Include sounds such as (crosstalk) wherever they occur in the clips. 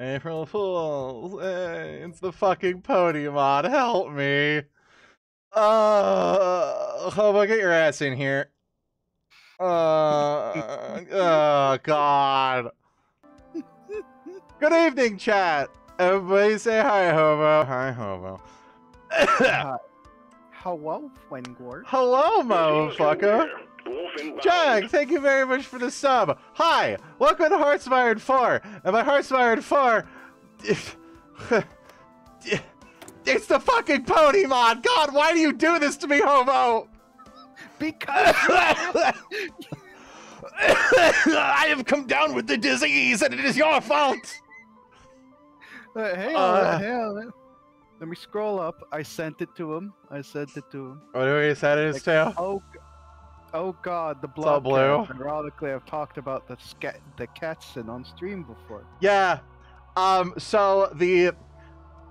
April Fools! Hey, it's the fucking pony mod. Help me! Uh, Hobo, get your ass in here. Uh, (laughs) oh God. Good evening, chat. Everybody say hi, Hobo. Hi, Hobo. Uh, (coughs) hello, Fwengor. Hello, motherfucker. Jag, thank you very much for the sub. Hi, welcome to Hearts of Iron 4. And by Hearts of Iron 4, (laughs) it's the fucking pony mod. God, why do you do this to me, homo? Because (laughs) I have come down with the disease, and it is your fault. Uh, hang on, Uh. hang on. Let me scroll up. I sent it to him. I sent it to him. What do we said it is to? Oh, g- oh God, the blood. blue. Ironically, I've talked about the scat, the Katzen on stream before. Yeah. Um. So the,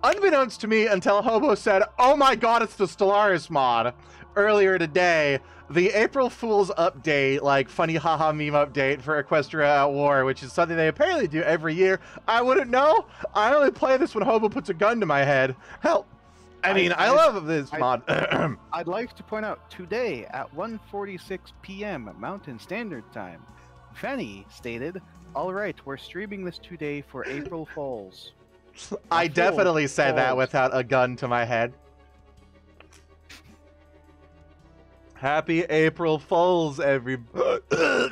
unbeknownst to me, until Hobo said, "Oh my God, it's the Stellaris mod," earlier today. The April Fool's update, like funny haha meme update for Equestria at War, which is something they apparently do every year. I wouldn't know. I only play this when Hobo puts a gun to my head. Help. I mean, I, I- love this I- mod. (clears throat) I'd like to point out today at 1:46 p.m. Mountain Standard Time, Fanny stated, "All right, we're streaming this today for April (laughs) Fools." I Fool. definitely said that without a gun to my head. Happy April Fools, everybody. (clears throat)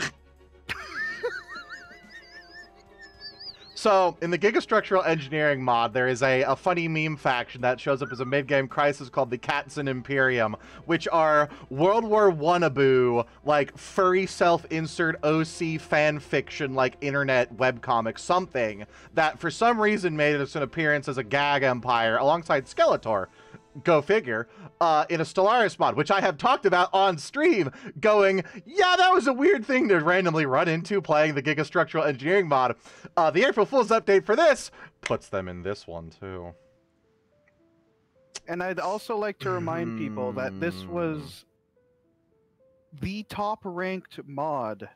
so, in the Gigastructural Engineering mod, there is a, a funny meme faction that shows up as a mid-game crisis called the Katzen Imperium, which are World War Wannabe, like furry self-insert OC fan fiction, like internet webcomic something that for some reason made its an appearance as a gag empire alongside Skeletor. Go figure. Uh, in a Stellaris mod, which I have talked about on stream, going, yeah, that was a weird thing to randomly run into playing the Gigastructural Engineering mod. Uh, the April Fool's update for this puts them in this one too. And I'd also like to remind people that this was the top ranked mod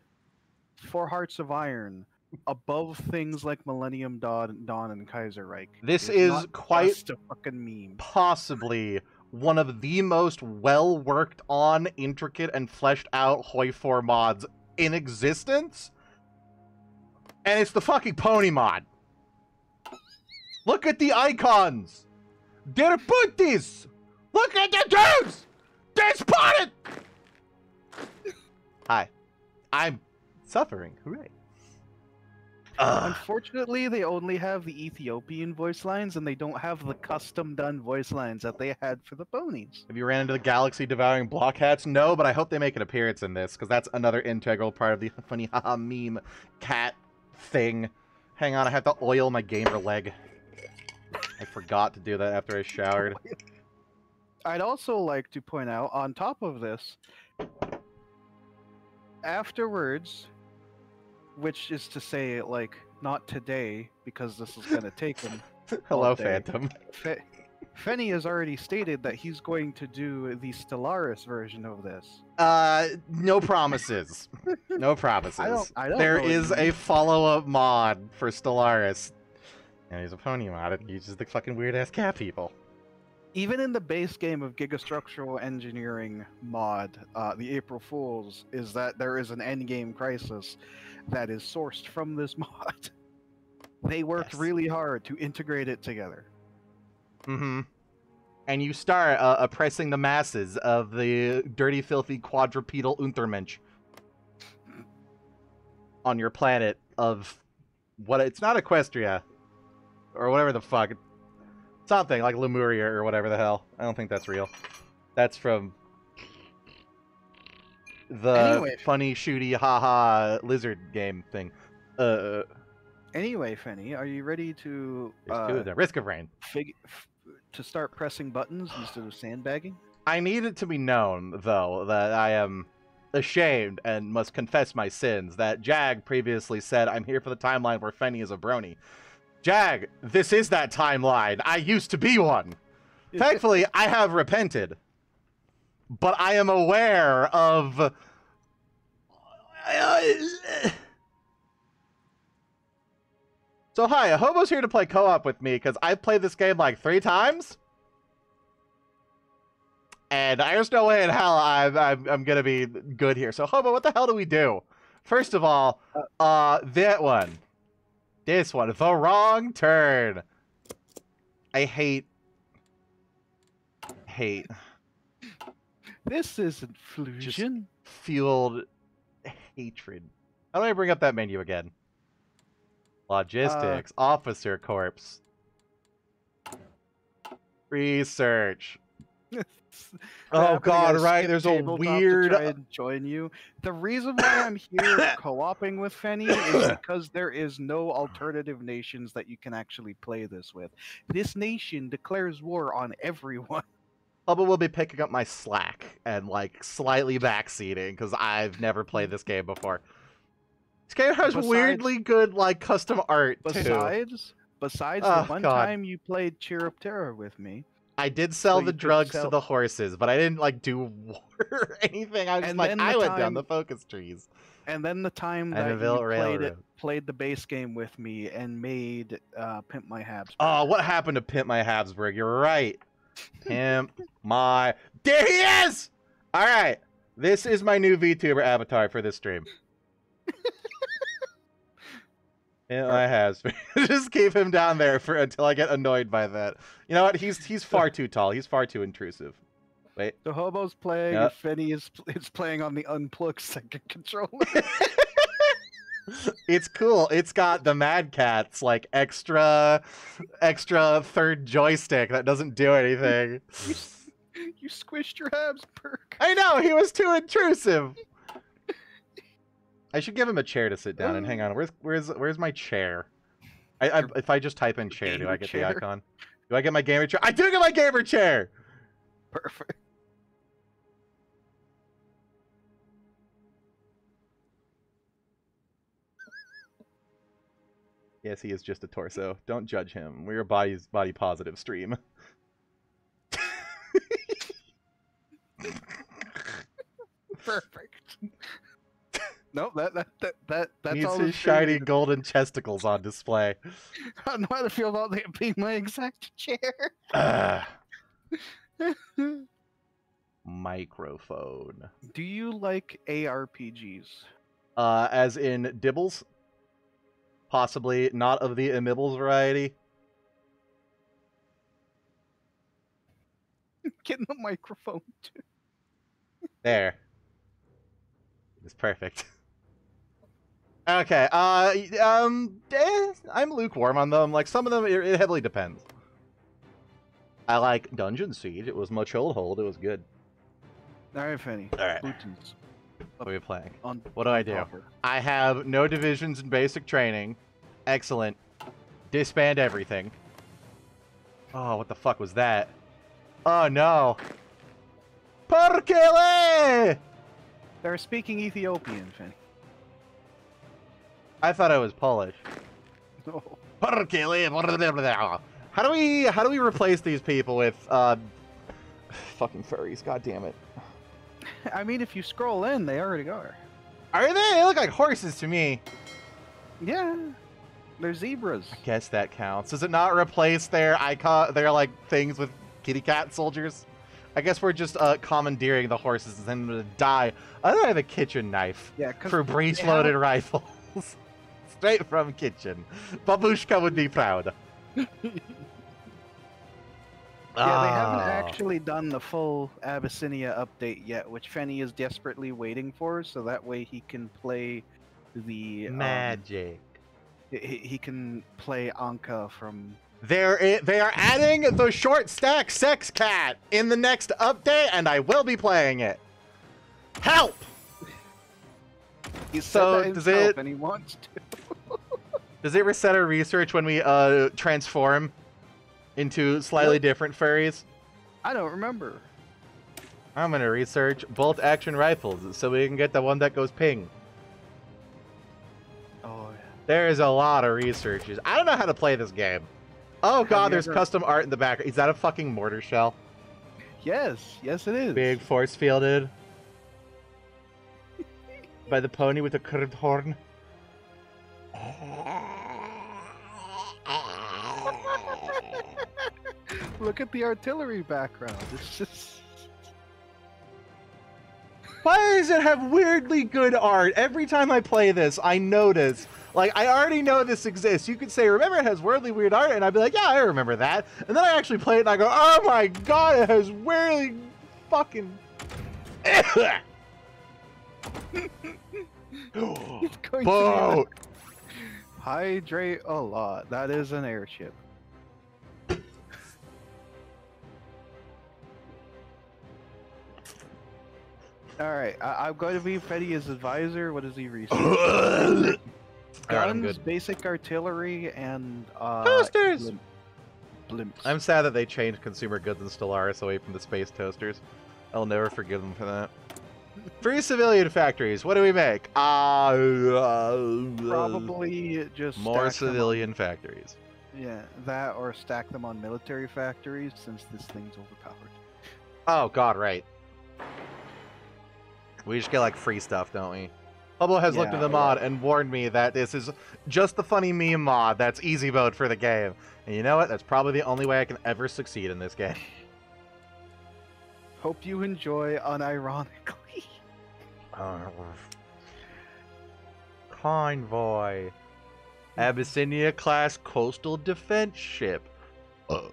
for Hearts of Iron above things like Millennium Dawn, Dawn and Kaiserreich. This It's is quite a fucking meme. possibly one of the most well worked on, intricate, and fleshed out Hoi 4 mods in existence. And it's the fucking pony mod. Look at the icons. They're putties. Look at the dudes. They spotted. Hi. I'm suffering. Hooray. Ugh. Unfortunately, they only have the Ethiopian voice lines and they don't have the custom done voice lines that they had for the ponies. Have you ran into the galaxy devouring blockheads? No, but I hope they make an appearance in this because that's another integral part of the (laughs) funny haha meme cat thing. Hang on, I have to oil my gamer leg. I forgot to do that after I showered. (laughs) I'd also like to point out, on top of this, afterwards, which is to say, like, not today, because this is going to take him, (laughs) Hello. Phantom. Fe- Fenny has already stated that he's going to do the Stellaris version of this. Uh, no promises. No (laughs) promises. I don't- I don't There is a follow-up mod for Stellaris. And he's a pony mod. It uses the fucking weird-ass cat people. Even in the base game of Gigastructural Engineering mod, uh, the April Fools, is that there is an endgame crisis that is sourced from this (laughs) mod. They worked Yes. really hard to integrate it together. Mm-hmm. And you start uh, oppressing the masses of the dirty, filthy quadrupedal Untermensch on your planet of what? It's not Equestria or whatever the fuck. Something like Lemuria or whatever the hell. I don't think that's real. That's from the Anyway. funny, shooty, haha lizard game thing. Uh, Anyway, Fenny, are you ready to there's two uh, of them. Risk of Rain. fig- to start pressing buttons instead of sandbagging? I need it to be known, though, that I am ashamed and must confess my sins. That Jag previously said, I'm here for the timeline where Fenny is a brony. Jag, this is that timeline. I used to be one. (laughs) Thankfully, I have repented. But I am aware of. So hi, a hobo's here to play co-op with me because I've played this game like three times, and there's no way in hell I'm I'm, I'm gonna be good here. So hobo, what the hell do we do? First of all, uh, that one, this one, the wrong turn. I hate, hate This isn't fusion. fueled hatred. How do I bring up that menu again? Logistics, uh, officer corpse, research. Oh god, right? There's a tabletop to weird. try uh, and join you. The reason why I'm here (coughs) co-oping with Fenny is (coughs) because there is no alternative nations that you can actually play this with. This nation declares war on everyone. Oh, Hubba will be picking up my slack and like slightly backseating because I've never played this game before. This game has Besides- weirdly good like custom art too. Besides, besides Oh, the one God. time you played Cheer Up Terror with me, I did sell you the drugs to the horses, but I didn't like do (laughs) war or anything. I was And like I went down the focus trees. and then the time that you played it, played the base game with me and made uh, Pimp My Habs. Oh, what happened to Pimp My Habsburg? You're right. Pimp (laughs) My. There he is! Alright. This is my new VTuber avatar for this stream. (laughs) Pimp My Habsburg. Just keep him down there for until I get annoyed by that. You know what? He's he's far too tall. He's far too intrusive. Wait. The hobo's playing, Yep. and Fenny is is playing on the unplugged second controller. (laughs) (laughs) It's cool. It's got the Mad Catz like extra extra third joystick that doesn't do anything. (laughs) you, you squished your Habsburg. I know he was too intrusive. I should give him a chair to sit down and hang on. Where's where's where's my chair? I, I if I just type in chair, do I get chair? the icon? Do I get my gamer chair? I do get my gamer chair. Perfect. Yes, he is just a torso. Don't judge him. We're a body body positive stream. (laughs) Perfect. Nope, that that that, that that's Needs all. his shiny needed. golden chesticles on display. (laughs) I don't know how to feel about it being my exact (laughs) chair. Ugh. (sighs) Microphone. Do you like ARPGs? Uh, as in dibbles? Possibly not of the imibbles variety. (laughs) Get in the microphone too. There. It's perfect. Okay, uh, um, eh, I'm lukewarm on them. Like, some of them, it, heavily depends. I like Dungeon Siege. It was much old hold. It was good. All right, Fanny. Alright, Bluetooth what are we playing? on. What do I do? proper. I have no divisions in basic training. Excellent. Disband everything. Oh, what the fuck was that? Oh no. Perkele! They're speaking Ethiopian, Fanny. I thought I was Polish. (laughs) No. How do we how do we replace these people with uh fucking furries? God damn it. I mean, if you scroll in, they already are. Are they? They look like horses to me. Yeah, they're zebras. I guess that counts. Does it not replace their icon, their like things with kitty cat soldiers? I guess we're just uh, commandeering the horses and them to die. I don't have a kitchen knife Yeah, for breech-loaded rifles. (laughs) Straight from kitchen. Babushka would be proud. (laughs) Yeah, they haven't Ah. actually done the full Abyssinia update yet, which Fenny is desperately waiting for, so that way he can play the um, magic. he, he can play Anka from. They're they are adding the short stack sex cat in the next update, and I will be playing it. Help! He So, does it- And he wants to. Does it reset our research when we uh transform into slightly different furries? I don't remember. I'm gonna research bolt action rifles so we can get the one that goes ping. Oh, yeah. There is a lot of researches. I don't know how to play this game. Oh god, you there's ever- custom art in the back. Is that a fucking mortar shell? yes, yes, it is. Big force fielded (laughs) by the pony with the curved horn. (laughs) Look at the artillery background. It's just. Why does it have weirdly good art? Every time I play this, I notice. Like, I already know this exists. You could say, remember it has weirdly weird art, and I'd be like, yeah, I remember that. And then I actually play it and I go, oh my god, it has weirdly fucking. (coughs) (laughs) Boat! Hydrate a lot. That is an airship. All right, I- I'm going to be Fetty's advisor. What is he research? (coughs) Guns, basic artillery, and uh, Toasters! blimp- blimps. I'm sad that they changed consumer goods in Stellaris away from the space toasters. I'll never forgive them for that. Free civilian factories. What do we make? Uh, uh, Probably just more civilian factories. Yeah, that or stack them on military factories since this thing's overpowered. Oh god, right. We just get like free stuff, don't we? Pablo has looked at the mod and warned me that this is just the funny meme mod that's easy mode for the game. And you know what? That's probably the only way I can ever succeed in this game. (laughs) Hope you enjoy unironically. (laughs) Convoy. Abyssinia class coastal defense ship. Uh,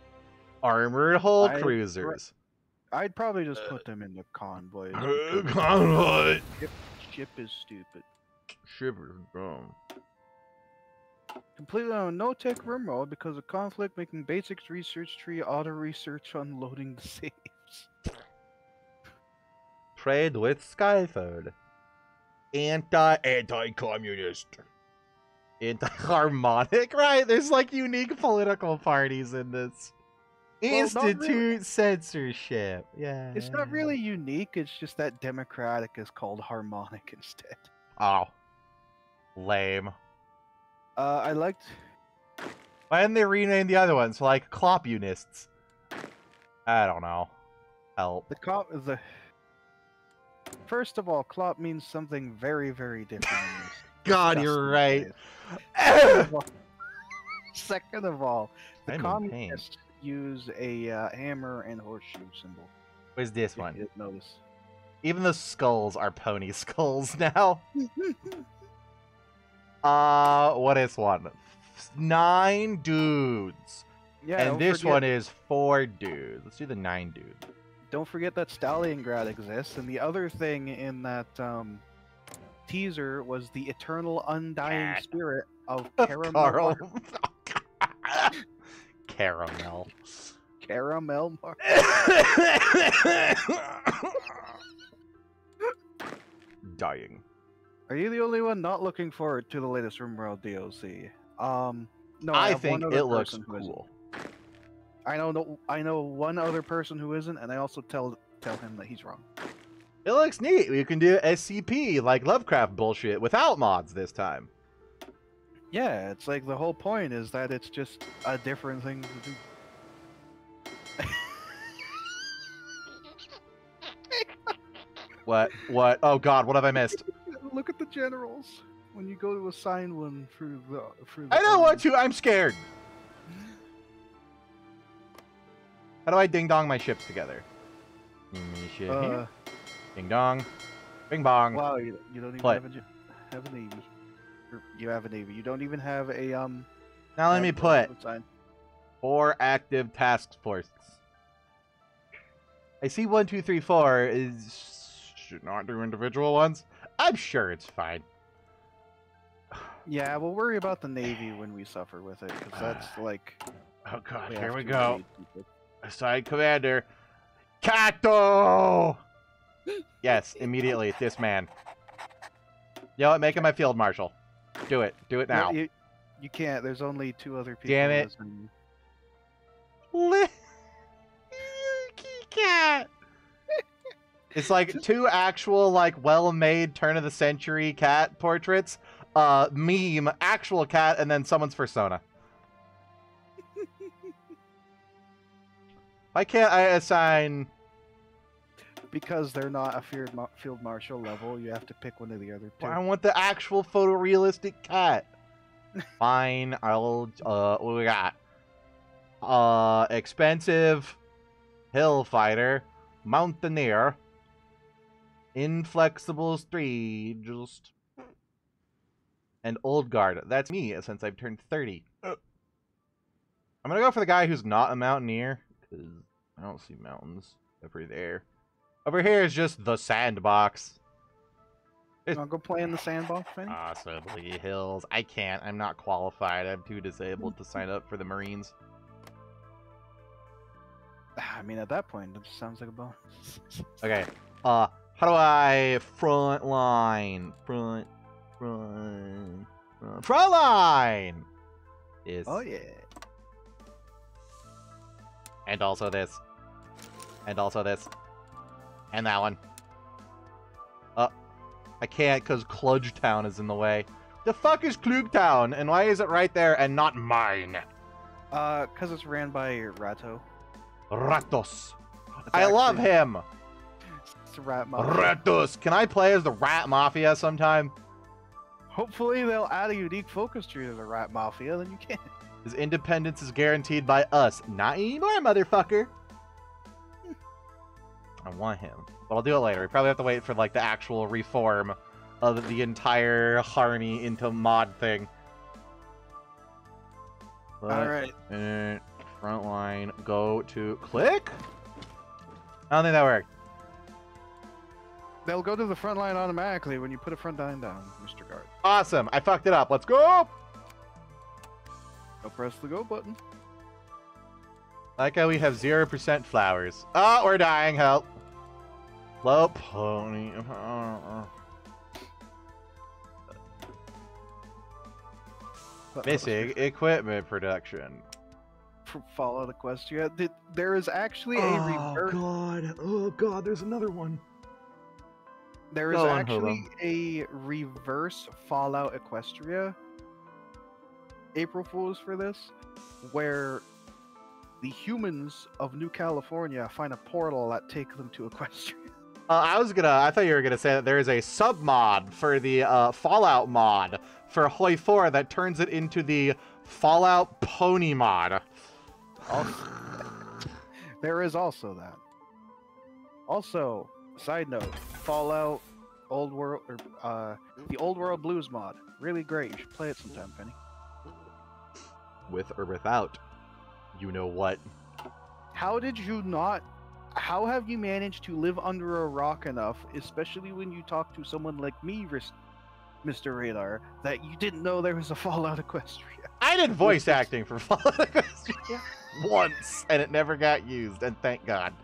armored hull I- cruisers. I'd probably just put them in the convoy. (laughs) Convoy. Ship, ship is stupid. Shivers. Um. Completely on no tech room mode because of conflict, making basics research tree auto research unloading the (laughs) saves. Trade with Skyford. Anti anti communist. Anti harmonic, (laughs) right? There's like unique political parties in this. Well, Institute really. censorship. Yeah. It's not really unique, it's just that democratic is called harmonic (laughs) instead. Oh. Lame. Uh, I liked Why didn't they rename the other ones like Clopunists? I don't know. Help. the cop the First of all, clop means something very, very different. (laughs) God, you're right. (laughs) Second of all, the I'm communists use a uh, hammer and horseshoe symbol. Where's this if you one? notice. Even the skulls are pony (laughs) skulls now. Uh, what is one? Nine dudes. Yeah, and this forget- one is four dudes. Let's do the nine dude. Don't forget that Stalingrad exists, and the other thing in that um, teaser was the eternal undying spirit of caramel. Carl. Caramel. caramel. Mar- (laughs) Dying. Are you the only one not looking forward to the latest RimWorld DLC? Um, no, I, I think it looks person who isn't. cool. I know, no, I know one other person who isn't, and I also tell tell him that he's wrong. It looks neat. We can do SCP like Lovecraft bullshit without mods this time. Yeah, it's like the whole point is that it's just a different thing to do. What? What? Oh god, what have I missed? (laughs) Look at the generals when you go to assign one through the through. The I don't want to. I'm scared. How do I ding dong my ships together? Shit Uh, here. Ding dong. Bing bong. wow, you, you don't even have a, have a navy. You have a navy. You don't even have a um. now let me put four active task forces. I see one, two, three, four. Is should not do individual ones. I'm sure it's fine. Yeah, we'll worry about the navy when we suffer with it, because (sighs) that's like. Oh god, here we go. Invade people. Assign commander. Kato! (gasps) yes, immediately. This man. You know what? Make him my field marshal. Do it. Do it No, now. you, you can't. There's only two other people. Damn it. listening. Li- cat. It's like (laughs) two actual, like, well-made turn-of-the-century cat portraits, uh, meme, actual cat, and then someone's persona. Why can't I assign? Because they're not a field, mar- field marshal level, you have to pick one of the other two. I want the actual photorealistic cat. (laughs) Fine, I'll. Uh, what do we got? uh, expensive hill fighter, mountaineer, inflexibles three, just and old guard. That's me since I've turned thirty. I'm gonna go for the guy who's not a mountaineer because I don't see mountains over there. Over here is just the sandbox. I'll go play in the sandbox, Fanny. Possibly hills. I can't. I'm not qualified. I'm too disabled to sign up for the Marines. I mean, at that point, it sounds like a bonus. Okay. Uh, how do I front line? Front, front, front, front line is. Oh yeah. And also this. And also this. And that one. Uh, I can't because Klugetown is in the way. The fuck is Klugetown? And why is it right there and not mine? Uh, cause it's ran by Rato. Ratos. It's I love him. It's rat mafia. Ratos. Can I play as the Rat Mafia sometime? Hopefully they'll add a unique focus tree to the rat mafia, then you can. His independence is guaranteed by us. Not anymore, motherfucker. I want him. But I'll do it later. We probably have to wait for like the actual reform of the entire Harney into mod thing. All right. uh, front line, go to click? I don't think that worked. They'll go to the front line automatically when you put a front line down, Mr. Guard. Awesome. I fucked it up. Let's go. Don't press the go button. Like how we have 0% flowers. Oh, we're dying. Help. Low pony. Uh, uh. uh Missing equipment production. For Fallout Equestria, th- there is actually a oh, reverse. god. Oh god, there's another one. There is Go on, actually a reverse Fallout Equestria April Fools for this, where the humans of New California find a portal that takes them to (laughs) Equestria. Uh, I was gonna. I thought you were gonna say that there is a sub mod for the uh, Fallout mod for Hoi 4 that turns it into the Fallout Pony mod. (laughs) There is also that. Also, side note, Fallout Old World or uh, the Old World Blues mod, really great. You should play it sometime, Penny. With or without, you know what? How did you not? How have you managed to live under a rock enough, especially when you talk to someone like me, Mr. Radar, that you didn't know there was a Fallout Equestria? (laughs) I did voice acting for Fallout Equestria (laughs) once, and it never got used, and thank God.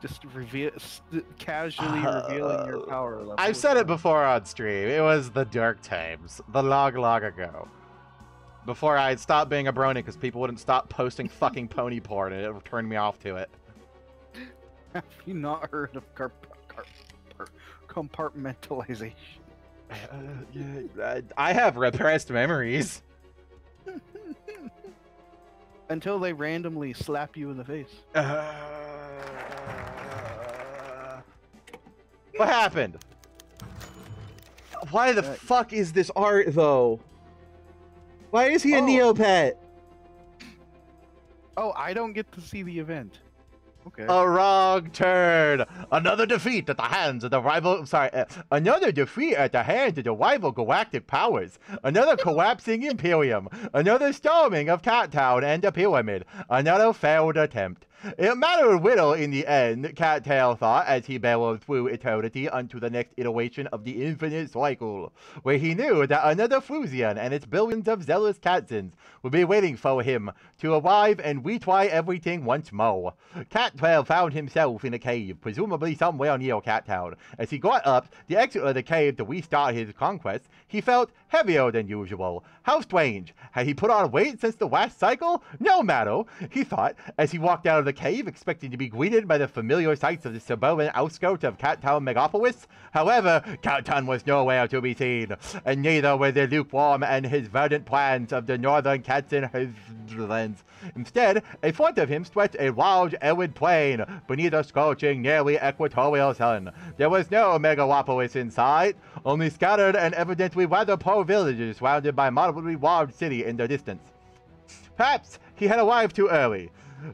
Just reveal, casually revealing your power level. I've said it before on stream. It was the dark times, the long, long ago. Before I stopped being a brony because people wouldn't stop posting (laughs) fucking pony porn, and it turned me off to it. (laughs) Have you not heard of carp- par- compartmentalization? Uh, yeah, I have repressed memories. (laughs) Until they randomly slap you in the face. Uh, what happened? Why the fuck is this art though? Why is he a Oh. Neopet? Oh, I don't get to see the event. Okay. A wrong turn. Another defeat at the hands of the rival. Sorry, uh, another defeat at the hands of the rival galactic powers. Another (laughs) collapsing Imperium. Another storming of Cat Town and the Pyramid. Another failed attempt. It mattered little in the end, Cattail thought as he bellowed through eternity unto the next iteration of the infinite cycle, where he knew that another Frusian and its billions of zealous Katzins would be waiting for him to arrive and retry everything once more. Cattail found himself in a cave, presumably somewhere near Cat Town. As he got up the exit of the cave to restart his conquest, he felt heavier than usual. How strange. Had he put on weight since the last cycle? No matter, he thought, as he walked out of the cave, expecting to be greeted by the familiar sights of the suburban outskirts of Cat Town Megapolis. However, Cat Town was nowhere to be seen, and neither were the lukewarm and his verdant plans of the northern Katzen lands. Instead, in front of him stretched a large arid plain beneath a scorching, nearly equatorial sun. There was no megalopolis in sight, only scattered and evidently rather poor small villages surrounded by moderately walled city in the distance. Perhaps he had arrived too early,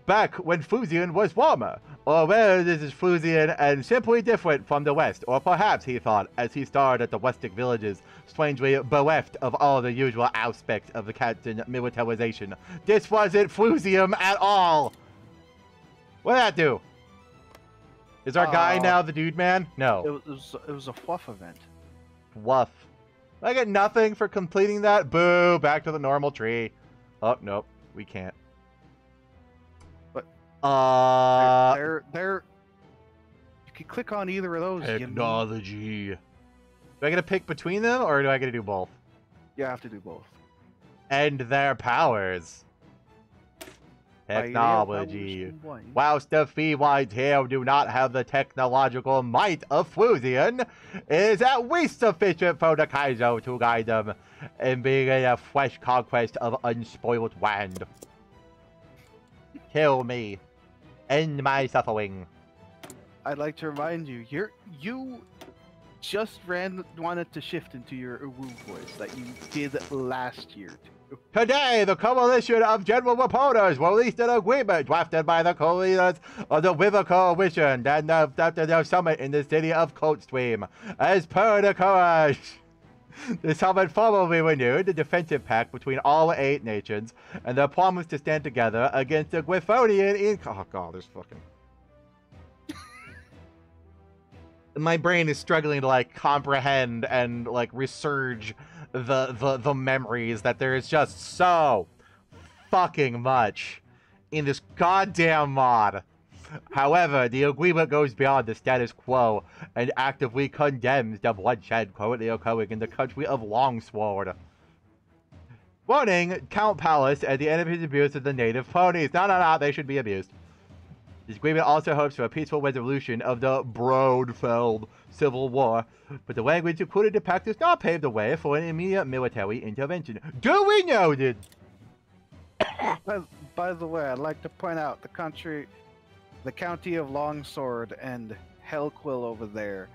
back when Fuzion was warmer, or whether this is Fuzion and simply different from the West, or perhaps, he thought, as he stared at the Westic villages, strangely bereft of all the usual aspects of the Captain militarization, this wasn't Fuzium at all! What did that do? Is our guy Oh. now the dude man? No. It was it was a fluff event. Woof. I get nothing for completing that? Boo! Back to the normal tree. Oh, nope. We can't. But- Uh... they're, they're you can click on either of those. you know. Technology. Do I get to pick between them, or do I get to do both? You have to do both. And their powers. Technology. Whilst the Feline Tail do not have the technological might of Fusion, it is at least sufficient for the Kaizo to guide them in being a fresh conquest of unspoiled land. Kill me. End my suffering. I'd like to remind you, you're you just ran wanted to shift into your Uwu voice that you did last year. Today, the Coalition of General Reporters released an agreement drafted by the co-leaders of the River Coalition and uh, after their summit in the city of Coldstream. As per the courage, the summit formally renewed the defensive pact between all eight nations and their promise to stand together against the Griffonian in... Oh god, there's fucking... My brain is struggling to like comprehend and like resurge the the the memories that there is just so fucking much in this goddamn mod. However, the agreement goes beyond the status quo and actively condemns the bloodshed currently occurring in the country of Longsword. Warning, Count Palace at the end of his abuse of the native ponies. No, no, no, they should be abused. This agreement also hopes for a peaceful resolution of the Broadfeld Civil War, but the language included in the pact does not pave the way for an immediate military intervention. Duly noted! (coughs) By, by the way, I'd like to point out the country, the county of Longsword and Hellquill over there,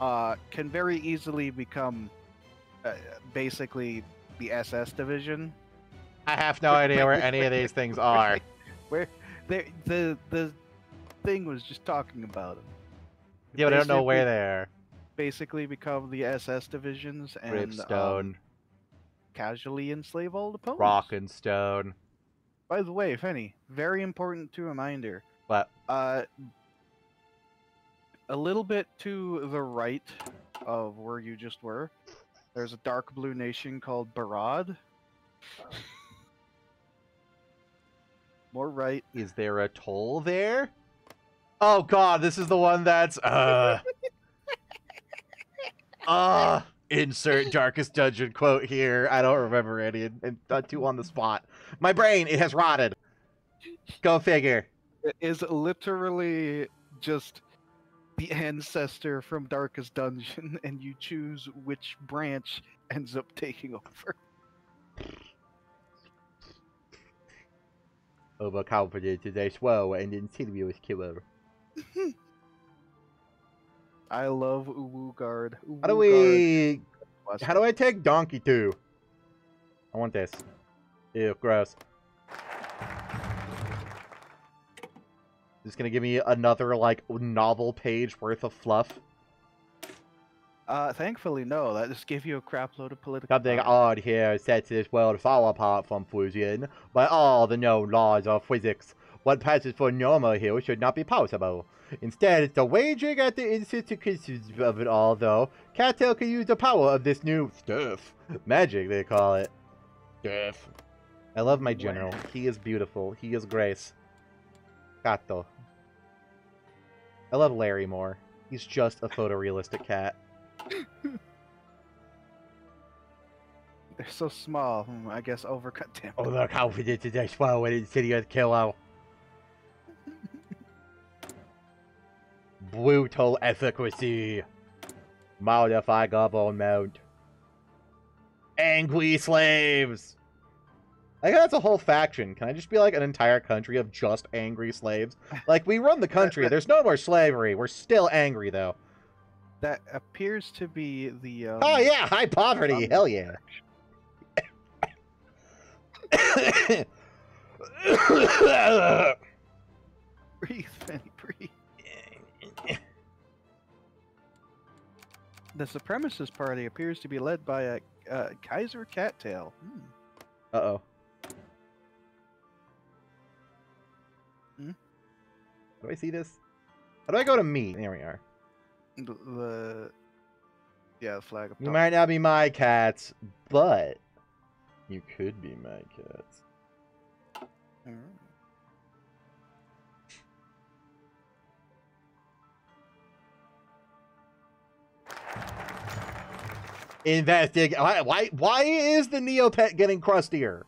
uh, can very easily become uh, basically the SS division. I have no idea where any of these things are. (laughs) Where they, the the thing was just talking about them. Yeah, but I don't know where they are. Basically, become the SS divisions and um, Ripstone, casually enslave all the ponies. Rock and Stone. By the way, Fenny, very important to reminder. What? Uh, a little bit to the right of where you just were, there's a dark blue nation called Barad. (laughs) More right. Is there a toll there? Oh god, this is the one that's uh (laughs) uh insert darkest dungeon quote here. I don't remember any and, and not too on the spot. My brain, it has rotted. Go figure. It is literally just the ancestor from Darkest Dungeon, (laughs) and you choose which branch ends up taking over. Overconfident is a slow and insidious killer. I love Uwu Guard. Uwu How do we was- how do I take Donkey too? I want this. Ew, gross. This is gonna give me another like novel page worth of fluff. Uh, thankfully, no. That just gave you a crap load of political. Something odd here sets this world far apart from fusion. By all the known laws of physics, what passes for normal here should not be possible. Instead, it's the waging at the intricacies of it all, though. Cattail can use the power of this new stuff. Magic, they call it. Stuff. I love my general. He is beautiful. He is grace. Cato. I love Larry more. He's just a photorealistic cat. They're so small. Hmm, I guess overcut them. Oh, look, the confidence is as well in Insidious Killer. Brutal efficacy. Modify government. mount. Angry slaves. I think that's a whole faction. Can I just be like an entire country of just angry slaves? Like, we run the country. (laughs) There's no more slavery. We're still angry, though. That appears to be the. Um, Oh yeah, high poverty. um, Hell yeah. (coughs) Breathe, Fanny, breathe. The supremacist party appears to be led by a uh, Kaiser Cattail. Hmm. Uh oh. Hmm? Do I see this? How do I go to me? There we are. The, the yeah, the flag up You might not be my cats, but you could be my cats. Alright. Investig. Why, why? Why is the Neopet getting crustier?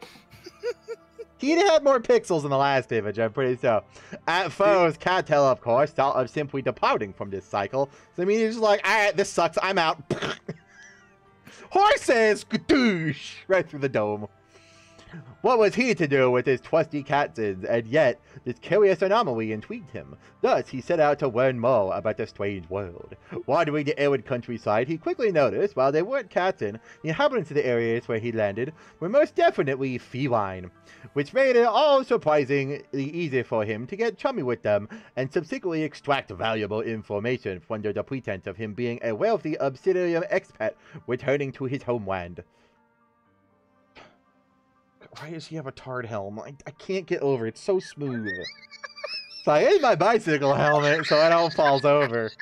(laughs) He'd had more pixels in the last image, I'm pretty sure. At first, Cattail, of course, thought of simply departing from this cycle. So I mean, he's just like, alright, this sucks, I'm out. (laughs) Horses! Gadoosh! Right through the dome. What was he to do with his trusty Katzins? And yet, this curious anomaly intrigued him. Thus, he set out to learn more about the strange world. Wandering the arid countryside, he quickly noticed, while they weren't Katzin, the inhabitants of the areas where he landed were most definitely feline, which made it all surprisingly easy for him to get chummy with them and subsequently extract valuable information under the pretense of him being a wealthy obsidian expat returning to his homeland. Why does he have a tard helm? I, I can't get over it. It's so smooth. so I hate my bicycle helmet so it all falls over. (laughs)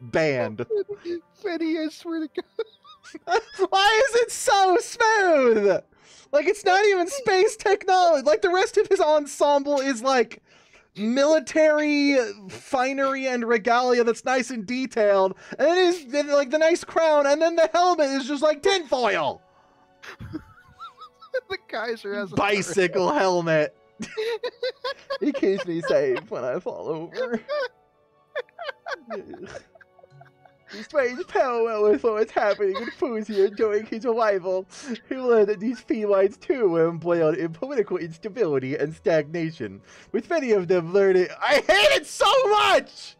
Banned. Fanny, I swear to God. Why is it so smooth? Like it's not even space technology. Like the rest of his ensemble is like military finery and regalia that's nice and detailed, and it is like the nice crown, and then the helmet is just like tinfoil. (laughs) the Kaiser has a Bicycle helmet. (laughs) it keeps me safe when I fall over. (laughs) The strange parallel with what's happening in Fusia during his arrival. He learned that these felines too were embroiled in political instability and stagnation, with many of them learning. I hate it so much!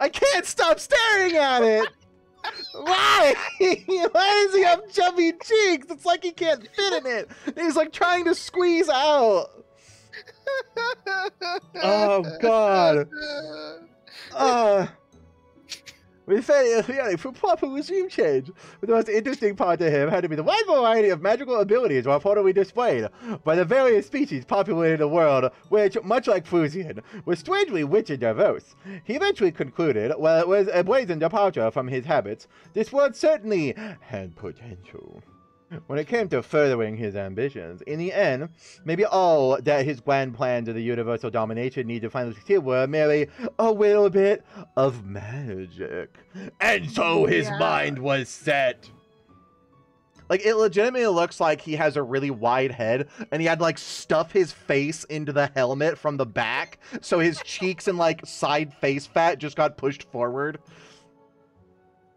I can't stop staring at it! Why? (laughs) Why does he have chubby cheeks? It's like he can't fit in it. He's like trying to squeeze out. (laughs) Oh, God. (laughs) Uh, we say yeah, for proper regime change. But the most interesting part to him had to be the wide variety of magical abilities reportedly displayed by the various species populating the world, which, much like Fusian, was strangely rich and diverse. He eventually concluded, while it was a brazen departure from his habits, this world certainly had potential. When it came to furthering his ambitions, in the end, maybe all that his grand plans of the universal domination need to finally succeed were merely a little bit of magic. And so his Yeah. mind was set. Like it legitimately looks like he has a really wide head and he had like stuff his face into the helmet from the back so his (laughs) cheeks and like side face fat just got pushed forward.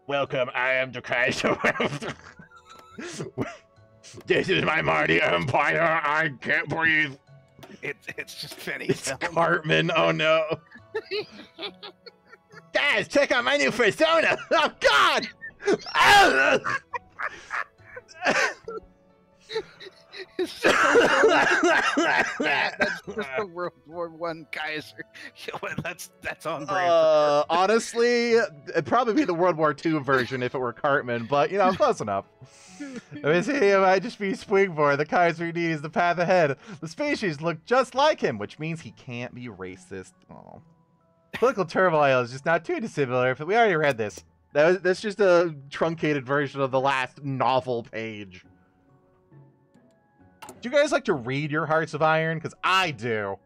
Welcome, I am the Kaiser. This is my mighty empire. I can't breathe. It's it's just Fanny. It's Cartman. Oh no. (laughs) Guys, check out my new persona. Oh God. (laughs) It's just a- (laughs) that's just a World War One Kaiser. (laughs) That's that's on brand. uh, honestly, it'd probably be the World War II version if it were Cartman, but you know, close enough. (laughs) I mean, see, it might just be Springborn. The Kaiser needs the path ahead. The species look just like him, which means he can't be racist. Oh. Political turmoil is just not too dissimilar. But we already read this. That was, that's just a truncated version of the last novel page. Do you guys like to read your Hearts of Iron? Because I do.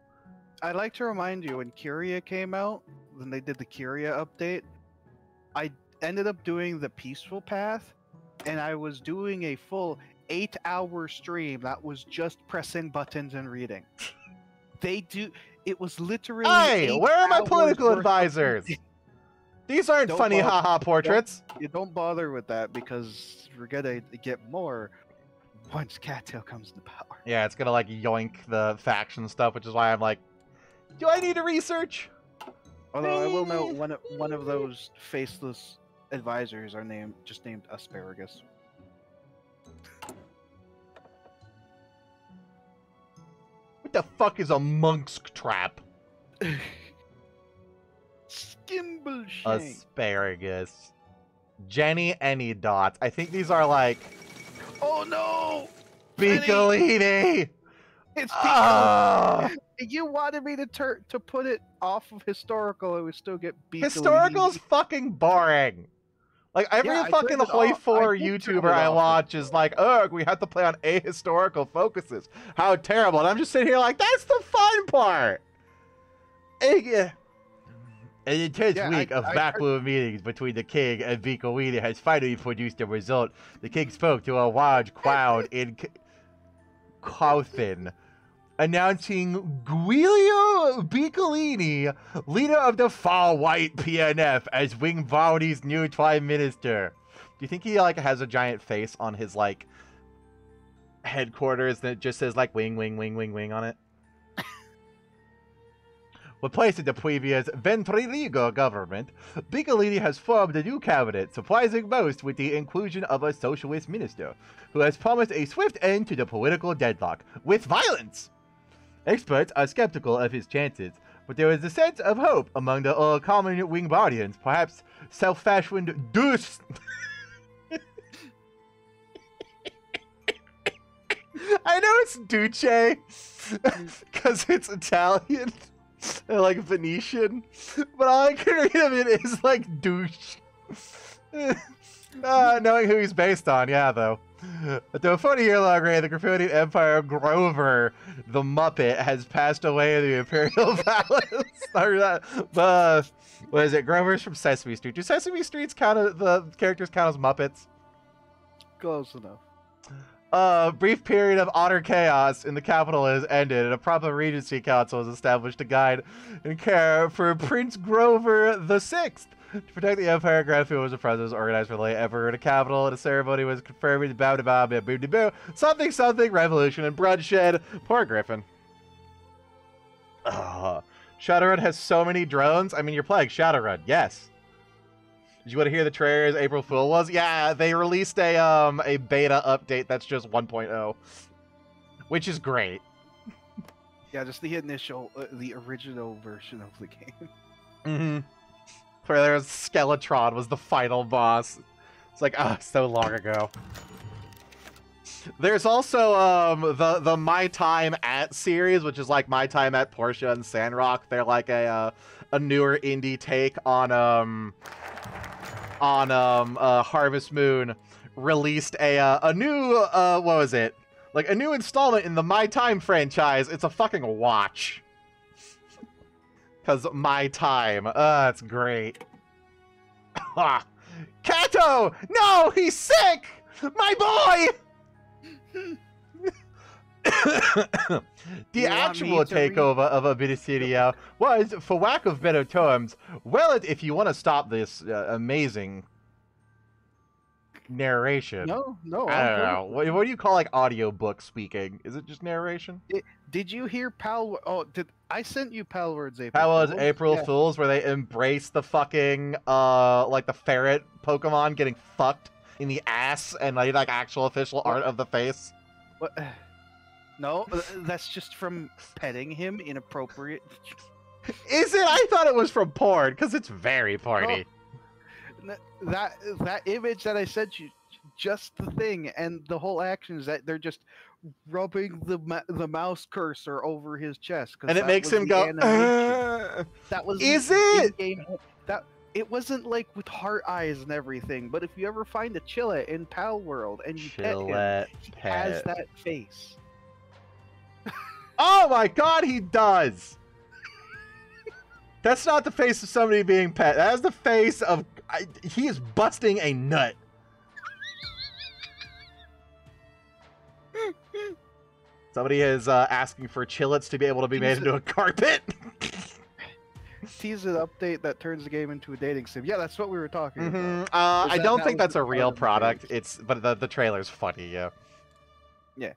I'd like to remind you when Curia came out, when they did the Curia update, I ended up doing the peaceful path, and I was doing a full eight hour stream that was just pressing buttons and reading. (laughs) They do. It was literally. Hey, where are my political advisors? These aren't Don't funny bother. haha portraits. You don't bother with that because we're gonna get more once Cattail comes into power. Yeah, it's gonna like yoink the faction stuff, which is why I'm like, do I need to research? Although I will note one of, one of those faceless advisors are named just named asparagus. What the fuck is a monk's trap? Skimbleshank. Asparagus. Jennyanydots. I think these are like oh no! Piccolini. It's Ah! you wanted me to turn to put it off of historical. It would still get beat. Historical's fucking boring. Like every Yeah, fucking turned it Hoi 4 I did turn YouTuber I watch is like, ugh, we have to play on ahistorical focuses. How terrible. And I'm just sitting here like, that's the fun part. Eh, An intense Yeah, I- week of I- backroom meetings between the king and Piccolini has finally produced a result. The king spoke to a large crowd in C- Couthin, announcing Guilio Piccolini, leader of the far-right PNF, as Wingbardy's new prime minister. Do you think he like has a giant face on his like headquarters that just says like wing, wing, wing, wing, wing on it? Replacing the previous Ventriligo government, Piccolini has formed a new cabinet, surprising most with the inclusion of a socialist minister, who has promised a swift end to the political deadlock, with violence! Experts are skeptical of his chances, but there is a sense of hope among the uh, common Wingbardians, perhaps self-fashioned deuce. (laughs) I know it's Duce, (laughs) because it's Italian, like Venetian, (laughs) but all I can read (laughs) of it is like douche. uh, (laughs) knowing who he's based on, yeah, though. After a 40 year long reign, the Griffonian Empire Grover, the Muppet, has passed away in the Imperial Palace. or that, what is it? Grover's from Sesame Street. Do Sesame Streets count the characters count as Muppets? Close enough. A brief period of utter chaos in the capital has ended, and a proper regency council is established to guide and care for Prince Grover the Sixth. To protect the Empire, Grand Fuel was a presence organized for the late Emperor in the capital, and a ceremony was confirmed with bow to bow, boo boo boo, something something, revolution and bloodshed. Poor Griffin. Ugh. Shadowrun has so many drones. I mean, you're playing Shadowrun, yes. Did you want to hear the trailers April Fool was? Yeah, they released a um a beta update that's just 1.0, which is great. Yeah, just the initial, uh, the original version of the game. Mm-hmm. Where there was Skeletron was the final boss. It's like ah, so long ago. There's also um the the My Time at series, which is like My Time at Portia and Sandrock. They're like a uh, a newer indie take on um on um uh, Harvest Moon. Released a uh, a new uh what was it? Like a new installment in the My Time franchise. It's a fucking watch. Cause my time. Uh, it's great. Ah. Kato! No, he's sick! My boy! (laughs) the actual to read- takeover of Abitidia was, for lack of better terms, well, if you want to stop this uh, amazing narration. No, no. I don't know. What, what do you call like audiobook speaking? Is it just narration? Did you hear Pal? Oh, did I sent you Palworld's April? How was Fools? April Yeah. Fools where they embrace the fucking uh like the ferret Pokemon getting fucked in the ass and like, like actual official art of the face? What? (sighs) No, uh, that's just from petting him inappropriate. Is it? I thought it was from porn because it's very porny. N- That that image that I sent you, just the thing, and the whole action is that they're just rubbing the the mouse cursor over his chest, and it makes him go. "Uh." That was Is it? that it wasn't like with heart eyes and everything. But if you ever find a Chillet in Palworld and you pet him, he has that face. Oh my god, he does. (laughs) That's not the face of somebody being pet. That is the face of. I, he is busting a nut. Somebody is uh, asking for chillets to be able to be made into a carpet. (laughs) Tease an update that turns the game into a dating sim. Yeah, that's what we were talking about. Mhm. Uh, I don't think that's a real product. It's but the the trailer's funny, yeah. Yeah.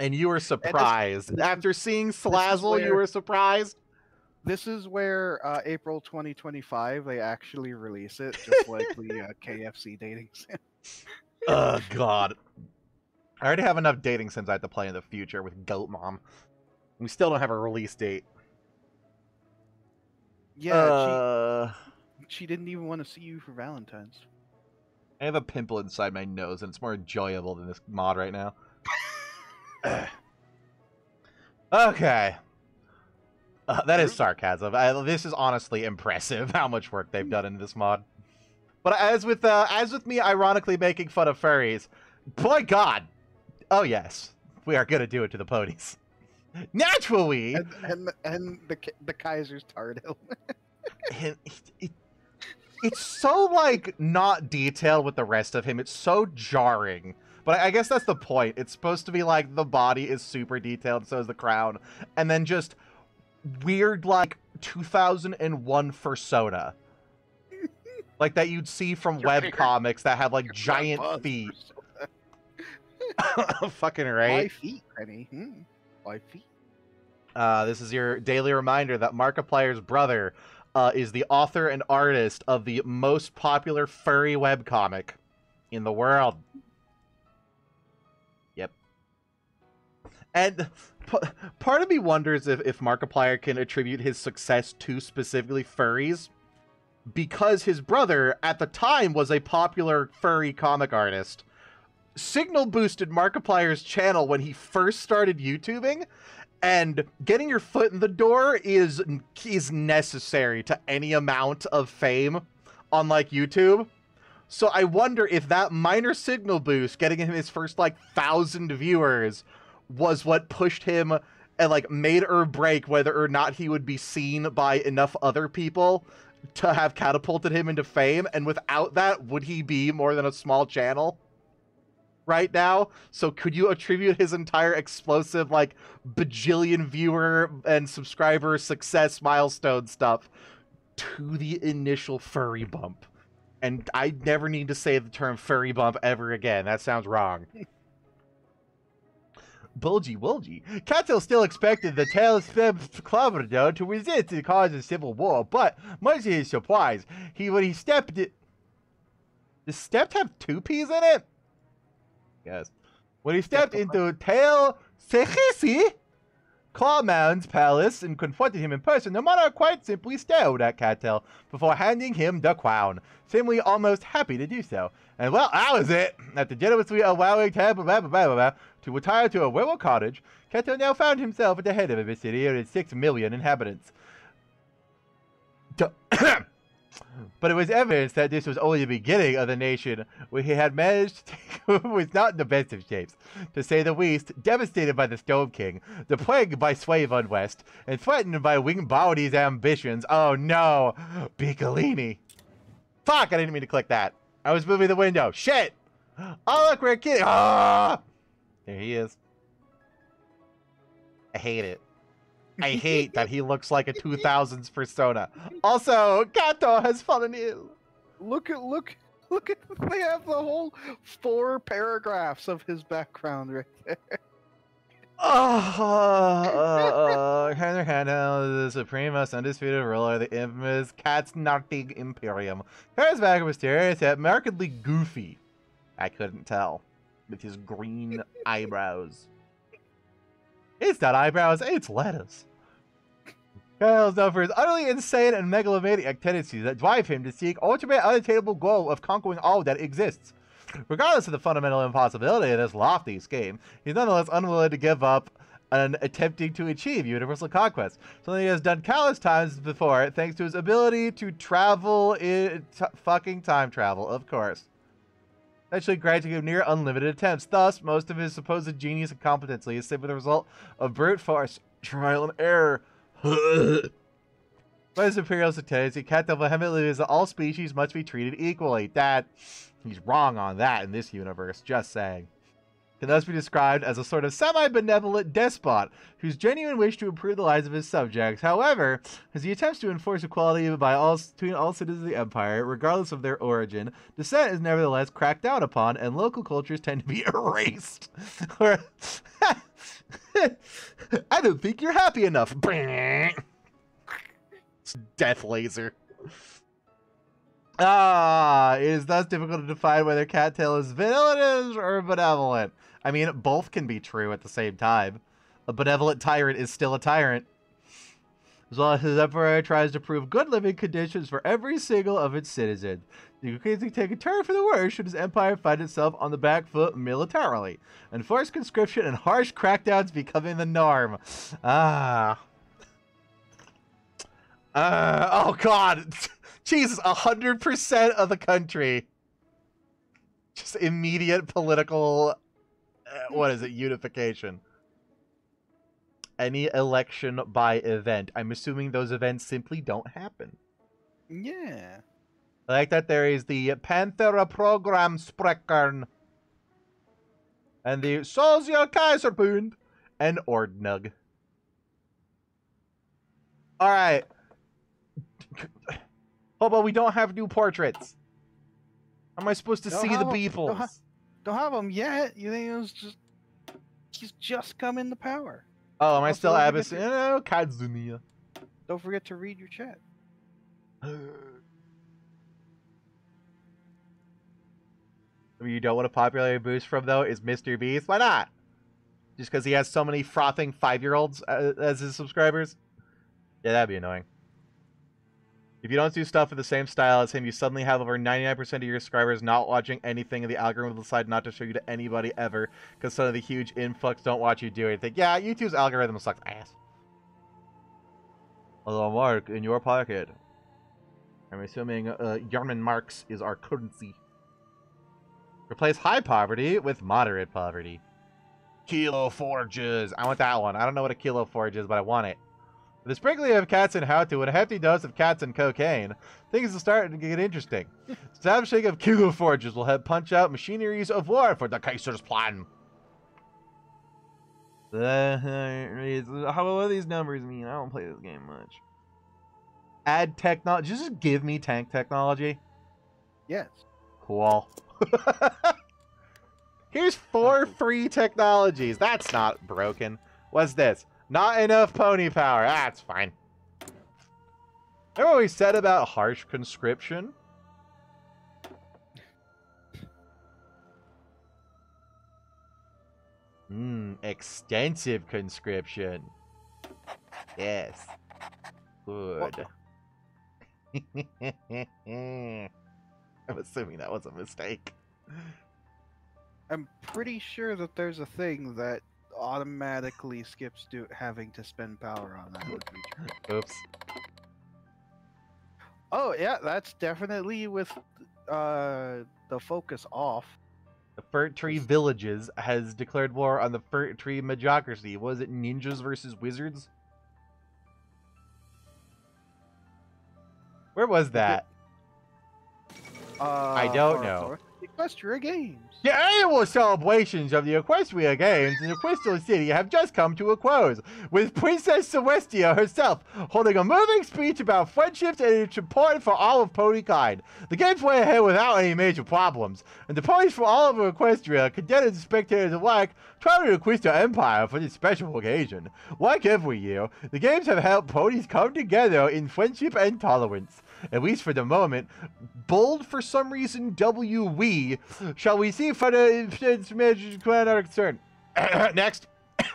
And you were surprised this after seeing Slazzle. You were surprised. This is where uh, April 2025 they actually release it, just like the uh, (laughs) KFC dating (laughs) sim. oh God. I already have enough dating sims I have to play in the future with Goat Mom. We still don't have a release date. Yeah, uh, she, she didn't even want to see you for Valentine's. I have a pimple inside my nose, and it's more enjoyable than this mod right now. (laughs) (clears throat) okay. Uh, that is sarcasm. I, this is honestly impressive (laughs) how much work they've done in this mod. But as with uh, as with me, ironically making fun of furries, boy God, oh yes, we are gonna do it to the ponies. (laughs) Naturally, And and, and the the Kaiser's Tardil. (laughs) it, it, it's so like not detailed with the rest of him. It's so jarring. But I guess that's the point. It's supposed to be like the body is super detailed, so is the crown, and then just weird like 2001 fursona. (laughs) like that you'd see from Your web comics that have like giant feet. persona. (laughs) (laughs) Fucking right. feet, Penny? Hmm. Why feet? Uh, this is your daily reminder that Markiplier's brother uh, is the author and artist of the most popular furry webcomic in the world. And (laughs) part of me wonders if, if Markiplier can attribute his success to specifically furries because his brother at the time was a popular furry comic artist. Signal boosted Markiplier's channel when he first started YouTubing, and getting your foot in the door is is necessary to any amount of fame on like YouTube. So I wonder if that minor signal boost, getting him his first like thousand viewers, was what pushed him and like made or break whether or not he would be seen by enough other people to have catapulted him into fame. And without that, would he be more than a small channel? right now. So could you attribute his entire explosive like bajillion viewer and subscriber success milestone stuff to the initial furry bump? And I never need to say the term furry bump ever again. That sounds wrong. (laughs) Bulgy Wulgy. Cato still expected the Tailspin Cloverdo to resist the cause of civil war, but much to his surprise, he when he stepped it. Does stepped have two P's in it? Yes. When he stepped into Tail Sechisi, Clawman's palace and confronted him in person, the monarch quite simply stared at Cattell before handing him the crown, seemingly almost happy to do so. And well, that was it. After generously allowing Tab to retire to a rural cottage, Cattell now found himself at the head of a city of six million inhabitants. (coughs) But it was evidence that this was only the beginning of the nation where he had managed to take (laughs) was not in the best of shapes, to say the least, devastated by the Storm King, the plague by slave unrest, and threatened by Wingbardy's ambitions. Oh no! Piccolini. Fuck, I didn't mean to click that. I was moving the window. Shit! (gasps) Oh look, we're kidding. Ah! There he is. I hate it. I (laughs) hate that he looks like a 2000s persona. Also, Kato has fallen ill. Look at look look at (laughs) they have the whole four paragraphs of his background right there. Oh, (laughs) uh, uh, Handel, the supreme, most undisputed ruler of the infamous Katznartig Imperium. Charismatic, mysterious, yet markedly goofy. I couldn't tell. With his green (laughs) eyebrows. It's not eyebrows, it's lettuce. Kyle is known for his utterly insane and megalomaniac tendencies that drive him to seek ultimate unattainable goal of conquering all that exists. Regardless of the fundamental impossibility of this lofty scheme, he's nonetheless unwilling to give up on attempting to achieve universal conquest, something he has done countless times before, thanks to his ability to travel in t- fucking time travel, of course. Actually, granting him near unlimited attempts. Thus, most of his supposed genius and competency is simply the result of brute force, trial and error. (laughs) By his imperial tendency, Kato vehemently believes that all species must be treated equally. That he's wrong on that in this universe. Just saying. Can thus be described as a sort of semi-benevolent despot whose genuine wish to improve the lives of his subjects. However, as he attempts to enforce equality by all between all citizens of the empire, regardless of their origin, dissent is nevertheless cracked down upon, and local cultures tend to be (laughs) erased. (laughs) I don't think you're happy enough. (laughs) Death laser. Ah, it is thus difficult to define whether Cattail is villainous or benevolent. I mean, both can be true at the same time. A benevolent tyrant is still a tyrant. As long as his emperor tries to prove good living conditions for every single of its citizens. You can take a turn for the worse should his empire find itself on the back foot militarily, and forced conscription and harsh crackdowns becoming the norm. Ah. Uh, oh god. (laughs) Jesus, 100% of the country. Just immediate political, Uh, what is it, unification. Any election by event. I'm assuming those events simply don't happen. Yeah. I like that there is the Panthera Program Spreckern and the Sozial Kaiserbund and Ordnung. Alright. Oh, but we don't have new portraits. How am I supposed to Don't see the people? ha- Don't have him yet. You think it was just he's just come into power. Oh, am I still don't Abyss? No, Kazunia. Don't forget to read your chat. (sighs) You don't want a popularity boost from though is Mr. Beast. Why not? Just because he has so many frothing five-year-olds uh, as his subscribers? Yeah, that'd be annoying. If you don't do stuff in the same style as him, you suddenly have over 99% of your subscribers not watching anything, and the algorithm will decide not to show you to anybody ever because some of the huge influx don't watch you do anything. Yeah, YouTube's algorithm sucks ass. Although, Mark, in your pocket, I'm assuming uh, Yarman Marks is our currency. Replace high poverty with moderate poverty. Kilo Forges. I want that one. I don't know what a Kilo Forge is, but I want it. With a sprinkling of cats and how to and a hefty dose of cats and cocaine, things are starting to get interesting. (laughs) Establishing of Kilo Forges will help punch out machineries of war for the Kaiser's plan. Uh, how what do these numbers mean? I don't play this game much. Add technology. Just give me tank technology. Yes. Cool. (laughs) Here's four free technologies. That's not broken. What's this? Not enough pony power. That's fine. Remember what we said about harsh conscription? Mmm, extensive conscription. Yes. Good. (laughs) I'm assuming that was a mistake. I'm pretty sure that there's a thing that automatically skips do having to spend power on that. Oops. Oh yeah, that's definitely with uh the focus off. The Fir Tree Villages has declared war on the Fir Tree Majocracy. Was it ninjas versus wizards? Where was that? Uh, I don't know. Equestria Games. The annual celebrations of the Equestria Games in Equestria City have just come to a close, with Princess Celestia herself holding a moving speech about friendships and its support for all of ponykind. The games went ahead without any major problems, and the ponies from all over Equestria, cadets and spectators alike, traveled to Equestria Empire for this special occasion. Like every year, the games have helped ponies come together in friendship and tolerance. At least for the moment, bold for some reason W we shall we see for the measures clan are concerned. Next. (coughs)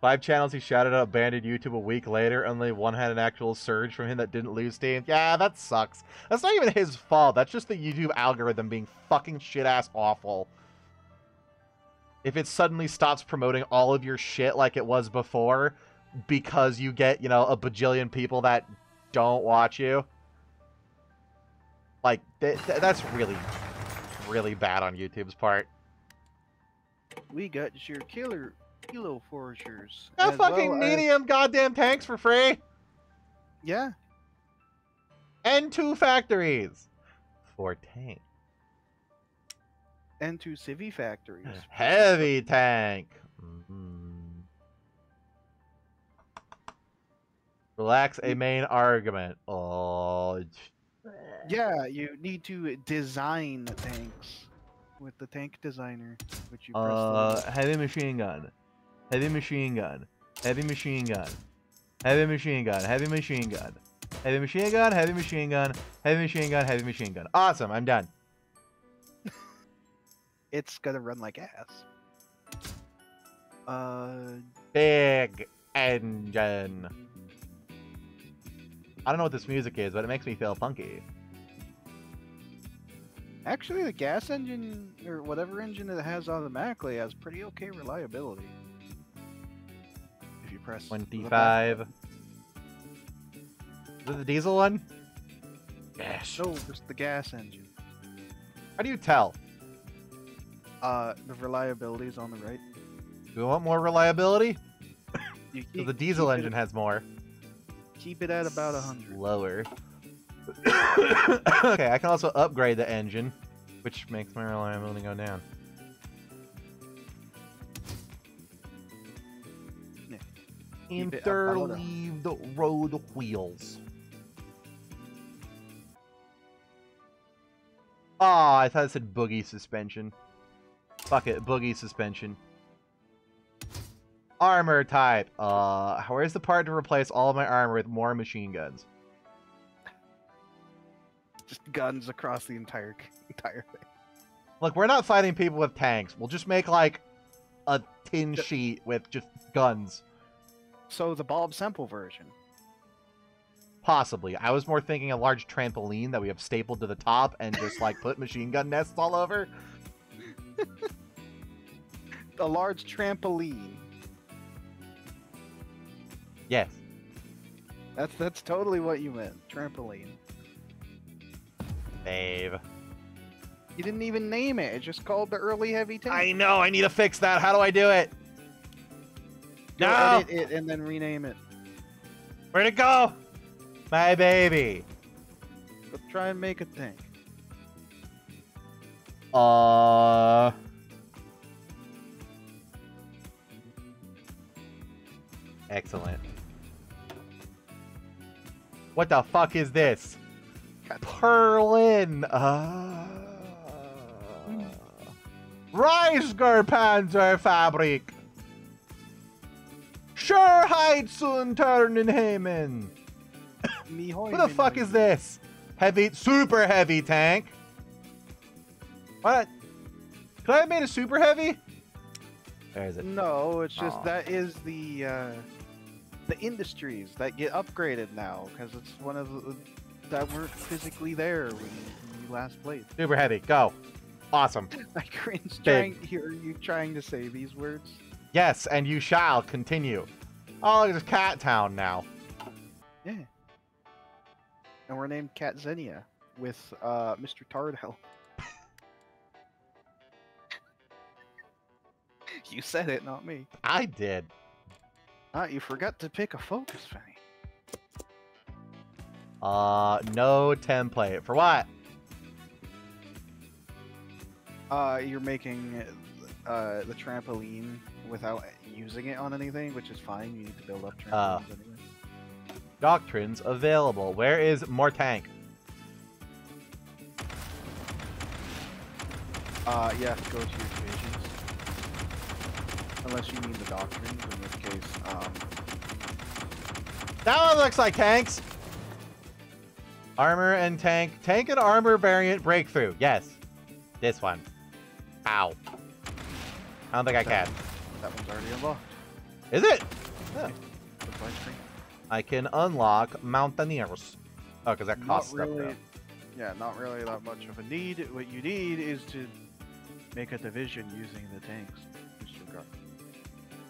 Five channels he shouted out abandoned YouTube a week later, only one had an actual surge from him that didn't lose steam. Yeah, that sucks. That's not even his fault. That's just the YouTube algorithm being fucking shit ass awful. If it suddenly stops promoting all of your shit like it was before, because you get, you know, a bajillion people that don't watch you. Like, th- th- that's really, really bad on YouTube's part. We got your killer kilo forgers. Got fucking well as- medium goddamn tanks for free. Yeah. And two factories. For tank. And two civvy factories. Heavy tank. Relax a main argument. Oh. Yeah, you need to design tanks with the tank designer, which you press. Uh, the- heavy machine gun. Heavy machine gun. Heavy machine gun. Heavy machine gun. Heavy machine gun. Heavy machine gun. Heavy machine gun. Heavy machine gun. Heavy machine gun. Awesome. I'm done. (laughs) It's gonna run like ass. Uh, Big engine. I don't know what this music is, but it makes me feel funky. actually, the gas engine or whatever engine it has automatically has pretty okay reliability. If you press the button. 25. Is it the diesel one? Yes. No, just the gas engine. How do you tell? Uh, the reliability is on the right. Do we want more reliability? (laughs) Keep, the diesel engine has more. Keep it at about a hundred. Lower. (coughs) okay, I can also upgrade the engine, which makes my reliability go down. Yeah. Keep it about a- Interleave the road wheels. Oh, I thought it said boogie suspension. Fuck it, boogie suspension. Armor type. Uh, where's the part to replace all of my armor with more machine guns? Just guns across the entire (laughs) entire thing. Look, we're not fighting people with tanks. We'll just make like a tin sheet with just guns. So the Bob Semple version. Possibly. I was more thinking a large trampoline that we have stapled to the top and just like put (laughs) machine gun nests all over. (laughs) A large trampoline. Yes. That's that's totally what you meant. Trampoline. Dave. You didn't even name it. It just called the early heavy tank. I know, I need to fix that. How do I do it? Go No! edit it and then rename it. Where'd it go? My baby. But try and make a tank. Uh. Excellent. What the fuck is this? God. Perlin. Uh. Reichsgerpanzer Fabrik. Sure Heizenturnen Who the fuck is this? Heavy, super heavy tank. What? Could I have made a super heavy? Where is it? No, it's just Aw. that is the uh, the industries that get upgraded now because it's one of the that weren't physically there when when you last played. Super heavy. Go. Awesome. (laughs) I cringe Big. trying hear you trying to say these words. Yes, and you shall continue. Oh, it's Cat Town now. Yeah. And we're named Cat Xenia with uh, Mr. Tardell. (laughs) you said it, not me. I did. Ah, you forgot to pick a focus, Fanny. Uh, no template. For what? Uh, you're making uh, the trampoline without using it on anything, which is fine. You need to build up Oh. trampolines anyway. Doctrines available. Where is more tank? Uh, to go to your divisions. Unless you mean the doctrines, in which case, um, That one looks like tanks. Armor and tank. Tank and armor variant breakthrough. Yes. This one. Ow. I don't think I can. that one's already unlocked. Is it? Screen. I can unlock Mountaineers. Oh, because that Not costs stuff. really. though. Yeah, not really that much of a need. What you need is to make a division using the tanks.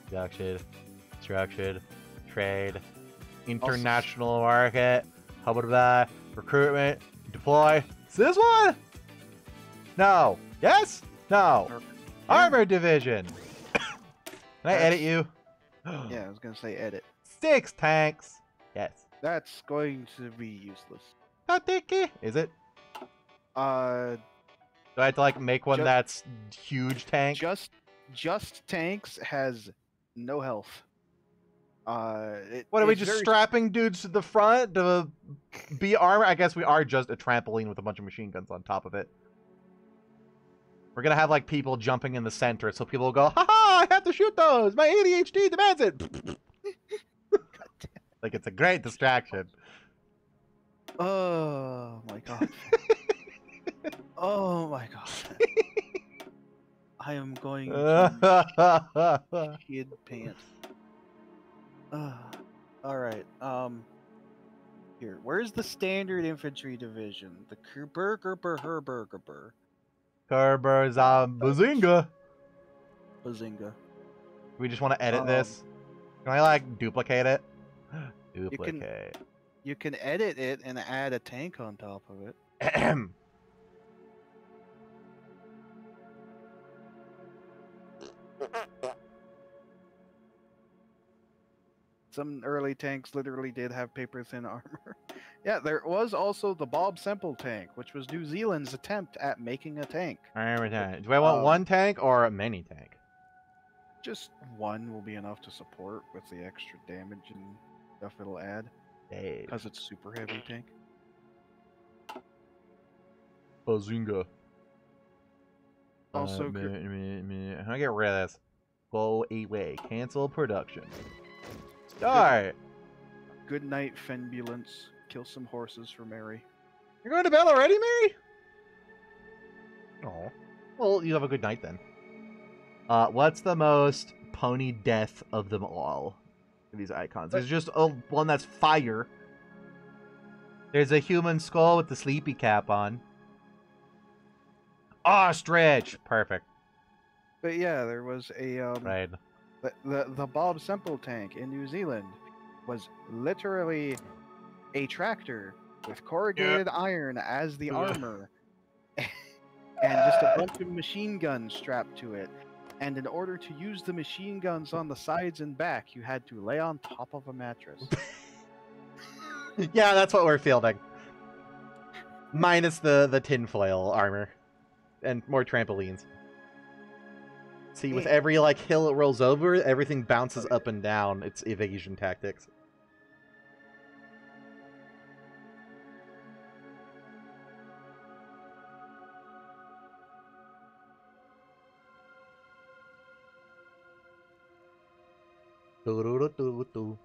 Production, construction, trade, international market, how about that? Recruitment, deploy. Is this one? No. Yes? No. Or- Armor division. Can I edit you? Yeah, I was gonna say edit. Six tanks. Yes. That's going to be useless. Is it? Uh, Do I have to like make one Ju- that's huge tank? just just tanks has no health. Uh, it, What are we just very- strapping dudes to the front to be armor? I guess we are just a trampoline with a bunch of machine guns on top of it. We're gonna have like people jumping in the center, so people will go, "Ha ha! I have to shoot those. My ADHD demands it." (laughs) Like it's a great distraction. Oh my god. (laughs) oh my god. (laughs) I am going (laughs) to kid pants. Uh, (sighs) all right. Um. Here, where's the standard infantry division? The kerber Kerberger Herberger Kerber's um, Bazinga. Bazinga. We just want to edit Um, this. Can I like duplicate it? can- Duplicate. You can edit it and add a tank on top of it. (laughs) Some early tanks literally did have paper thin armor. (laughs) yeah, there was also the Bob Semple tank, which was New Zealand's attempt at making a tank. Alright, tank. Do I want Um, one tank or a mini tank? Just one will be enough to support with the extra damage and stuff it'll add, because it's super heavy tank. Bazinga. Also, uh, gr- me, me, me. How do I get rid of this? Go away. Cancel production. Start. Good night, Fenbulance. Kill some horses for Mary. You're going to bed already, Mary? Oh. Well, you have a good night then. Uh, what's the most pony death of them all? These icons. There's just a, one that's fire. There's a human skull with the sleepy cap on. Ostrich! Perfect. But yeah, there was a um, Right. the, the the Bob Semple tank in New Zealand was literally a tractor with corrugated iron as the armor (laughs) and just a bunch of machine guns strapped to it. And in order to use the machine guns on the sides and back, you had to lay on top of a mattress. (laughs) yeah, that's what we're fielding. Minus the the tinfoil armor and more trampolines. See, with every like hill it rolls over, everything bounces up and down. It's evasion tactics. Do-do-do-do-do.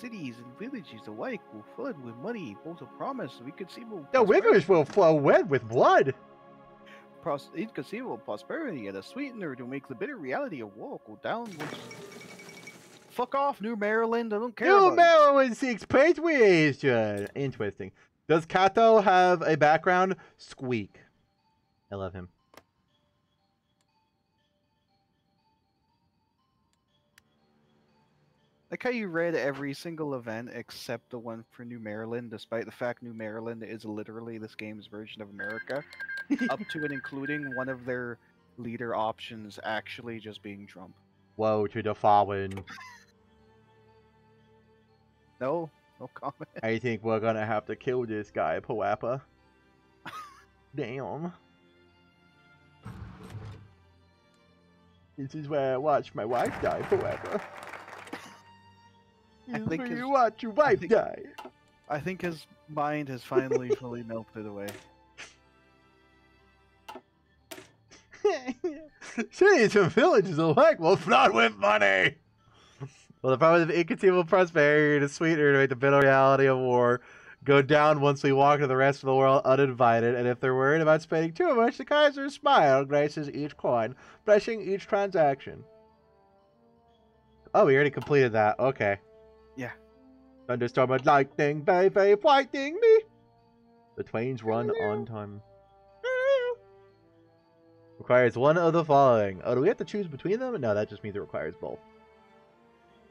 Cities and villages alike will flood with money, both a promise we of inconceivable The rivers will flow wet with blood. pros- inconceivable prosperity and a sweetener to make the bitter reality of war go down. Fuck off, New Maryland. I don't care. New. Maryland seeks patriation. Interesting. Does Kato have a background? Squeak. I love him. Like how you read every single event except the one for New Maryland, despite the fact New Maryland is literally this game's version of America, up to and including one of their leader options actually just being Trump. Woe to the fallen. No, no comment. I think we're gonna have to kill this guy, Pawappa. (laughs) Damn. This is where I watched my wife die, Pawappa. I is think where his- you watch your wife think- die. I think his mind has finally (laughs) fully melted away. (laughs) Cities and villages alike will flood with money. Well, the promise of inconceivable prosperity and a sweetener to make the bitter reality of war go down once we walk to the rest of the world uninvited. And if they're worried about spending too much, the Kaiser's smile graces each coin, blessing each transaction. Oh, we already completed that. Okay. Thunderstorm and lightning, baby, fighting me. The twains run on time. Requires one of the following. Oh, do we have to choose between them? No, that just means it requires both.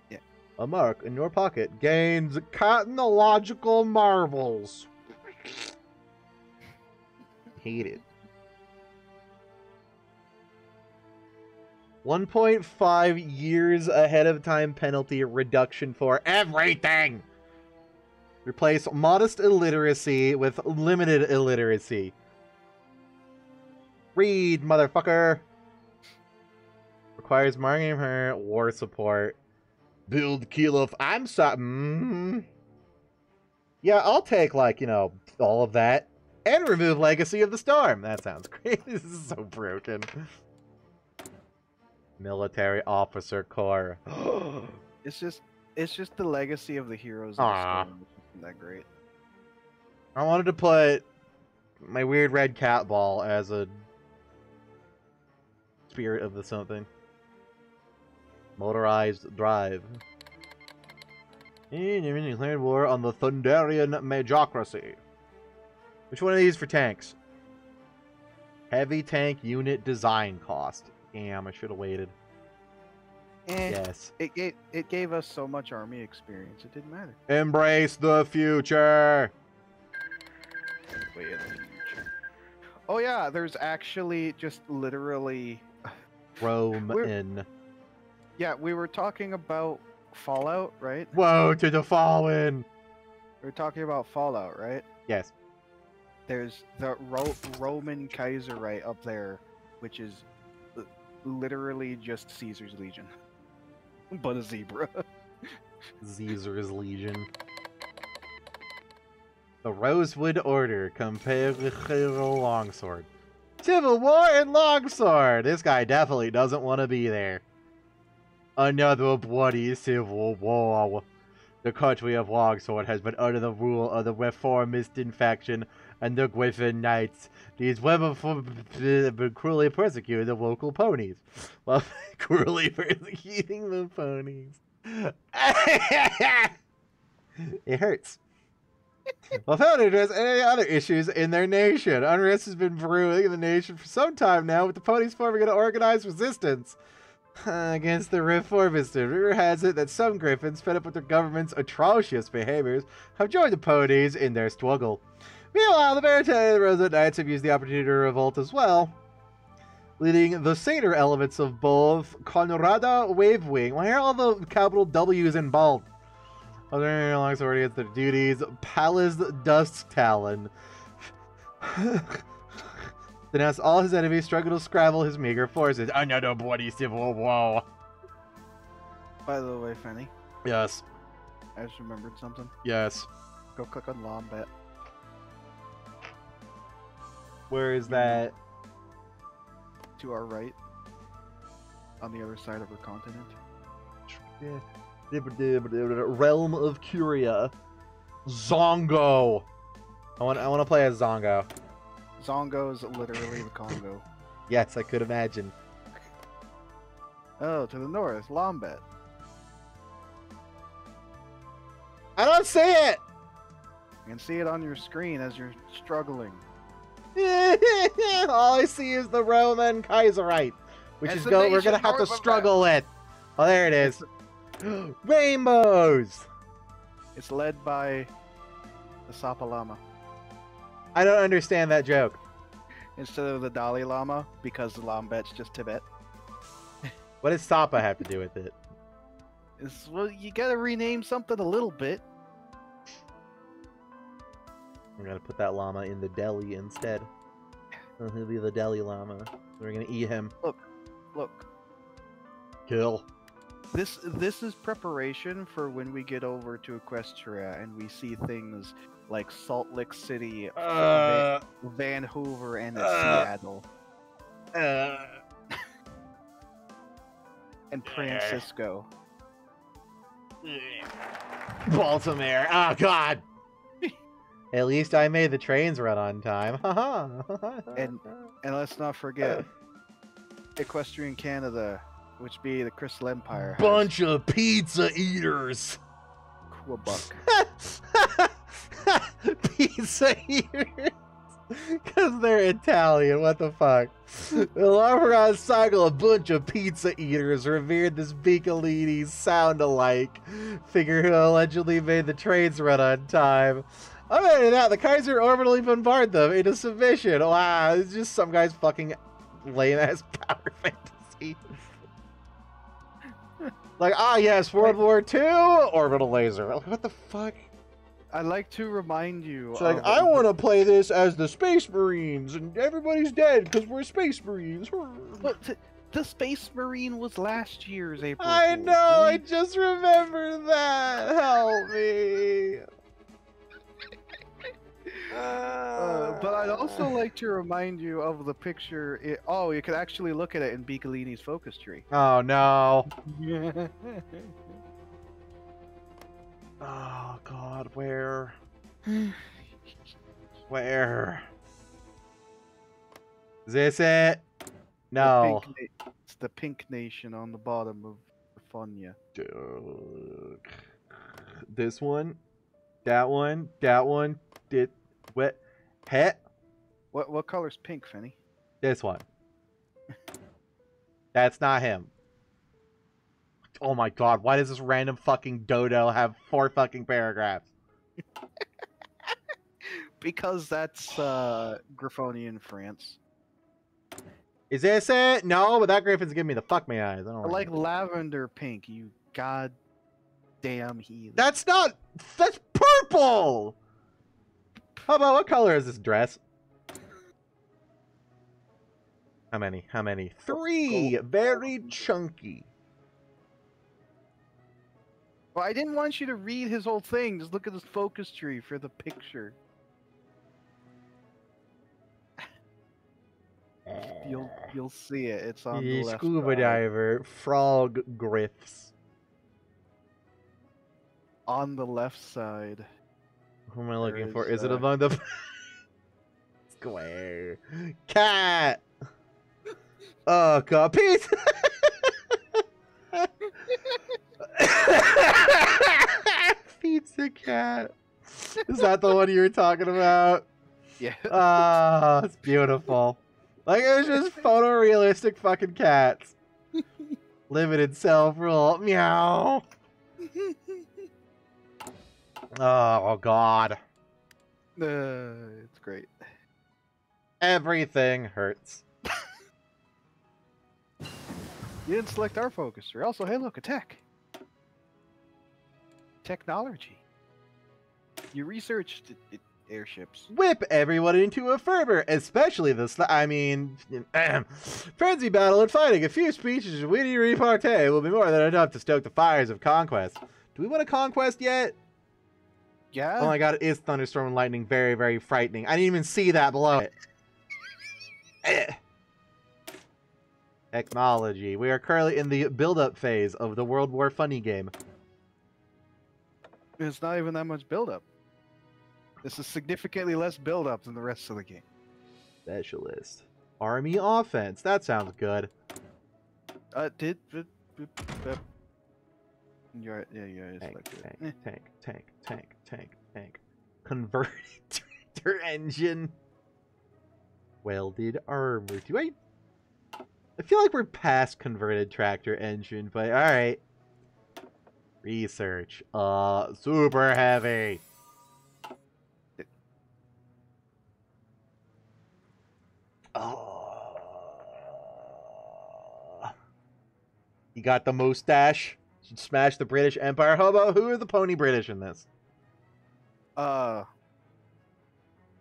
Yeah. A mark in your pocket gains cottonological marvels. Hate it. 1.5 years ahead of time penalty reduction for everything. Replace modest illiteracy with limited illiteracy. Read, motherfucker. Requires marketing her war support. Build Keelof. I'm sorry. Mm. Yeah, I'll take like you know all of that. and remove Legacy of the Storm. That sounds (laughs) great. this is so broken. Military Officer Corps. (gasps) It's just it's just the legacy of the heroes. Of the storm. That great. I wanted to put my weird red cat ball as a spirit of the something. Motorized drive. And you declared war on the Thunderian Majocracy. Which one of these for tanks? Heavy tank unit design cost. Damn, I should have waited. Eh, Yes. It gave it gave us so much army experience. It didn't matter. Embrace the future. Way in the future. Oh yeah, there's actually just literally (laughs) Rome in. yeah. We were talking about Fallout, right? Woe to the fallen. We were talking about Fallout, right? Yes. There's the Ro- Roman Kaiserite up there, which is literally just Caesar's Legion, (laughs) (laughs) but a zebra. Caesar's Legion. The Rosewood Order compared with Hero Longsword. Civil War and Longsword! This guy definitely doesn't want to be there. Another bloody civil war. The country of Longsword has been under the rule of the reformist faction and the Griffin Knights. These women have been cruelly persecuting the local ponies. While (laughs) cruelly persecuting the ponies. (laughs) it hurts. Well, Founding address any other issues in their nation. Unrest has been brewing in the nation for some time now, with the ponies forming an organized resistance uh, against the reformists. Rumor has it that some griffins, fed up with their government's atrocious behaviors, have joined the ponies in their struggle. Meanwhile, the Baritone and the Rosewood Knights have used the opportunity to revolt as well, leading the saner elements of both Conrada Wavewing. Why are all the capital W's in bold? Other longsword against their duties. Palace Dusk Talon. (laughs) Denounced all his enemies, struggled to scrabble his meager forces. Another bloody civil war. By the way, Fanny, Yes, I just remembered something. yes. Go click on Lombat. Where is that? to our right, on the other side of our continent. Realm of Curia. Zongo. I want. I want to play as Zongo. Zongo is literally the Congo. (laughs) Yes, I could imagine. Oh, to the north, Lombat. I don't see it. You can see it on your screen as you're struggling. (laughs) All I see is the Roman Kaiserite, which is go. We're gonna have to struggle with. Oh, there it is. (gasps) Rainbows. It's led by the Sapa Lama I don't understand that joke. instead of the Dalai Lama because the Lombat's just Tibet. What does Sapa have to do with it? It's, well, you gotta rename something a little bit. I'm gonna put that llama in the deli instead. Oh, he'll be the deli llama. We're gonna eat him. Look, look. Kill. this this is preparation for when we get over to Equestria and we see things like Salt Lick City, Uh, Van, Van Hoover, and uh. Seattle, uh, and Francisco. Baltimore. Oh God. At least I made the trains run on time. (laughs) And- And let's not forget (laughs) Equestrian Canada, which be the Crystal Empire. has bunch of pizza eaters. Quebec. (laughs) pizza eaters. Because they're Italian. What the fuck? The Lamperon cycle, a bunch of pizza eaters revered this Piccolini sound alike figure who allegedly made the trains run on time. Than that, the Kaiser orbitally bombard them into submission. Wow, it's just some guy's fucking lame ass (laughs) power fantasy. like, ah, yes, World War II, orbital laser. Like, what the fuck? I'd like to remind you. It's like, I want to play this as the Space Marines, and everybody's dead because we're Space Marines. (laughs) But the Space Marine was last year's April. I know, I just remembered that. Help me. Uh, but I'd also (sighs) like to remind you of the picture. It, oh, you could actually look at it in Piccolini's focus tree. Oh no. (laughs) Oh god, where? (sighs) Where? Is this it? No. The pink it's the pink nation on the bottom of. Dude. This one, that one, that one, did what? hat. What what color's pink, Finny? This one. (laughs) That's not him. Oh my god, why does this random fucking dodo have four fucking paragraphs? (laughs) Because that's uh, Griffonian France. Is this it? No, but that griffin's giving me the fuck me eyes. I don't I like lavender pink. You god damn heathen. That's not. That's purple. How about what color is this dress? How many? How many? Three. Gold. Very chunky. Well, I didn't want you to read his whole thing. Just look at this focus tree for the picture. (laughs) You'll you'll see it. It's on the left. scuba side. diver, frog griffs. On the left side. Who am I looking for? is, Is it among the (laughs) square cat? Oh, god! Pete's the cat. Is that the one you were talking about? Yeah. Ah, it's beautiful. Like it was just photorealistic fucking cats. Limited self rule. Meow. Oh god. Uh, it's great. Everything hurts. You didn't select our focus tree. Also, hey, look, a tech. Technology. You researched i- i- airships. Whip everyone into a fervor, especially the sl- I mean, (clears throat) frenzy battle and fighting. A few speeches of witty repartee will be more than enough to stoke the fires of conquest. Do we want a conquest yet? Yeah. Oh my god, it is thunderstorm and lightning. Very, very frightening. I didn't even see that below it. Eh. Technology. We are currently in the build-up phase of the World War Funny game. It's not even that much build-up. This is significantly less build-up than the rest of the game. Specialist. Army offense. That sounds good. Uh, did. did- did- did- You're, yeah, yeah, it's Tank, tank, Eh. tank, tank, tank, tank, tank. Converted (laughs) tractor engine. Welded armor. Do I? I feel like we're past converted tractor engine, but all right. Research. Uh, super heavy. Oh. You got the mustache. Smash the British Empire. How about who are the pony British in this? Uh,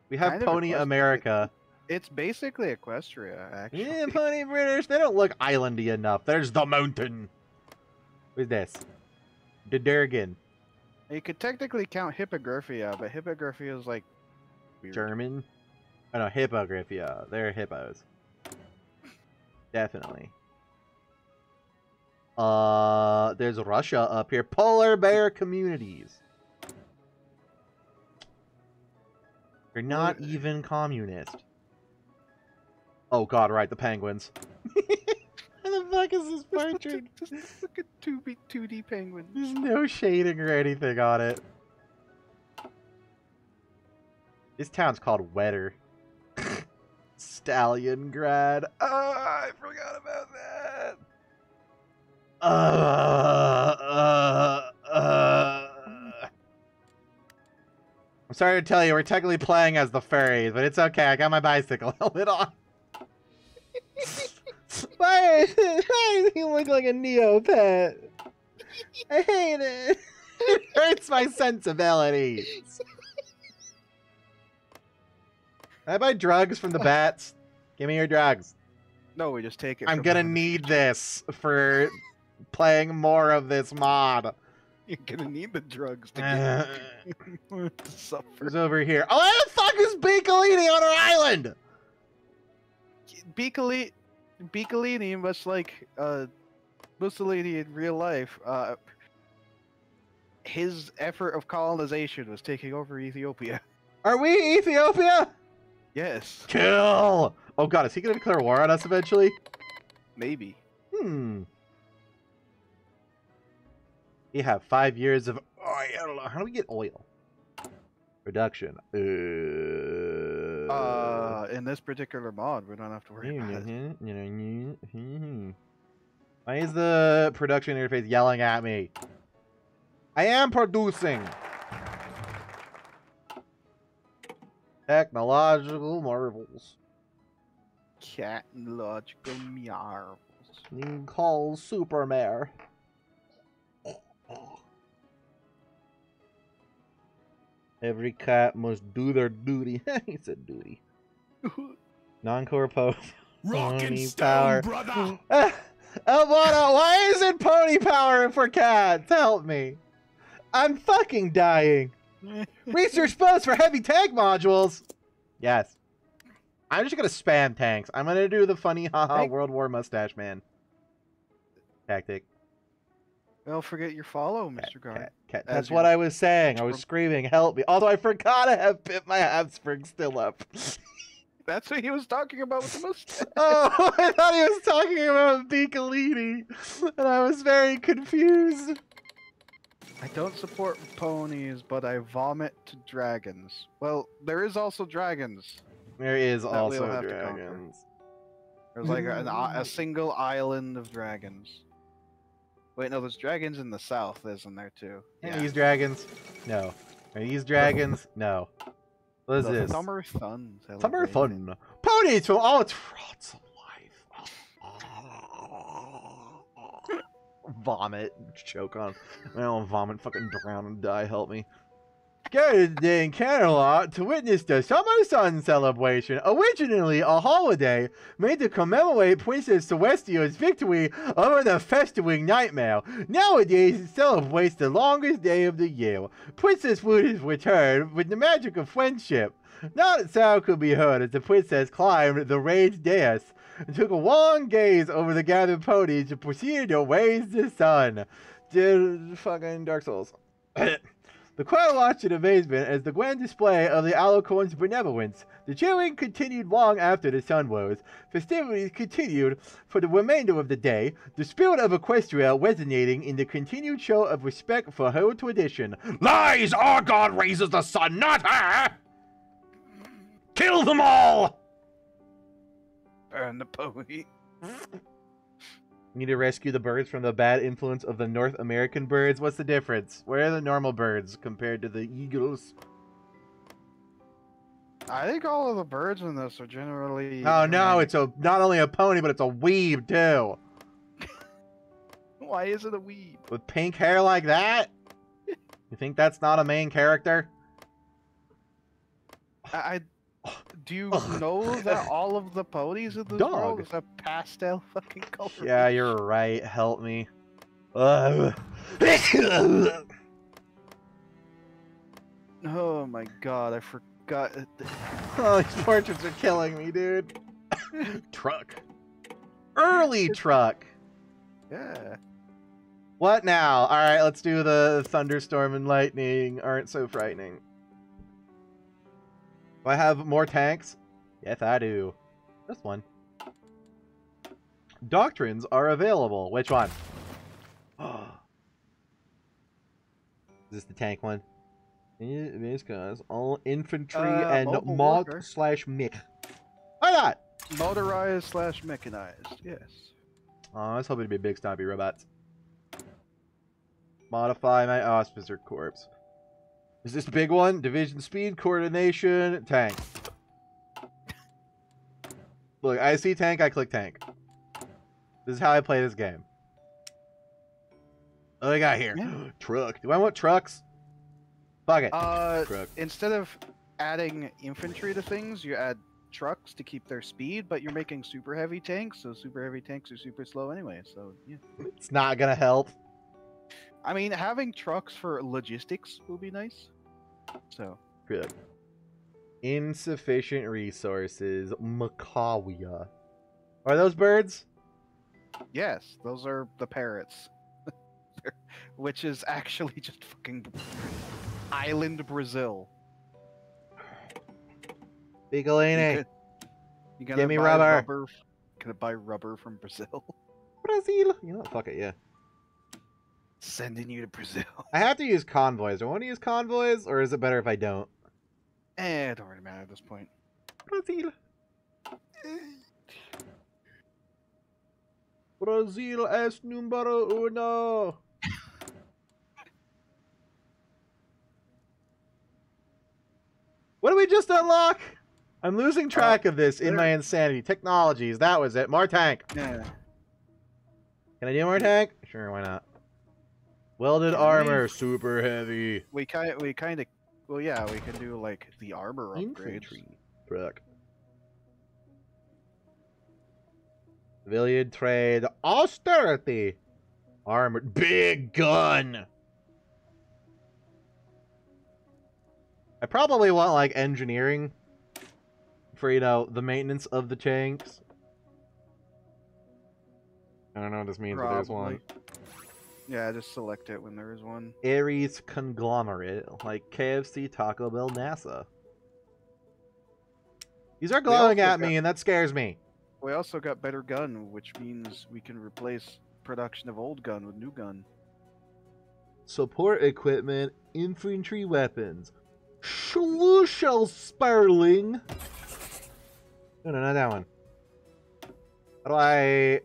We have Pony America. it's basically Equestria, actually. Yeah, Pony British. They don't look islandy enough. There's the mountain. What's this? The Durgan. You could technically count Hippogriffia, but Hippogriffia is like weird. German. Oh no, Hippogriffia. They're hippos. Definitely. Uh, there's Russia up here. Polar bear communities. They're not even communist. Oh god, right, the penguins. (laughs) How the fuck is this portrait? Just look at two B two D penguins. There's no shading or anything on it. This town's called Wetter. (laughs) Stalliongrad. Oh, I forgot about that. Uh, uh, uh. I'm sorry to tell you, we're technically playing as the furries, but it's okay. I got my bicycle (laughs) helmet on. (laughs) Why, why does he look like a Neopet? I hate it. (laughs) It hurts my sensibilities. Can I buy drugs from the bats? Give me your drugs. No, we just take it. I'm gonna them. need this for playing more of this mod. You're gonna need the drugs to, Uh, get, (laughs) to suffer. Who's over here? Oh, where the fuck is Piccolini on our island? Piccolini, Piccolini, much like uh, Mussolini in real life, uh, his effort of colonization was taking over Ethiopia. (laughs) Are we Ethiopia? Yes, Kill! Oh god, is he gonna declare war on us eventually? maybe. Hmm. We have five years of oil. How do we get oil? Production. Uh. Uh, in this particular mod, we don't have to worry about it. (laughs) (laughs) Why is the production interface yelling at me? I am producing. Technological marvels. Catological marvels. You call Supermare. Every cat must do their duty. (laughs) he said duty. (laughs) Non-core post. Rock Pony and power. stone, brother. (laughs) Ah, Elvana, why isn't pony power for cats? Help me. I'm fucking dying. Research funds for heavy tank modules. Yes. I'm just gonna spam tanks. I'm gonna do the funny haha Tank- World War mustache man tactic. Don't forget your follow, Mr. Guard. Cat, cat. As That's what I was saying. I was screaming, "Help me!" Although I forgot I have bit my half spring still up. (laughs) That's what he was talking about with the mustache. (laughs) oh, I thought he was talking about Piccolini, and I was very confused. I don't support ponies, but I vomit to dragons. Well, there is also dragons. There is also we'll have to conquer. dragons. There's like a (laughs) single island of dragons. Wait, no, there's dragons in the south, isn't there too? Are these dragons? No. Are these dragons? No. What is The this? Summer Sun. Summer celebration. fun. Ponies from all trots of life. vomit. Choke on. I don't vomit. Fucking drown and die. Help me. Gathered in Canterlot to witness the Summer Sun celebration, originally a holiday made to commemorate Princess Celestia's victory over the festering nightmare. Nowadays, it celebrates the longest day of the year. Princess Wood's return with the magic of friendship. Not a sound could be heard as the princess climbed the raised dais and took a long gaze over the gathered ponies and proceeded to raise the sun. Dude, fucking Dark Souls. (coughs) the crowd watched in amazement as the grand display of the Alicorn's benevolence. The cheering continued long after the sun rose. Festivities continued for the remainder of the day, the spirit of Equestria resonating in the continued show of respect for her tradition. Lies! Our god raises the sun, not her! Kill them all! Burn the pony. Need to rescue the birds from the bad influence of the North American birds. What's the difference? Where are the normal birds compared to the eagles? I think all of the birds in this are generally. Oh no, it's a not only a pony, but it's a weeb too. (laughs) Why is it a weed? With pink hair like that? (laughs) You think that's not a main character? I. I do you know that all of the ponies in this world is a pastel fucking color? Yeah, you're right. Help me. Oh my god, I forgot. (laughs) oh, these portraits are killing me, dude. (laughs) truck. Early truck. Yeah. What now? All right, let's do the thunderstorm and lightning. Aren't so frightening. Do I have more tanks? Yes, I do. This one. Doctrines are available. Which one? (gasps) Is this the tank one? This guys all infantry Uh, and mod warfare. slash mick. Why not? Motorized slash mechanized. Yes. Oh, I was hoping to be big stompy robots. Modify my auspicer corpse. Is this the big one? Division speed, coordination, tank. Look, I see tank, I click tank. This is how I play this game. What do I got here? Yeah. (gasps) Truck. Do I want trucks? Fuck it. Uh, Truck. instead of adding infantry to things, you add trucks to keep their speed, but you're making super heavy tanks, so super heavy tanks are super slow anyway. So yeah. It's not gonna help. I mean, having trucks for logistics will be nice. So, Good. Insufficient resources. Makawia. Are those birds? yes, those are the parrots. (laughs) Which is actually (laughs) just fucking island Brazil. You Piccolini. You gotta Give me buy rubber. f- Gonna buy rubber from Brazil. (laughs) Brazil. You know what? Fuck it, yeah. Sending you to Brazil. I have to use convoys. Do I want to use convoys, or is it better if I don't? Eh, it don't really matter at this point. Brazil. Brazil es número uno. What did we just unlock? I'm losing track of this in my insanity. Technologies, that was it. More tank. Yeah. Can I do more tank? Sure, why not? Welded Can we- armor, super heavy. We kind we kind of well yeah we can do like the armor upgrade. Infantry. Civilian trade. Austerity. Armored. Big gun. I probably want like engineering for you know the maintenance of the tanks. I don't know what this means, but there's one. Yeah, just select it when there is one. Aries conglomerate, like KFC, Taco Bell, NASA. These are glowing at me, and that scares me. We also got better gun, which means we can replace production of old gun with new gun. Support equipment, infantry weapons. Schlussel Sparling. No, no, not that one. How do I.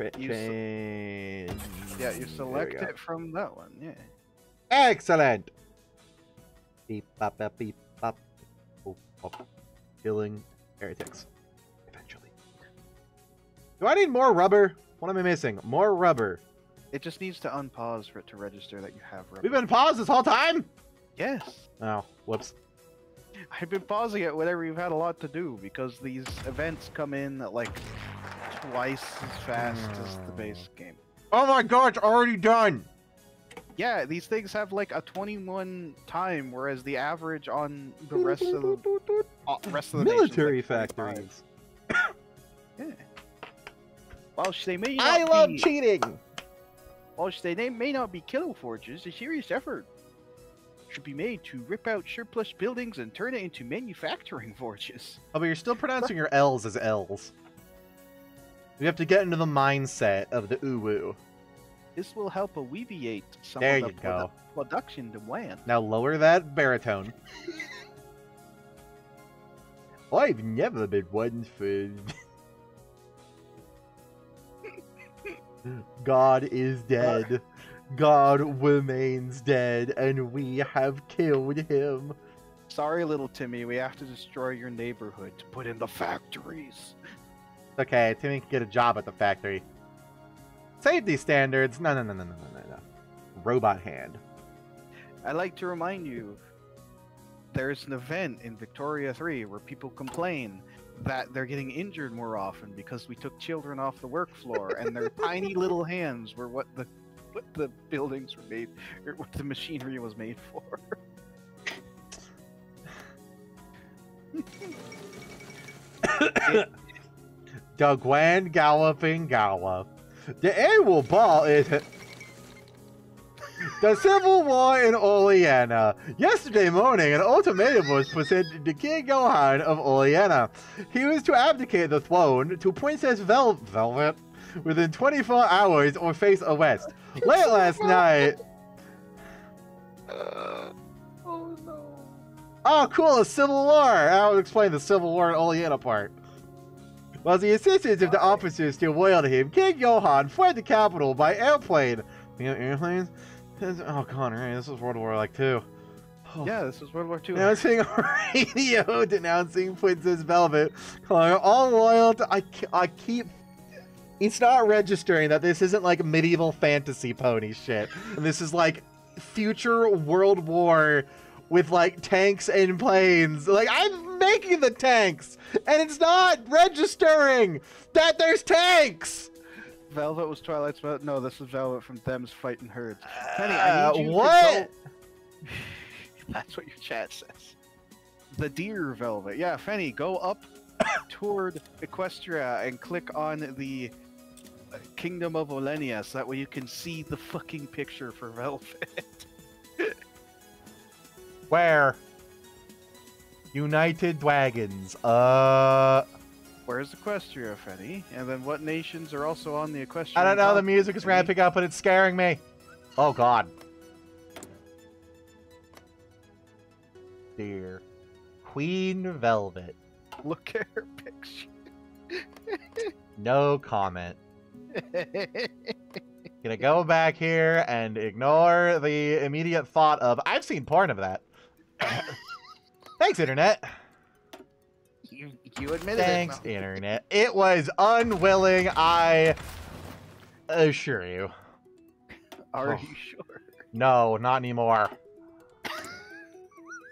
Tra- You change. Yeah, you select it from that one. Yeah. Excellent. Beep bop bop beep bop. Oh, oh. Killing heretics. Eventually. Do I need more rubber? What am I missing? More rubber. It just needs to unpause for it to register that you have rubber. We've been paused this whole time. Yes. Oh, whoops. I've been pausing it whenever you've had a lot to do because these events come in at like twice as fast as the base game. Oh my god, it's already done. Yeah, these things have like a 21 time, whereas the average on the rest of the uh, rest of the military like factories. Yeah. Whilst they may not I love be, cheating. whilst they may- may not be kilo forges, a serious effort should be made to rip out surplus buildings and turn it into manufacturing (laughs) forges. Oh, but you're still pronouncing (laughs) your L's as L's. You have to get into the mindset of the uwu. This will help alleviate some There of the you go. production demand. Now lower that baritone. (laughs) I've never been one for. (laughs) God is dead. God remains dead, and we have killed him. Sorry, little Timmy, we have to destroy your neighborhood to put in the factories. Okay, Timmy can get a job at the factory. Safety standards. No, no, no, no, no, no, no, no. Robot hand. I'd like to remind you there's an event in Victoria 3 where people complain that they're getting injured more often because we took children off the work floor and their (laughs) tiny little hands were what the what the buildings were made or what the machinery was made for. (laughs) The Grand Galloping Gallop. The annual ball is (laughs) the Civil War in Olenia. Yesterday morning, an ultimatum was presented to King Johann of Olenia. He was to abdicate the throne to Princess Vel- Velvet within 24 hours or face arrest. Late last (laughs) night. oh no. Oh, cool, a Civil War. I'll explain the Civil War in Olenia part. While the assistance of the officers still loyal to him, King Johann fled the capital by airplane. You know, airplanes? Oh, God, right, this is World War like two. Oh. Yeah, this is World War II. Announcing (laughs) radio denouncing Princess Velvet, calling her all loyal to. I, I keep. It's not registering that this isn't like medieval fantasy pony shit. This is like future World War with like tanks and planes. Like, I'm making the tanks, and it's not registering that there's tanks! Velvet was Twilight's Velvet. No, this is Velvet from Them's Fighting Herds. Penny, I Uh, need you to what? go- (laughs) That's what your chat says. The deer velvet. Yeah, Fenny, go up (coughs) toward Equestria and click on the uh, Kingdom of Olenia so that way you can see the fucking picture for Velvet. (laughs) Where? United Dragons. Uh, Where's Equestria, Fenny? And then what nations are also on the Equestria? I don't know. The music is ramping up, but it's scaring me. Oh God. Dear Queen Velvet. Look at her picture. (laughs) No comment. Gonna go back here and ignore the immediate thought of I've seen porn of that. Thanks, internet. you, you admitted Thanks, it. Thanks, internet. It was unwilling, I assure you. Are Oh. you sure? No, not anymore.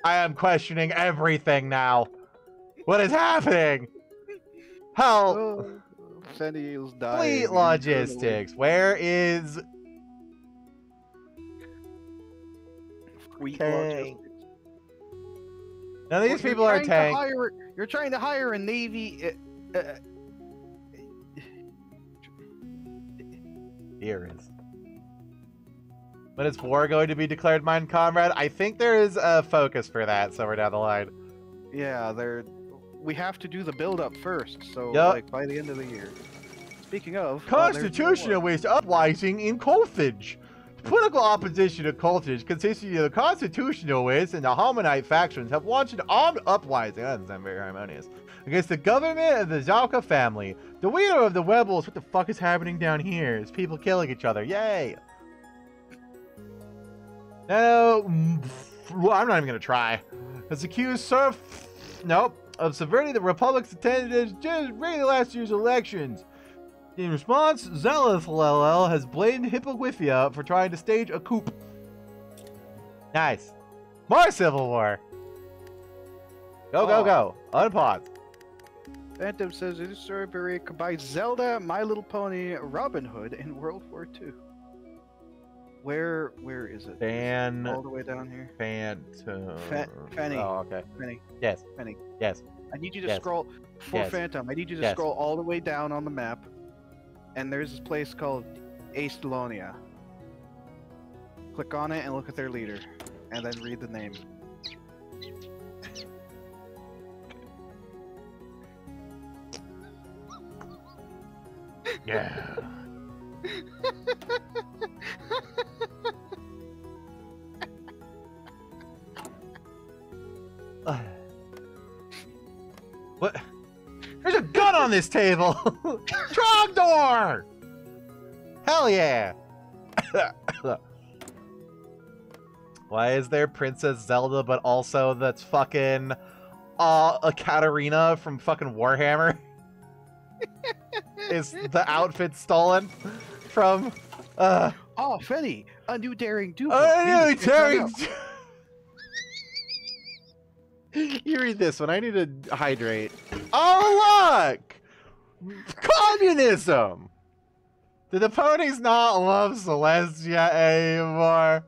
I am questioning everything now. What is happening? Hell, Oh, Fenny is dying. fleet internally. logistics. Where is Fleet Tank. logistics. None of these Well, people are tank. hire- you're trying to hire a navy. Uh, uh, Here is. When is war going to be declared, mine comrade? I think there is a focus for that somewhere down the line. yeah, they're. We have to do the build up first, so Yup. like by the end of the year. Speaking of, uh, there's more. Uprising in Carthage. Political opposition to Carthage, consisting of the Constitutionalists and the Hominite factions, have launched an armed uprising. That doesn't sound very harmonious. Against the government of the Zalka family. The leader of the rebels. What the fuck is happening down here? Is people killing each other? Yay! No, I'm not even gonna try. Has accused Sir. Nope. Of subverting the Republic's attendance just during last year's elections. In response, Zelithlel has blamed Hippogriffia for trying to stage a coup. Nice. More Civil War. Go, go, Oh. go. Unpause. Phantom says this story combines Zelda, My Little Pony, Robin Hood, and World War II. Where where is it? Is it Fan. all the way down here. Phantom. Fa- Fanny. Oh, okay. Fanny. Yes. Fanny. Yes. I need you to Yes. scroll for Yes. Phantom. I need you to Yes. scroll all the way down on the map, and there's this place called Aestalonia. Click on it and look at their leader, and then read the name. Yeah. (laughs) What? There's a gun on this table! (laughs) Trogdor! Hell yeah! (coughs) Why is there Princess Zelda, but also that's fucking uh, a Katarina from fucking Warhammer? is the outfit stolen from uh Oh, Fenny, a new daring do. Oh, no, Please, (laughs) you read this one. I need to hydrate. Oh, look! Communism! Do the ponies not love Celestia anymore?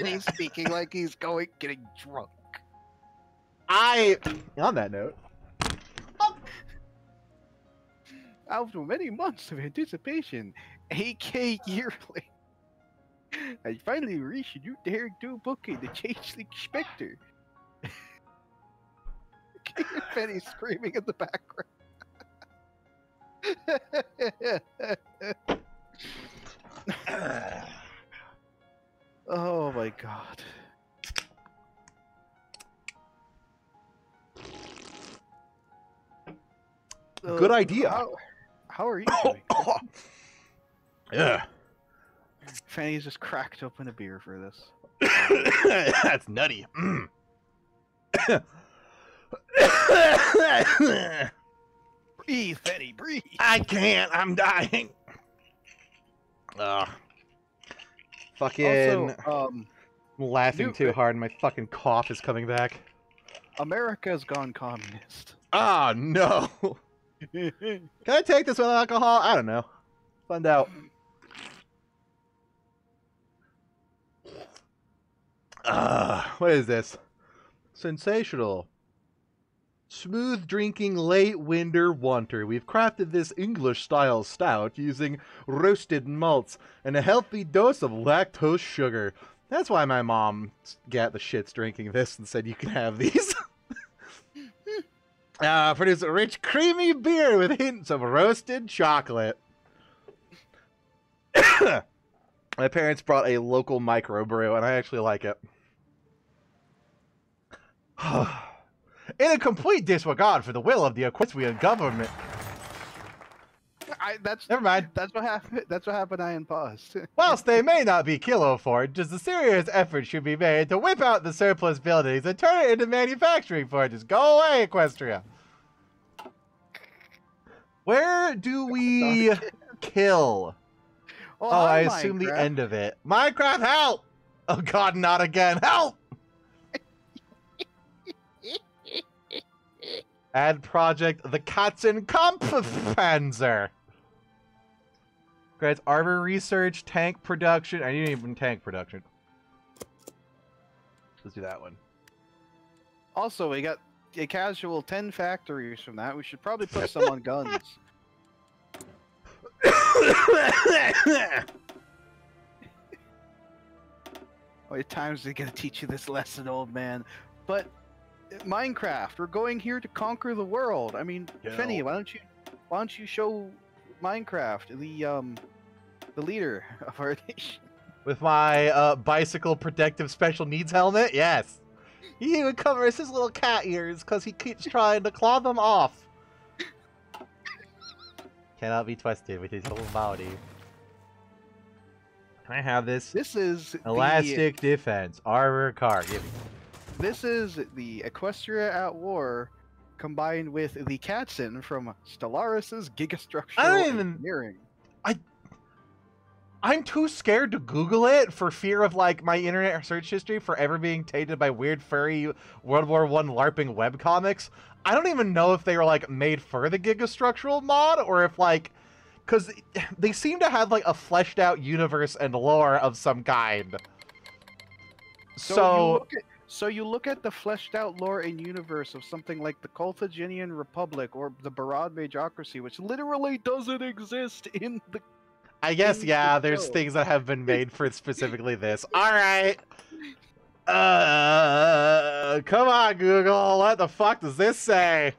(laughs) He's speaking like he's going getting drunk. I. On that note, After many months of anticipation, AK yearly, I finally reached a new daring do booking, the Changeling Spectre. (laughs) Penny screaming in the background. (laughs) oh my god. Good Uh, idea. How, how are you (coughs) yeah. Fanny's just cracked open a beer for this. (coughs) That's nutty. Mm. (coughs) Breathe, Fanny, breathe. I can't. I'm dying. Ugh. Fucking Also, um, laughing too hard. and My fucking cough is coming back. America's gone communist. Ah no. (laughs) Can I take this with alcohol? I don't know. Find out. Uh, what is this? Sensational. Smooth drinking late winter winter. We've crafted this English style stout using roasted malts and a healthy dose of lactose sugar. That's why my mom got the shits drinking this and said you can have these. (laughs) uh, produce a rich, creamy beer with hints of roasted chocolate. (coughs) my parents brought a local microbrew, and I actually like it. (sighs) In a complete disregard for the will of the Equestrian government. I, that's Never mind. that's what happened. That's what happened. I paused. (laughs) Whilst they may not be kilo forges, a serious effort should be made to whip out the surplus buildings and turn it into manufacturing forges. Go away, Equestria. Where do we (laughs) kill? Oh, oh I assume the end of it. Minecraft, help! Oh god, not again. Help! Add project the Katzen Kampfpanzer. Grants armor research, tank production. I need even tank production. Let's do that one. Also, we got a casual ten factories from that. We should probably put some on guns. (laughs) How many times are they gonna teach you this lesson, old man? But Minecraft, we're going here to conquer the world. I mean, Fenny, why don't you why don't you show Minecraft the um the leader of our (laughs) nation? With my uh, bicycle protective special needs helmet? Yes. He even covers his little cat ears because he keeps trying to claw them off. Cannot be twisted with his whole body. Can I have this? This is the- Elastic defense, armor car. Give me. This is the Equestria at War combined with the Katzen from Stellaris's Gigastructural I don't even- Engineering. I'm too scared to Google it for fear of like my internet search history forever being tainted by weird furry World War One LARPing webcomics. I don't even know if they were like made for the Gigastructural mod or if like because (sighs) they seem to have like a fleshed out universe and lore of some kind. So, So, you look at, so you look at the fleshed out lore and universe of something like the Carthaginian Republic or the Barad Magocracy, which literally doesn't exist in the. I guess yeah, the there's things that have been made for specifically this. (laughs) All right. Uh, come on, Google. What the fuck does this say?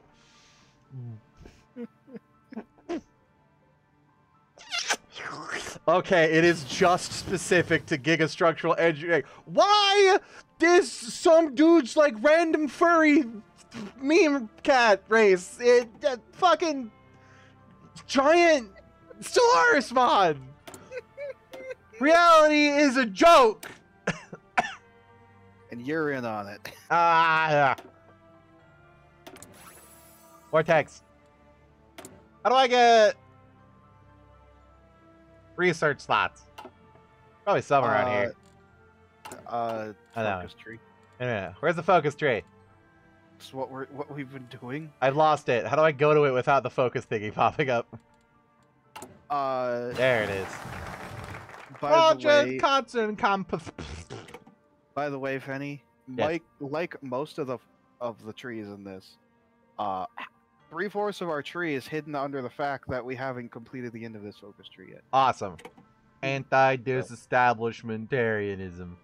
Okay, it is just specific to gigastructural engineering. Why does some dude's like random furry meme cat race it uh, fucking giant Stellaris mod? (laughs) Reality is a joke. And you're in on it. (laughs) Ah. Vortex. How do I get research slots? Probably somewhere around here. Uh. Focus tree. No, no, no. Where's the focus tree? That's what we're what we've been doing. I lost it. How do I go to it without the focus thingy popping up? Uh, There it is. by the Project way, Constant by the way, Fenny, Yes. like like most of the of the trees in this, uh, three fourths of our tree is hidden under the fact that we haven't completed the end of this focus tree yet. Awesome. Anti-disestablishmentarianism.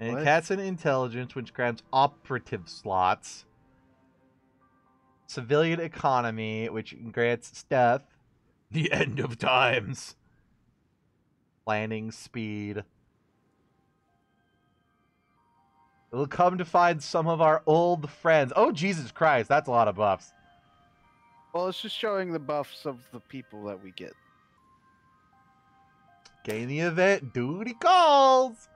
And What? cats and intelligence, which grants operative slots. Civilian economy, which grants stuff. (laughs) The end of times. Planning speed. We'll come to find some of our old friends. Oh, Jesus Christ, that's a lot of buffs. Well, it's just showing the buffs of the people that we get. Gain the event, duty calls.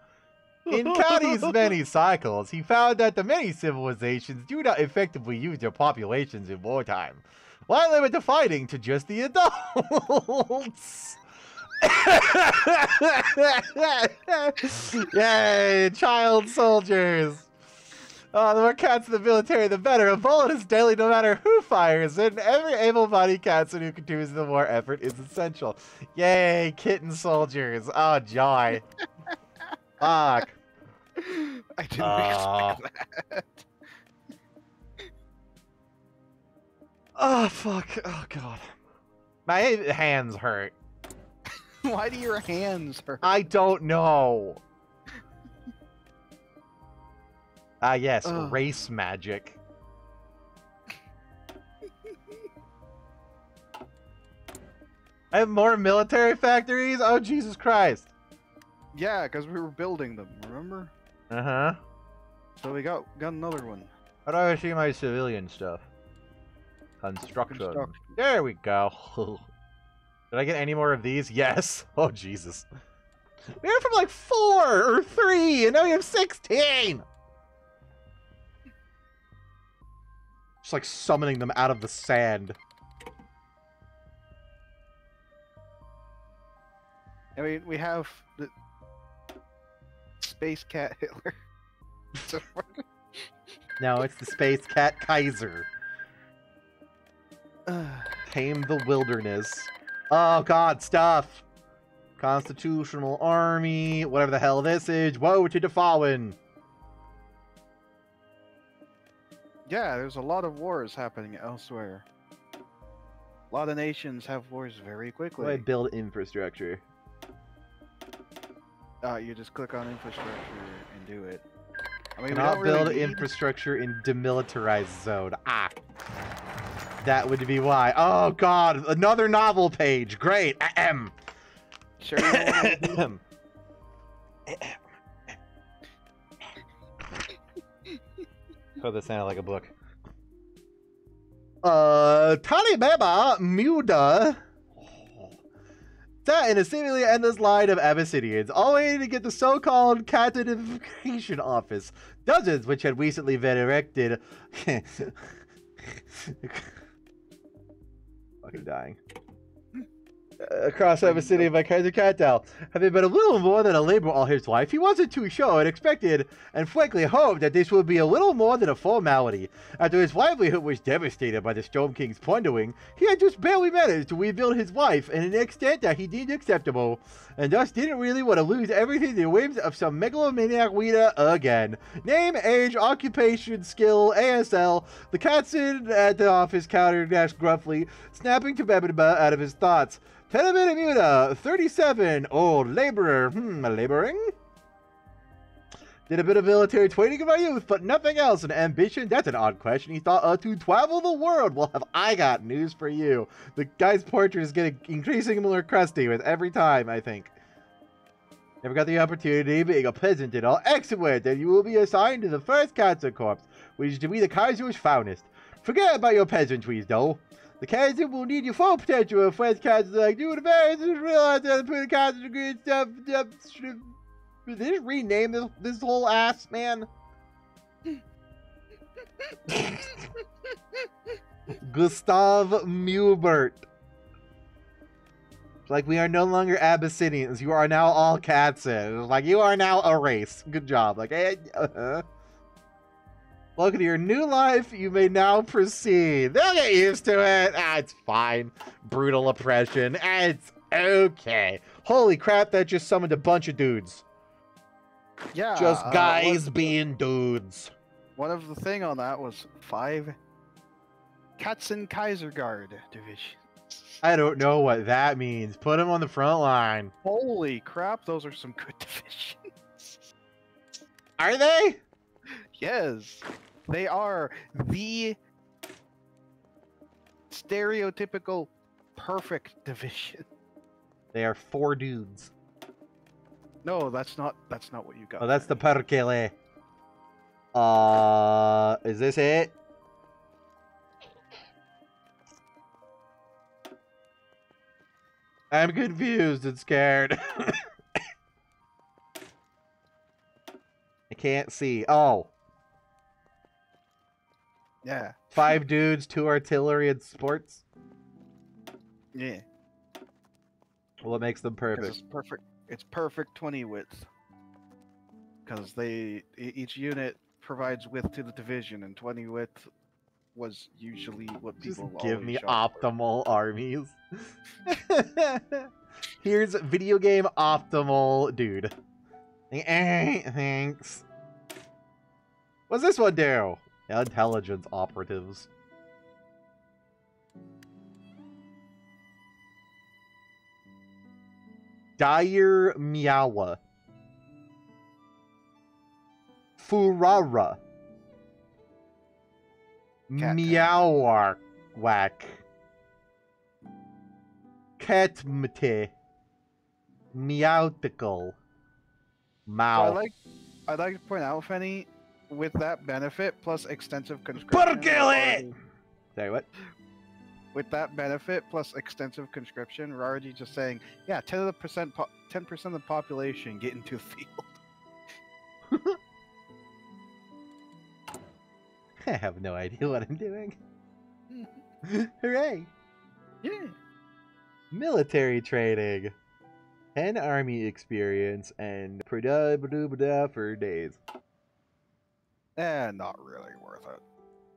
In County's many cycles, he found that the many civilizations do not effectively use their populations in wartime. Why limit the fighting to just the adults? (laughs) Yay, child soldiers! Uh, the more cats in the military, the better. A bullet is deadly no matter who fires it. Every able-bodied catson who contributes to the war effort is essential. Yay, kitten soldiers. Oh, joy. Fuck. (laughs) I didn't Ah. expect that. Oh, fuck. Oh, God. My hands hurt. (laughs) Why do your hands hurt? I don't know. Ah, yes, Ugh. race magic. I have more military factories? Oh, Jesus Christ. Yeah, because we were building them, remember? Uh huh. So we got got another one. How do I see my civilian stuff? Construction. Construction. There we go. (laughs) Did I get any more of these? Yes. (laughs) Oh, Jesus. We went from like four or three, and now we have 16! Just like summoning them out of the sand. I mean, we have the space cat Hitler. (laughs) (laughs) No, it's the Space Cat Kaiser. (sighs) Tame the wilderness. Oh, God, stuff. Constitutional Army, whatever the hell this is. Woe to the fallen. yeah, there's a lot of wars happening elsewhere. A lot of nations have wars very quickly. I build infrastructure? Uh, you just click on infrastructure and do it. I mean, we Cannot don't really build need- infrastructure in demilitarized zone. Ah. That would be why. Oh god, another novel page. Great. Ahem. Sure. You don't wanna do- Ahem. oh, that sounded like a book. Uh, Talibaba Muda. Sat in a seemingly endless line of Abyssinians, all waiting to get the so-called canonification office. Dozens which had recently been erected. (laughs) Fucking dying. Uh, across Abyssinia by Kaiser Katal. Having been a little more than a labor all his life, he wasn't too sure and expected and frankly hoped that this would be a little more than a formality. After his livelihood was devastated by the Storm King's plundering, he had just barely managed to rebuild his life in an extent that he deemed acceptable, and thus didn't really want to lose everything to the whims of some megalomaniac leader again. Name, age, occupation, skill, ASL. The Katzen at the office countered asked gruffly, snapping to Bebeba out of his thoughts. Tenebenemuda, 37, old laborer. Hmm, laboring? Did a bit of military training in my youth, but nothing else. An ambition? That's an odd question. He thought, uh, to travel the world. Well, have I got news for you. The guy's portrait is getting increasingly more crusty with every time, I think. Never got the opportunity, being a peasant and all. Excellent! Then you will be assigned to the 1st Cancer Corps, which is to be the Kaiser's finest. Forget about your peasantries, though. The Kaiser will need your full potential if French Kaisers like doing affairs and realize that to put a Kaiser degree and stuff. stuff, stuff. Did they just rename this, this whole ass, man? (laughs) Gustav Mubert. Like, we are no longer Abyssinians. You are now all Katzen. Like, you are now a race. Good job. Like, eh, uh-huh. Welcome to your new life. You may now proceed. They'll get used to it. Ah, it's fine. Brutal oppression. Ah, It's okay. Holy crap, that just summoned a bunch of dudes. yeah. Just uh, guys being dudes. one of the thing on that was five Katzen Kaiserguard division. I don't know what that means. Put them on the front line. Holy crap, those are some good (laughs) divisions. Are they? yes, they are the stereotypical perfect division. They are four dudes. No, that's not that's not what you got. Oh, that's the Perkele. Uh, is this it? I'm confused and scared. (laughs) I can't see. Oh, yeah. five dudes, two artillery, and sports. Yeah. Well, it makes them perfect? It's perfect. It's perfect 20 width. Because they each unit provides width to the division, and 20 width was usually what Just people give me shot for. optimal armies. (laughs) Here's video game optimal dude. Eh, Thanks. What's this one do? Intelligence operatives. Dire Miawa. Furara. Meowark. Ketmte. Meowtical. So I like I'd like to point out, Fenny, with that benefit plus extensive conscription. Porque we're already- Say what? With that benefit plus extensive conscription, we're already just saying, yeah, ten of the percent, ten percent of the population get into the field. (laughs) I have no idea what I'm doing. (laughs) Hooray! Yeah. Military training. 10 army experience and prada for days. Eh, not really worth it.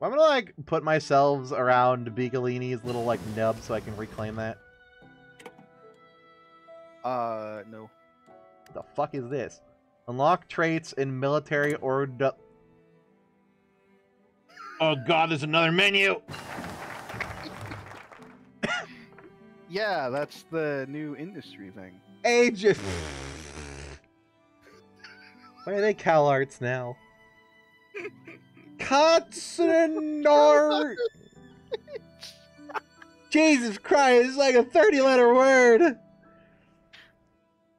I'm gonna like put myself around Piccolini's little like nub so I can reclaim that. Uh, no. the fuck is this? Unlock traits in military or Oh god, there's another menu! (laughs) Yeah, that's the new industry thing. Ages! Why are they Cal Arts now? Katsunar! Jesus Christ, it's like a 30 letter word!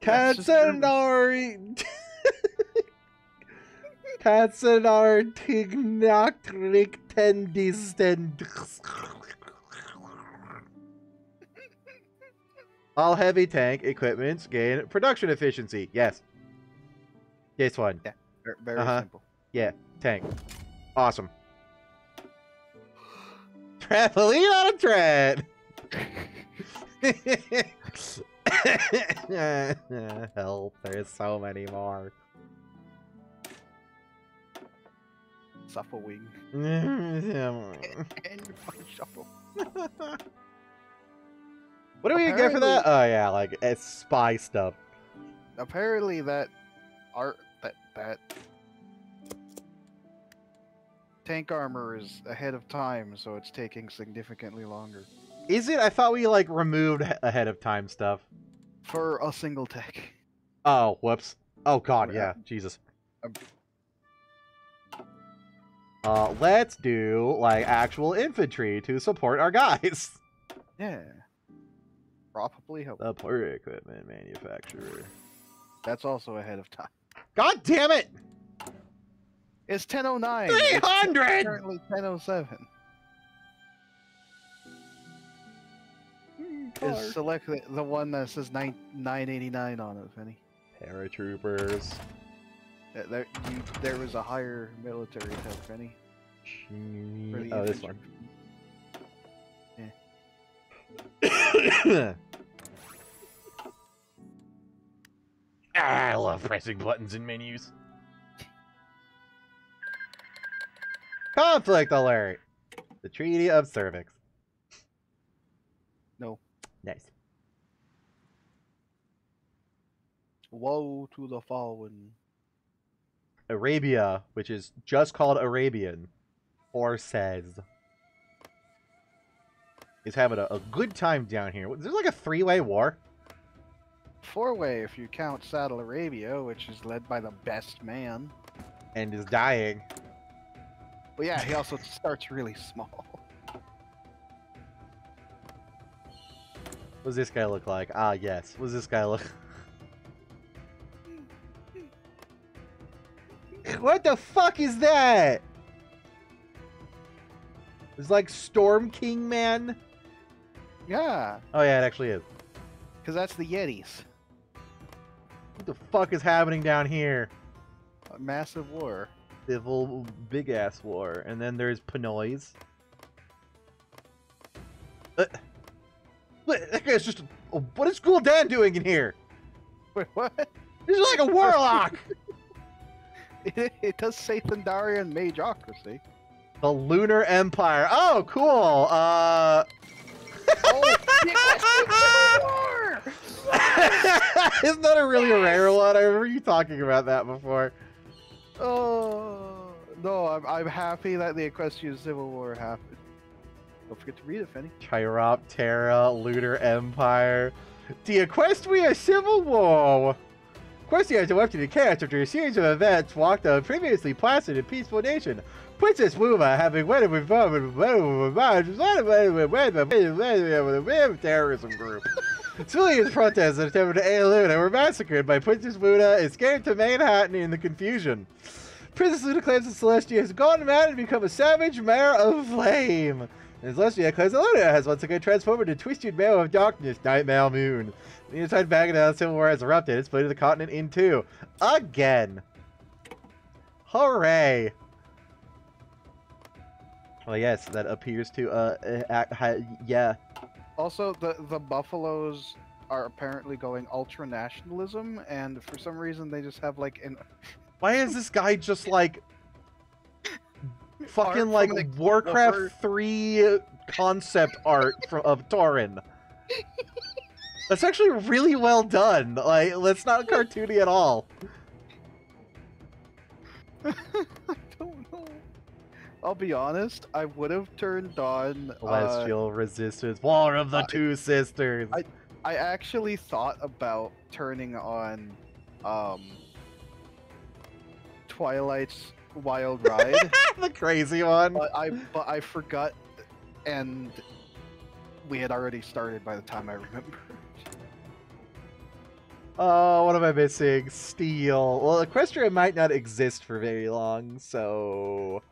That's just German. Katsunari! Katsunar Tignactric Tendistend. All heavy tank equipments gain production efficiency. Yes. Case one. Ver- Very Uh-huh. simple. Yeah, tank. Awesome. (gasps) Trampoline on a tread. (laughs) Help, there's so many more. Supple wing. (laughs) what And your fucking shuffle. do we get for that? Oh yeah, like it's spy stuff. Apparently, that art that that tank armor is ahead of time, so it's taking significantly longer Is it? I thought we like removed ahead of time stuff. for a single tech. Oh, whoops. Oh god, Yeah. Jesus. Um, Uh, let's do like actual infantry to support our guys. (laughs) Yeah. Probably help. Support equipment manufacturer. That's also ahead of time. God damn it! It's 1009. Three It's hundred. currently 1007. Is select the, the one that says nine, 989 on it, Vinny. Paratroopers. Uh, There, you, there was a higher military tech, Vinny. for Oh, this infantry. one. Ah, (coughs) (coughs) I love pressing buttons in menus. Conflict alert! The Treaty of Cervix. No. Nice. Woe to the fallen. Arabia, which is just called Arabian, or says, is having a, a good time down here. Is there like a three-way war? Four way if you count Saddle Arabia, which is led by the best man. And is dying. But yeah, he also starts really small. What does this guy look like? Ah, yes. What does this guy look? (laughs) what the fuck is that? It's like Storm King Man. Yeah, Oh yeah, it actually is. because that's the Yetis. What the fuck is happening down here? A massive war. Civil big ass war, and then there's Pinoys. Uh, what- that guy's just. oh, What is Ghoul Dan doing in here? Wait, what? He's like a (laughs) warlock. It, it does say Thundarian Mageocracy. The Lunar Empire. Oh, cool. Uh. Oh, the Equestrian Civil War! Isn't that a really rare one? I remember you talking about that before. Oh no, I'm I'm happy that the Equestrian Civil War happened. Don't forget to read it, Fenny. Chiroptera, Lunar Empire. The Equestria Civil War. Equestria has erupted in chaos after a series of events walked a previously placid and peaceful nation. Princess Luna, having wedded with a terrorism group. (laughs) Civilians protested and attempted to aid Luna were massacred by Princess Luna escaped to Manhattan in the confusion. Princess Luna claims that Celestia has gone mad and become a savage mare of flame. And Celestia claims that Luna has once again transformed into twisted male of darkness, Nightmare Moon. The inside Baghdad Civil War has erupted and split the continent in two. Again. Hooray. Well, yes, that appears to, uh, uh, act, yeah. Also, the the Buffaloes are apparently going ultra nationalism, and for some reason they just have like an (laughs) Why is this guy just like fucking like Warcraft 3 concept art from of Tauren? That's actually really well done. Like that's not (laughs) cartoony at all. (laughs) I. I'll be honest, I would have turned on. Uh, Celestial Resistance, War of the I- Two Sisters. I actually thought about turning on, um, Twilight's Wild Ride, (laughs) the crazy one. but I but I forgot, and we had already started by the time I remember. (laughs) Oh, what am I missing? Steel. Well, Equestria might not exist for very long, so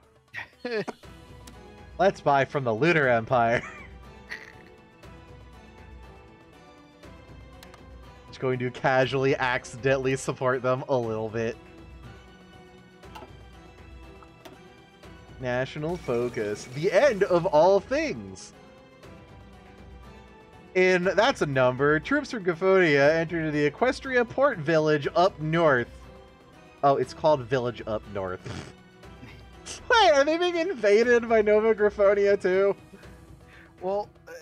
(laughs) let's buy from the Lunar Empire. (laughs) Just going to casually, accidentally support them a little bit. National focus. The end of all things. And that's a number. Troops from Griffonia entered the Equestria Port Village up north. Oh, it's called Village Up North. (laughs) Wait, are they being invaded by Nova Griffonia too? Well, uh,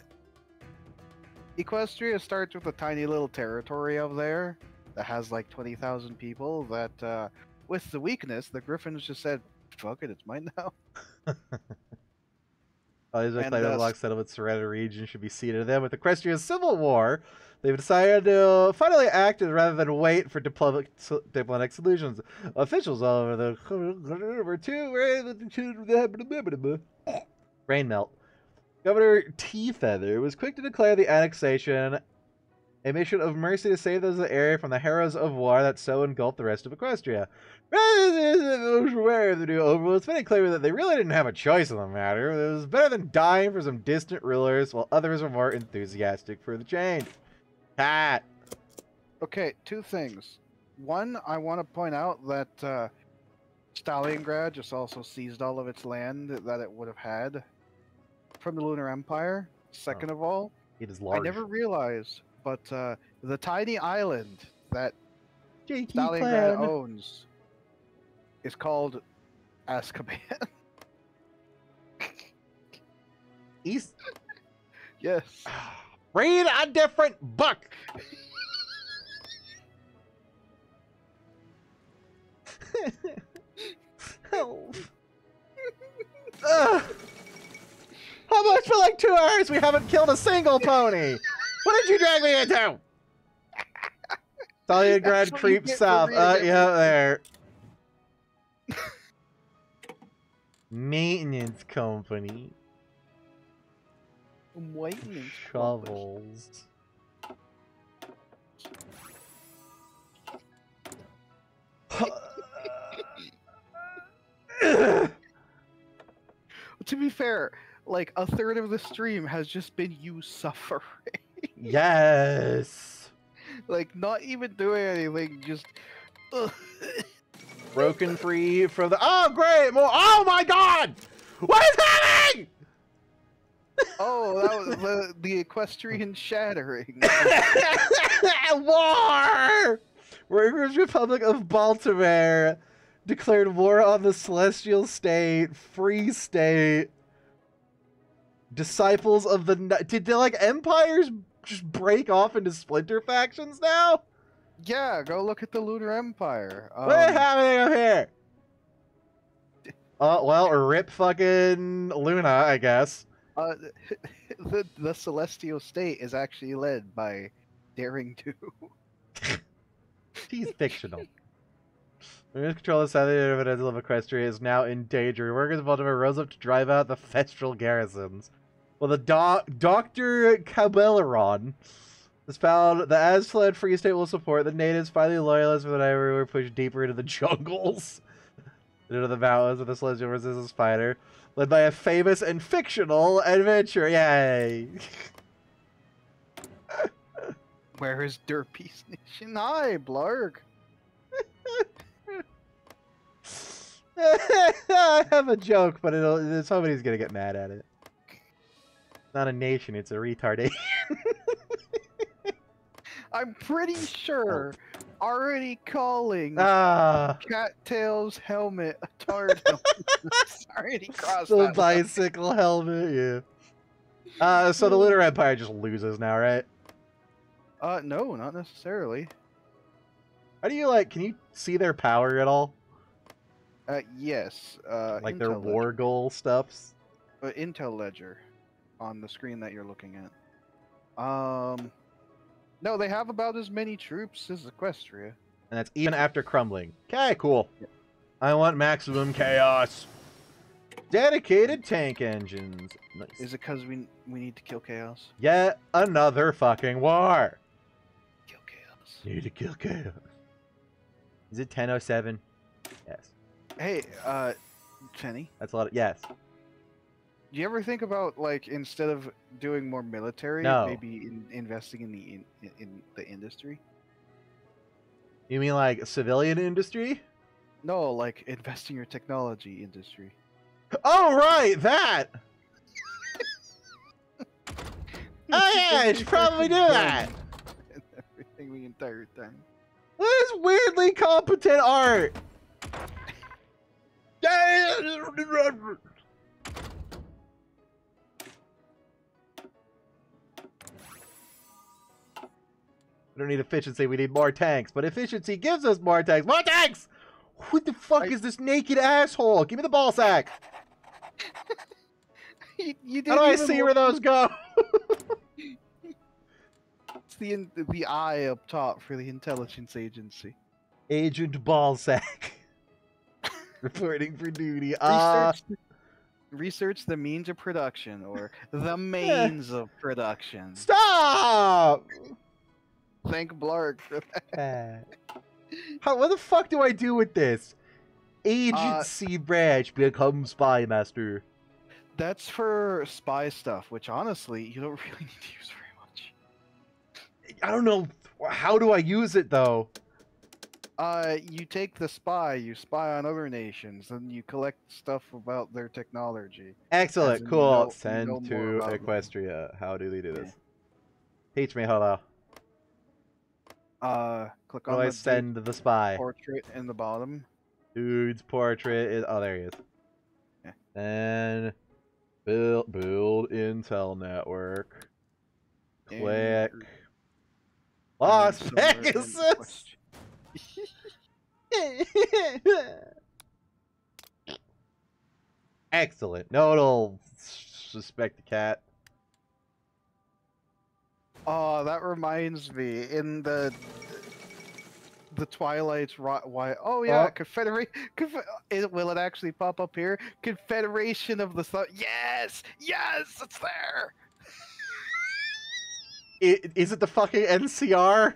Equestria starts with a tiny little territory over there that has like 20,000 people. That, uh, with the weakness, the Griffins just said, fuck it, it's mine now. (laughs) (laughs) Oh, these And, declared uh, unlocked settlement surrounded region should be ceded to them. With Equestria's civil war, they've decided to finally act rather than wait for diplomatic, diplomatic solutions. Officials all over the were rain melt. Governor T Feather was quick to declare the annexation a mission of mercy to save those of the area from the horrors of war that so engulfed the rest of Equestria. Aware of the new overlords, it's made clear that they really didn't have a choice in the matter. It was better than dying for some distant rulers, while others were more enthusiastic for the change. Cat. Okay, two things. One, I want to point out that uh, Stalliongrad just also seized all of its land that it would have had from the Lunar Empire. Second of all, It is large. I never realized, but uh, the tiny island that JT Stalliongrad clan. owns is called Azkaban. (laughs) East. yes. Read a different book. Help. Ugh. How much for like two hours we haven't killed a single pony? What did you drag me into? Stalliongrad That's what you creep get for south. Uh, yeah, there. Maintenance company. I'm waiting. Shovels. (laughs) To be fair, like a third of the stream has just been you suffering. (laughs) yes. like not even doing anything, just. (laughs) Broken free from the. Oh, great! More. Oh my god! What is happening? Oh, that was the the equestrian shattering. (laughs) War! Workers' Republic of Baltimare declared war on the Celestial State, Free State, Disciples of the. Did the like empires just break off into splinter factions now? Yeah, go look at the Lunar Empire. Um, What is happening up here? Uh, well, rip fucking Luna, I guess. Uh, (laughs) the the Celestial State is actually led by Daring Do. He's fictional. The control of Southern evidence of Equestria is now in danger. Workers of Baltimare rose up to drive out the Thestral garrisons. Well, the doc- Dr. Caballeron has found the Aztlan Free State will support the natives, finally loyalists, but whenever were pushed deeper into the (laughs) jungles, into the mountains with a celestial resistance fighter, led by a famous and fictional adventure. Yay! (laughs) Where is Derpy's Nation? Hi, Blarg. (laughs) I have a joke, but it'll, somebody's gonna get mad at it. It's not a nation; it's a retardation. (laughs) I'm pretty sure oh. Already calling ah, Cattail's helmet a helmet. (laughs) already crossed the that line. bicycle helmet. Yeah. Uh, so the Lunar Empire just loses now, right? Uh, no, not necessarily. How do you like? Can you see their power at all? Uh, yes. Uh, Like their war Ledger. goal stuffs? Uh, Intel Ledger on the screen that you're looking at. Um, no, they have about as many troops as Equestria. And that's even after crumbling. Okay, cool. Yep. I want maximum chaos. Dedicated tank engines. Nice. Is it because we we need to kill chaos? Yet another fucking war. Kill chaos. Need to kill chaos. Is it 1007? Yes. Hey, uh, Penny, That's a lot of. Yes. Do you ever think about like instead of doing more military, No. maybe in, investing in the in, in, the industry? You mean like civilian industry? No, like investing your technology industry. Oh, right, that! (laughs) Oh, yeah, I should probably do that. (laughs) Everything the entire time. What is weirdly competent art? (laughs) We don't need efficiency, we need more tanks. But efficiency gives us more tanks. More tanks! Who the fuck I- is this naked asshole? Give me the ball sack. (laughs) you, you How do I see where those go? (laughs) It's the in, the eye up top for the intelligence agency. Agent Ballsack. (laughs) Reporting for duty. Uh, Research, the, research the means of production or the means of production. stop! Thank Blarg for that. Uh, (laughs) How, what the fuck do I do with this? Uh, Agency branch become spy master. That's for spy stuff, which honestly you don't (laughs) really need to use very much. I don't know. How do I use it though? Uh, you take the spy, you spy on other nations, and you collect stuff about their technology. Excellent. Cool. know- Send know to about them. Equestria. How do they do Yeah. this? Teach me, hello. Uh, click on do I send the spy? portrait in the bottom. Dude's portrait is. Oh, there he is. Yeah. And build build Intel network. and- Click. and then Las Vegas. (laughs) Excellent. No, it'll suspect the cat. Oh, that reminds me. In the the Twilight's right. why? Oh yeah, Oh. Confederate. Conf- it, will it actually pop up here? Confederation of the Sun. Yes, yes, it's there. I- Is it the fucking NCR?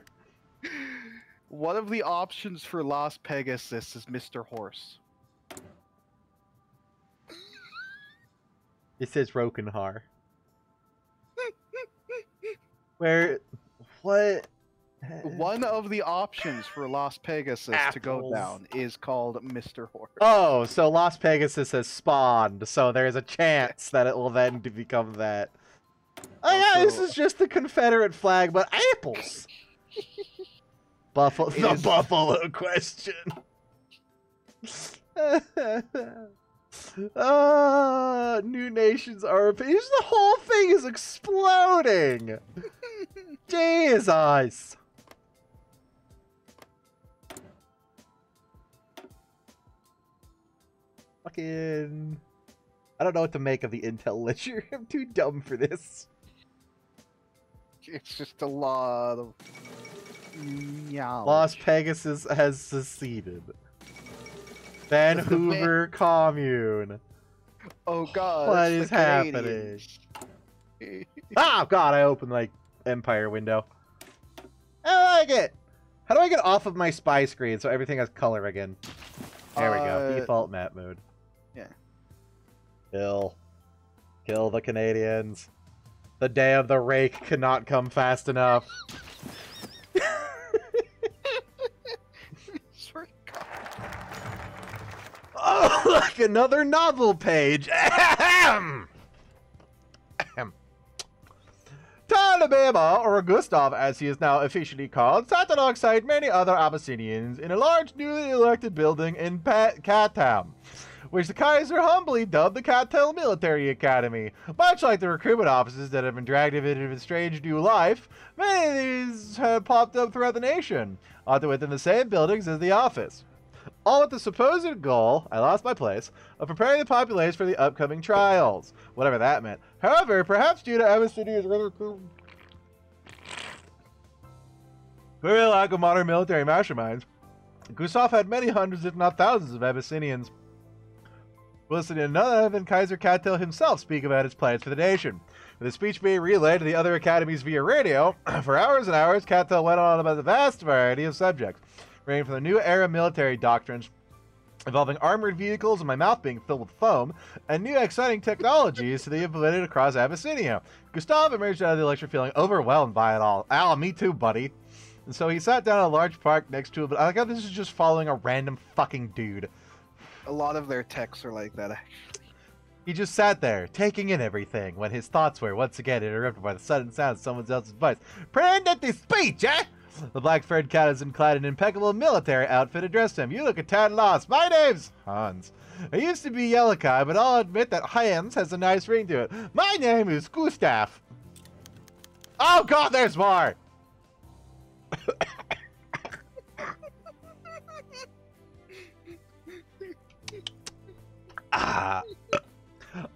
One of the options for Las Pegasus is Mr. Horse. It says Rokenhar. Where? What? One of the options for Las Pegasus to go down is called Mr. Horse. Oh, so Las Pegasus has spawned, so there's a chance that it will then become that. Oh yeah, this is just the Confederate flag, but apples. (laughs) Buffalo, the is- buffalo question. (laughs) uh, new nations are. The whole thing is exploding. (laughs) Jesus. Fucking. I don't know what to make of the intel ledger. (laughs) I'm too dumb for this. It's just a lot of. Meow. Las Pegasus has seceded. Vancouver Commune. Oh god. What is happening? Oh god, I opened like Empire window. I like it. How do I get off of my spy screen so everything has color again? There we go. Uh, Default map mode. yeah. Kill. Kill the Canadians. The day of the rake cannot come fast enough. Oh, (laughs) look, another novel page. Ahem. Ahem. Or Gustav as he is now officially called, sat alongside many other Abyssinians in a large newly elected building in pa- Katam, which the Kaiser humbly dubbed the Katel Military Academy. Much like the recruitment offices that have been dragged into a strange new life, many of these have popped up throughout the nation, often within the same buildings as the office all with the supposed goal, I lost my place, of preparing the populace for the upcoming trials, whatever that meant. However, perhaps due to Abyssinia's rather clear lack of modern military masterminds, Gustav had many hundreds, if not thousands, of Abyssinians. Listening to none other than Kaiser Katel himself speak about his plans for the nation. With his speech being relayed to the other academies via radio, (clears throat) for hours and hours, Katel went on about the vast variety of subjects ranging from the new era military doctrines involving armored vehicles and my mouth being filled with foam, and new exciting technologies to be implemented across Abyssinia. Gustav emerged out of the lecture feeling overwhelmed by it all. Al, me too, buddy. And so he sat down in a large park next to it, but I like how this is just following a random fucking dude. A lot of their texts are like that. actually. He just sat there, taking in everything, when his thoughts were once again interrupted by the sudden sound of someone else's voice. Prended the speech, eh? The black furred Katzen clad in impeccable military outfit addressed him. You look a tad lost. My name's Hans. I used to be Yelikai, but I'll admit that Hans has a nice ring to it. My name is Gustav. Oh god, there's more! (coughs) ah.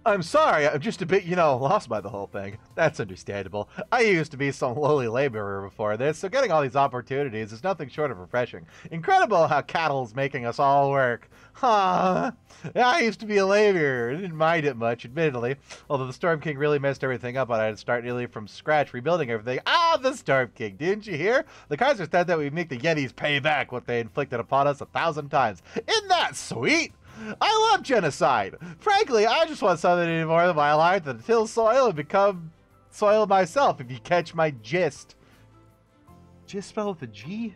I'm sorry, I'm just a bit, you know, lost by the whole thing. That's understandable. I used to be some lowly laborer before this, so getting all these opportunities is nothing short of refreshing. Incredible how Cattle's making us all work. Huh. I used to be a laborer. Didn't mind it much, admittedly. Although the Storm King really messed everything up, and I had to start nearly from scratch, rebuilding everything. Ah, the Storm King, didn't you hear? The Kaiser said that we'd make the Yetis pay back what they inflicted upon us a thousand times. Isn't that sweet? I love genocide. Frankly, I just want something in more of my life than till soil and become soil myself, if you catch my gist. Gist spelled with a G?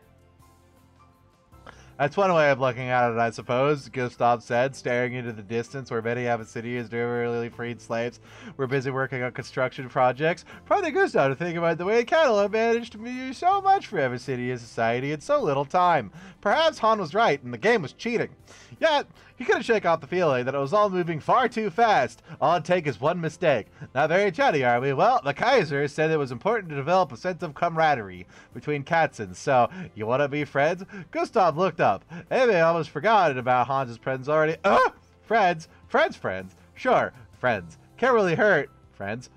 That's one way of looking at it, I suppose, Gustav said, staring into the distance where many Abyssinians newly freed slaves were busy working on construction projects. Probably Gustav to think about the way cattle have managed to do so much for Abyssinia society in so little time. Perhaps Han was right, and the game was cheating. Yet, he couldn't shake off the feeling that it was all moving far too fast. All it take is one mistake. Not very chatty, are we? Well, the Kaiser said it was important to develop a sense of camaraderie between Katzens, so you want to be friends? Gustav looked up. Maybe I almost forgot about Hans's friends already. Uh, friends? Friends, friends? Sure, friends. Can't really hurt, friends.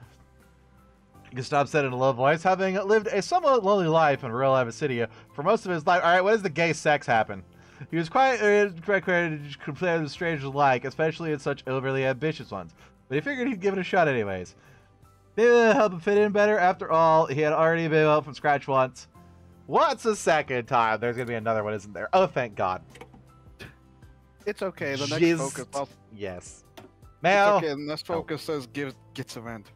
Gustav said in a low voice, having lived a somewhat lonely life in rural Abyssinia for most of his life. All right, when does the gay sex happen? He was quite uh, quite credited to compare with strangers alike, especially in such overly ambitious ones. But he figured he'd give it a shot anyways. Maybe it'll help him fit in better. After all, he had already been up from scratch once. What's the second time? There's gonna be another one, isn't there? Oh, thank God. It's okay. The next focus. Well, Yes. it's Now, okay. The next focus says give gets event.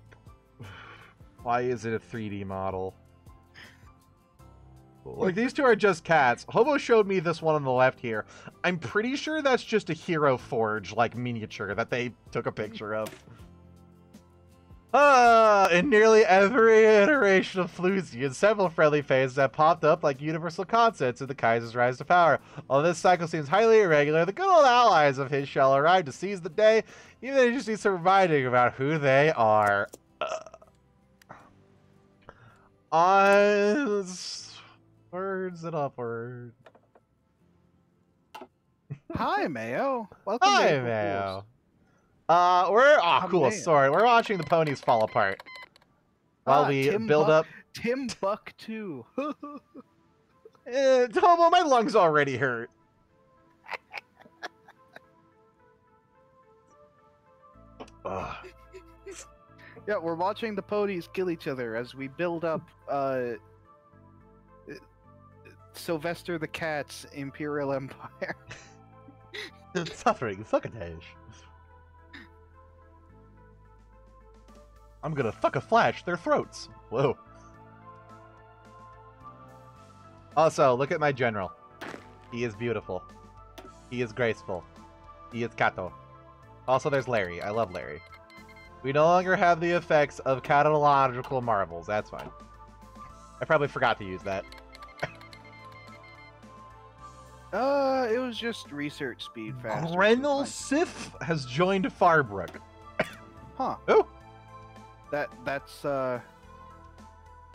why is it a 3D model? Like these two are just cats. Hobo showed me this one on the left here. I'm pretty sure that's just a Hero Forge like miniature that they took a picture of. Ah, in nearly every iteration of Fluzian, several friendly phases have popped up like universal constants in the Kaiser's rise to power. Although this cycle seems highly irregular, the good old allies of his shall arrive to seize the day, even if they just need some reminding about who they are. Uh, onwards and upward. Hi, Mayo. Welcome. Hi, April Mayo. Uh, we're oh I'm cool. Mayo. Sorry, we're watching the ponies fall apart while Ah, we Tim build Buck- up. Tim Buck too. (laughs) Eh, Tomo, my lungs already hurt. (laughs) Ugh. yeah, we're watching the ponies kill each other as we build up uh Sylvester the Cat's Imperial Empire. (laughs) Suffering, dash. I'm gonna fuck a flash their throats. Whoa. Also, look at my general. He is beautiful. He is graceful. He is Kato. Also, there's Larry. I love Larry. We no longer have the effects of catalological marvels. That's fine. I probably forgot to use that. Uh, it was just research speed fast. Grenell Sith has joined Farbrook. (coughs) Huh. Oh, That that's uh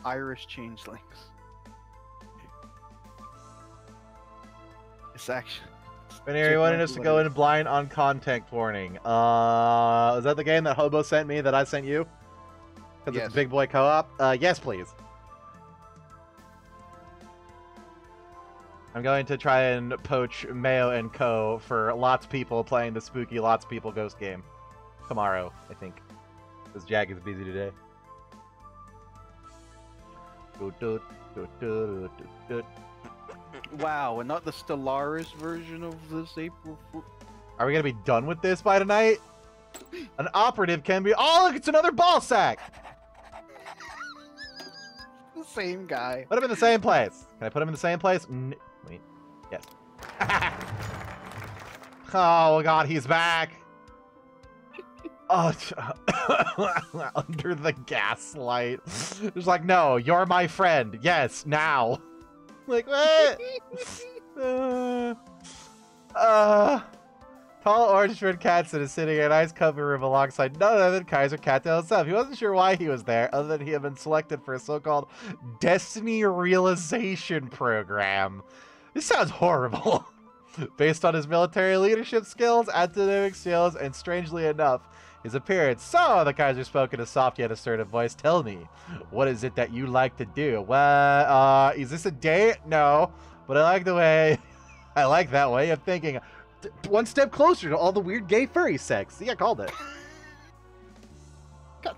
Irish changelings. It's actually Veneri wanted us to go in blind on contact warning. Uh, is that the game that Hobo sent me that I sent you? Because Yes. it's Big Boy Co-op. Uh, yes, please. I'm going to try and poach Mayo and Co. for lots of people playing the spooky lots of people ghost game tomorrow. I think because Jack is busy today. Wow, and not the Stellaris version of this April Fool. Are we gonna be done with this by tonight? An operative can be. Oh, look, it's another ball sack. (laughs) The same guy. Put him in the same place. Can I put him in the same place? N- wait. Yes. (laughs) oh God, he's back. (laughs) Oh, (laughs) under the gaslight. It's like, no, you're my friend. Yes, now. Like what? uh, uh, tall orange-red Katzen is sitting in a nice cover room alongside none other than Kaiser Kato himself. He wasn't sure why he was there, other than he had been selected for a so-called Destiny Realization Program. This sounds horrible. (laughs) Based on his military leadership skills, academic skills, and strangely enough, his appearance. So, the Kaiser spoke in a soft yet assertive voice. Tell me, what is it that you like to do? Well, uh, is this a date? No, but I like the way, (laughs) I like that way of thinking. One step closer to all the weird gay furry sex. See, I called it. (laughs) God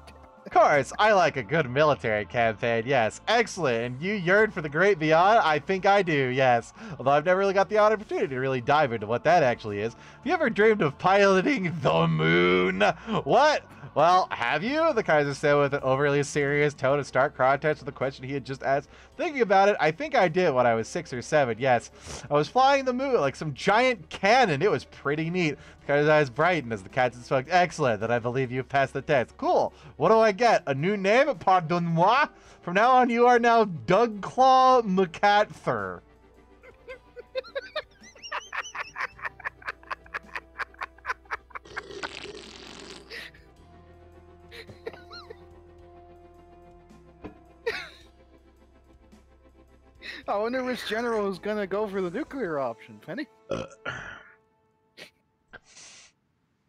course, I like a good military campaign, yes. Excellent. And you yearn for the great beyond? I think I do, yes. Although I've never really got the opportunity to really dive into what that actually is. Have you ever dreamed of piloting the moon? What? Well, have you? The Kaiser said with an overly serious tone of stark contrast to the question he had just asked. Thinking about it, I think I did when I was six or seven, yes. I was flying the moon like some giant cannon. It was pretty neat. The Kaiser's eyes brightened as the captain spoke. Excellent, then I believe you've passed the test. Cool. What do I get? A new name? Pardon moi? From now on, you are now Doug Claw McCather. (laughs) I wonder which general is gonna go for the nuclear option, Penny.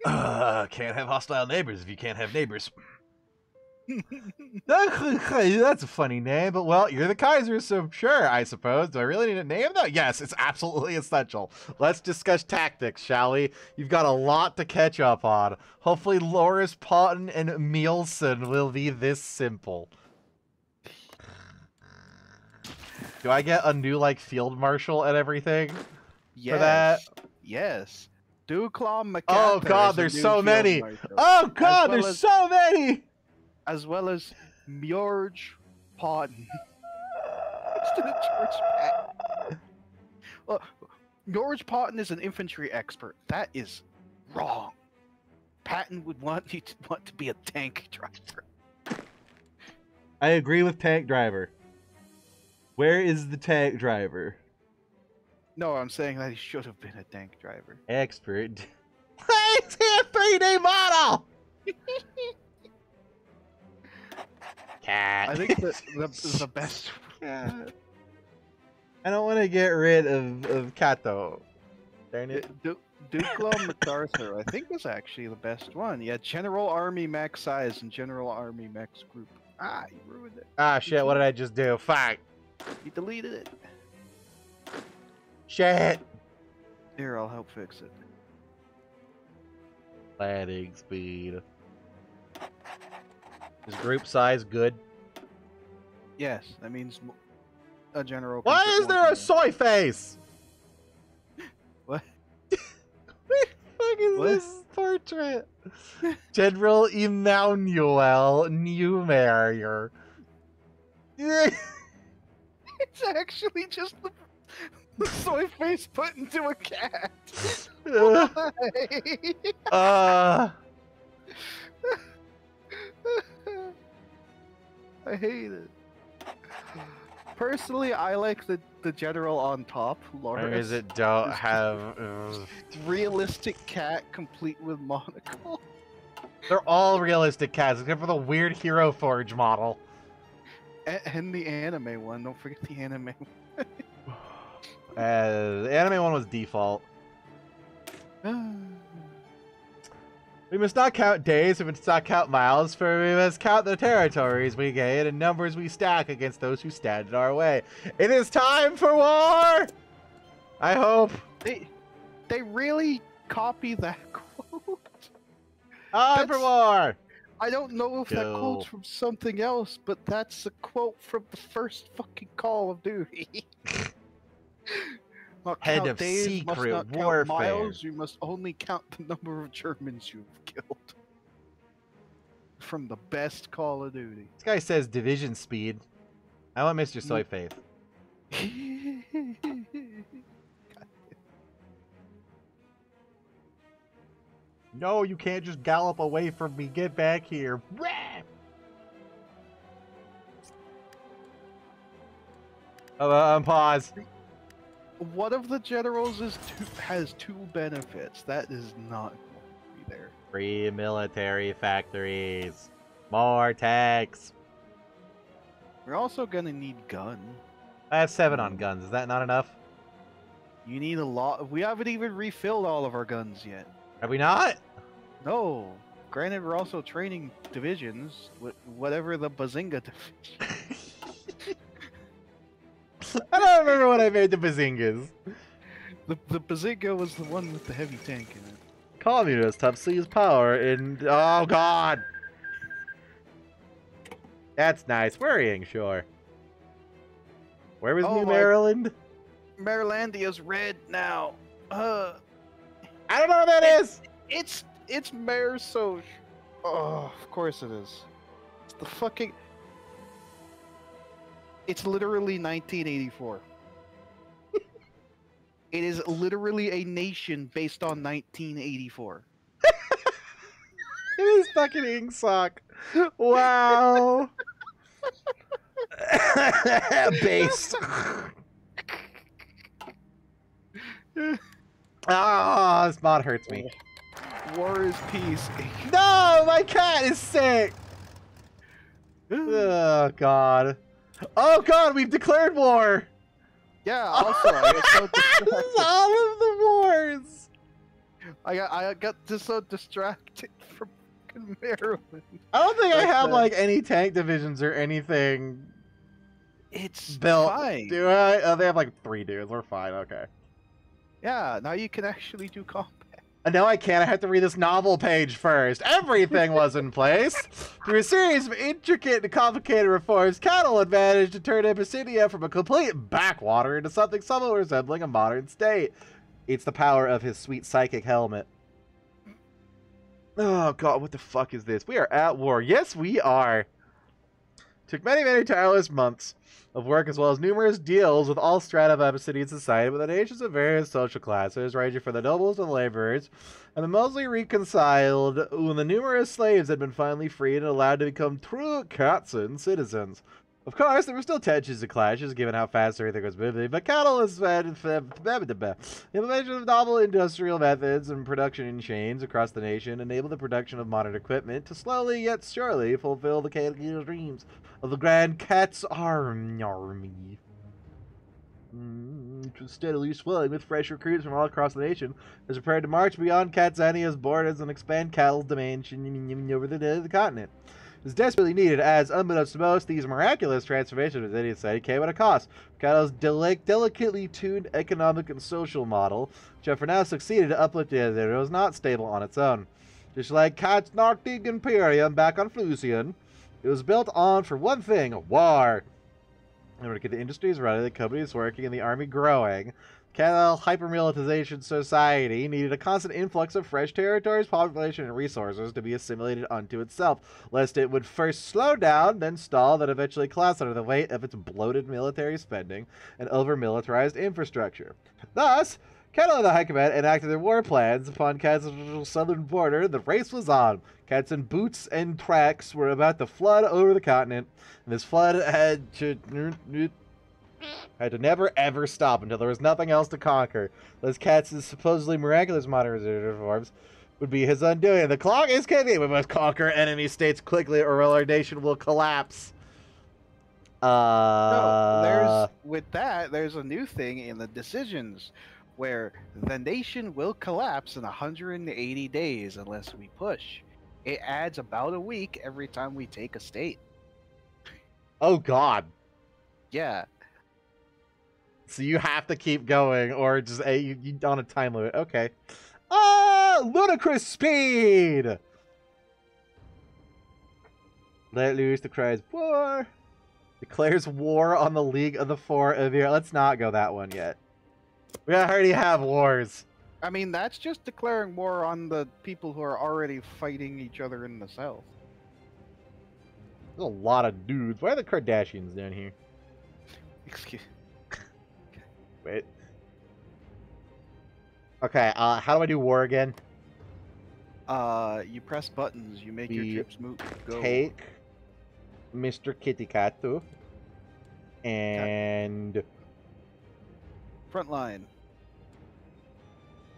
Uh, can't have hostile neighbors if you can't have neighbors. (laughs) (laughs) That's a funny name, but well, you're the Kaiser, so sure, I suppose. Do I really need a name though? Yes, it's absolutely essential. Let's discuss tactics, shall we? You've got a lot to catch up on. Hopefully, Loris, Potton, and Mielson will be this simple. Do I get a new like field marshal and everything? Yes. that. Yes. Duclaw McCarthy. Oh, God, there's so many. Oh God, well there's as- so many. As well as Mjorge Podden. Next to the George Patton. Well, George Patton is an infantry expert. That is wrong. Patton would want you (laughs) to want to be a tank driver. I agree with tank driver. Where is the tank driver? No, I'm saying that he should have been a tank driver. Expert. it's a 3D model! (laughs) Cat. I think the the, (laughs) the best. Cat. I don't want to get rid of, of Kato. Darn it. Du- Dukla (laughs) MacArthur, I think, was actually the best one. Yeah, General Army Max Size and General Army Max Group. Ah, you ruined it. Ah, shit, what did I just do? Fuck. You deleted it. Shit. Here, I'll help fix it. Landing speed. Is group size good? Yes, that means a general. Why is there a command. soy face? (laughs) What? (laughs) what the fuck is What? this portrait? General Emmanuel Neumayer. (laughs) It's actually just the, (laughs) the soy face put into a cat. (laughs) uh, Why? (laughs) I hate it. Personally, I like the, the general on top, where is it? Don't have. ugh. Realistic cat complete with monocle. They're all realistic cats except for the weird Hero Forge model. And, the anime one. Don't forget the anime. Uh, the anime one was default. We must not count days, we must not count miles, for we must count the territories we gain and numbers we stack against those who stand in our way. It is time for war! I hope. they, they really copy that (laughs) quote. Time for war! I don't know if that Go. quote's from something else, but that's a quote from the first fucking Call of Duty. (laughs) Head of days, secret warfare. Miles, you must only count the number of Germans you've killed. From the best Call of Duty. This guy says division speed. I want Mr. Soy mm. Faith. (laughs) No, you can't just gallop away from me. Get back here. Oh, (laughs) uh, pause. One of the generals is two, has two benefits. That is not going to be there. Free military factories. More tanks. We're also gonna need gun. I have seven on guns. Is that not enough? You need a lot. We haven't even refilled all of our guns yet. Have we not? No. Granted, we're also training divisions, wh- whatever the Bazinga division. (laughs) I don't remember when I made the bazingas. The, the Bazinga was the one with the heavy tank in it. Communists have seized power in. Oh God. That's nice. Worrying, sure. Where was Oh New Maryland? Marylandia's red now. Uh, I don't know what that is. it's it's Mayor Soch. Oh, of course it is. It's the fucking. It's literally 1984. (laughs) it is literally a nation based on 1984. It is fucking Ingsoc. Wow. (laughs) (laughs) Based. Ah, this mod hurts me. War is peace. No, my cat is sick. Oh God. Oh God, we've declared war. yeah. Also, I got so (laughs) this is distracted. all of the wars. I got I got just so distracted from fucking Maryland. I don't think I have that. like any tank divisions or anything It's built. fine. Do I? Oh, they have like three dudes. We're fine. Okay. Yeah, now you can actually do combat. And now I can't. I have to read this novel page first. Everything was in place. Through a series of intricate and complicated reforms, Cattle managed to turn Abyssinia from a complete backwater into something somewhat resembling a modern state. It's the power of his sweet psychic helmet. Oh god, what the fuck is this? We are at war. Yes, we are. Took many, many tireless months of work as well as numerous deals with all strata of city society with the nations of various social classes, ranging from the nobles the laborers, and the mostly reconciled when the numerous slaves had been finally freed and allowed to become true Katzen citizens. Of course, there were still tensions and clashes given how fast everything was moving, but cattle was fed, the implementation of novel industrial methods and production in chains across the nation enabled the production of modern equipment to slowly yet surely fulfill the chaotic dreams of the Grand Cat's Army. Mm, which was steadily swelling with fresh recruits from all across the nation, as prepared to march beyond Katzania's borders and expand cattle's domain over the, the continent is desperately needed, as unbeknownst to most, these miraculous transformations of Indian society came at a cost. Kato's del- delicately tuned economic and social model, which have for now succeeded to uplift it, it was not stable on its own. Just like Kat's Narctic Imperium back on Flusian, it was built on, for one thing, war. In order to get the industries running, the companies working, and the army growing, Cattle hypermilitarization society needed a constant influx of fresh territories, population, and resources to be assimilated unto itself, lest it would first slow down, then stall, then eventually collapse under the weight of its bloated military spending and over-militarized infrastructure. Thus, Kettle and the High Command enacted their war plans upon Cat's southern border. The race was on. Cats in boots and tracks were about to flood over the continent, and this flood had to had to never ever stop until there was nothing else to conquer. Those cats' supposedly miraculous modernization reforms would be his undoing. The clock is ticking. We must conquer enemy states quickly, or our nation will collapse. Uh, no, there's with that. There's a new thing in the decisions where the nation will collapse in 180 days unless we push. It adds about a week every time we take a state. Oh God. Yeah, so you have to keep going, or just a you, you on a time limit. Okay. Ah, ludicrous speed. Let loose the cries war. Declares war on the League of the Four of Year. Let's not go that one yet. We already have wars. I mean, that's just declaring war on the people who are already fighting each other in the south. There's a lot of dudes. Why are the Kardashians down here? (laughs) Excuse. Wait. Okay, uh, how do I do war again? Uh, you press buttons, you make your trips move, go. Take Mr. Kitty Cat and front line.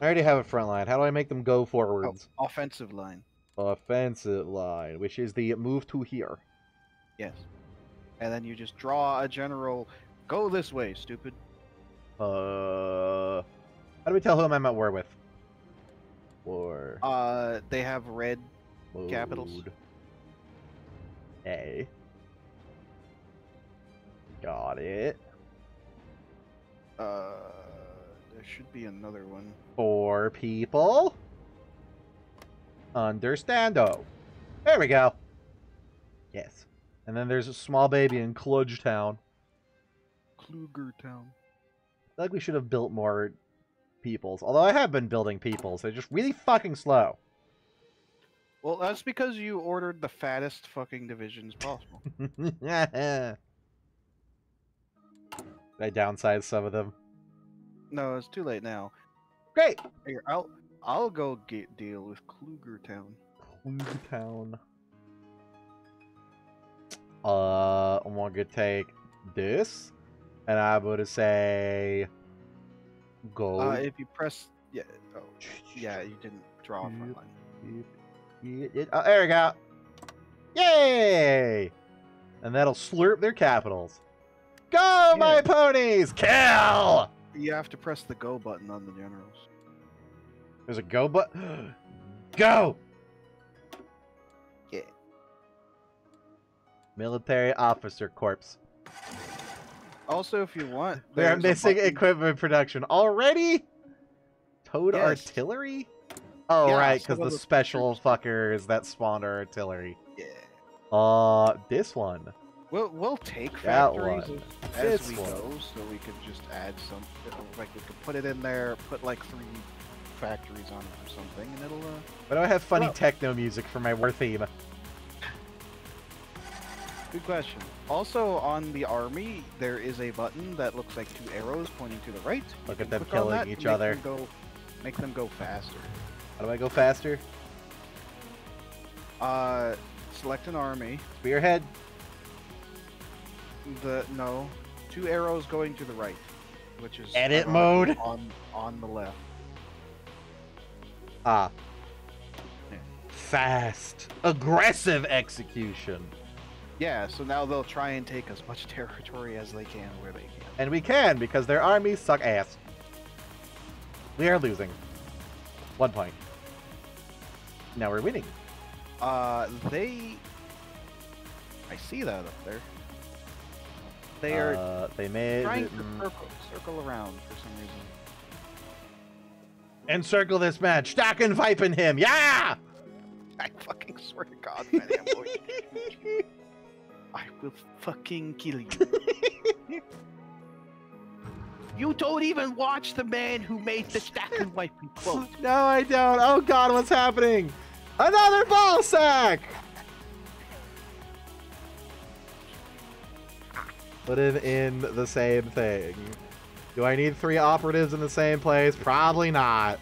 I already have a front line. How do I make them go forwards? Oh, offensive line. Offensive line, which is the move to here. Yes. And then you just draw a general. Go this way, stupid. Uh, how do we tell who I'm at war with? War. Uh, they have red Mode. capitals. A. Got it. Uh, there should be another one. Four people. Understando. There we go. Yes. And then there's a small baby in Klugetown. Klugetown like we should have built more peoples. Although I have been building peoples. They're just really fucking slow. Well, that's because you ordered the fattest fucking divisions possible. (laughs) I downsize some of them. No, it's too late now. Great. Here, I'll I'll go get deal with Klugetown. Klugetown. Uh, I'm gonna take this and I would say go. Uh, if you press, yeah, oh, yeah, you didn't draw a front line. Oh, there we go. Yay! And that'll slurp their capitals. Go, yeah. my ponies! Kill! You have to press the go button on the generals. There's a go button. (gasps) go! Yeah. Military officer corpse. Also, if you want, they're missing equipment production already. Toad yes. artillery. Oh yeah, right, because the special fuckers that spawned our artillery. Yeah. Uh, this one. We'll we'll take factories as, as we one. go, so we could just add some. Like we could put it in there, put like three factories on it or something, and it'll. Uh... Why do I have funny techno music for my war theme? Good question. Also, on the army, there is a button that looks like two arrows pointing to the right. Look at them killing each make other. them Go, make them go faster. How do I go faster? Uh, select an army. Spearhead. The no, two arrows going to the right, which is Edit mode? on on the left. Ah. Yeah. Fast. Aggressive execution. Yeah, so now they'll try and take as much (laughs) territory as they can where they can. And we can because their armies suck ass. We are losing. One point. Now we're winning. Uh, they. I see that up there. They are Uh, they made trying to mm, circle, circle around for some reason. encircle this man. Stack and viping him. Yeah. (laughs) I fucking swear to God, man, I'm going to- I will fucking kill you. (laughs) you don't even watch the man who made the stack and wiping quote. (laughs) no, I don't. Oh God, what's happening? Another ball sack. Put him in the same thing. Do I need three operatives in the same place? Probably not.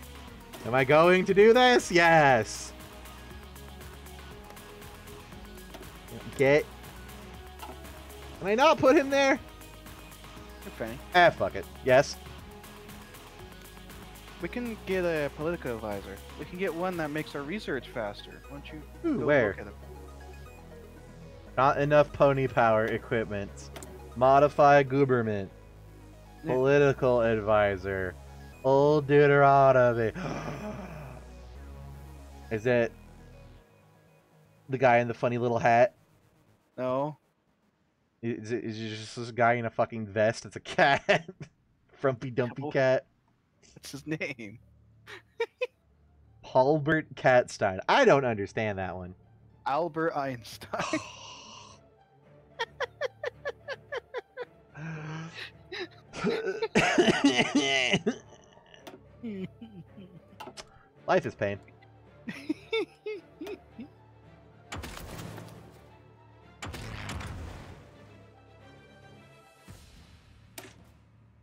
Am I going to do this? Yes. Get. Can I not put him there? Okay. Ah, fuck it. Yes. We can get a political advisor. We can get one that makes our research faster. Why don't you Ooh, where? look at it? Not enough pony power equipment. Modify Gooberman. Yeah. Political advisor. Old Deuteronomy. (gasps) Is it the guy in the funny little hat? No. Is it, is just this guy in a fucking vest? It's a cat. (laughs) Frumpy dumpy Oh. cat. What's his name? (laughs) Paulbert Catstein. I don't understand that one. Albert Einstein. (laughs) Life is pain.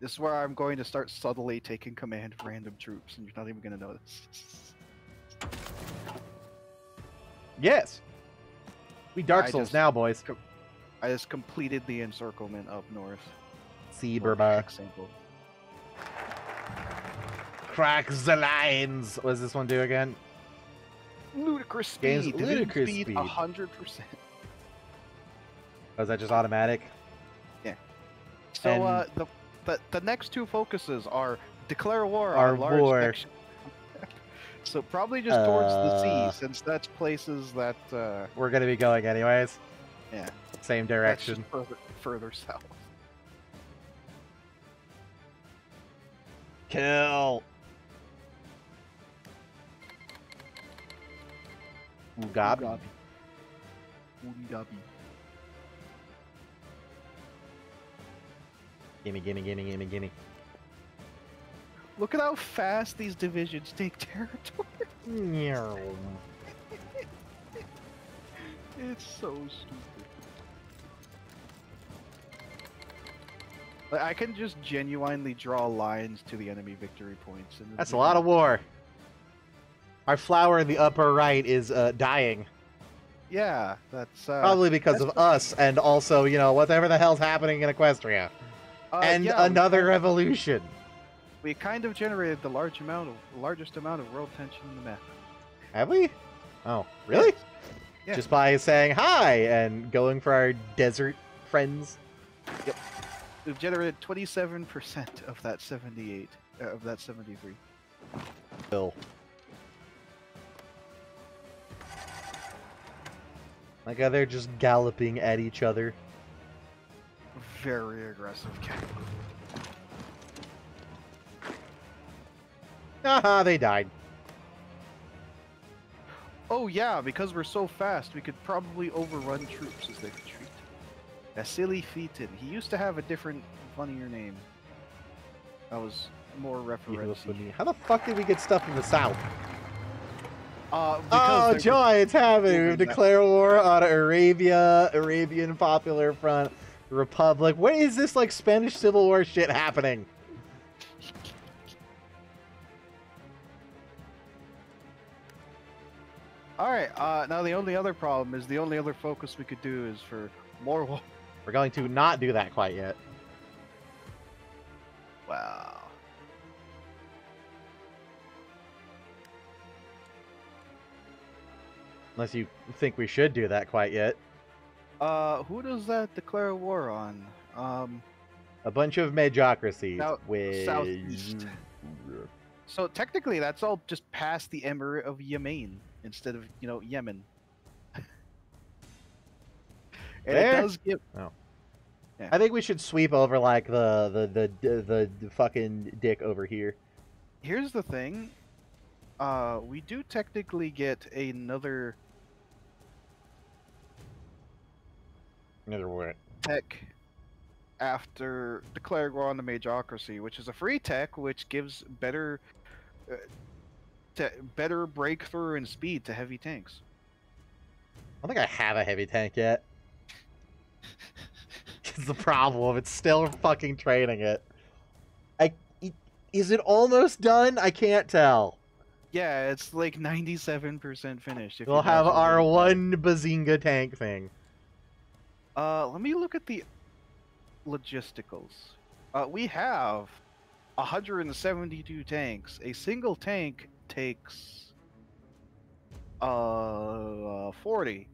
This is where I'm going to start subtly taking command of random troops, and you're not even going to notice. Yes. We Dark Souls just- now, boys. I just completed the encirclement up north. See, example. Crack the lines. What does this one do again? Ludicrous speed. Game's ludicrous speed. speed. A hundred percent. Oh, is that just automatic? Yeah. So And- uh, the, the the next two focuses are declare war Our on large war. section- (laughs) so probably just towards the Uh. sea, since that's places that uh, We're gonna be going anyways. Yeah. Same direction. just further further south. Kill. Ugabi. Ugabi. Gimme, gimme, gimme, gimme, gimme. Look at how fast these divisions take territory. (laughs) It's so stupid. Like, I can just genuinely draw lines to the enemy victory points. That's a lot of war. Our flower in the upper right is uh, dying. Yeah, that's uh, Probably because that's of us and also, you know, whatever the hell's happening in Equestria. Uh, and yeah, another revolution. We kind of generated the large amount of largest amount of world tension in the map. Have we? Oh, really? Yeah. Just by saying hi and going for our desert friends. Yep. We've generated 27% of that 78, uh, of that 73. Bill. Like how they're just galloping at each other. Very aggressive cat. Haha, they died. Oh yeah, because we're so fast, we could probably overrun troops as they retreat. Vasily Fetin. He used to have a different, funnier name. That was more referential. How the fuck did we get stuff in the south? Uh, Oh, joy, it's happening. We've declared war on Arabia, Arabian Popular Front, Republic. What is this, like, Spanish Civil War shit happening? All right. Uh, now the only other problem is the only other focus we could do is for more war. We're going to not do that quite yet. Wow. Unless you think we should do that quite yet. Uh, who does that declare war on? Um, A bunch of medjocracies South- with... southeast. (laughs) so technically, that's all just past the emirate of Yemen instead of you know Yemen. (laughs) and it does give I think we should sweep over, like, the, the, the, the, the fucking dick over here. here's the thing uh we do technically get another Word. tech after declaring war on the majocracy which is a free tech which gives better uh, te- better breakthrough and speed to heavy tanks I don't think I have a heavy tank yet. (laughs) It's the problem. It's still fucking training it. I i- is it almost done? I can't tell. yeah it's like 97% finished if We'll have our one Bazinga tank thing. Uh let me look at the logisticals. Uh we have 172 tanks. A single tank takes uh 40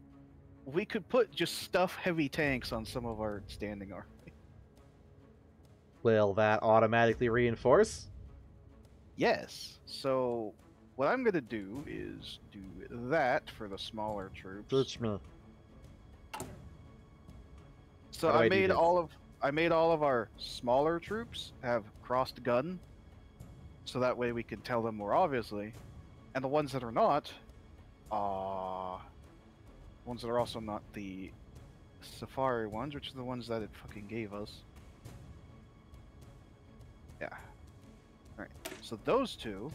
we could put just stuff heavy tanks on some of our standing army. Will that automatically reinforce? yes. So what i'm gonna do is do that for the smaller troops. Search me. So I I made all of I made all of our smaller troops have crossed gun, so that way we can tell them more obviously, and the ones that are not, uh, ones that are also not the safari ones, which are the ones that it fucking gave us. Yeah. All right. So those two.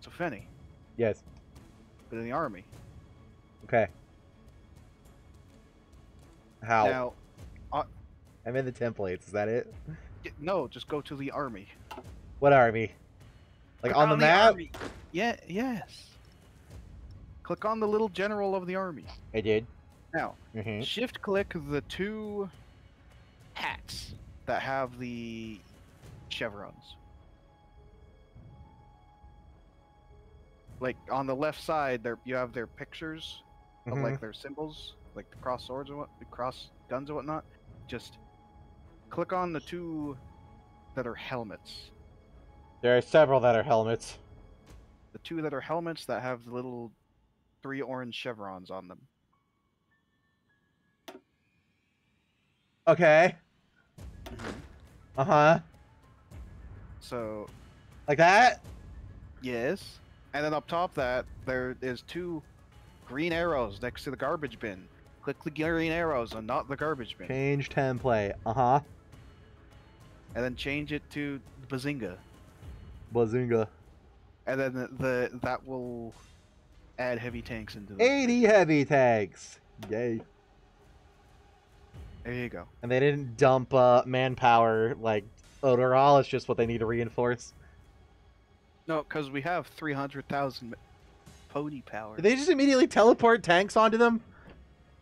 So Fenny, Yes. but in the army. Okay. How? Now, I'm in the templates. Is that it? no, just go to the army. What army? Like Click on the map? army. Yeah, yes. Click on the little general of the army. I did. Now, hmm shift click the two hats that have the chevrons. Like on the left side, there you have their pictures of Mm-hmm. like their symbols, like the cross swords and what, the cross guns and whatnot. Just click on the two that are helmets. There are several that are helmets. The two that are helmets that have the little three orange chevrons on them. Okay. Uh huh. So Like that? yes, and then up top that there is two green arrows next to the garbage bin. Click the green arrows and not the garbage bin, Change template. Uh huh. and then change it to Bazinga, Bazinga. and then the, the that will add heavy tanks into the. 80 heavy tanks. Yay. There you go. And they didn't dump uh, manpower like overall. It's just what they need to reinforce. No, because we have three hundred thousand pony power. Did they just immediately teleport tanks onto them?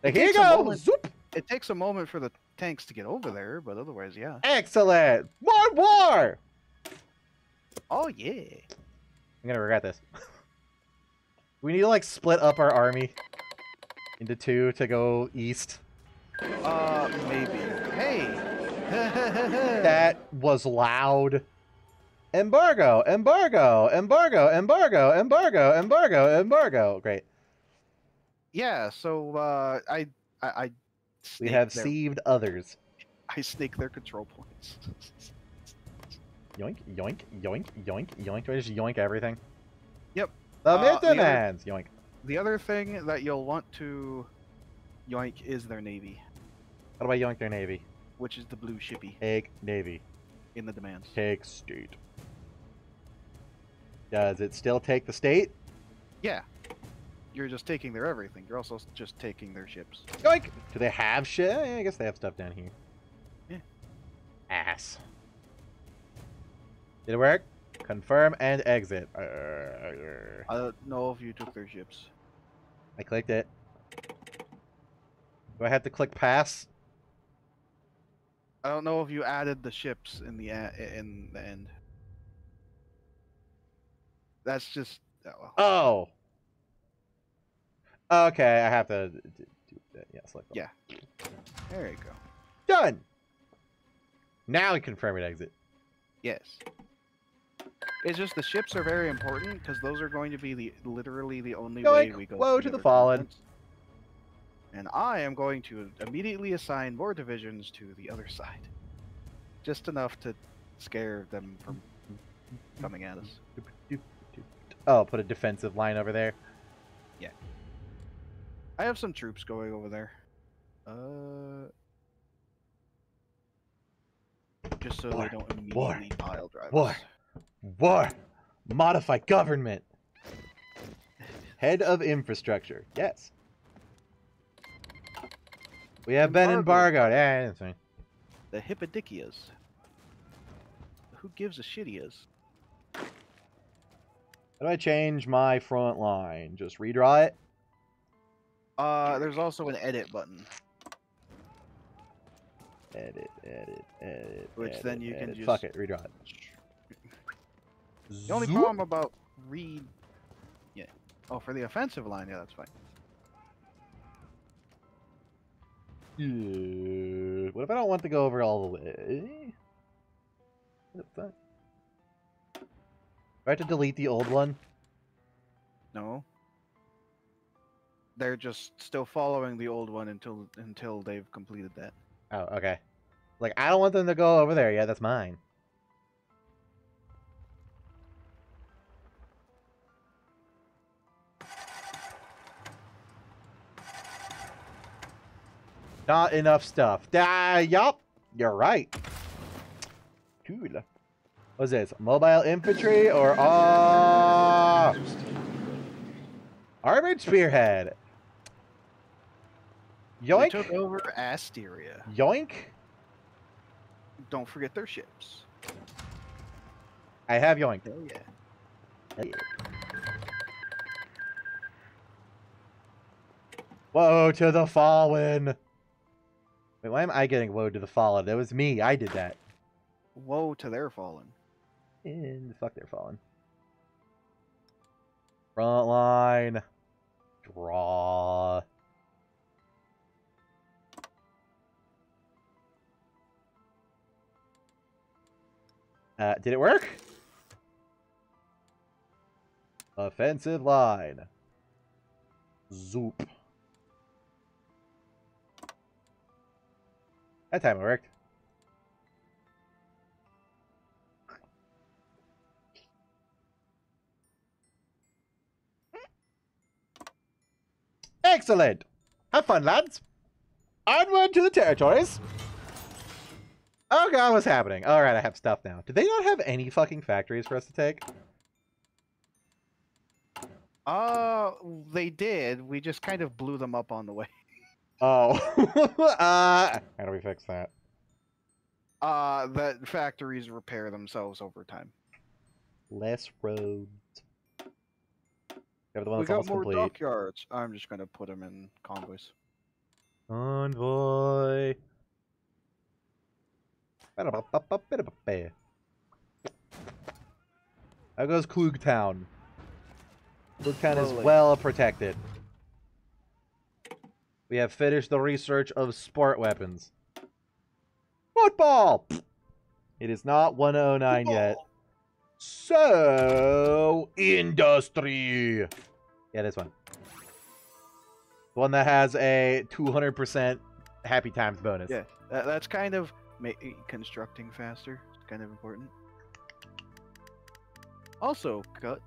Like, here you go. Zoop. It takes a moment for the tanks to get over there, but otherwise, yeah. Excellent. More war. Oh yeah. I'm gonna regret this. (laughs) we need to like split up our army into two to go east. Uh, maybe. Hey. (laughs) That was loud. Embargo, embargo, embargo, embargo, embargo, embargo, embargo. Great. Yeah. So uh, I I, I We have their, sieved others. I snake their control points. (laughs) Yoink, yoink, yoink, yoink, yoink. Do I just yoink everything? Yep. The Uh, the. Yoink. the other thing that you'll want to yoink is their navy, How do I yoink their navy? which is the blue shippy Take navy. in the demands. Take state. Does it still take the state? Yeah. You're just taking their everything. You're also just taking their ships. Yoink! Do they have shit? Yeah, I guess they have stuff down here. Yeah. Ass. Did it work? Confirm and exit. I don't know if you took their ships. I clicked it. Do I have to click pass? I don't know if you added the ships in the in the end. That's just oh, well. Oh. Okay, I have to do that. Yeah, select. all. Yeah. There you go. Done. Now we confirm and exit. Yes. It's just the ships are very important because those are going to be the literally the only way we go. Woe to the fallen. And I am going to immediately assign more divisions to the other side, just enough to scare them from coming at us. (laughs) Oh, put a defensive line over there. I have some troops going over there. Uh, just so War, they don't war, immediately pile drive war. War. Modify government. Head of infrastructure. Yes. We have been Embargo. embargoed. Yeah, fine. The Hippodikias. Who gives a shit? shittias? How do I change my front line? Just redraw it? Uh, there's also an edit button. Edit, edit, edit. Which edit, then you can just Fuck it, redraw it. The only Zoop. problem about read, yeah. Oh, for the offensive line, yeah, that's fine. Uh, what if I don't want to go over all the way? What the fuck? Do I have to delete the old one? No. They're just still following the old one until until they've completed that. Oh, okay. Like, I don't want them to go over there. Yeah, that's mine. Not enough stuff. Ah, yup. You're right. Cool. What's this? Mobile infantry or ah? Armored spearhead. They Yoink. took over Asteria. Yoink. Don't forget their ships. I have yoink. Hell yeah. Yeah. Woe to the fallen. Wait, why am I getting woe to the fallen? That was me. I did that. Woe to their fallen. And the fuck, they're fallen. Front line. Draw. Uh, did it work? Offensive line. Zoop. That time it worked. Excellent. Have fun, lads. Onward to the territories. Oh god, what's happening? All right, I have stuff now. Do they not have any fucking factories for us to take? Uh, they did. We just kind of blew them up on the way. Oh. (laughs) uh, how do we fix that? Uh, that factories repair themselves over time. Less roads. Yeah, the one we got more complete. dockyards. I'm just gonna put them in convoys. Envoy. How goes Klugetown? Klugetown is well protected. We have finished the research of sport weapons. Football! It is not 109 yet. So, industry. Yeah, this one. The one that has a 200% happy times bonus. Yeah, that's kind of constructing faster. It's kind of important. Also, cut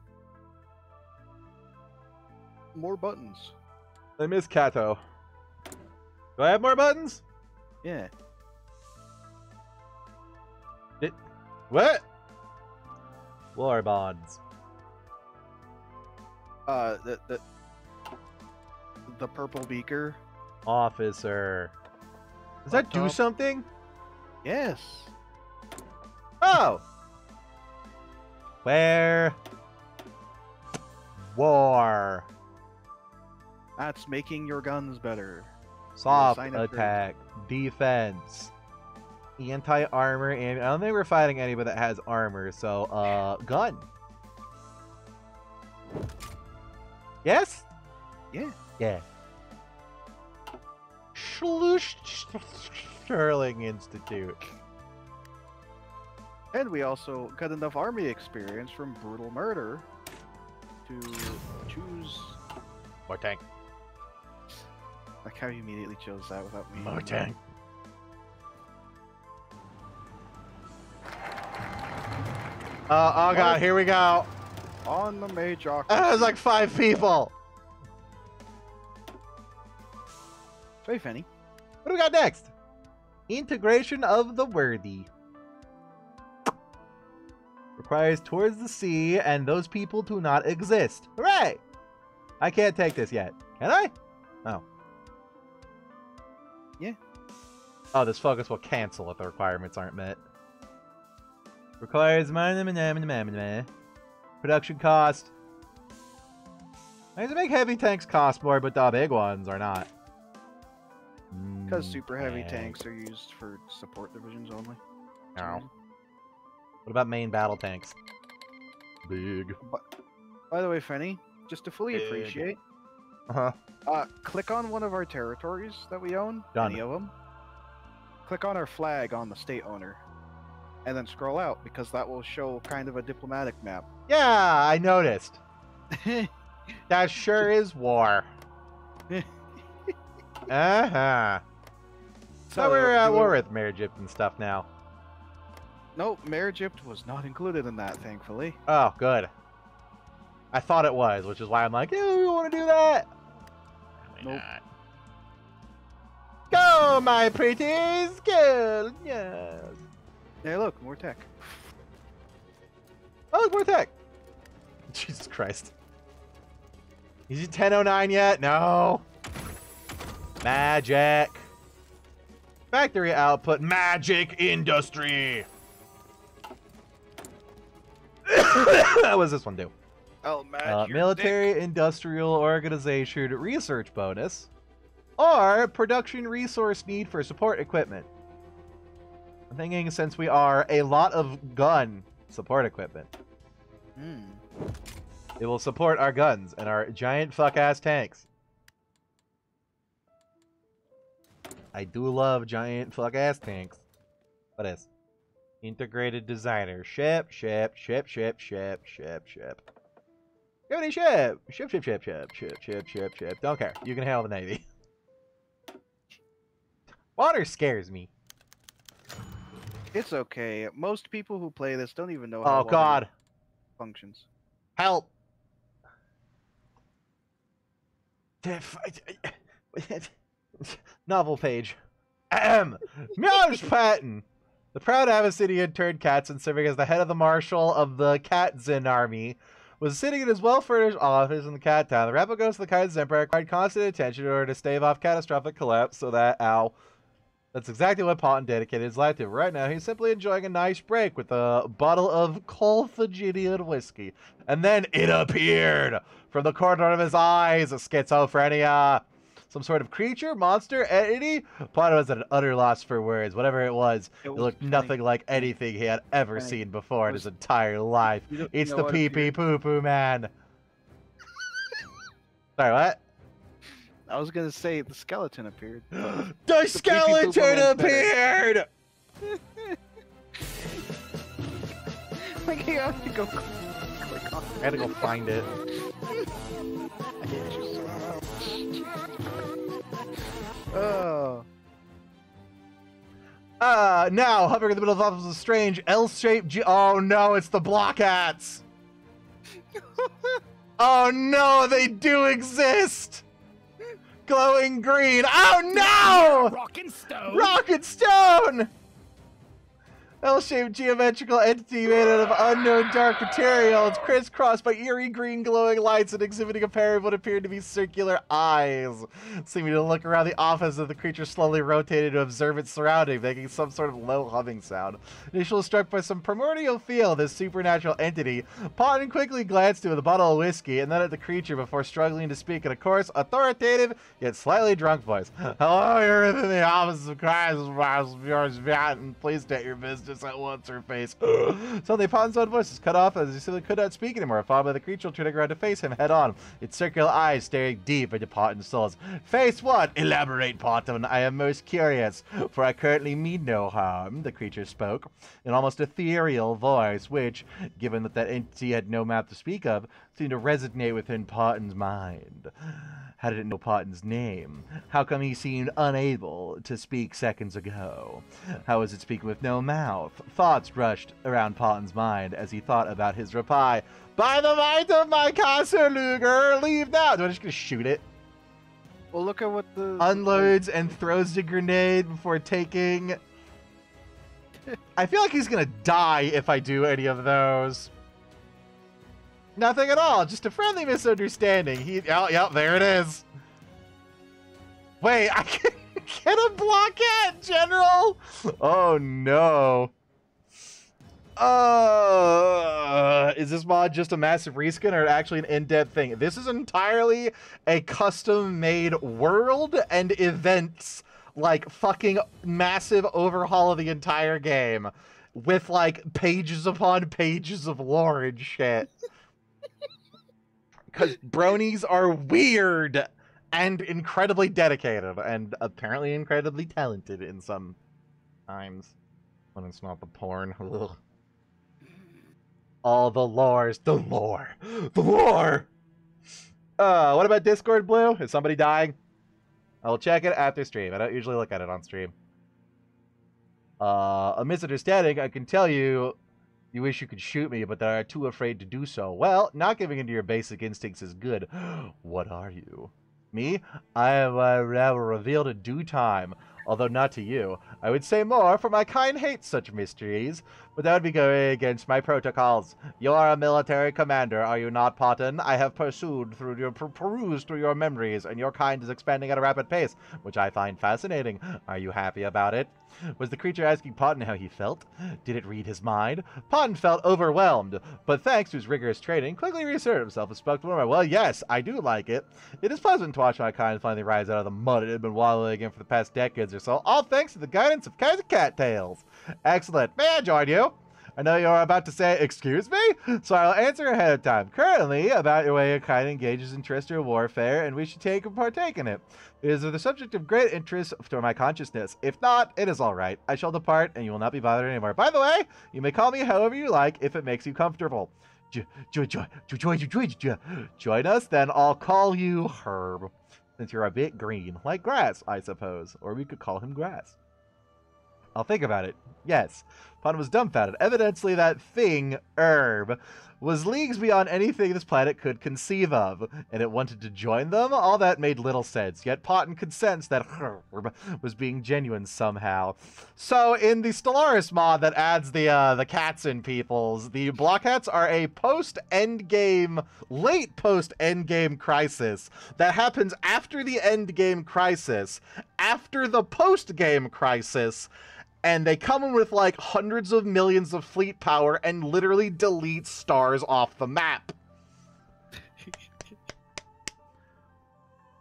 more buttons. I miss Kato. Do I have more buttons? Yeah, It, What? War bonds. Uh, the the the purple beaker. Officer. Does Up that do top. something? Yes. Oh! Where? War. That's making your guns better. Soft sign up for- attack. Defense. Anti armor. And I don't think we're fighting anybody that has armor. So, uh, gun. Yes? Yeah. Yeah. Schlush Sterling Institute. And we also got enough army experience from brutal murder to choose. More tank. Like how you immediately chose that without me. More tank. Uh, oh god, here we go. On the major. That was like five people. Hey, Fanny. What do we got next? Integration of the worthy. Requires towards the sea, and those people do not exist. Hooray! I can't take this yet. Can I? Oh. Yeah. Oh, this focus will cancel if the requirements aren't met. Requires production cost. I need to make heavy tanks cost more, but the big ones are not. Because Mm, super heavy tanks are used for support divisions only. Ow. What about main battle tanks? Big. By the way, Fenny, just to fully Big. appreciate, Uh huh. uh, click on one of our territories that we own, Done. any of them. Click on our flag on the state owner, and then scroll out because that will show kind of a diplomatic map. Yeah, I noticed. (laughs) That sure is war. (laughs) uh huh. So we're at war with Mayor Egypt and stuff now. Nope, Mayor Egypt was not included in that, thankfully. Oh, good. I thought it was, which is why I'm like, yeah, we want to do that. Nope. Go, my pretties, go. Yes. Hey, look, more tech. Oh, look, more tech. (laughs) Jesus Christ. Is it 1009 yet? No. Magic. Factory output. Magic industry. (coughs) what does this one do? Oh, man. Uh, military industrial organization research bonus or production resource need for support equipment. I'm thinking since we are a lot of gun support equipment, Hmm. it will support our guns and our giant fuck ass tanks. I do love giant fuck ass tanks. What is? Integrated designer. Ship, ship, ship, ship, ship, ship, ship. Give me ship! Ship, ship, ship, ship, ship, ship, ship, ship. Don't care. You can handle the Navy. (laughs) Water scares me. It's okay. Most people who play this don't even know how Oh god. functions. Help! (laughs) (laughs) (laughs) Novel page. Ahem. Meows (laughs) Patton! The proud Abyssinian turned Katzen, serving as the head of the marshal of the Katzen army, was sitting in his well-furnished office in the Cat Town. The rapid ghost of the Katzen Empire required constant attention in order to stave off catastrophic collapse so that, ow, that's exactly what Ponton dedicated his life to. Right now, he's simply enjoying a nice break with a bottle of Colthaginian whiskey. And then it appeared from the corner of his eyes, a schizophrenia. Some sort of creature, monster, entity? Ponton was at an utter loss for words. Whatever it was, It it looked funny. nothing like anything he had ever Funny. seen before in his entire life. It's the know pee pee poo poo man. (laughs) Sorry, what? I was gonna say the skeleton appeared. (gasps) the pee-pee-poo-poo skeleton man's better. appeared! (laughs) (laughs) like you have to go click on. I had to go find it. Oh. Uh, now, hovering in the middle of the office is a strange L-shaped G- Oh no, it's the block hats! (laughs) oh no, they do exist! Glowing green. Oh no! Rock and stone. Rocket Stone! L-shaped geometrical entity made out of unknown dark materials, crisscrossed by eerie green glowing lights and exhibiting a pair of what appeared to be circular eyes. Seeming to look around the office as the creature slowly rotated to observe its surroundings, making some sort of low humming sound. Initially struck by some primordial feel this supernatural entity, Potton quickly glanced at the bottle of whiskey and then at the creature before struggling to speak in a coarse, authoritative, yet slightly drunk voice. (laughs) Hello, you're in the office of Christ, please state your business at once, her face. (gasps) Suddenly, Potton's own voice was cut off as he simply could not speak anymore, followed by the creature turning around to face him head on, its circular eyes staring deep into Potton's soul. Face what? Elaborate, Potton. I am most curious, for I currently mean no harm, the creature spoke, in almost ethereal voice, which, given that that entity had no mouth to speak of, seemed to resonate within Potton's mind. How did it know Potton's name? How come he seemed unable to speak seconds ago? How was it speaking with no mouth? Thoughts rushed around Potton's mind as he thought about his reply. By the might of my castle, Luger, leave now! Do I just gonna shoot it? Well, look at what the Unloads and throws the grenade before taking. (laughs) I feel like he's gonna die if I do any of those. Nothing at all, just a friendly misunderstanding. He, oh, yep, there it is. Wait, I can (laughs) get a blockade, General. Oh no. Uh, is this mod just a massive reskin or actually an in-depth thing? This is entirely a custom-made world and events, like fucking massive overhaul of the entire game, with like pages upon pages of lore and shit. (laughs) Because bronies are weird and incredibly dedicated and apparently incredibly talented in some times when it's not the porn. Ugh. All the lores, the lore, the lore. Uh, what about Discord Blue? Is somebody dying? I'll check it after stream. I don't usually look at it on stream. Uh, a misunderstanding. I can tell you, you wish you could shoot me, but they are too afraid to do so. Well, not giving into your basic instincts is good. (gasps) what are you? Me? I am uh, revealed in due time, although not to you. I would say more, for my kind hates such mysteries, but that would be going against my protocols. You are a military commander, are you not, Potton? I have pursued through your per- perused through your memories, and your kind is expanding at a rapid pace, which I find fascinating. Are you happy about it? Was the creature asking Potton how he felt? Did it read his mind? Potton felt overwhelmed, but thanks to his rigorous training, quickly reasserted himself and spoke to Wormer. Well, yes, I do like it. It is pleasant to watch my kind finally rise out of the mud it had been wallowing in for the past decades or so, all thanks to the guidance of Kaiser Cattails. Excellent. May I join you? I know you're about to say, excuse me? So I'll answer ahead of time. Currently, about your way your kind engages in terrestrial warfare, and we should take and partake in it. It is the subject of great interest to my consciousness. If not, it is all right. I shall depart, and you will not be bothered anymore. By the way, you may call me however you like, if it makes you comfortable. Join us, then I'll call you Herb. Since you're a bit green, like grass, I suppose. Or we could call him Grass. I'll think about it. Yes. Pun was dumbfounded. Evidently, that thing, herb, was leagues beyond anything this planet could conceive of, and it wanted to join them? All that made little sense, yet Potton could sense that herb was being genuine somehow. So, in the Stellaris mod that adds the uh, the Katzen peoples, the Blockheads are a post-endgame, late post-endgame crisis that happens after the endgame crisis, after the post-game crisis, and they come in with like hundreds of millions of fleet power and literally delete stars off the map. (laughs)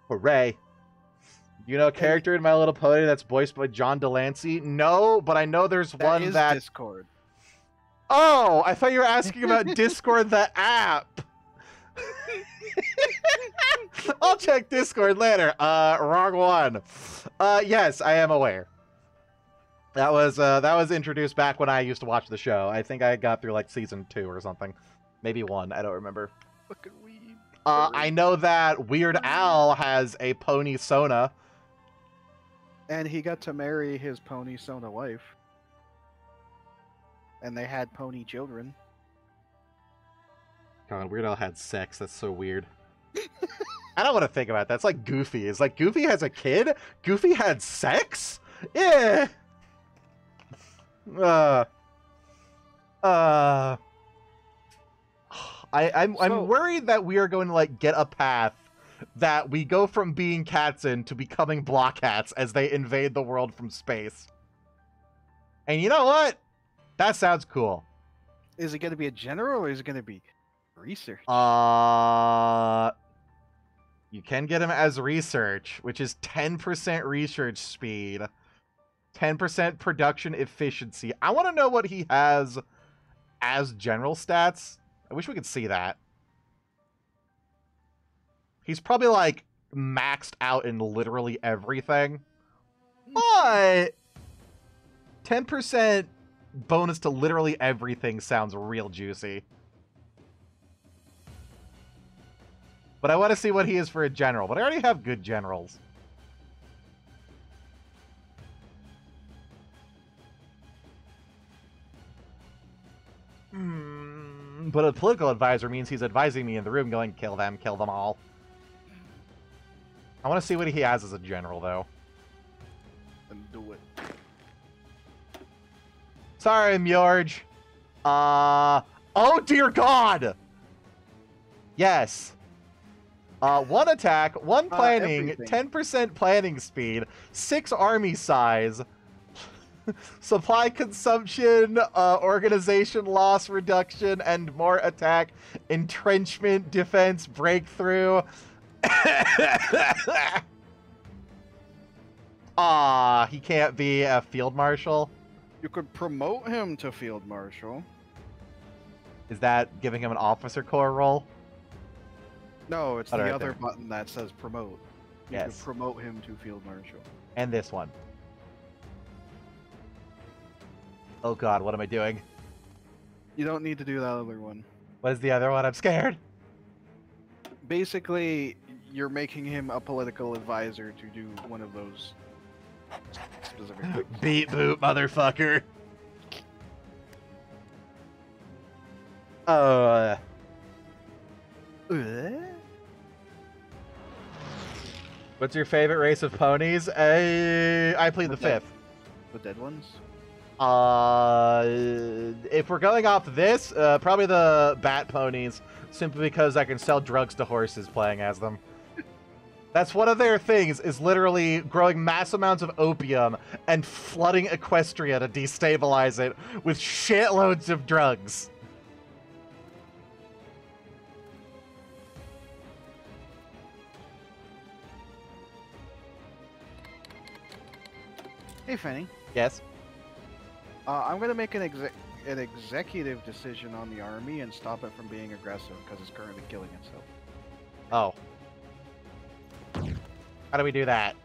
Hooray. You know a character in My Little Pony that's voiced by John de Lancie? No, but I know there's That one is that. Discord. Oh, I thought you were asking about (laughs) Discord, the app. (laughs) I'll check Discord later. Uh, wrong one. Uh, yes, I am aware. That was uh, that was introduced back when I used to watch the show. I think I got through like season two or something, maybe one. I don't remember. Fucking weed. Uh, I know that Weird Al has a pony Sona. And he got to marry his pony Sona wife. And they had pony children. God, Weird Al had sex. That's so weird. (laughs) I don't want to think about that. It's like Goofy. It's like Goofy has a kid. Goofy had sex. Yeah. Uh, Uh, I, I'm I'm worried that we are going to like get a path that we go from being Katzen to becoming block hats as they invade the world from space. And you know what? That sounds cool. Is it going to be a general or is it going to be research? Uh, you can get him as research, which is 10% research speed, 10% production efficiency. I want to know what he has as general stats. I wish we could see that. He's probably like maxed out in literally everything. But 10% bonus to literally everything sounds real juicy. But I want to see what he is for a general. But I already have good generals. Hmm, but a political advisor means he's advising me in the room going, kill them, kill them all. I want to see what he has as a general, though. And do it. Sorry, Mjorge. Uh, oh dear God! Yes. Uh, one attack, one Uh, planning, everything. 10% planning speed, six army size, (laughs) supply consumption, uh, organization loss reduction, and more attack, entrenchment, defense, breakthrough. (laughs) Ah, he can't be a field marshal. You could promote him to field marshal. Is that giving him an officer corps role? No, it's the other there. button that says promote. You Yes. could promote him to field marshal. And this one. Oh god, what am I doing? You don't need to do that other one. What is the other one? I'm scared. Basically, you're making him a political advisor to do one of those specific (gasps) things. Beat boot, motherfucker. Uh, what's your favorite race of ponies? Uh, I plead the Okay. fifth. The dead ones? Uh, if we're going off this, uh, probably the bat ponies, simply because I can sell drugs to horses playing as them. That's one of their things, is literally growing mass amounts of opium and flooding Equestria to destabilize it with shitloads of drugs. Hey, Fanny. Yes. Uh, I'm gonna make an exec an executive decision on the army and stop it from being aggressive because it's currently killing itself. Oh. How do we do that?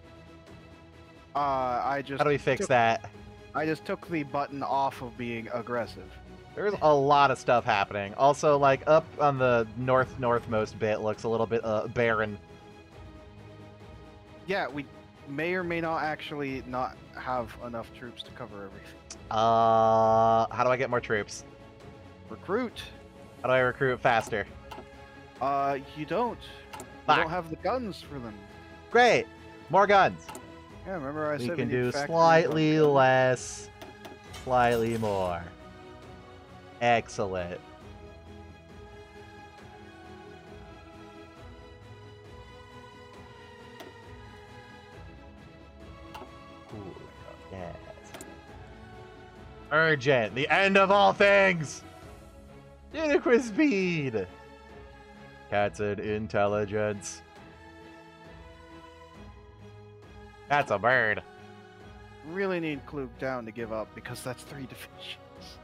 Uh, I just How do we fix took- that? I just took the button off of being aggressive. There's a lot of stuff happening. Also, like up on the north northmost bit looks a little bit uh, barren. Yeah, we may or may not actually not have enough troops to cover everything. Uh, how do I get more troops? Recruit. How do I recruit faster? Uh, you don't. You don't have the guns for them. Great, more guns. Yeah, remember I we said can need do slightly less, slightly more. Excellent. Urgent, the end of all things. Ludicrous speed. Cats and intelligence. That's a bird. Really need Klugetown to give up because that's three (laughs) divisions.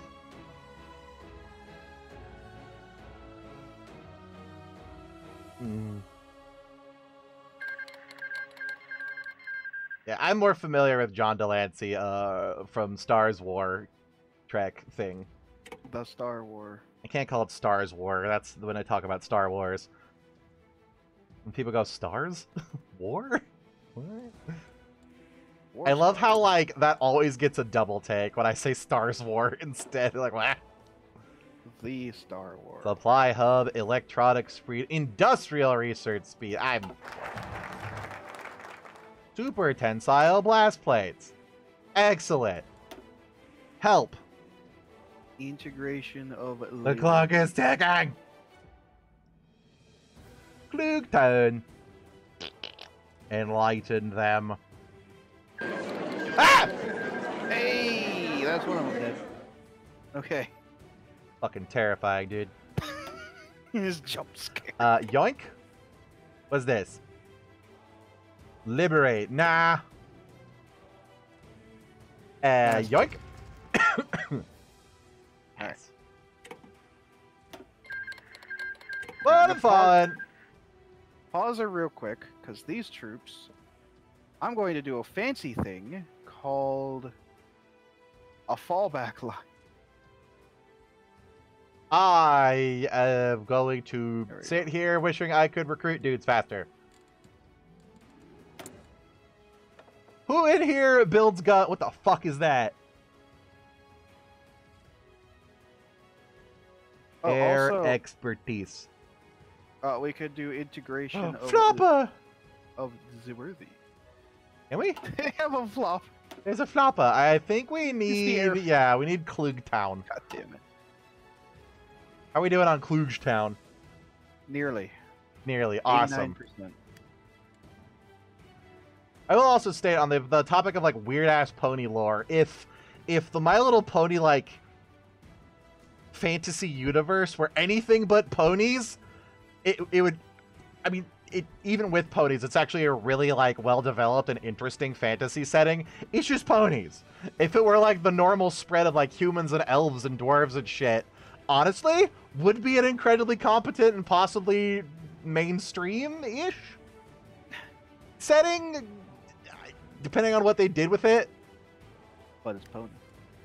(laughs) Mm. Yeah, I'm more familiar with John de Lancie uh, from Stars War Trek thing. The Star War. I can't call it Stars War. That's when I talk about Star Wars. When people go Stars (laughs) War. What? War I love how like that always gets a double take when I say Stars War (laughs) instead. Like, what? The Star Wars. Supply hub, electronic speed, industrial research speed. I'm super tensile blast plates. Excellent. Help. Integration of The clock is ticking. Klugetown. Enlighten them. Ah! Hey, that's one of them dead. Okay. Fucking terrifying, dude. (laughs) His jump scare. Uh, yoink? What's this? Liberate. Nah. Uh, (coughs) Nice. yoink? Alright. What the a fun! Pause it real quick, because these troops, I'm going to do a fancy thing called a fallback (laughs) line. I am going to sit here wishing I could recruit dudes faster. Who in here builds gun? What the fuck is that? Oh, Air also, expertise. uh, we could do integration of, Flopper! of the worthy. Can we? (laughs) they have a flop. There's a flopper. I think we need. Yeah, we need Klugetown. God damn it. How are we doing on Klugetown? Nearly. Nearly awesome. 89%. I will also state on the the topic of like weird ass pony lore. If if the My Little Pony like fantasy universe were anything but ponies, it it would. I mean, it even with ponies, it's actually a really like well developed and interesting fantasy setting. It's just ponies. If it were like the normal spread of like humans and elves and dwarves and shit, honestly, would be an incredibly competent and possibly mainstream ish setting depending on what they did with it. But it's pony.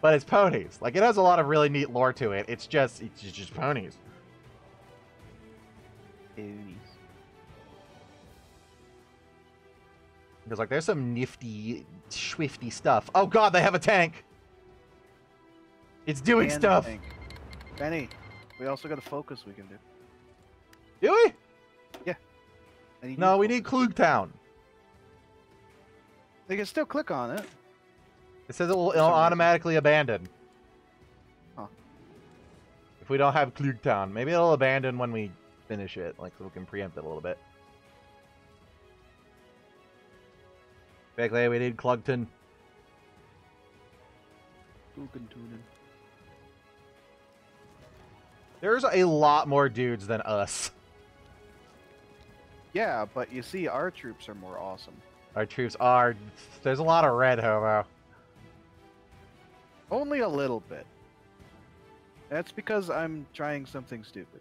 but it's ponies. Like it has a lot of really neat lore to it. It's just it's just- ponies. Ponies. because like there's some nifty swifty stuff. Oh god they have a tank! It's doing And stuff. Benny, we also got a focus we can do. do we Yeah. no you we need Klugetown They can still click on it. it says it will it'll some reason. automatically abandon Huh. if we don't have Klugetown maybe it'll abandon when we finish it like so we can preempt it a little bit Basically, we need Klugetown. Tunen. There's a lot more dudes than us. Yeah, but you see, our troops are more awesome. Our troops are. There's a lot of red homo. Only a little bit. That's because I'm trying something stupid.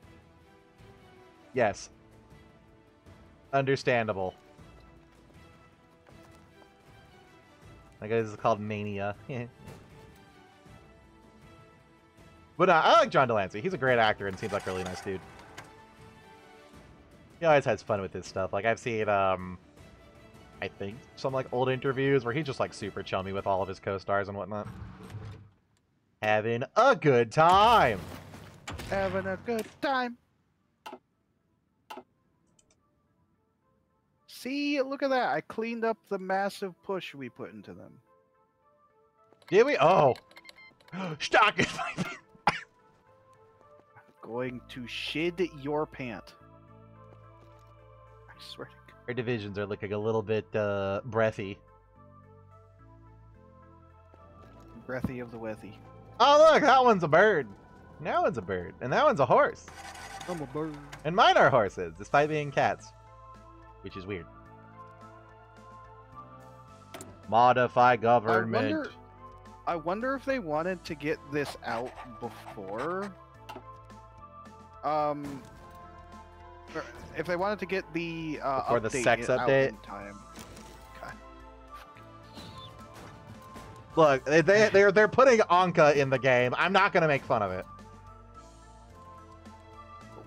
Yes. Understandable. I guess it's called mania. (laughs) but uh, I like John de Lancie. He's a great actor and seems like a really nice dude. He always has fun with his stuff. Like I've seen, um, I think some like old interviews where he's just like super chummy with all of his co-stars and whatnot. Having a good time. Having a good time. See, look at that. I cleaned up the massive push we put into them. Did we? Oh. (gasps) Stock. Going to shid your pant. I swear to God. Our divisions are looking a little bit uh, breathy. Breathy of the Wethy. Oh, look, that one's a bird. That one's a bird. And that one's a horse. I'm a bird. And mine are horses, despite being cats. Which is weird. Modify I government. wonder, I wonder if they wanted to get this out before. Um, if they wanted to get the uh, Before the sex update? time. God. Look, they, they, they're, they're putting Anka in the game. I'm not going to make fun of it.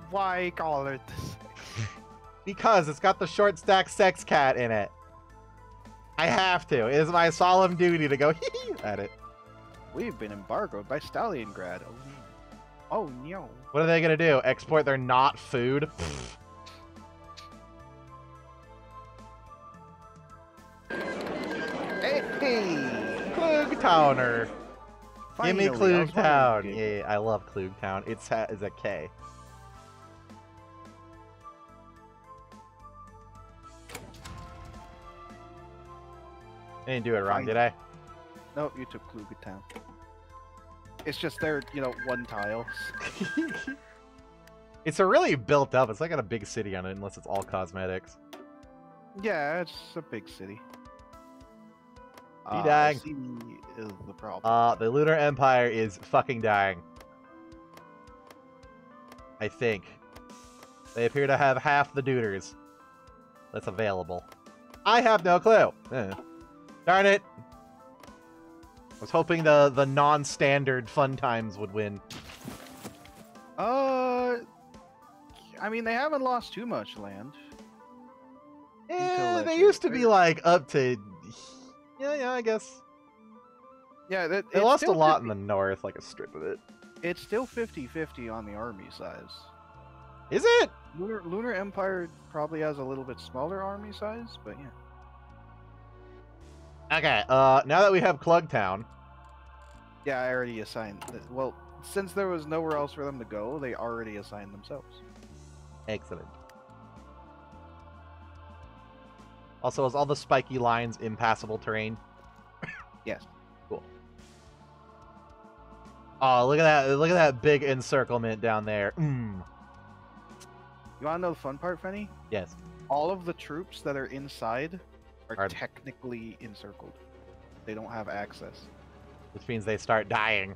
Why call it? (laughs) Because it's got the short stack sex cat in it. I have to. It is my solemn duty to go (laughs) at it. We've been embargoed by Stalliongrad. Oh, no. Oh no. What are they gonna do? Export their not food? Pfft. Hey, hey. Klug Give me Finally, I was Klug wondering Town. if you- Yeah, I love Klugetown. It's is a K. I didn't do it wrong, Fine. did I? Nope, you took Klugetown. It's just they're, you know, one tiles. (laughs) it's a really built up. It's like got a big city on it, unless it's all cosmetics. Yeah, it's a big city. Uh, dying. the is the problem. Uh, the Lunar Empire is fucking dying. I think. They appear to have half the duders that's available. I have no clue. Eh. Darn it. I was hoping the, the non-standard fun times would win. Uh, I mean, they haven't lost too much land. That they used to be like up to... Yeah, yeah, I guess. Yeah, that, They lost a lot in the north, like a strip of it. It's still 50-50 on the army size. Is it? Lunar, Lunar Empire probably has a little bit smaller army size, but yeah. Okay, uh, now that we have Klugetown, Yeah, I already assigned. Well, since there was nowhere else for them to go, they already assigned themselves. Excellent. Also, is all the spiky lines impassable terrain? (coughs) Yes. Cool. Oh, look at that! Look at that big encirclement down there. Mm. You want to know the fun part, Fenny? Yes. All of the troops that are inside are, Are- technically encircled. They don't have access. Which means they start dying.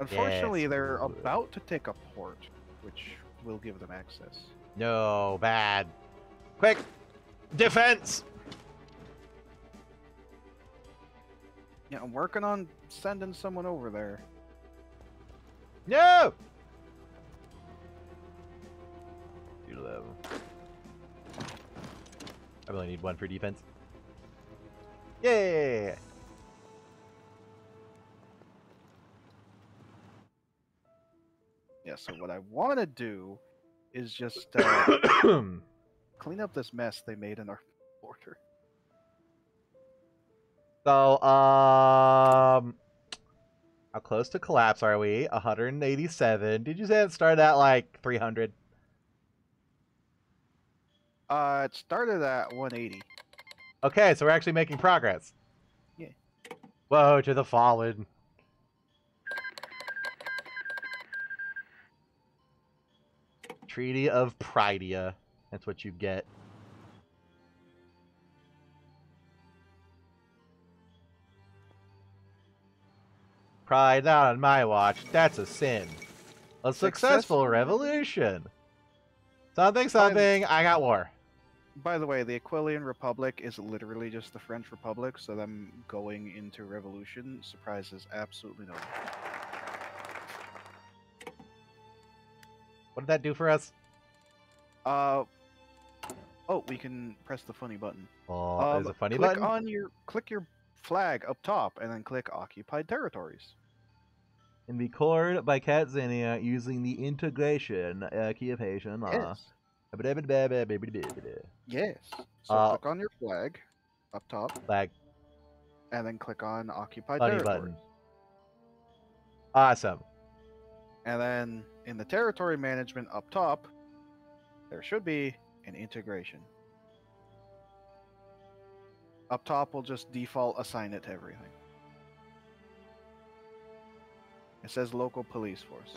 Unfortunately, Yes. they're about to take a port, which will give them access. No, bad. Quick! Defense! Yeah, I'm working on sending someone over there. No! Two eleven. I really need one for defense. Yay! Yeah, so what I want to do is just uh, (coughs) clean up this mess they made in our (laughs) border. So, um, how close to collapse are we? 187. Did you say it started at like 300? Uh, it started at 180. Okay, so we're actually making progress. Yeah. Whoa, to the fallen. Treaty of Pridea. That's what you get. Pride not on my watch. That's a sin. A successful Successful revolution. Something, something. I got war. By the way, the Aquileian Republic is literally just the French Republic, so them going into revolution surprises absolutely no one. What did that do for us? Uh, oh, we can press the funny button. Oh, Um, there's a funny click button. on your click your flag up top, and then click occupied territories. and be cored by Katzania using the integration key occupation law. Yes. Yes. So Uh, click on your flag up top, Flag and then click on Occupy funny territories. button. Awesome. And then in the territory management up top, there should be an integration. Up top, we'll just default assign it to everything. It says local police force.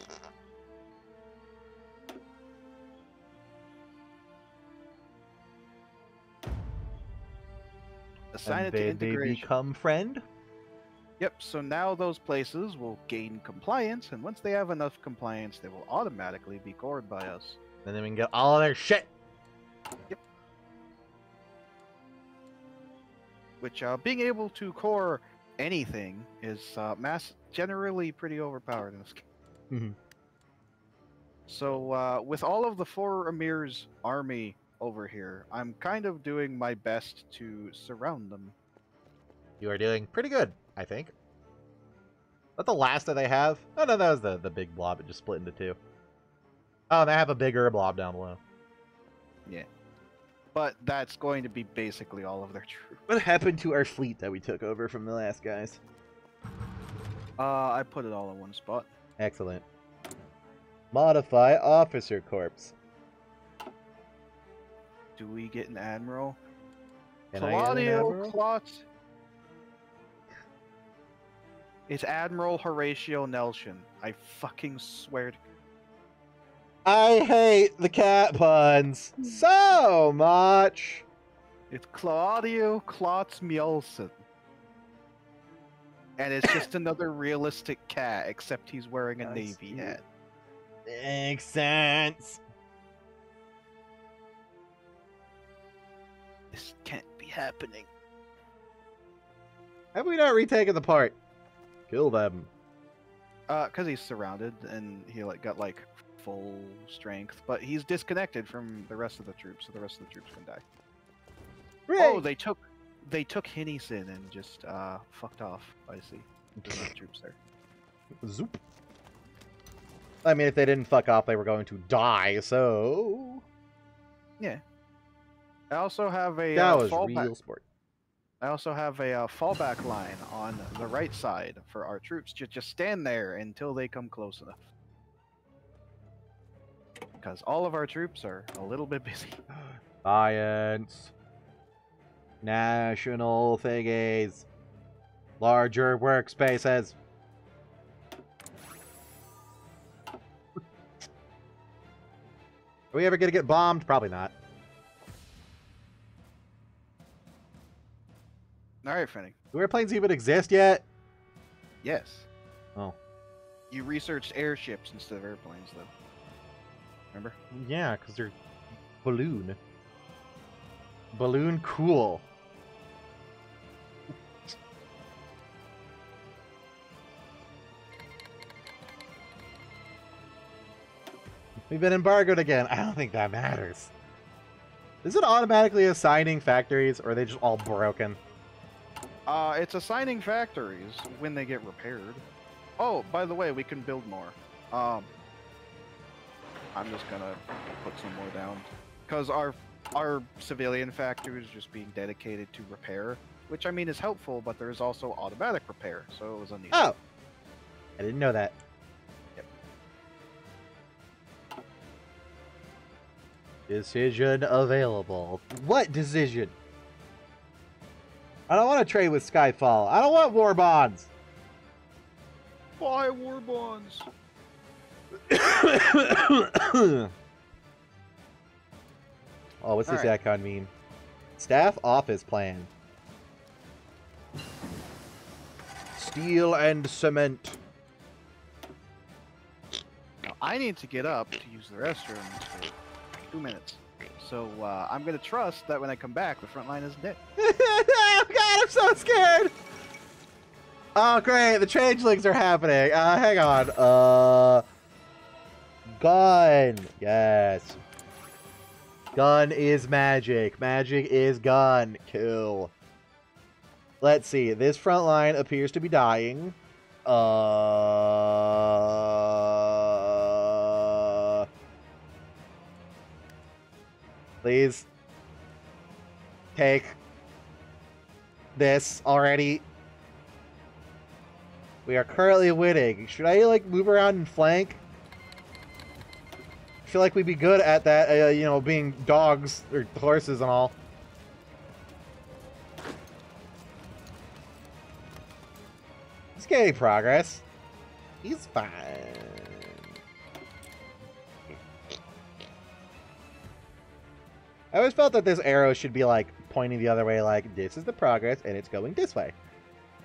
Assign and it to they, they become friend. Yep, so now those places will gain compliance, and once they have enough compliance, they will automatically be cored by us. And then we can get all of their shit. Yep. Which, uh, being able to core anything is uh, mass generally pretty overpowered in this game. Mhm. So, uh, with all of the four Emir's army over here, I'm kind of doing my best to surround them. You are doing pretty good, I think. that the last that they have? Oh no, that was the the big blob. It just split into two. Oh, they have a bigger blob down below. Yeah. But that's going to be basically all of their troops. What happened to our fleet that we took over from the last guys? Uh, I put it all in one spot. Excellent. Modify officer corpse. Do we get an admiral? Can Claudio admiral? Klotz. It's Admiral Horatio Nelson. I fucking swear to I hate the cat puns so much. It's Claudio Klotz Mjolson. And it's just (coughs) another realistic cat, except he's wearing a navy hat. Makes sense. This can't be happening. Have we not retaken the part? Kill them. Uh, cause he's surrounded and he like got like full strength, but he's disconnected from the rest of the troops, so the rest of the troops can die. Really Oh, they took they took Hinnison and just uh fucked off. I see. (laughs) Troops there. Zoop. I mean, if they didn't fuck off, they were going to die. So I also have a that uh, was fallback. real sport. I also have a uh, fallback line on the right side for our troops to just stand there until they come close enough. Because all of our troops are a little bit busy. (laughs) Science. National thingies. Larger workspaces. (laughs) Are we ever gonna get bombed? Probably not. All right, Finnick. Do airplanes even exist yet? Yes. Oh. You researched airships instead of airplanes, though. Remember? Yeah, because they're balloon. Balloon cool. We've been embargoed again. I don't think that matters. Is it automatically assigning factories, or are they just all broken? Uh, it's assigning factories when they get repaired. Oh, by the way, we can build more. Um, I'm just gonna put some more down because our our civilian factory is just being dedicated to repair, which I mean is helpful, but there is also automatic repair, so it was unneeded. Oh! I didn't know that. Yep. Decision available. What decision? I don't want to trade with Skyfall. I don't want war bonds. Buy war bonds. (coughs) oh, what's this Alright. icon mean? Staff office plan. Steel and cement. Now I need to get up to use the restroom for two minutes. So uh, I'm gonna trust that when I come back, the front line isn't dead. (laughs) oh god, I'm so scared. Oh great, the changelings are happening. Uh, hang on. Uh, gun. Yes. Gun is magic. Magic is gun. Kill. Let's see. This front line appears to be dying. Uh. Please. Take this already. We are currently winning. Should I like move around and flank? I feel like we'd be good at that, uh, you know, being dogs or horses and all. He's getting progress. He's fine. I always felt that this arrow should be like pointing the other way, like this is the progress and it's going this way.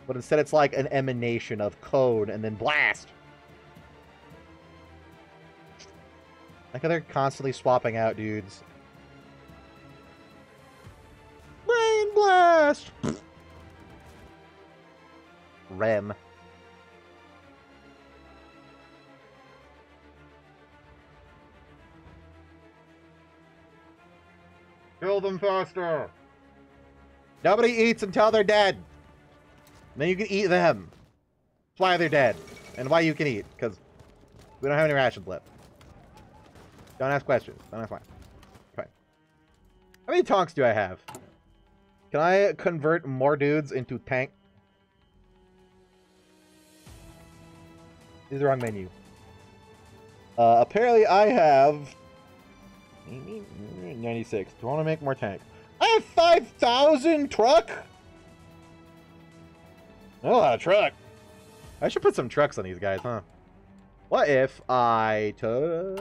But instead, it's like an emanation of code and then blast. Like they're constantly swapping out dudes. Brain blast! Rem. Kill them faster! Nobody eats until they're dead! Then you can eat them. why they're dead, and why you can eat, because we don't have any rations left. Don't ask questions. Don't ask why. Fine. How many tonks do I have? Can I convert more dudes into tank? This is the wrong menu. Uh, apparently I have 96. Do I want to make more tanks? I have 5,000 truck? A lot of truck. I should put some trucks on these guys, huh? What if I took...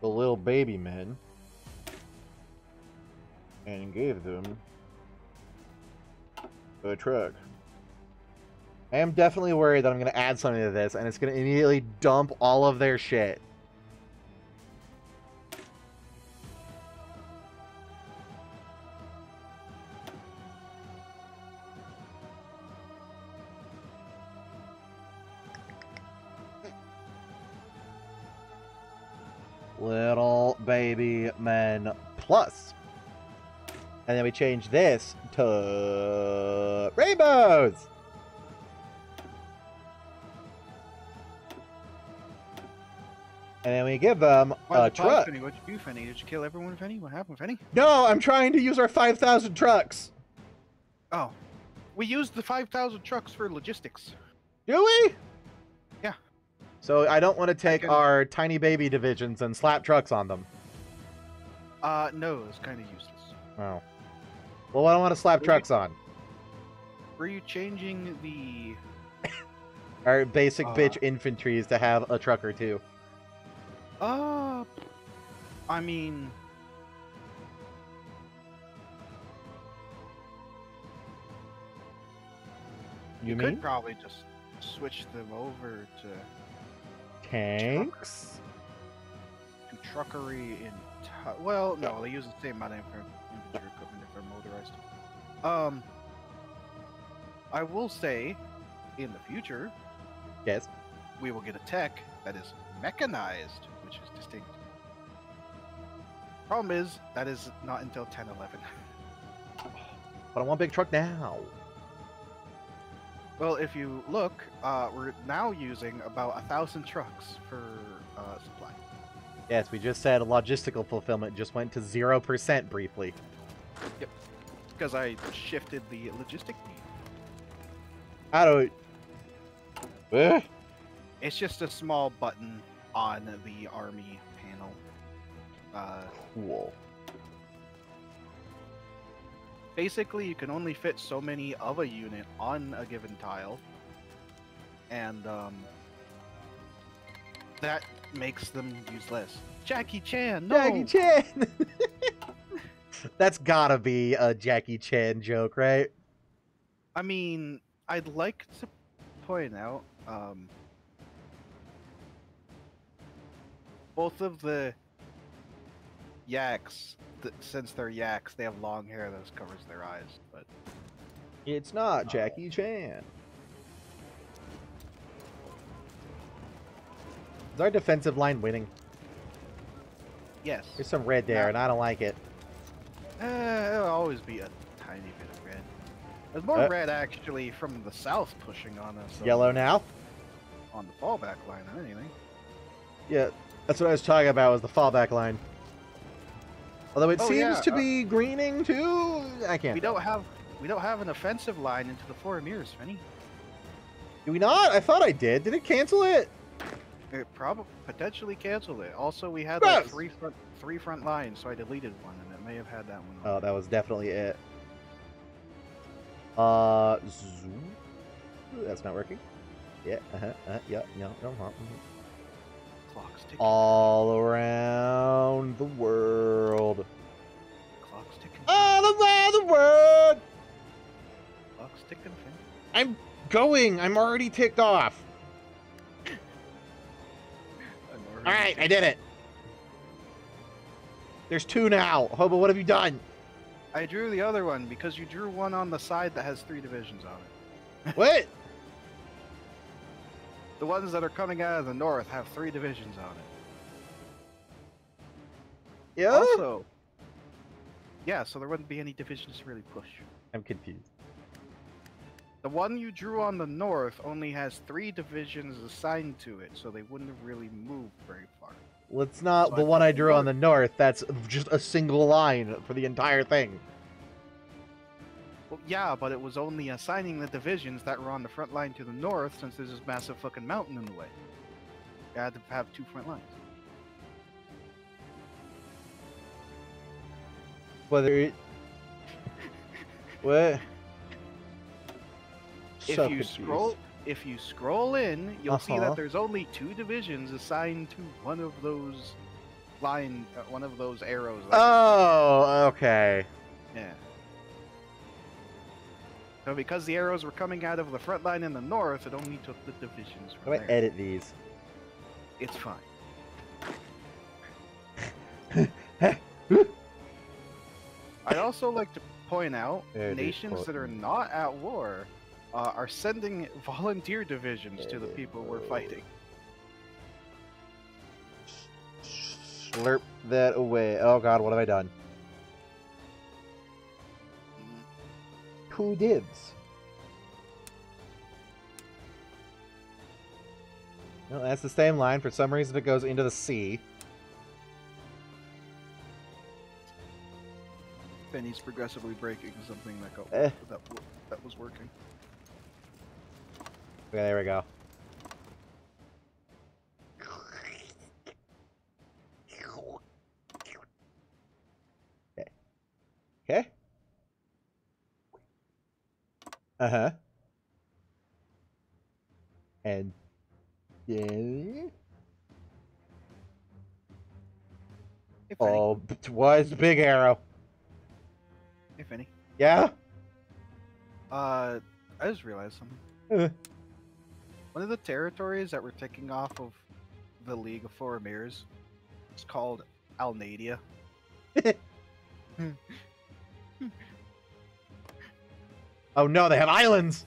The little baby men and gave them a truck. I am definitely worried that I'm going to add something to this and it's going to immediately dump all of their shit. Little baby men plus. And then we change this to rainbows. And then we give them Why a you truck. Finny? What'd you do, Finny? Did you kill everyone, Finny? What happened, Finny? No, I'm trying to use our 5,000 trucks. Oh, we used the 5,000 trucks for logistics. Do we? Yeah. So I don't want to take our tiny baby divisions and slap trucks on them. Uh, no, it's kind of useless. Oh. Well, I don't want to slap Really? trucks on. Were you changing the? Our basic Uh. bitch infantries to have a truck or two. Uh, I mean, You, you could probably just switch them over to tanks? to truckery in. Well, no, they use the same amount of infantry equipment if they're motorized. Um, I will say, in the future, Yes. we will get a tech that is mechanized, which is distinct. Problem is, that is not until 10 11. (laughs) But I want a big truck now. Well, if you look, uh, we're now using about a thousand trucks for uh, supply. Yes, we just said logistical fulfillment just went to 0% briefly. Yep. Because I shifted the logistic need. How do we... Eh? It's just a small button on the army panel. Uh, Cool. basically, you can only fit so many of a unit on a given tile, and um, that makes them useless. Jackie Chan, no. Jackie Chan! (laughs) That's gotta be a Jackie Chan joke, right? I mean, I'd like to point out um, both of the yaks, th- since they're yaks, they have long hair that covers their eyes. But It's not Jackie Chan. Is our defensive line winning? yes, There's some red there, Yeah. and I don't like it. uh, it'll always be a tiny bit of red. There's more Uh, red actually from the south pushing on us. Yellow now? on the fallback line than anything. Yeah, that's what I was talking about, was the fallback line. Although it Oh, seems yeah, to uh, be greening too. I can't. We don't have we don't have an offensive line into the four mirrors, Finny. Do we not? I thought I did. Did it cancel it? It probably potentially canceled it. Also, we had like three front three front lines, so I deleted one, and it may have had that one. Oh, on. that was definitely it. Uh, zoom. Ooh, That's not working. Yeah. Uh huh. Uh, yeah. No. No. uh, mhm. Clock's ticking. All around the world. Clock's ticking. All around the world. Clock's ticking. I'm going. I'm already ticked off. Already All right, I did it. There's two now. Hobo, what have you done? I drew the other one because you drew one on the side that has three divisions on it. What? (laughs) The ones that are coming out of the north have three divisions on it. Yeah. Also, Yeah, so there wouldn't be any divisions to really push. I'm confused. The one you drew on the north only has three divisions assigned to it, so they wouldn't have really moved very far. Well, it's not So the I one I think drew on the north- north. That's just a single line for the entire thing. Well, yeah, but it was only assigning the divisions that were on the front line to the north since there's this massive fucking mountain in the way. I had to have two front lines. Whether it. what? if So you confused. scroll if you scroll in, you'll see Uh-huh. that there's only two divisions assigned to one of those line uh, one of those arrows. Oh, okay. Yeah. So because the arrows were coming out of the front line in the north, it only took the divisions How from do I there. edit these? It's fine. (laughs) I'd also like to point out is nations that are not at war uh, are sending volunteer divisions to the people we're fighting. Slurp that away. Oh god, what have I done? Who dibs? No, that's the same line. For some reason, it goes into the sea. Penny's progressively breaking something that go Eh. that, that was working. Okay, there we go. Okay. Okay. Uh huh. And. Hey, Penny. Oh, b- why is the big arrow? Hey, Penny. Yeah? Uh, I just realized something. Uh. One of the territories that we're taking off of the League of Four Emirs is called Alnadia. (laughs) Oh no, they have islands!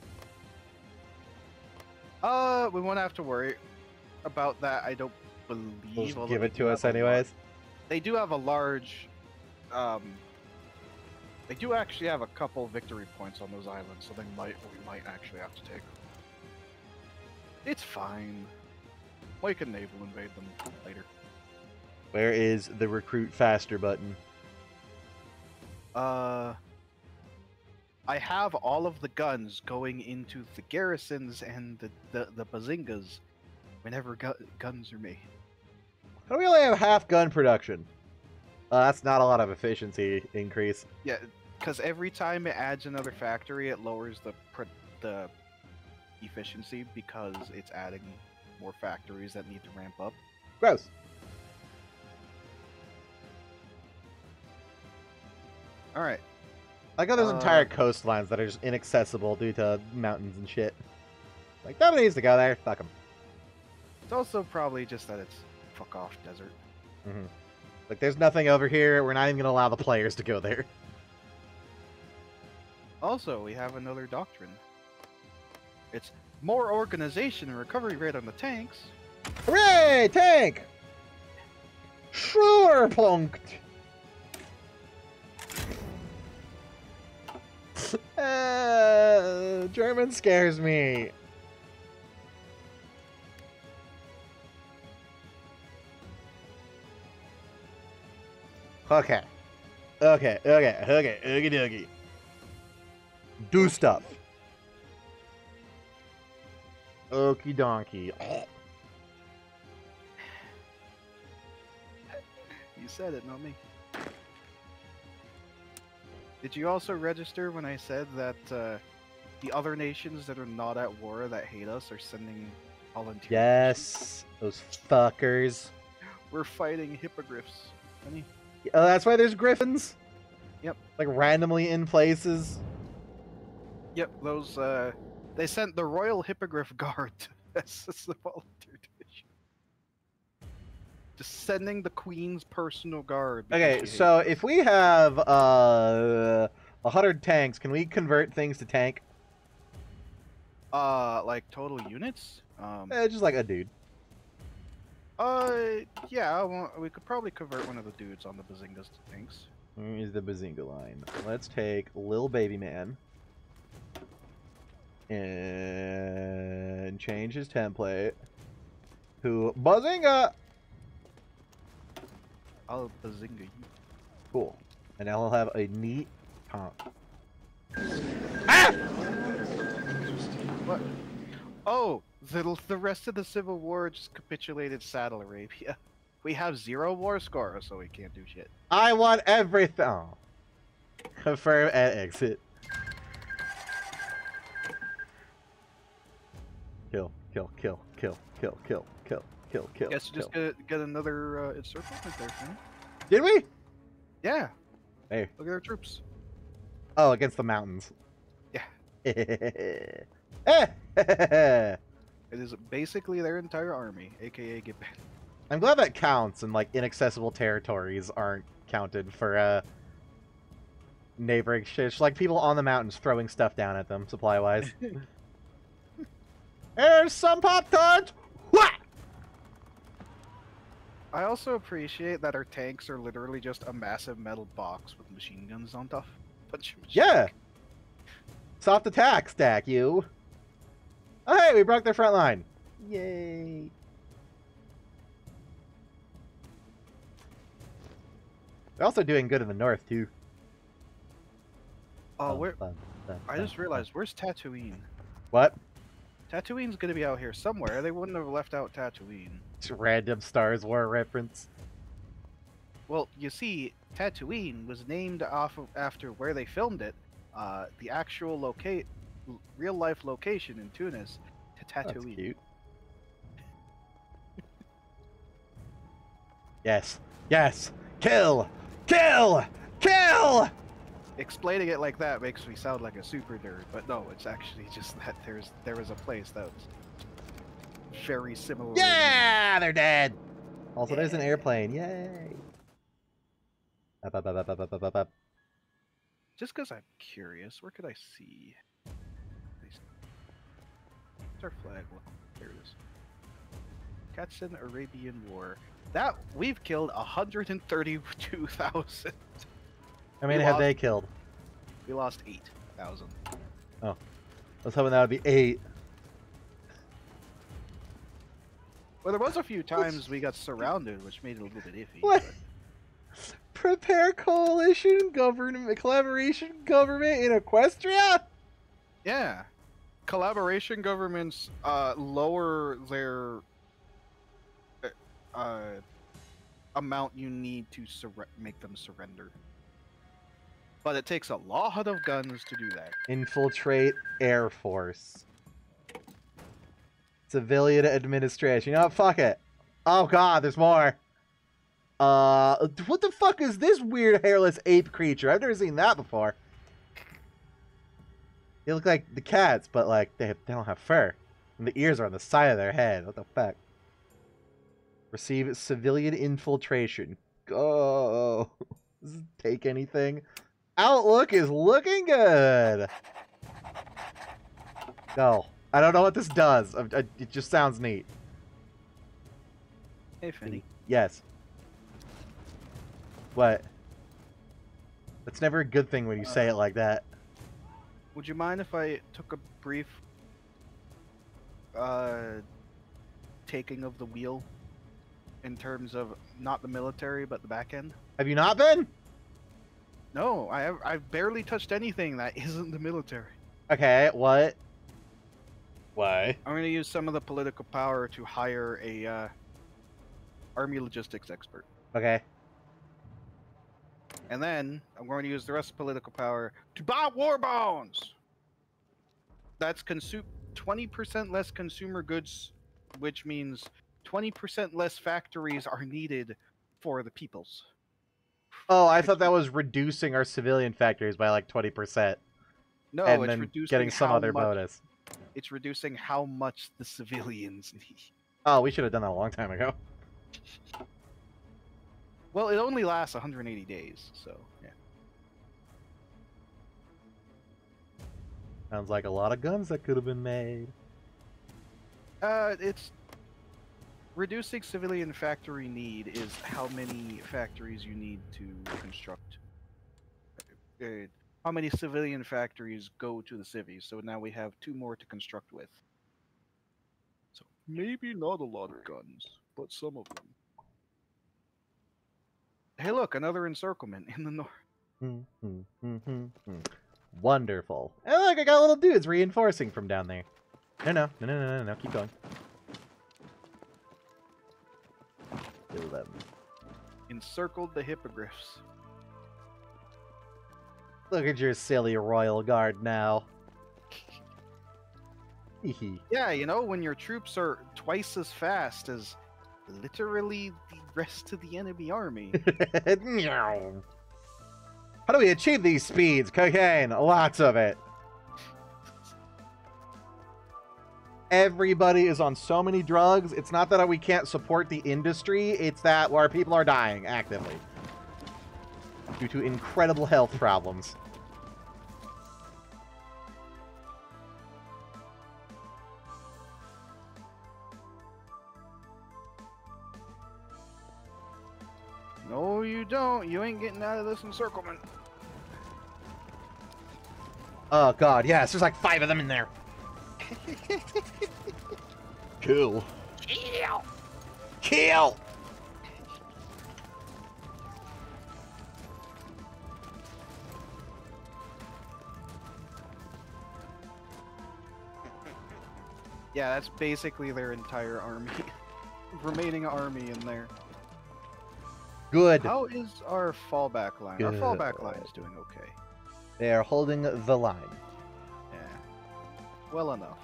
Uh, we won't have to worry about that. I don't believe. Just give it to us anyways. They do have a large. Um, they do actually have a couple victory points on those islands, so they might we might actually have to take. them. It's fine. We can naval invade them later. Where is the recruit faster button? Uh, I have all of the guns going into the garrisons and the the, the bazingas whenever gu- guns are made. Do we only have half gun production? Uh, that's not a lot of efficiency increase. Yeah, because every time it adds another factory, it lowers the the efficiency because it's adding more factories that need to ramp up. Gross. All right. I got those Uh, entire coastlines that are just inaccessible due to mountains and shit. Like, nobody needs to go there. Fuck them. It's also probably just that it's fuck off desert. Like, there's nothing over here. We're not even gonna allow the players to go there. Also, we have another doctrine. It's more organization and recovery rate on the tanks. Hooray! Tank! Sure, punked! (laughs) uh, German scares me. Okay. Okay, okay, okay, oogie doogie. Do stuff. Okie donkey. You said it, not me. Did you also register when I said that uh, the other nations that are not at war that hate us are sending volunteers? Yes, those fuckers. We're fighting hippogriffs. Funny. Oh, that's why there's griffins. Yep. Like randomly in places. Yep, those, uh, they sent the Royal Hippogriff Guard (laughs) (laughs) as the volunteer division. Just sending the Queen's personal guard. Okay, so if we have uh a hundred tanks, can we convert things to tank? Uh, like total units? Um, Eh, just like a dude. Uh, yeah, well, we could probably convert one of the dudes on the Bazingas to tanks. Here's the Bazinga line. Let's take Lil Baby Man and change his template to Bazinga. I'll bazinga you. Cool. And now he'll have a neat comp. Ah! What? Oh, the the rest of the Civil War just capitulated Saddle Arabia. (laughs) We have zero war score, so we can't do shit. I want everything. Oh. Confirm and exit. Kill, kill, kill, kill, kill, kill, kill, kill, kill. Guess you just get, get another uh, encirclement there, man. Did we? Yeah. Hey. Look at our troops. Oh, against the mountains. Yeah. (laughs) Eh. (laughs) It is basically their entire army, aka get back. I'm glad that counts and like inaccessible territories aren't counted for uh neighboring shit. Like people on the mountains throwing stuff down at them, supply wise. (laughs) There's some Pop Tarts! Wha! I also appreciate that our tanks are literally just a massive metal box with machine guns on top. Bunch of machine Yeah! Soft attack stack, you! Oh hey, we broke their front line! Yay! They're also doing good in the north, too. Oh, where? Dun, dun, I just realized, where's Tatooine? What? Tatooine's gonna be out here somewhere. They wouldn't have left out Tatooine. Random Stars War reference. Well, you see, Tatooine was named off of, after where they filmed it. Uh, the actual locate, real life location in Tunis, to Tatooine. yes. Yes. Kill! Kill! Kill! Explaining it like that makes me sound like a super nerd, but no, it's actually just that there's there was a place that was very similar. Yeah, they're dead. Also, yeah. there's an airplane. Yay. Up, up, up, up, up, up, up, Just because I'm curious, where could I see? What's our flag? Well, there it is. Katzen Arabian War. That we've killed 132,000. How many we have lost, they killed? We lost 8,000. Oh, I was hoping that would be eight. Well, there was a few times we got surrounded, which made it a little bit iffy. What? but- (laughs) Prepare coalition government collaboration government in Equestria? Yeah. Collaboration governments uh, lower their uh, uh, amount you need to make them surrender. But it takes a lot of guns to do that. Infiltrate Air Force. Civilian administration. You know what? Fuck it. Oh god, there's more. Uh, what the fuck is this weird hairless ape creature? I've never seen that before. They look like the cats, but like they have, they don't have fur, and the ears are on the side of their head. What the fuck? Receive civilian infiltration. Go. (laughs) Take anything? Outlook is looking good. Go. I don't know what this does. I- I- It just sounds neat. Hey, Finny. Yes. What? That's never a good thing when you say it like that. Would you mind if I took a brief uh, taking of the wheel in terms of not the military but the back end? Have you not been? No, I have, I've barely touched anything that (laughs) isn't the military. Okay, what? Why? I'm going to use some of the political power to hire a uh, army logistics expert, Okay. and then I'm going to use the rest of political power to buy war bonds. That's consume 20% less consumer goods, which means 20% less factories are needed for the peoples. Oh, I thought that was reducing our civilian factories by like 20%. No, and it's then reducing getting some how other much, bonus. It's reducing how much the civilians need. Oh, we should have done that a long time ago. Well, it only lasts 180 days, so yeah. Sounds like a lot of guns that could have been made. Uh, it's reducing civilian factory need is how many factories you need to construct uh, how many civilian factories go to the civies. So now we have two more to construct with. So maybe not a lot of guns, but some of them. Hey, look, another encirclement in the north. (laughs) Hmm, hmm, hmm, hmm. Wonderful. And look, I got little dudes reinforcing from down there. No, no, no, no, no, no, no. Keep going. Kill them. Encircled the hippogriffs. Look at your silly royal guard now. Yeah, you know, when your troops are twice as fast as literally the rest of the enemy army. (laughs) How do we achieve these speeds? Cocaine, lots of it. Everybody is on so many drugs. It's not that we can't support the industry, it's that our people are dying actively due to incredible health problems. no, you don't. You ain't getting out of this encirclement. Oh god, yes, there's like five of them in there. Kill. Kill! Kill! Yeah, that's basically their entire army. (laughs) Remaining army in there. Good. How is our fallback line? Our fallback line is doing okay. They are holding the line. Yeah. Well enough.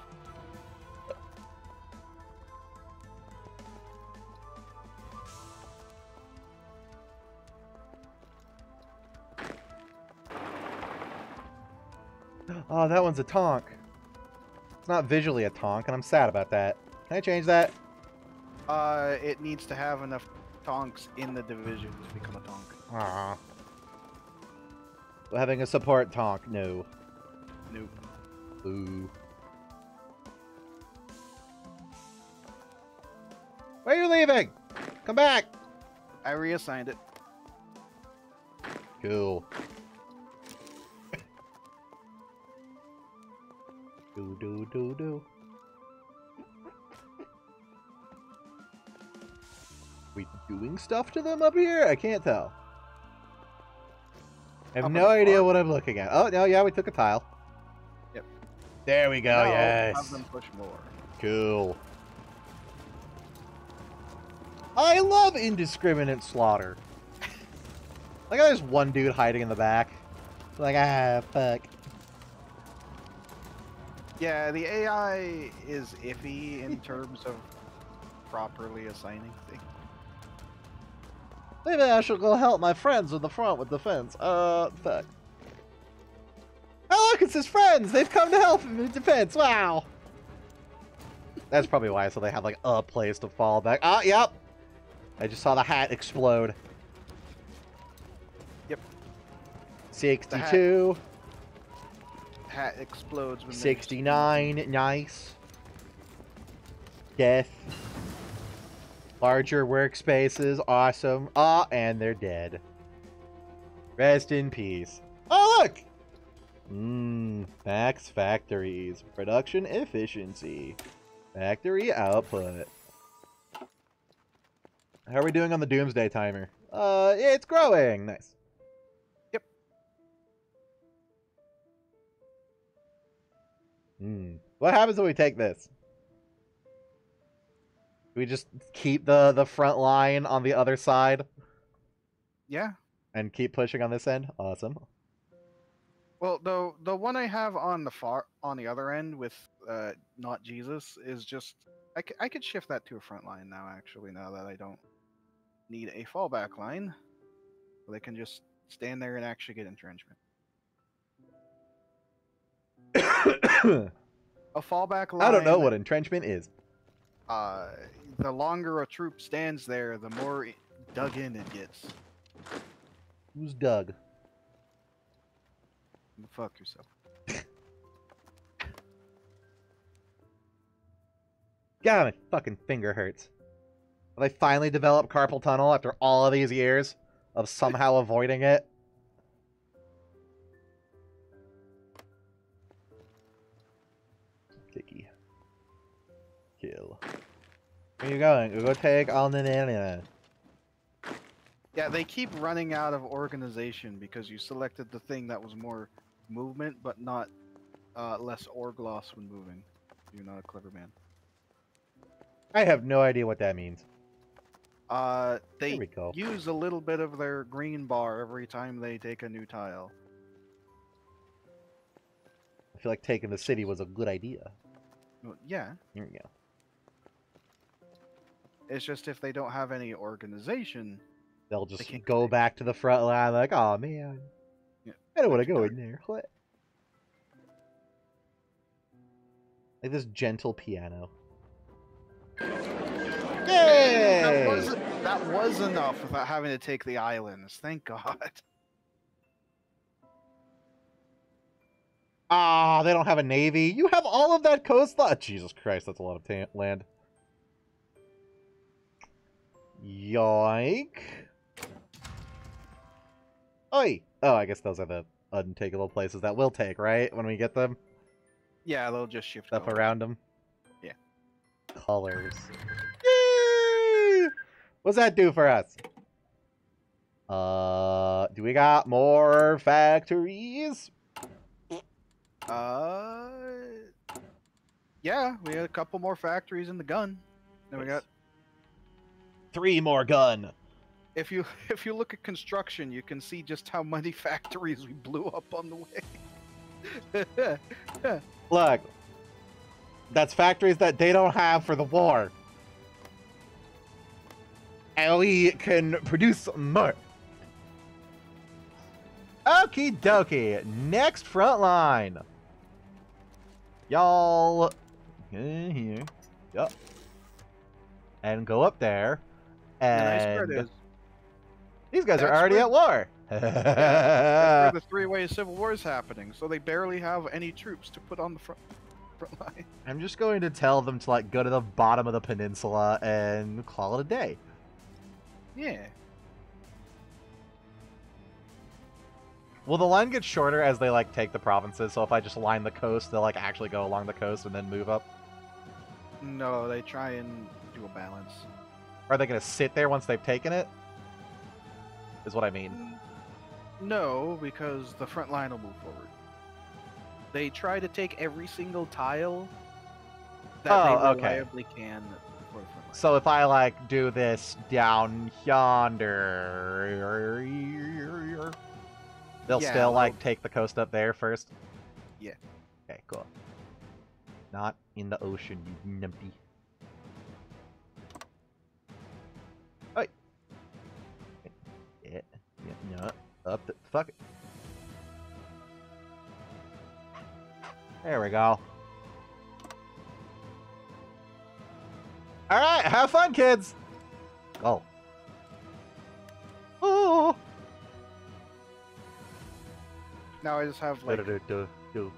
Oh, that one's a tonk. It's not visually a tonk, and I'm sad about that. Can I change that? Uh, it needs to have enough tonks in the division to become a tonk. Aww. We're having a support tonk, no. Nope. Ooh. Where are you leaving? Come back! I reassigned it. Cool. Do do do do. We doing stuff to them up here? I can't tell. I have Up no idea farm. what I'm looking at. Oh no, yeah, we took a tile. Yep. There we go. Now, yes. Have them push more. Cool. I love indiscriminate slaughter. (laughs) like, there's one dude hiding in the back. Like, ah, fuck. Yeah, the AI is iffy in (laughs) terms of properly assigning things. Maybe I should go help my friends in the front with defense. Uh, fuck. Oh, look, it's his friends! They've come to help him in defense. Wow. That's probably why, so they have, like, a place to fall back. Ah, yep. I just saw the hat explode. Yep. 62. Hat explodes when they- 69, nice. Death. Larger workspaces, awesome. Ah, and they're dead. Rest in peace. Oh, look! Mmm, max factories. Production efficiency. Factory output. How are we doing on the Doomsday timer? Uh, it's growing. Nice. Hmm. What happens when we take this? Do we just keep the the front line on the other side Yeah. and keep pushing on this end? Awesome. Well, the the one I have on the far on the other end with uh, not Jesus is just I, c- I could shift that to a front line now. Actually, now that I don't need a fallback line, they can just stand there and actually get entrenchment. A fallback line. I don't know what entrenchment is. Uh, the longer a troop stands there, the more dug in it gets. Who's dug? Fuck yourself. (laughs) God, my fucking finger hurts. Have I finally developed carpal tunnel after all of these years of somehow (laughs) avoiding it? Where you going? We go take on the nanny. Yeah, they keep running out of organization because you selected the thing that was more movement, but not uh, less org loss when moving. You're not a clever man. I have no idea what that means. Uh, they use a little bit of their green bar every time they take a new tile. I feel like taking the city was a good idea. Well, yeah, Here we go. It's just if they don't have any organization, They'll just can't go back to the front line like, oh man, Yeah, I don't want to go in there. What? Like this gentle piano. that Yay! was that was enough without having to take the islands. Thank God. Ah, they don't have a navy. You have all of that coastline. Jesus Christ, that's a lot of land. Yoink. Oi. Oh, I guess those are the untakeable places that we'll take, right? When we get them, Yeah, they'll just shift stuff over. around them. Yeah. Colors. Yay! What's that do for us? Uh, do we got more factories? Uh, yeah, we had a couple more factories in the gun. Then we got Three more gun. if you (laughs) if you look at construction, you can see just how many (laughs) factories we blew up on the way. (laughs) Look, that's factories that they don't have for the war. And we can produce more. Okie dokie. Next front line. Y'all here. Yup. And go up there. The nice And is, these guys are already where- at war. (laughs) that's the three-way civil war is happening, so they barely have any troops to put on the front front line. (laughs) I'm just going to tell them to like go to the bottom of the peninsula and call it a day. Yeah, Will the line get shorter as they like take the provinces? So if I just line the coast, they'll like actually go along the coast and then move up. no, they try and do a balance. Are they going to sit there once they've taken it? Is what I mean. Mm, No, because the front line will move forward. They try to take every single tile that Oh, they okay. can for the front line. So if I like do this down yonder, they'll Yeah, still like they'll- take the coast up there first. Yeah. Okay, cool. Not in the ocean, you numpty. Yeah, no, up the fuck it. There we go. All right, have fun, kids. Go. Oh. Now I just have like Do-do-do-do.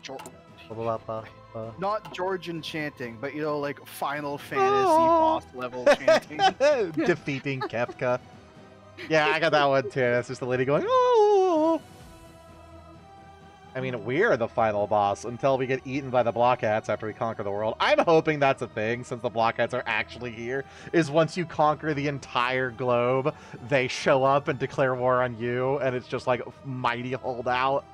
Not Georgian chanting, but you know, like Final (laughs) Fantasy Oh. boss level chanting. (laughs) Defeating Kefka. Yeah, I got that one too. That's just the lady going, oh. I mean, we're the final boss until we get eaten by the Blockheads after we conquer the world. I'm hoping that's a thing since the Blockheads are actually here. Is once you conquer the entire globe, they show up and declare war on you, and it's just like mighty holdout.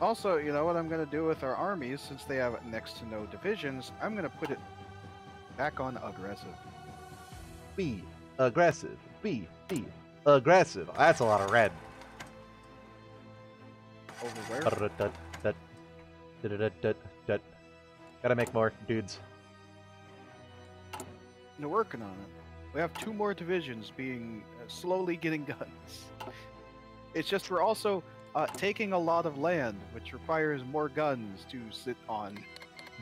Also, you know what I'm gonna do with our armies since they have next to no divisions? I'm gonna put it back on aggressive. Be aggressive. Be, be aggressive. That's a lot of red. Over where? Gotta make more dudes. They're working on it. We have two more divisions being uh, slowly getting (laughs) guns. It's just we're also uh, taking a lot of land, which requires more guns to sit on.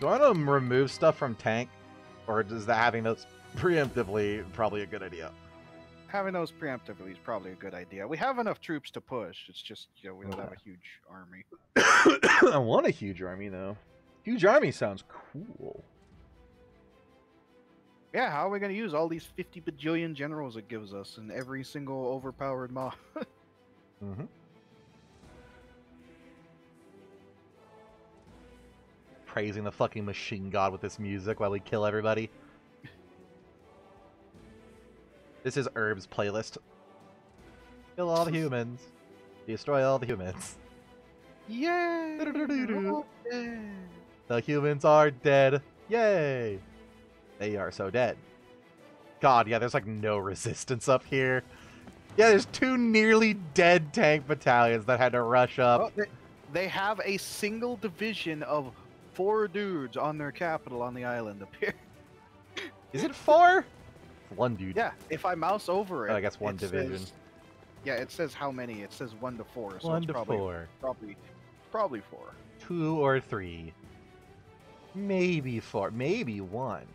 Do I want to remove stuff from tank, or is that having those (laughs) preemptively probably a good idea? Having those preemptively is probably a good idea. We have enough troops to push. It's just you know we don't have a huge army. (coughs) I want a huge army though. Huge army sounds cool. Yeah, how are we going to use all these 50 bajillion generals it gives us in every single overpowered mob? (laughs) Mm-hmm. Praising the fucking machine god with this music while we kill everybody. This is Herb's playlist. Kill all the humans. Destroy all the humans. Yay! The humans are dead. Yay! They are so dead. God, yeah, there's like no resistance up here. Yeah, there's two nearly dead tank battalions that had to rush up. Oh, they, they have a single division of four dudes on their capital on the island up here. (laughs) Is it four? One dude. Yeah, if I mouse over it, Oh, I guess one division. says- yeah, it says how many. It says one to four. So One it's to probably, four. Probably, probably four. Two or three. Maybe four. Maybe one.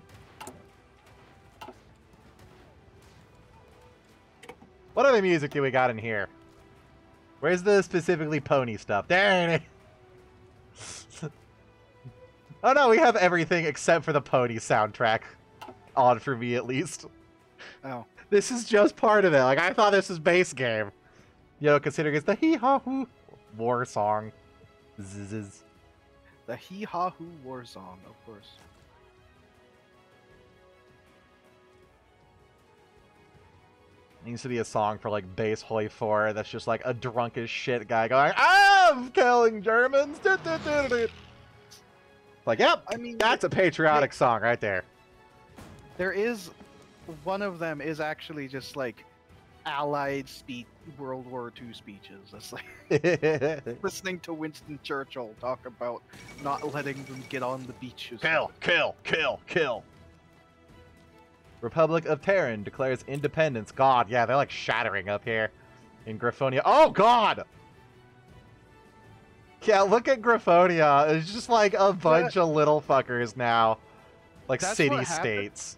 What other music do we got in here? Where's the specifically pony stuff? There it is. (laughs) oh no, we have everything except for the pony soundtrack. On for me at least. Oh, This is just part of it. Like I thought this was base game. You know, considering it's the hee haw hoo war song. Zzz. the Hee Haw Hoo War Song, of course. Needs to be a song for like base Hoi 4 that's just like a drunk as shit guy going, I'm killing Germans. (laughs) Du- du- du- du." Like, yep, I mean, that's a patriotic song right there. there is one of them is actually just like Allied speech, World War II speeches. That's like (laughs) listening to Winston Churchill talk about not letting them get on the beaches. kill, kill, kill, kill. Republic of Terran declares independence. God, yeah, they're like shattering up here in Griffonia. Oh, God! Yeah, look at Griffonia. It's just like a bunch of little fuckers now. Like city states.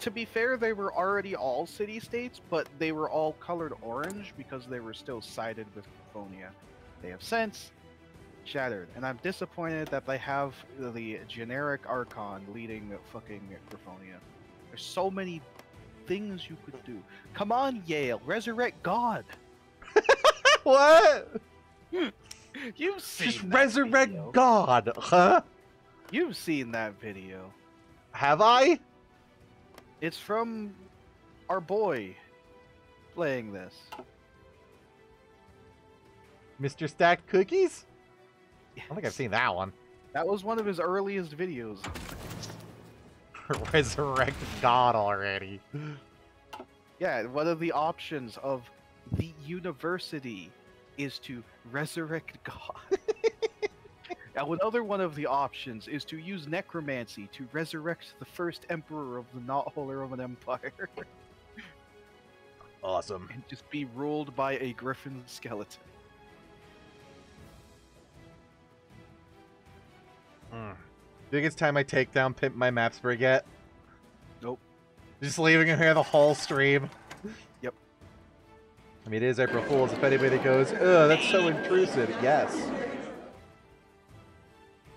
To be fair, they were already all city states, but they were all colored orange because they were still sided with Griffonia. They have since shattered, and I'm disappointed that they have the generic Archon leading fucking Griffonia. There's so many things you could do. Come on, Yale, resurrect God. (laughs) what? (laughs) (laughs) You've seen Just that resurrect video. God, huh? You've seen that video. Have I? It's from our boy playing this. Mr. Stacked Cookies? I don't think I've seen that one. That was one of his earliest videos. (laughs) Resurrect God already. Yeah, one of the options of the university is to resurrect (laughs) God. (laughs) now, another one of the options is to use necromancy to resurrect the first emperor of the not Holy Roman Empire Awesome. and just be ruled by a griffin skeleton. Mm. Think it's time I take down Pimp My Maps Brigette? Nope. Just leaving him here the whole stream? I mean, it is April Fool's. If anybody goes, ugh, that's so intrusive. Yes.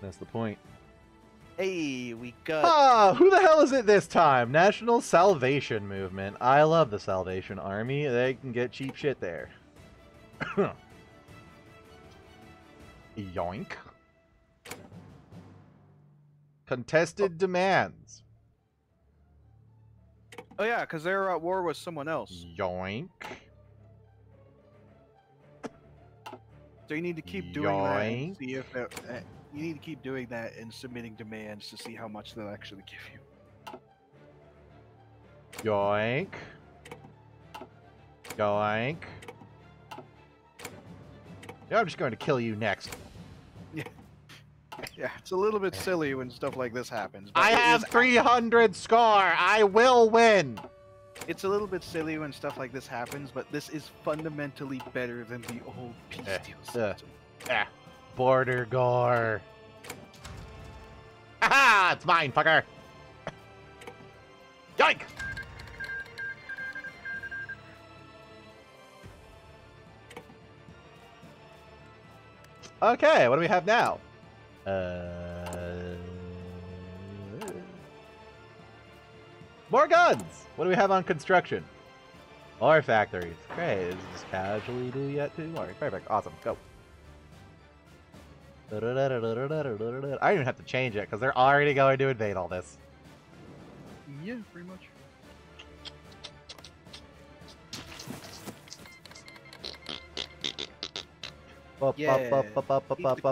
That's the point. Hey, we got. Ah, who the hell is it this time? National Salvation Movement. I love the Salvation Army. They can get cheap shit there. (coughs) Yoink. Contested demands. Oh yeah, because they're at war with someone else. Yoink. So you need to keep doing that and see if it, uh, you need to keep doing that and submitting demands to see how much they'll actually give you. Yoink. Yoink. Yeah, I'm just going to kill you next. (laughs) Yeah, it's a little bit silly when stuff like this happens. I have ac- 300 score. I will win. It's a little bit silly when stuff like this happens, but this is fundamentally better than the old peace Eh, deal uh. system. Ah, border gore. Aha! It's mine, fucker. (laughs) Yoink! Okay, what do we have now? Uh, more guns. What do we have on construction? More factories. Great. This is casually do yet two more. Perfect. Awesome. Go. I don't even have to change it because they're already going to invade all this. Yeah, pretty much. Bup, Yeah. bup, bup.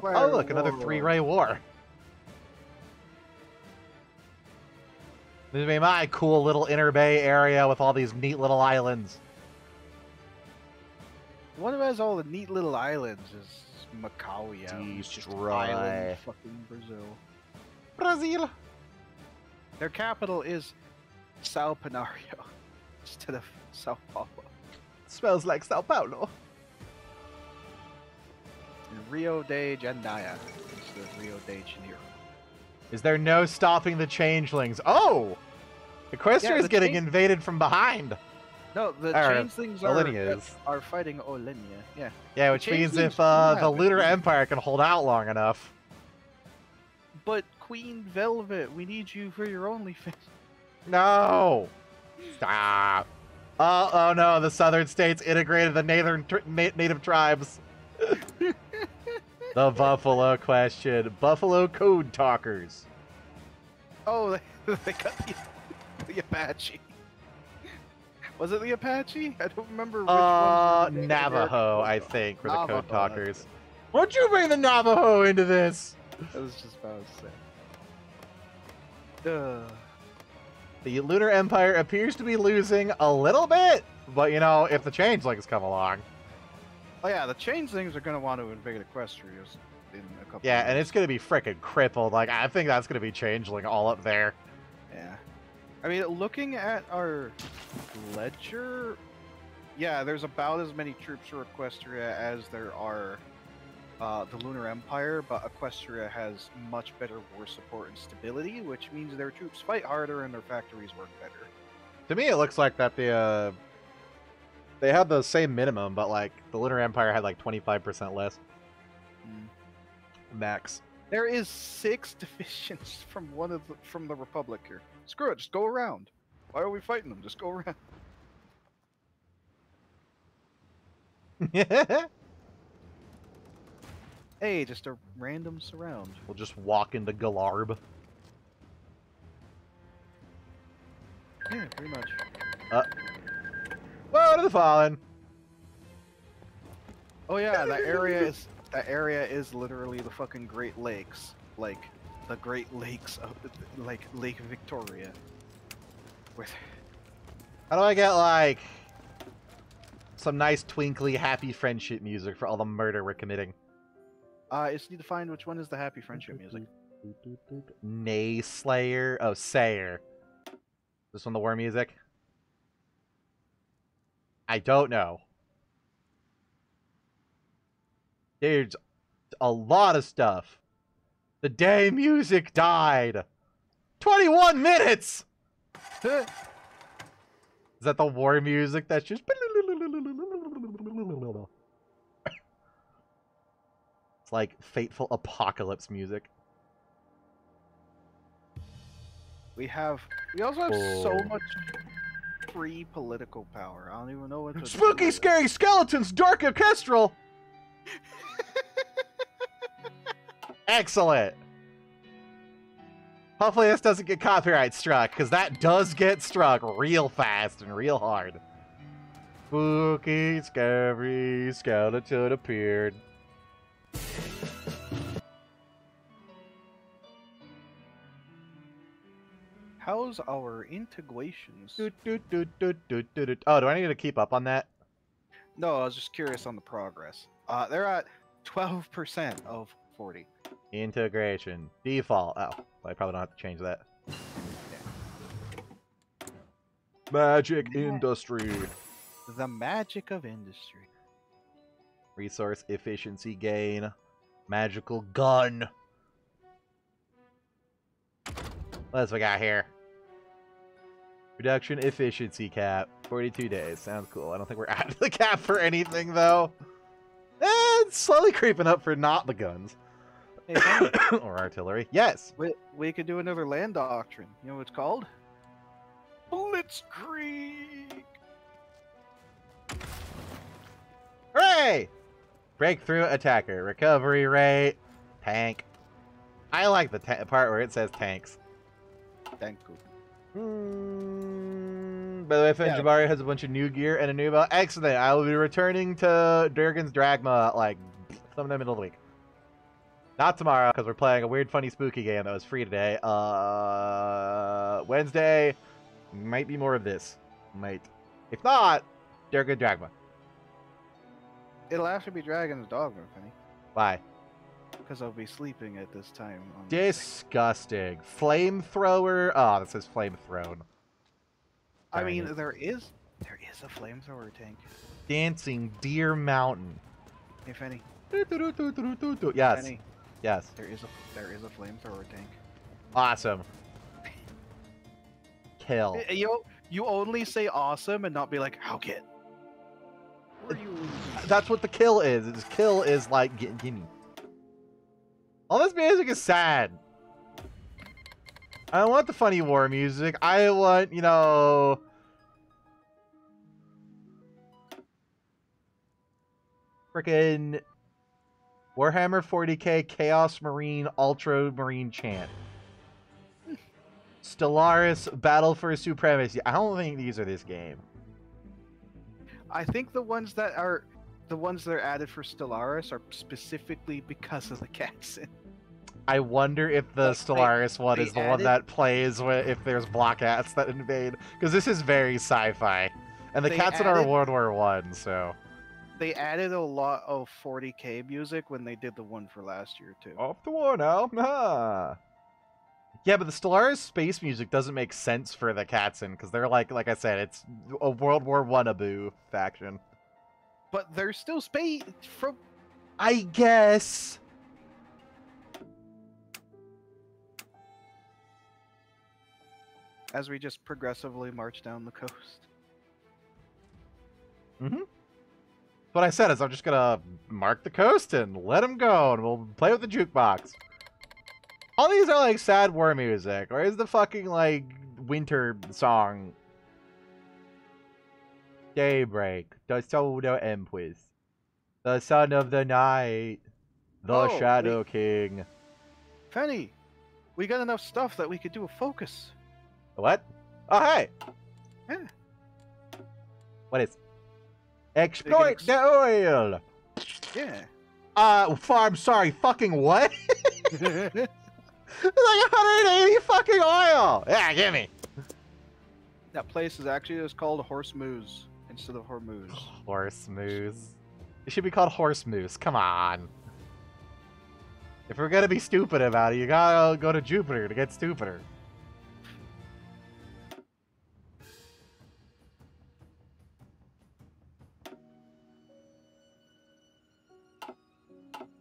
Oh, look, another three-ray war. This would be my cool little inner bay area with all these neat little islands. One of has all the neat little islands is Macau, yeah. just Destroy. island fucking Brazil. Brazil. Their capital is Sao Panario instead of Sao Paulo. Smells like Sao Paulo. And Rio de of Rio de Janeiro. Is there no stopping the changelings? Oh! Equestria Yeah, is getting change- invaded from behind. No, the Or changelings are, are fighting Olenia. Yeah. Yeah, which means if uh, the Lunar. Empire can hold out long enough. But Queen Velvet, we need you for your only OnlyFans. No! Stop! Oh, oh no, the southern states integrated the tr- na- native tribes. (laughs) the Buffalo question. Buffalo code talkers. Oh, they, (laughs) they got the, the Apache. (laughs) Was it the Apache? I don't remember which Uh, Navajo, I think, were the Navajo, code talkers. Why'd you bring the Navajo into this? That was just what to. Uh, The Lunar Empire appears to be losing a little bit, but you know, if the changelings come along. oh yeah, the changelings are gonna want to invade Equestria in a couple. Yeah, and it's gonna be frickin' crippled. Like, I think that's gonna be changeling all up there. I mean, looking at our ledger, yeah, there's about as many troops for Equestria as there are uh, the Lunar Empire, but Equestria has much better war support and stability, which means their troops fight harder and their factories work better. To me, it looks like that the uh, they had the same minimum, but like the Lunar Empire had like twenty five percent less max. There is six (laughs) divisions from one of the, from the Republic here. Screw it, just go around. Why are we fighting them? Just go around. (laughs) Hey, just a random surround. We'll just walk into Galarb. Yeah, pretty much. Uh. Whoa to the fallen. Oh yeah, that area (laughs) is that area is literally the fucking Great Lakes, like the Great Lakes of like Lake Victoria. With How do I get like some nice twinkly happy friendship music for all the murder we're committing? uh, I just need to find which one is the happy friendship music. Nay Slayer. Oh, Sayer. This one the war music? I don't know. There's a lot of stuff. The day music died. 21 minutes! (laughs) Is that the war music that's just. (laughs) It's like fateful apocalypse music. We have we also have so Oh. much free political power. I don't even know what to do Spooky, scary skeletons, dark orchestral. (laughs) Excellent. Hopefully this doesn't get copyright struck, because that does get struck real fast and real hard. Spooky, scary skeleton appeared. How's our integrations? Doot, doot, doot. Oh, do I need to keep up on that? No, I was just curious on the progress. Uh, they're at twelve percent of forty. Integration. Default. Oh, I probably don't have to change that. Magic Yeah. industry. The magic of industry. Resource efficiency gain. Magical gun. What else we got here? Reduction efficiency cap. 42 days. Sounds cool. I don't think we're (laughs) at the cap for anything, though. Eh, it's slowly creeping up for not the guns. Hey, (coughs) or artillery. Yes. we, we could do another land doctrine. You know what it's called? Blitzkrieg. Hooray! Breakthrough attacker. Recovery rate. Tank. I like the ta- part where it says tanks. Thank you. Mm, by the way, Finn Yeah. Jabari has a bunch of new gear and a new belt. Excellent. I will be returning to Durgan's Dragma like sometime in the middle of the week. Not tomorrow because we're playing a weird, funny, spooky game that was free today. Uh, Wednesday might be more of this. Might. If not, Durgan Dragma. It'll actually be Dragon's Dogma, Penny, Why? because I'll be sleeping at this time. On Disgusting. Flamethrower. Oh, that says flamethrown. I mean, it. there is there is a flamethrower tank. Dancing Deer Mountain. Hey, Penny. Yes. Yes. there is a there is a flamethrower tank. Awesome. Kill. You you only say awesome and not be like how get. You? That's what the kill is. Is kill is like gi- gimme. All this music is sad. I don't want the funny war music. I want, you know. Frickin' Warhammer 40k Chaos Marine Ultra Marine Chant. Stellaris Battle for Supremacy. I don't think these are this game. I think the ones that are the ones that are added for Stellaris are specifically because of the cats. I wonder if the Like, they- Stellaris one they is the one that plays wh- if there's block cats that invade. Because this is very sci-fi, and the They cats in are World War One. So They added a lot of 40k music when they did the one for last year too. off the war now. Ah. Yeah, but the Stellaris space music doesn't make sense for the Katzen because they're like, like I said, it's a World War One aboo faction. But there's still space from I guess. as we just progressively march down the coast. What I said is I'm just gonna mark the coast and let him go, and we'll play with the jukebox. All these are like sad war music. Where's the fucking like winter song? Daybreak, the solar empress, the son of the night, the Oh, we- shadow king. Penny, we got enough stuff that we could do a focus. What? Oh hey. Yeah. What is? Exploit ex- the oil. Yeah. Uh, farm. Sorry. Fucking what? It's (laughs) like 180 fucking oil. Yeah, give me. that place is actually just called Horse Moose instead of Hormuz. Horse moose. It should be called horse moose. Come on. If we're gonna be stupid about it, you gotta go to Jupiter to get stupider.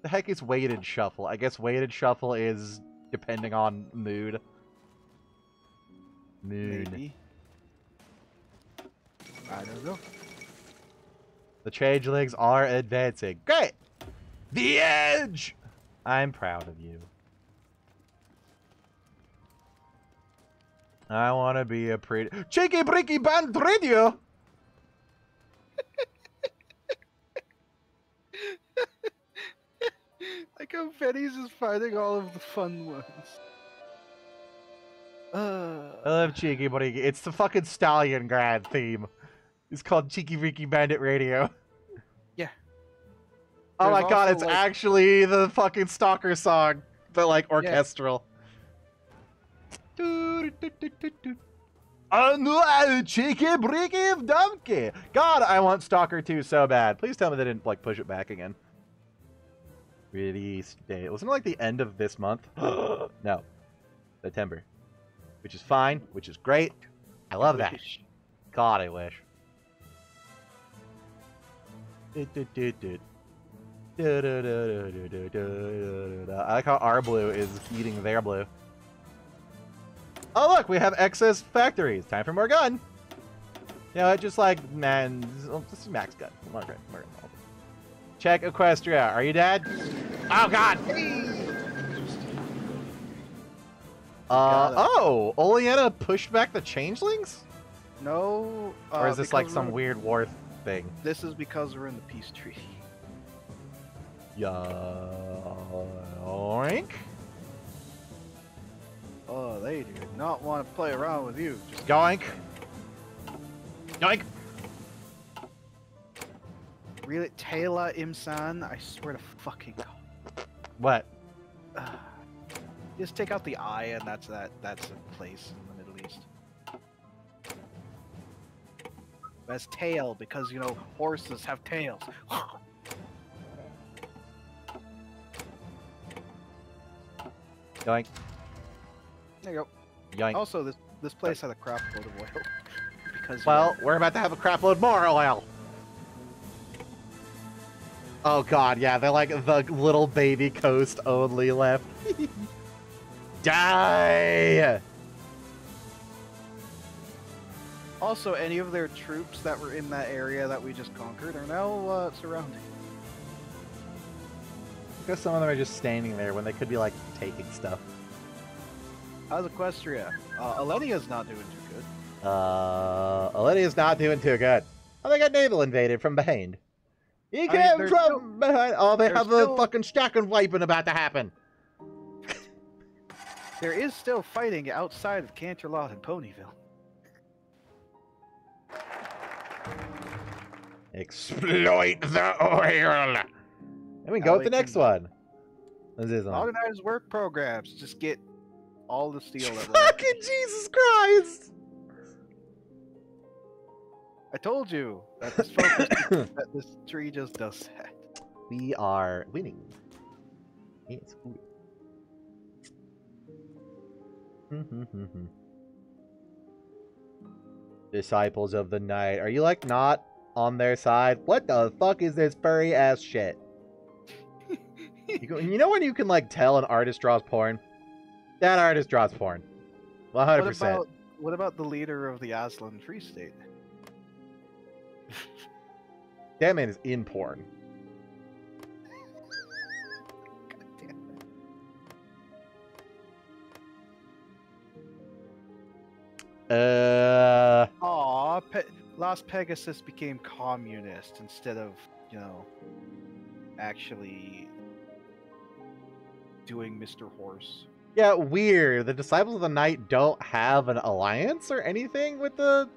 The heck is weighted shuffle? I guess weighted shuffle is depending on mood. Mood. Maybe. I don't know. The changelings are advancing. Great! The edge! I'm proud of you. I want to be a pretty... Cheeky Bricky Band Radio! (laughs) Like how Penny's is finding all of the fun ones. I Uh, love Cheeky Bricky. It's the fucking Stalliongrad theme. It's called Cheeky Bricky Bandit Radio. Yeah. Oh my god, it's like- actually the fucking Stalker song, but like orchestral. Unload cheeky bricky donkey. God, I want Stalker 2 so bad. Please tell me they didn't like push it back again release date. Wasn't it like the end of this month? (gasps) no, September, which is fine, which is great. I love that. God, I wish. I like how our blue is eating their blue. Oh look, we have excess factories. Time for more gun. You know, it just like man, just max gun. More gun, more gun. Check Equestria. Are you dead? Oh God. Uh oh, Olenia pushed back the changelings, No. Uh, or is this like some weird war thing? This is because we're in the peace treaty. Yoink. Oh, they do not want to play around with you. Just Yoink. Yoink. Really, Taylor Imsan. I swear to fucking God. What? Just take out the I, and that's that. That's a place in the Middle East. That's tail because you know horses have tails. (laughs) Yoink. there you go. Yoink. Also, this this place had a crap load of oil (laughs) because you Well, know, we're about to have a crap load more oil. Oh god, yeah, they're like the little baby coast only left. (laughs) Die! also any of their troops that were in that area that we just conquered are now uh, surrounded. Because some of them are just standing there when they could be like taking stuff. How's Equestria? Uh, Alenia's not doing too good. Uh, Olenia's not doing too good. Oh, they got naval invaded from behind. You I mean, from still- behind. Oh, they have a fucking stacking wiping about to happen. There is still fighting outside of Canterlot and Ponyville. Exploit the oil. Let me go with the next one. What's this one? Uh, Organized work programs. Just get all the steel Fucking Jesus Christ! I told you that this focus, that this tree just does that. We are winning. Yes. (laughs) Disciples of the night. Are you like not on their side? What the fuck is this furry ass shit? you, go, you know when you can like tell an artist draws porn? That artist draws porn. 100%. What about what about the leader of the Aslan Free State? That man is in porn. God damn it. Uh, Aw, Pe- Las Pegasus became communist instead of, you know, actually doing Mr. Horse. yeah, weird. The Disciples of the Night don't have an alliance or anything with the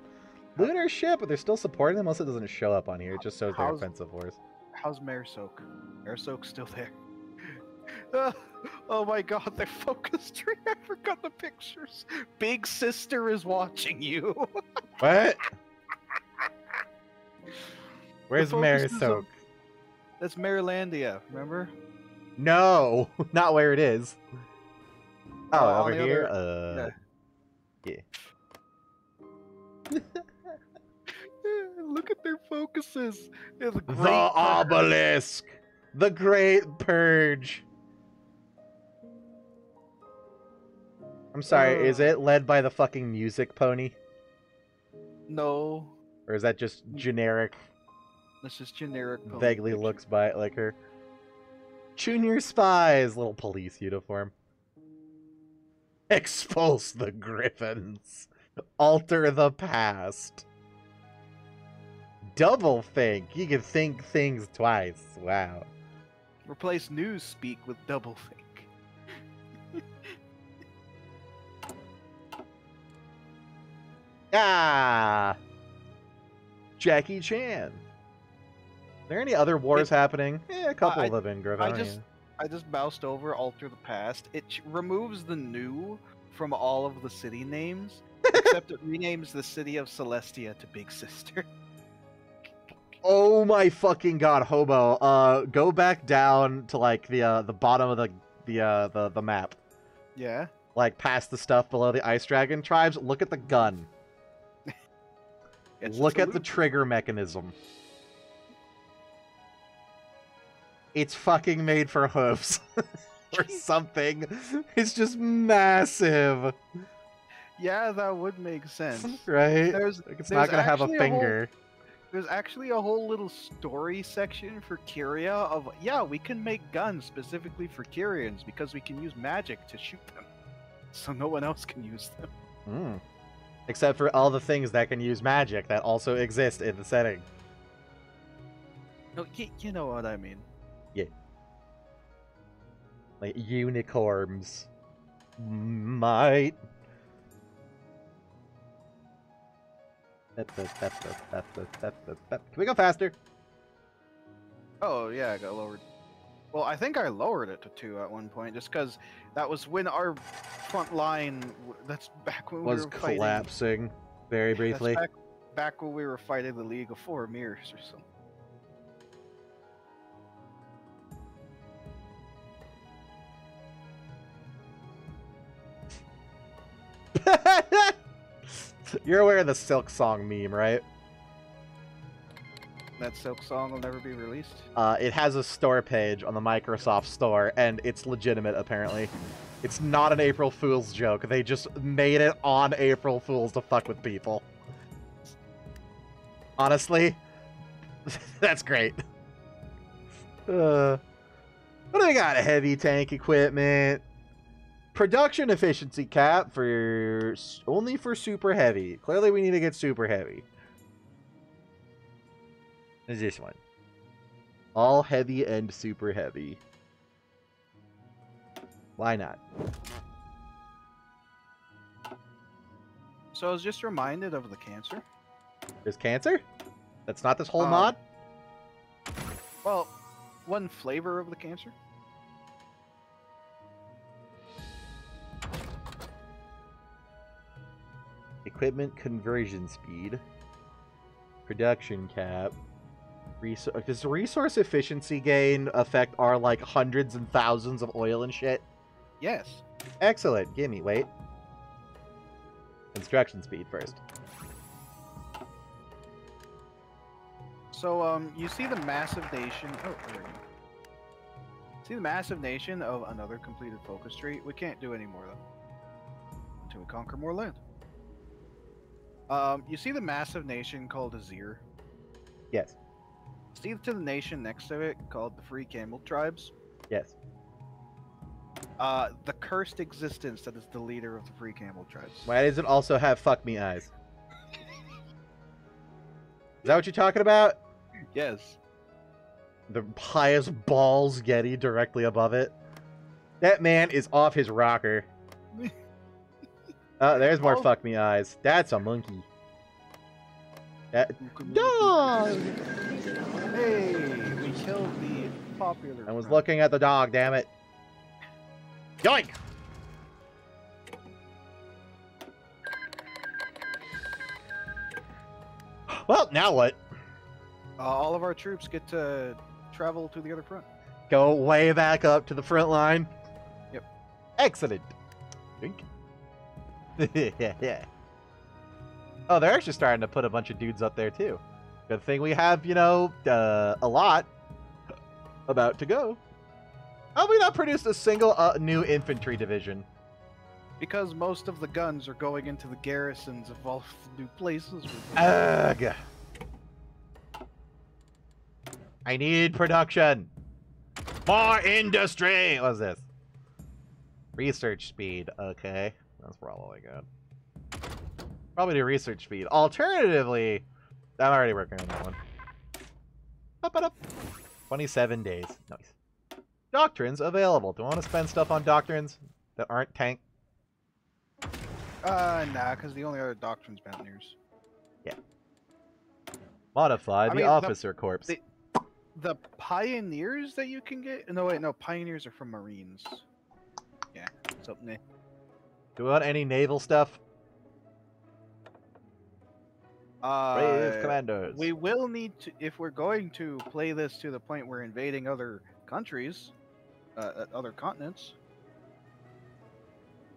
lunar ship, but they're still supporting them. Also, it doesn't show up on here. It just shows their How's- offensive force. How's Maresoak? Maresoak's still there. (laughs) Oh my god, their focus tree. (laughs) I forgot the pictures. Big sister is watching you. (laughs) What? Where's is That's Marylandia, remember? No, not where it is. Oh, Uh, over here. other- uh, Look at their focuses. The great obelisk, the Great Purge. I'm sorry. is Uh. it led by the fucking music pony, No, or is that just generic? this is generic. vaguely picture. looks by it like her. Junior spies, little police uniform. Expulse the griffins. Alter the past. Double think. You can think things twice. Wow. Replace Newspeak with Doublethink. Ah. Jackie Chan. Are there any other wars happening? Yeah, a couple I- of them in Griffin. I just- I just moused over Alter the Past. It ch- removes the new from all of the city names, (laughs) except it renames the city of Celestia to Big Sister. Oh my fucking god, hobo. Uh go back down to like the uh the bottom of the the uh the, the map. Yeah. Like past the stuff below the ice dragon tribes. Look at the gun. Look at the trigger mechanism. It's fucking made for hooves. (laughs) or (laughs) something. It's just massive. Yeah, that would make sense. (laughs) Right? There's Like it's there's not gonna have a actually a whole- finger. There's actually a whole little story section for Kyria of yeah, we can make guns specifically for Kyrians because we can use magic to shoot them. (laughs) So no one else can use them. Mm. Except for all the things that can use magic that also exist in the setting. No, y- you know what I mean. Yeah. Like unicorns. Might. Can we go faster? Oh yeah, I got lowered. Well, I think I lowered it to two at one point, just because that was when our front line, that's back when we Was were fighting. collapsing very briefly. Back, back when we were fighting the League of Four Mirrors or something. (laughs) You're aware of the Silksong meme, right? That Silksong will never be released. Uh, it has a store page on the Microsoft Store, and it's legitimate, apparently. It's not an April Fool's joke. They just made it on April Fool's to fuck with people. Honestly, (laughs) that's great. Uh, what do we got? Heavy tank equipment. Production efficiency cap for only for super heavy. Clearly, we need to get super heavy. Is this one? All heavy and super heavy. Why not? So I was just reminded of the cancer. There's cancer? That's not this whole Um, mod? Well, one flavor of the cancer. Equipment conversion speed. Production cap. Resou- does resource efficiency gain affect our like hundreds and thousands of oil and shit? Yes. Excellent. Gimme. Wait. Construction speed first. So um, you see the massive nation. Oh, there we go. See the massive nation of another completed focus tree. We can't do any more though until we conquer more land. Um, you see the massive nation called Azir. Yes. See to the nation next to it called the Free Camel Tribes. Yes. Uh, the cursed existence that is the leader of the Free Camel Tribes. Why does it also have fuck me eyes? Is that what you're talking about? Yes. the pious balls Getty directly above it. That man is off his rocker. (laughs) Oh, there's more Oh. fuck me eyes. That's a monkey. That dog. Hey, we killed the popular. I was looking at the dog. Damn it. Yoink! Well, now what? Uh, all of our troops get to travel to the other front. Go way back up to the front line. Yep. Excellent. Yoink. Yeah, (laughs) yeah. Oh, they're actually starting to put a bunch of dudes up there too. Good thing we have, you know, uh, a lot about to go. How have we not produced a single uh, new infantry division? Because most of the guns are going into the garrisons of all the new places. Ugh. I need production. More industry. What's this? Research speed. Okay, that's probably good. Probably do research speed. Alternatively, I'm already working on that one. Up, up, up. 27 days. Nice. Doctrines available. Do I want to spend stuff on doctrines that aren't tank? Uh, nah, because the only other doctrine's mountaineers. Yeah. Modify I the mean, the- officer corps. the- The pioneers that you can get. No, wait, no, pioneers are from Marines. Yeah, something. eh. Do we want any naval stuff? Uh, Brave commanders. We will need to, if we're going to play this to the point we're invading other countries, uh, uh, other continents.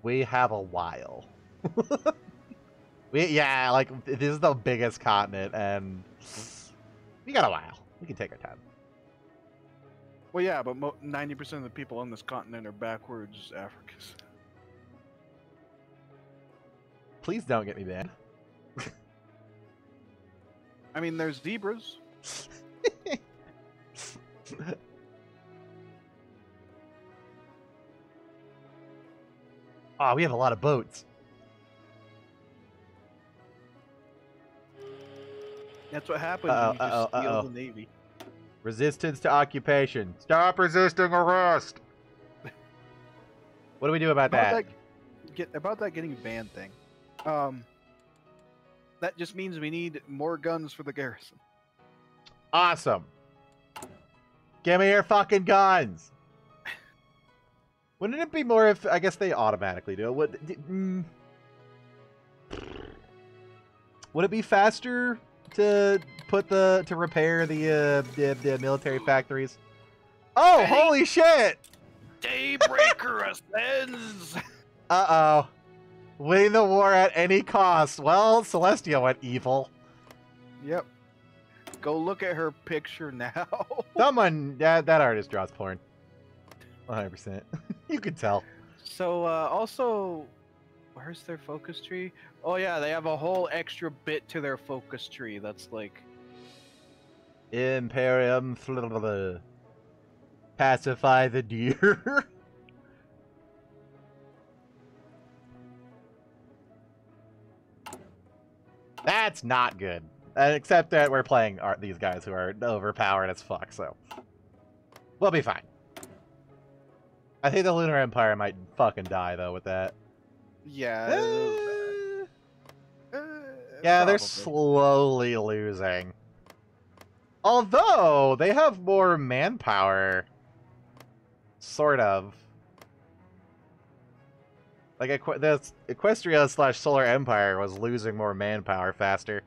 We have a while. (laughs) we yeah, like this is the biggest continent, and we got a while. We can take our time. Well, yeah, but ninety percent of the people on this continent are backwards Africans. Please don't get me banned. (laughs) I mean, there's zebras. Oh, (laughs) we have a lot of boats. That's what happens Uh-oh, when you just uh-oh, steal uh-oh. the navy. Resistance to occupation. Stop resisting arrest. (laughs) What do we do about, about that? that get about that getting banned thing. Um, that just means we need more guns for the garrison. Awesome. Give me your fucking guns. Wouldn't it be more if I guess they automatically do it? Would mm, would it be faster to put the to repair the uh, the, the military factories? Oh, Hey. holy shit! Daybreaker (laughs) ascends. Uh oh. Winning the war at any cost. Well, Celestia went evil. Yep. Go look at her picture now. Someone that that artist draws porn. 100. percent You could tell. so uh, also, where's their focus tree? Oh yeah, they have a whole extra bit to their focus tree. That's like Imperium pacify the deer. That's not good. Uh, except that we're playing these guys who are overpowered as fuck, so we'll be fine. I think the Lunar Empire might fucking die though with that. yeah. Uh, yeah, they're slowly losing. Although they have more manpower, sort of. Like Equ- the Equestria slash Solar Empire was losing more manpower faster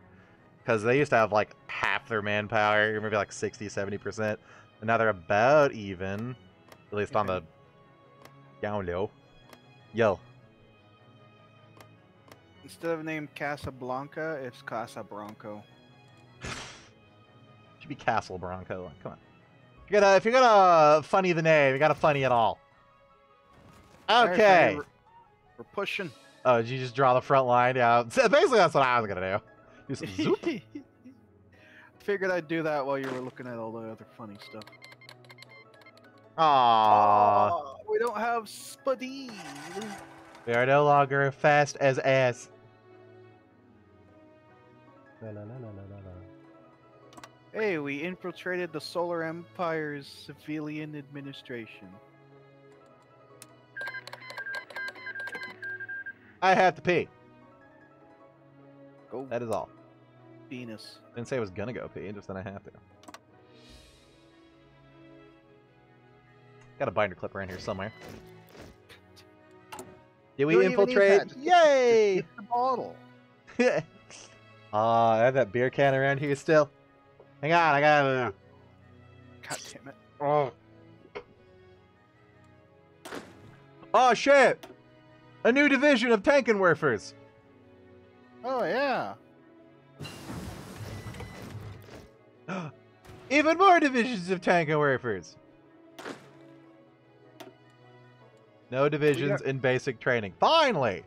because they used to have like half their manpower, maybe like 60, 70 percent, and now they're about even, at least on the down low. Yo, Instead of name Casablanca, it's Casabronco. (laughs) should be Castle Bronco. Come on, if you're gonna if you're gonna funny the name, you gotta funny it all. Okay. We're, we're pushing. Oh, did you just draw the front line? Yeah. (laughs) Basically, that's what I was gonna do. Just zoop. (laughs) Figured I'd do that while you were looking at all the other funny stuff. Aww. Aw, ah, we don't have Spuddy. We are no longer fast as ass. La, la, la. Hey, we infiltrated the Solar Empire's civilian administration. I have to pee. Go That is all. Venus. Didn't say I was gonna go pee, just then I have to. Got a binder clip around here somewhere. Did we You don't even need infiltrate? just- Yay! Get the bottle. (laughs) Ah, I have that beer can around here still. Hang on, I got. it. God damn it. Oh. Oh shit! A new division of Tankenwerfers. Oh yeah. (gasps) Even more divisions of Tankenwerfers. No divisions in basic training. Finally!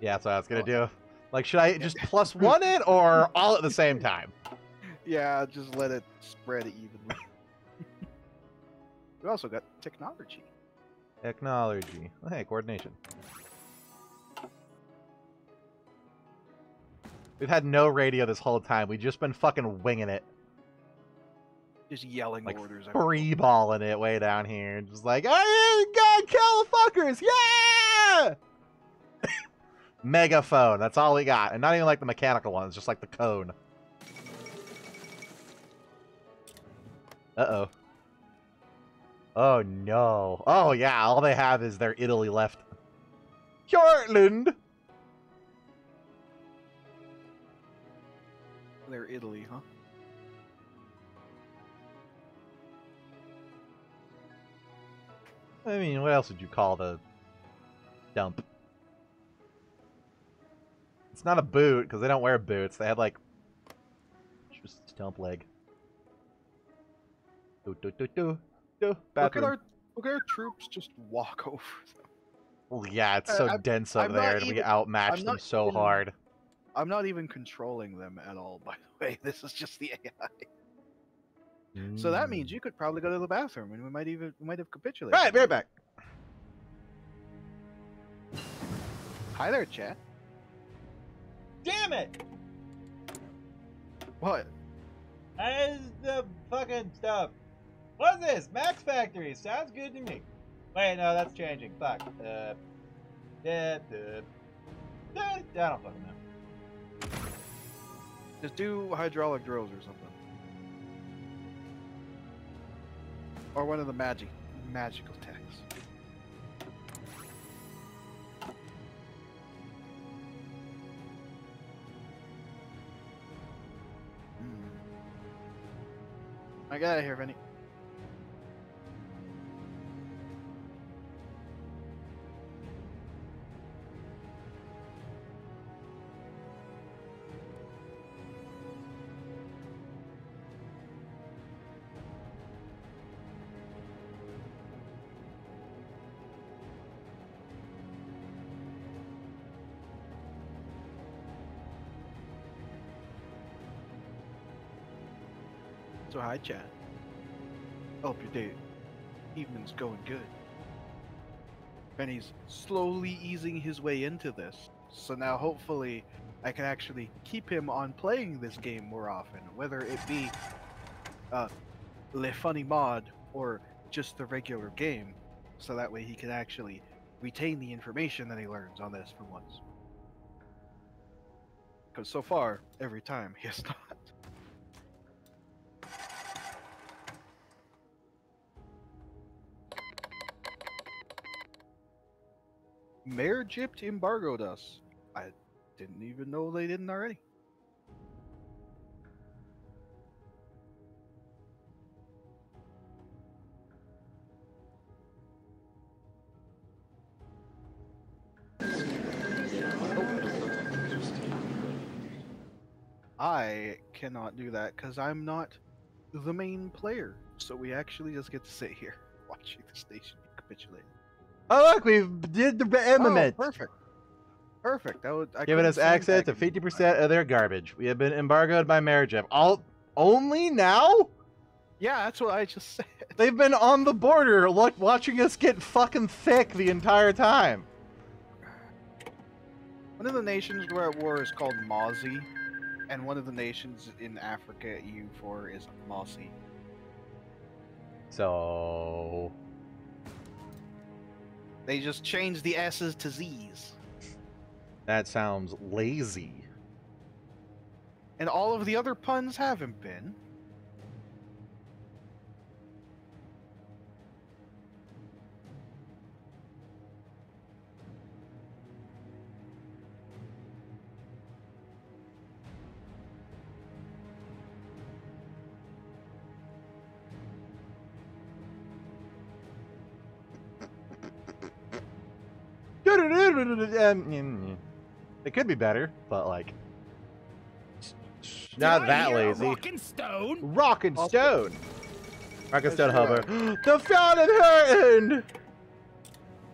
Yeah, that's what I was gonna oh. do. Like, should I (laughs) just plus one it or all at the same time? Yeah, just let it spread evenly. We also got technology. Technology. Hey, coordination. We've had no radio this whole time. We've just been fucking winging it. Just yelling Like orders. Free balling it way down here. Just like, oh, God, kill the fuckers! Yeah! (laughs) Megaphone. That's all we got. And not even like the mechanical ones, just like the cone. Uh-oh. Oh, no. Oh, yeah. All they have is their Italy left. Portland! They're Italy, huh? I mean, what else would you call the dump? It's not a boot because they don't wear boots. They have like just stump leg. Do do do do do. Look at our look at our troops just walk (laughs) over them. Well, yeah, it's so I'm- dense up I'm there, not and we even- outmatch them so even- hard. I'm not even controlling them at all, (laughs) by the way. This is just the AI. So that means Mm. you could probably go to the bathroom, and we might even we might have capitulated. Right, be right back. Hi there, chat. Damn it! What? That is the fucking stuff. What's this? Max Factory. Sounds good to me. Wait, no, that's changing. Fuck. Uh, yeah, uh, I don't fucking know. Just do hydraulic drills or something. Or one of the magic magical techs. Hmm. I got it here, Vinny. Hi, chat. Hope your day, evening's going good. Benny's slowly easing his way into this, so now hopefully I can actually keep him on playing this game more often, whether it be uh, Le Funny Mod or just the regular game, so that way he can actually retain the information that he learns on this for once. Because so far, every time (laughs) he has not. Mayor Gypt embargoed us. I didn't even know they didn't already. I cannot do that because I'm not the main player. So we actually just get to sit here (laughs) watching the station be capitulated. Oh look, we did the emiment. Oh, perfect. Perfect. That would I giving us access to fifty percent of their garbage. We have been embargoed by Marriage All only now? Yeah, that's what I just said. (laughs) They've been on the border, look, watching us get fucking thick the entire time. One of the nations we're at war is called Mozzie, and one of the nations in Africa at EU4 is Mossi. So They just changed the S's to Z's. that sounds lazy. And all of the other puns haven't been. Um, it could be better, but like not that lazy. Rockin' stone. Rock and stone. Rock and stone hover. (gasps) the fountain hurting.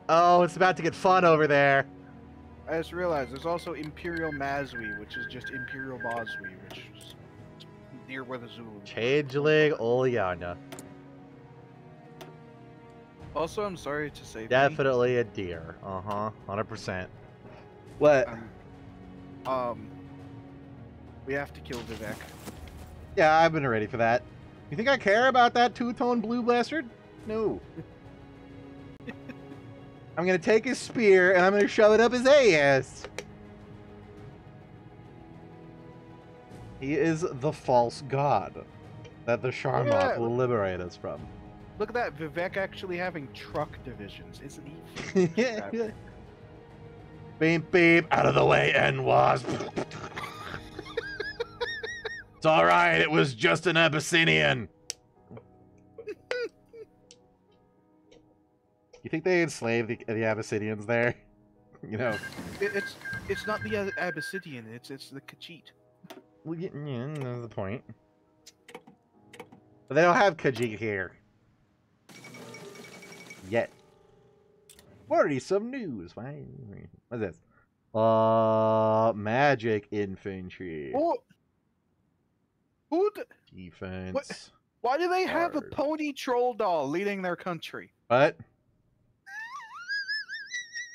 Oh, it's about to get fun over there. I just realized there's also Imperial Mazwi, which is just Imperial Mazwi, which is near where the Zulus. are. Changeling Olenia. Also, I'm sorry to say, Vinny, Definitely a deer. Uh huh. Hundred percent. What? um, um, we have to kill Vivec. Yeah, I've been ready for that. You think I care about that two-tone blue bastard? No. (laughs) I'm gonna take his spear and I'm gonna shove it up his ass. He is the false god that the Sharmat Yeah. will liberate us from. Look at that, Vivec actually having truck divisions. Isn't he? (laughs) fantastic? beep beep, out of the way, and wasp. it's all right. It was just an Abyssinian. you think they enslaved the, the Abyssinians there? (laughs) You know, It, it's it's not the Abyssinian. It's it's the Khajiit. well, yeah, yeah, that's the point. But they don't have Khajiit here yet. Already some news. Why? What's this? Uh, magic infantry who? defense. Why do they have a pony troll doll leading their country? What?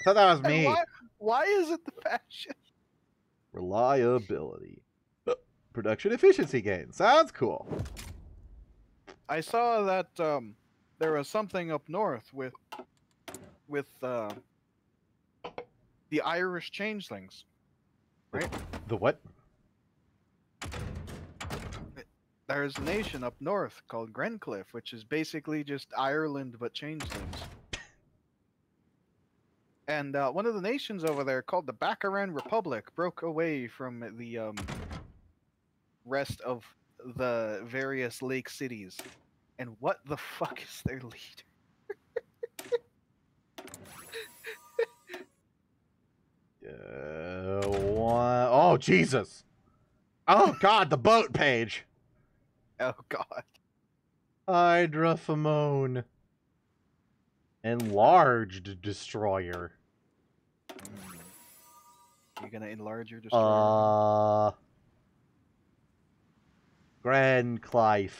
I thought that was me. Why, why is it the fashion? Reliability. Production efficiency gain. Sounds cool. I saw that um, there was something up north with with uh, the Irish changelings. Right? The what? There's a nation up north called Greneclyf, which is basically just Ireland but changelings. And uh, one of the nations over there, called the Baccaran Republic, broke away from the um, rest of the various lake cities. And what the fuck is their leader? (laughs) Uh, one... Oh Jesus! Oh God, the boat page. Oh god. Hydra Hydrophone. Enlarged destroyer. You're gonna enlarge your destroyer. Uh. Greneclyf.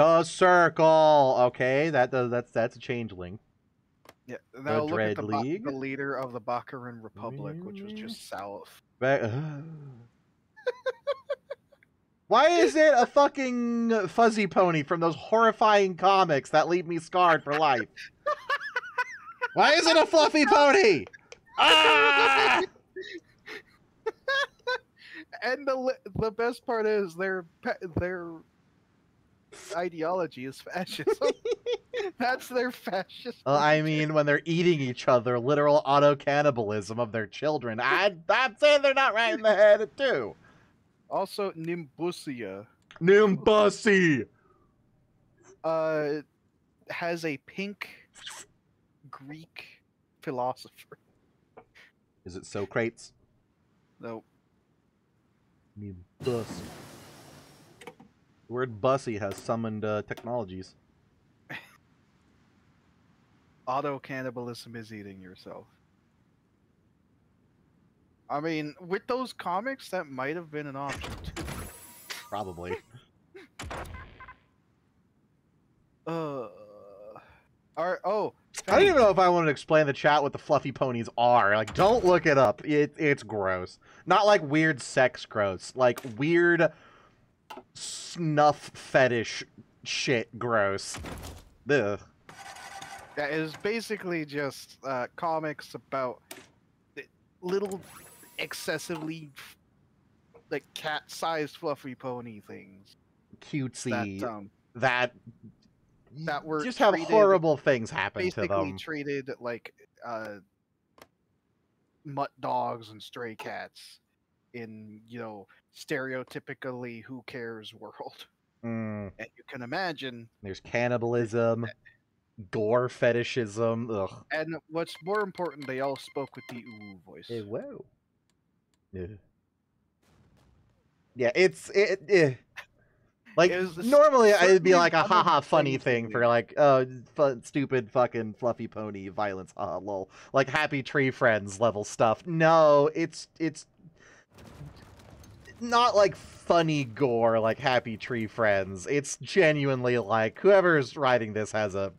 The circle. Okay, that does that's that's a changeling. yeah, now look at the, Dread League? the leader of the Baccaran Republic, which was just south. Back... (gasps) Why is it a fucking fuzzy pony from those horrifying comics that leave me scarred for life? Why is it a fluffy pony? Ah! (laughs) and the the best part is their their ideology is fascism. (laughs) That's their fascist. Well, I mean, when they're eating each other, literal auto cannibalism of their children. I, I'm saying they're not right in the head too. also Nimbusia Nimbusy. uh has a pink Greek philosopher. Is it Socrates? No, Nimbus. The word bussy has summoned uh, technologies. auto cannibalism is eating yourself. I mean, with those comics, that might have been an option too. Probably. (laughs) Uh, are oh, I don't even know if I want to explain the chat what the fluffy ponies are. Like, don't look it up. It it's gross. Not like weird sex gross. Like weird snuff fetish shit gross. Ugh. Yeah, it is basically just uh, comics about little excessively like cat-sized fluffy pony things Cutesy. that um, that that were just have treated- horrible things happen to basically them. treated like uh, mutt dogs and stray cats in you know stereotypically who cares world. Mm, And you can imagine, there's cannibalism, gore fetishism. Ugh. and what's more important, they all spoke with the ooh voice. Hey, whoa. Yeah. Yeah, it's it. eh. Like It was a s- normally, it'd be like a haha funny thing for like uh fun, stupid fucking fluffy pony violence haha lol like happy tree friends level stuff. No, it's it's not like funny gore like happy tree friends. It's genuinely like whoever's writing this has a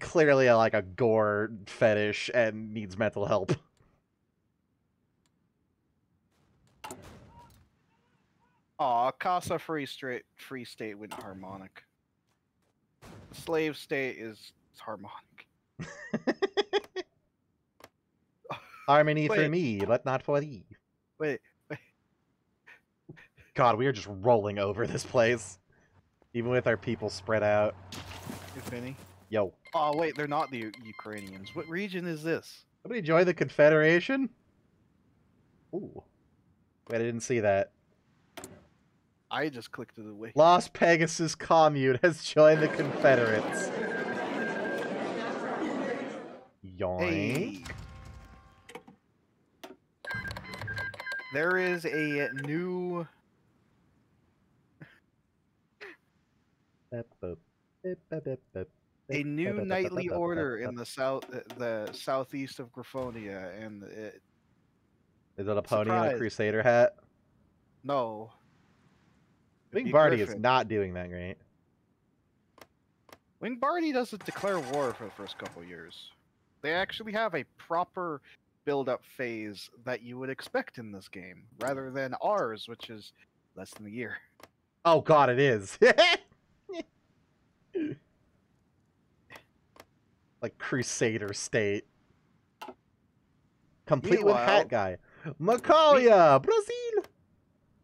clearly a, like a gore fetish and needs mental help. Aw, Casa Free State Free State went harmonic. Slave State is harmonic. (laughs) (laughs) Harmony for me, but not for thee. Wait, wait. God, we are just rolling over this place. Even with our people spread out. If any. Yo. Oh wait, they're not the Ukrainians. What region is this? Somebody join the Confederation? Ooh. Wait, I didn't see that. I just clicked to the wiki. Las Pegasus Commune has joined the Confederates. Yoink. Hey. There is a new a new knightly order in the south the southeast of Griffonia and it, Is it a pony in a crusader hat? no Wingbardy is not doing that great. Wingbardy doesn't declare war for the first couple years. They actually have a proper build-up phase that you would expect in this game, rather than ours, which is less than a year. Oh god, it is. Like Crusader state. Complete with Meanwhile- hat guy. Macaulay, Brazil.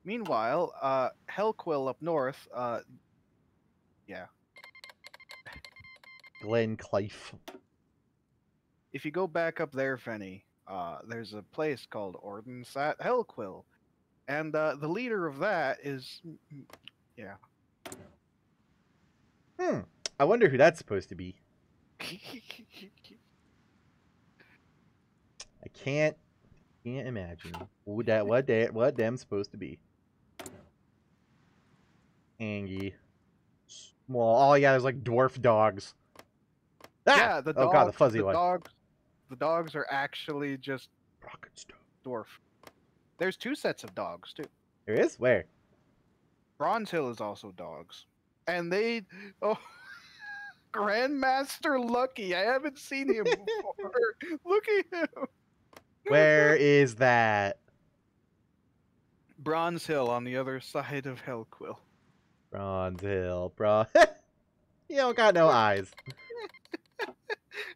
Meanwhile, uh, Hellquill up north, uh, Greneclyf. if you go back up there, Fenny, uh, there's a place called Ordensat Hellquill, and uh, the leader of that is, yeah, Hmm. I wonder who that's supposed to be. (laughs) I can't can't imagine what that what that what them's supposed to be. Angie. Well, oh yeah, there's like dwarf dogs. Ah! yeah. The oh dogs, god, the fuzzy the one. dogs, the dogs are actually just dwarf. There's two sets of dogs too. There is where? Bronze Hill is also dogs, and they oh. (laughs) Grandmaster Lucky, I haven't seen him before. (laughs) Look at him. Where (laughs) is that? Bronze Hill on the other side of Hellquill. Bronze Hill, bro. (laughs) you don't got no eyes.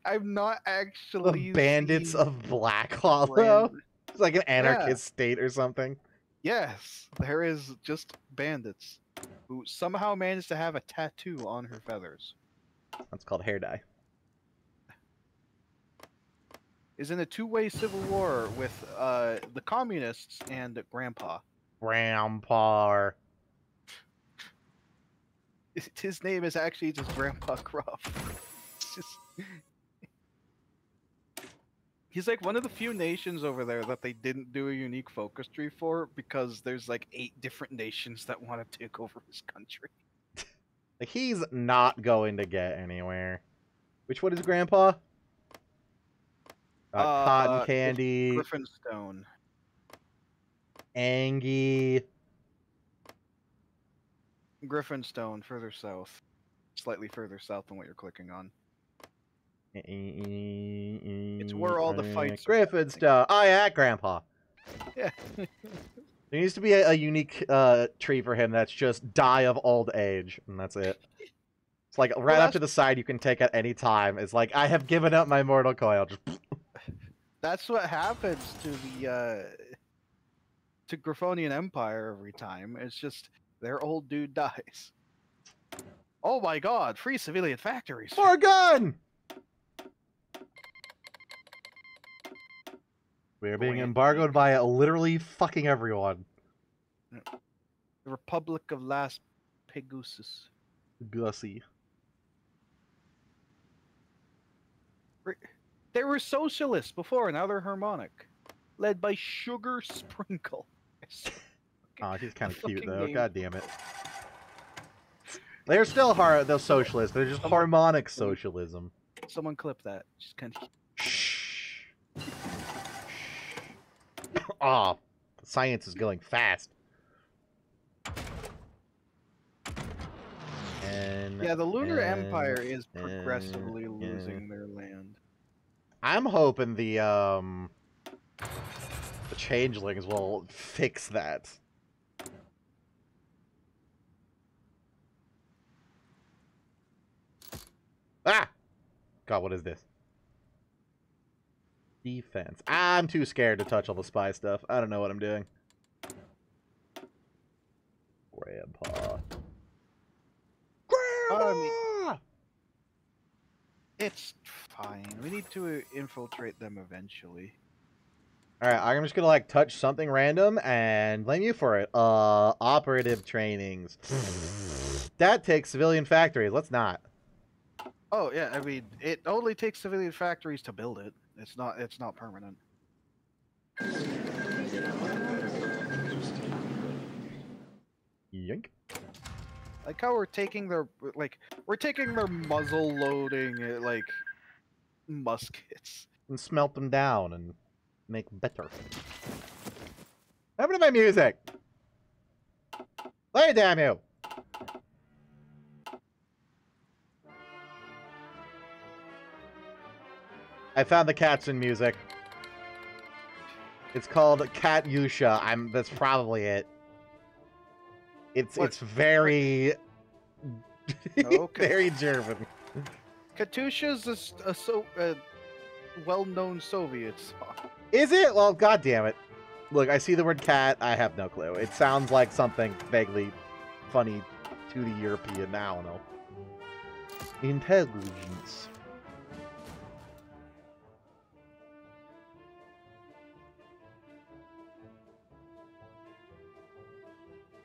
I'm not actually. The actually bandits seen of Black Hollow. Brand- It's like an anarchist state or something. Yes, there is just bandits who somehow managed to have a tattoo on her feathers. That's called hair dye. Is in a two-way civil war with uh, the communists and Grandpa. Grandpa. His name is actually just Grandpa Gruff. Just... He's like one of the few nations over there that they didn't do a unique focus tree for because there's like eight different nations that want to take over his country. Like he's not going to get anywhere. Which one is Grandpa? Got Uh, cotton candy, Griffonstone. Angie. Griffonstone, further south. Slightly further south than what you're clicking on. It's where all the fights are Griffonstone. Oh yeah, Grandpa. (laughs) Yeah. (laughs) There needs to be a, a unique uh, tree for him that's just die of old age, and that's it. It's like right up that's- to the side you can take at any time. It's like I have given up my mortal coil. Just (laughs) That's what happens to the uh to Griffonian Empire every time. It's just their old dude (laughs) dies. Oh my god, free civilian factories. more gun. We are being embargoed by literally fucking everyone. The Republic of Las Peguses. Gussie. They were socialists before, now they're harmonic. Led by Sugar Sprinkle. Oh, he's kind of cute though. God damn it. They're still har- they're socialists. They're just harmonic socialism. Someone clip that. Just kind of Shh. (coughs) Ah, the science is going fast. And Yeah, the Lunar and- Empire is progressively and- losing their land. I'm hoping the um the changelings will fix that. Ah! God, what is this? Defense. I'm too scared to touch all the spy stuff. I don't know what I'm doing. Grandpa. Grandpa! I mean- It's fine. We need to infiltrate them eventually. Alright, I'm just gonna like touch something random and blame you for it. Uh, operative trainings. that takes civilian factories. Let's not. Oh yeah, I mean, it only takes civilian factories to build it. It's not. It's not permanent. Yoink. Like how we're taking their like we're taking their muzzle loading uh, like muskets. And smelt them down and make better. What happened to my music? Play it, damn you! I found the cats in music. It's called Cat Yusha. I'm. That's probably it. It's What? it's very (laughs) Okay. very German. Katyusha's a, a so a well-known Soviet song. Is it? Well, god damn it. Look, I see the word cat. I have no clue. It sounds like something vaguely funny to the European. I don't know. Intelligence.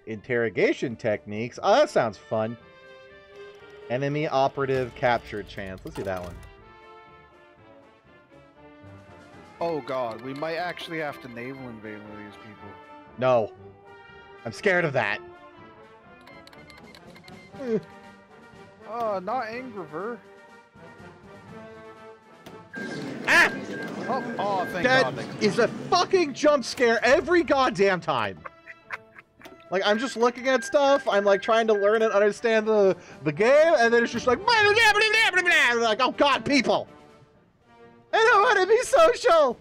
Interrogation techniques. Oh, that sounds fun. Enemy operative capture chance. Let's see that one. Oh god, we might actually have to naval invade one of these people. No. I'm scared of that. Oh, (laughs) not Angriver. Ah! Oh, oh thank That god. they- is a fucking jump scare every goddamn time. Like I'm just looking at stuff, I'm like trying to learn and understand the the game, and then it's just like like oh god, people. I don't want to be social.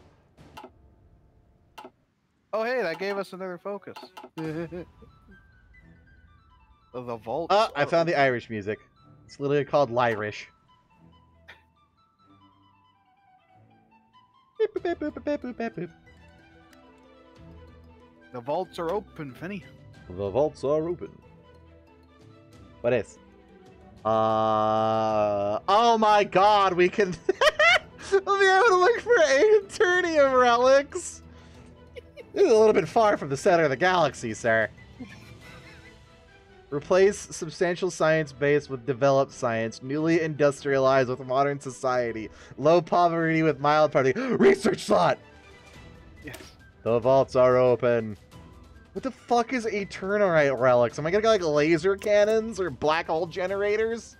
Oh hey, that gave us another focus. (laughs) the vault. Uh, I found the Irish music. It's literally called Lyrish. The vaults are open, Finny. The vaults are open. What is? Uh oh my god, we can (laughs) we'll be able to look for Aeternium relics. This is a little bit far from the center of the galaxy, sir. Replace substantial science base with developed science, newly industrialized with modern society, low poverty with mild poverty. (gasps) Research slot! Yes. The vaults are open. What the fuck is Eternite relics? Am I gonna get like laser cannons or black hole generators?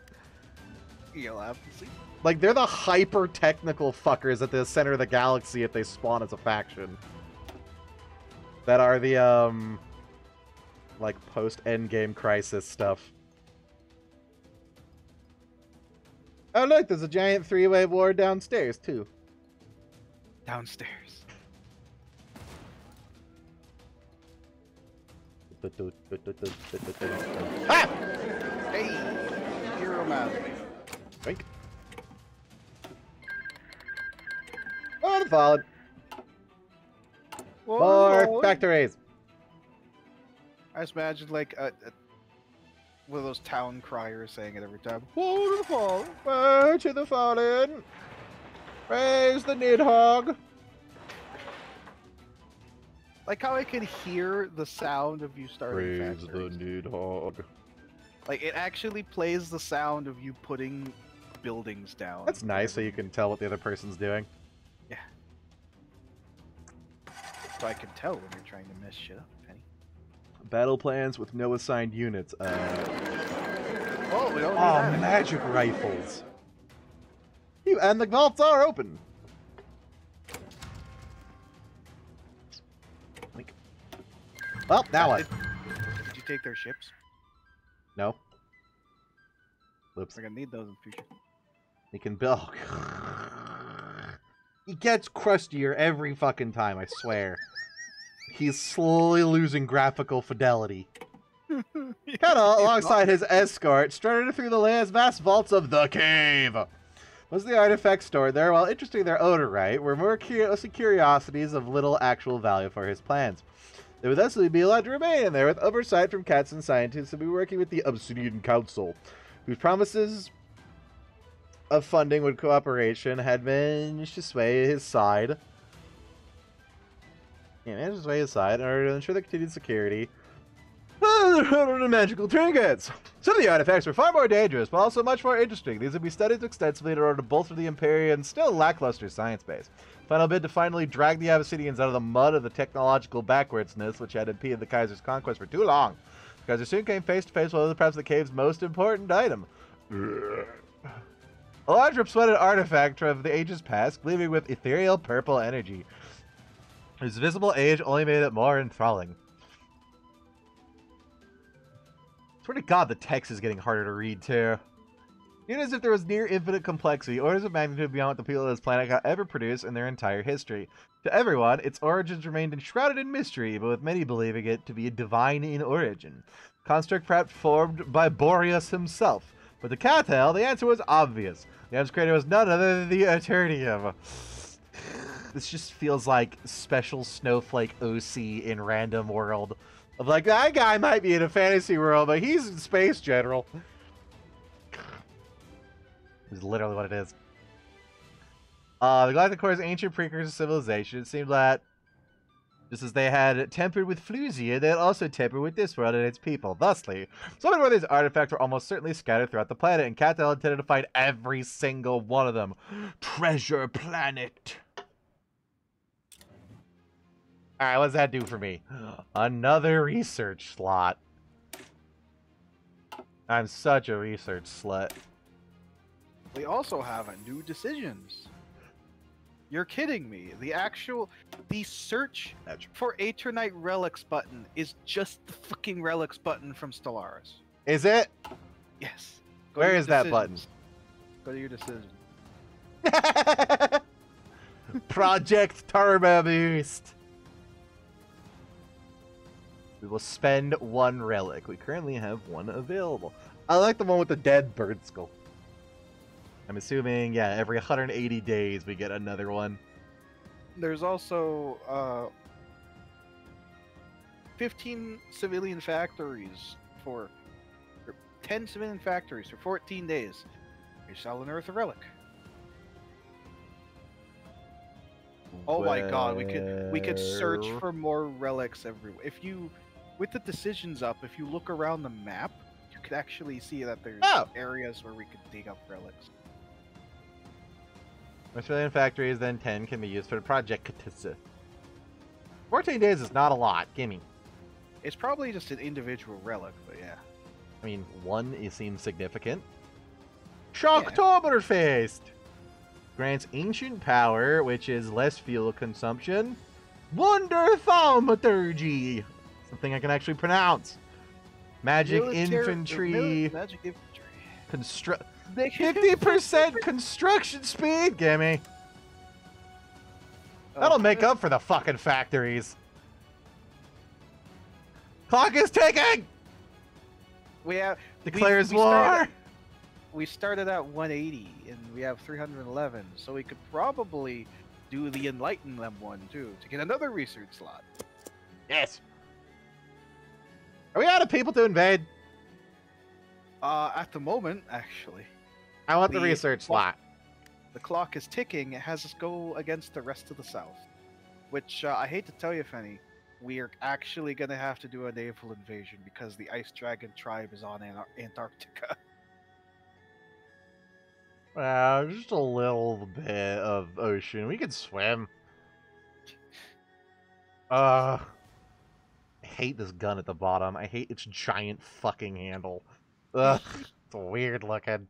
You'll have to see. Like they're the hyper technical fuckers at the center of the galaxy if they spawn as a faction. That are the um like post endgame crisis stuff. Oh look, there's a giant three-way war downstairs too. Downstairs. Ah! Hey, hero man. Drink. Oh, the fallen. More factories. I just imagine like a, a, one of those town criers saying it every time. Woe to the fallen. Woe to the fallen. Praise the Nidhogg. Like how I can hear the sound of you starting Praise the factories. Nidhogg. Like it actually plays the sound of you putting buildings down. That's nice, so you can tell what the other person's doing. Yeah. So I can tell when you're trying to mess shit up, Penny. Battle plans with no assigned units. Uh, Oh, we don't oh, magic rifles. You and the vaults are open. Well, that one. Did, you take their ships? No. Oops. We're gonna need those in future. He can build. (laughs) He gets crustier every fucking time, I swear. He's slowly losing graphical fidelity. (laughs) Kenna, alongside his escort, strutted through the land's vast vaults of the cave. Most of the artifacts stored there, while interesting their own right, were more curious curiosities of little actual value for his plans. They would thus be allowed to remain in there with oversight from cats and scientists who would be working with the Obsidian Council, whose promises of funding with cooperation had managed to sway his side. Yeah, managed to sway his side in order to ensure the continued security. the magical trinkets! Some of the artifacts were far more dangerous, but also much more interesting. These would be studied extensively in order to bolster the Imperion's still lackluster science base. Final bid to finally drag the Abyssinians out of the mud of the technological backwardsness which had impeded the Kaiser's conquest for too long. The Kaiser soon came face to face with perhaps the cave's most important item. A large repsweated artifact from the ages past, gleaming with ethereal purple energy. Its visible age only made it more enthralling. Swear to God, the text is getting harder to read too. Even as if there was near infinite complexity, orders of magnitude beyond what the people of this planet have ever produced in their entire history. To everyone, its origins remained enshrouded in mystery, but with many believing it to be a divine in origin. construct perhaps formed by Boreas himself. But the Cattail, the answer was obvious. The answer's creator was none other than the Eternium. (sighs) This just feels like special snowflake OC in random world. Of like, that guy might be in a fantasy world, but he's space general. Is literally what it is. Uh, the Galactic Core's ancient precursor civilization, it seemed that just as they had tempered with Flusia, they had also tempered with this world and its people. Thusly, so many of these artifacts were almost certainly scattered throughout the planet, and Cattail intended to find every single one of them. Treasure planet. Alright, what does that do for me? Another research slot. I'm such a research slut. We also have a new decisions. You're kidding me. The actual the search for Atronite relics button is just the fucking relics button from Stellaris. Is it? Yes. Where to your is that button? Go to your decision. (laughs) Project Turbo Boost. We will spend one relic. We currently have one available. I like the one with the dead bird skull. I'm assuming, yeah, every 180 days we get another one. There's also uh 15 civilian factories for 10 civilian factories for 14 days. You sell an Earth a relic. Oh my god, we could we could search for more relics everywhere. If you with the decisions up, if you look around the map, you could actually see that there's Oh. areas where we could dig up relics. Australian factories, then 10 can be used for the project Katissa. 14 days is not a lot. Gimme. It's probably just an individual relic, but yeah. I mean, one is seems significant. Shocktoberfest grants ancient power, which is less fuel consumption. Wonder thaumaturgy, something I can actually pronounce. Magic Military- infantry, mili- magic infantry. construct (laughs) fifty percent construction speed. Gimme. That'll make up for the fucking factories. Clock is ticking. We have Declares we started- war. we started at 180 and we have 311, so we could probably do the enlighten them one too to get another research slot. Yes. Are we out of people to invade? Uh, at the moment, actually, I want the, The- research slot. the clock is ticking. It has us go against the rest of the South, which uh, I hate to tell you, Fenny, we are actually gonna have to do a naval invasion because the Ice Dragon tribe is on Anar- Antarctica. Well, (laughs) just a little bit of ocean. We can swim. Uh, I hate this gun at the bottom. I hate its giant fucking handle. Ugh, it's weird looking.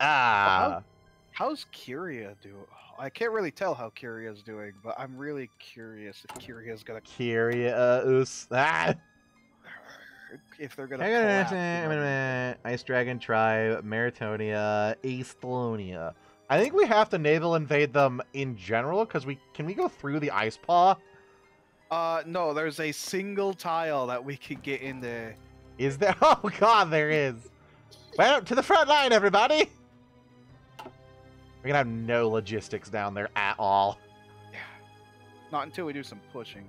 Ah, How's Kyria do? I can't really tell how Kyria's doing, but I'm really curious if Kyria's gonna curious. Ah. (laughs) if they're gonna. Hang on a collapse minute, in a on- minute. Ice Dragon Tribe, Maritonia, Aethalonia. I think we have to naval invade them in general because we can we go through the ice paw? Uh, no, there's a single tile that we could get in there. Is there? (laughs) Oh God, there is. Well, to the front line, everybody. We're gonna have no logistics down there at all. Yeah. Not until we do some pushing.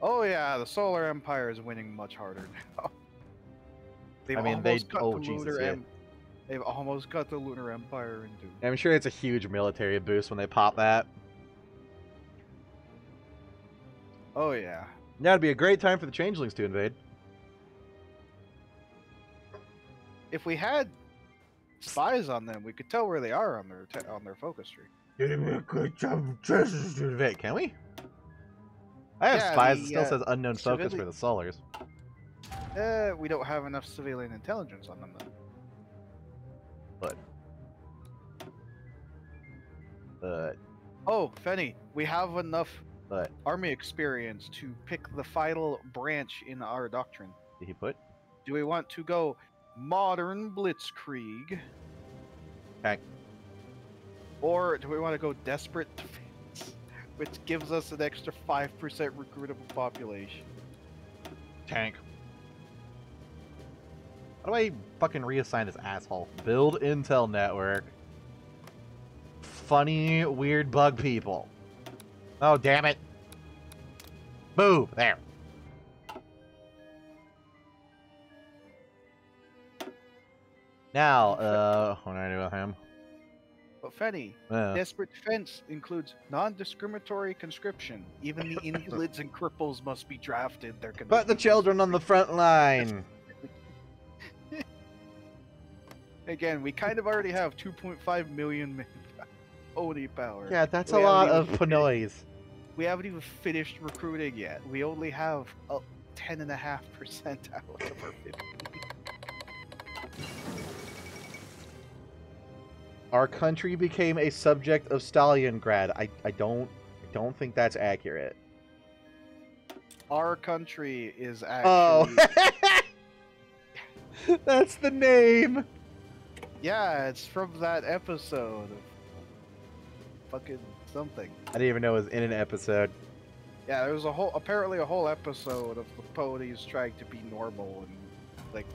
Oh yeah, the Solar Empire is winning much harder now. (laughs) They've I mean, they- oh, the Jesus, Lunar yeah. Em- They've almost got the Lunar Empire into. I'm sure it's a huge military boost when they pop that. Oh yeah. That'd be a great time for the changelings to invade. If we had spies on them, we could tell where they are on their te- on their focus tree. It'd be a great time for changelings to invade. Can we? I have Yeah, spies. the, it still uh, says unknown focus for the Solars. Uh, we don't have enough civilian intelligence on them then. But Oh, Fenny, we have enough but army experience to pick the final branch in our doctrine. did he put? Do we want to go modern blitzkrieg? Okay. Or do we want to go desperate defense? which gives us an extra 5% recruitable population. Tank. How do I fucking reassign this asshole? Build intel network. Funny, weird bug people. Oh, damn it. Move. There. Now, uh, what do I do with him? But Fenny, Uh, desperate defense includes non-discriminatory conscription. Even the invalids and cripples must be drafted. There can Put the children on the front line. (laughs) Again, we kind of already have 2.5 million (laughs) Oni power. Yeah, that's a lot of noise. We haven't even finished recruiting yet. We only have uh, 10.5% (laughs) out of our 50. Our country became a subject of Stalliongrad. I, I don't I don't think that's accurate. Our country is oh. actually. Oh. (laughs) that's the name. yeah, it's from that episode fucking something. I didn't even know it was in an episode. Yeah, there was a whole apparently a whole episode of the ponies trying to be normal and like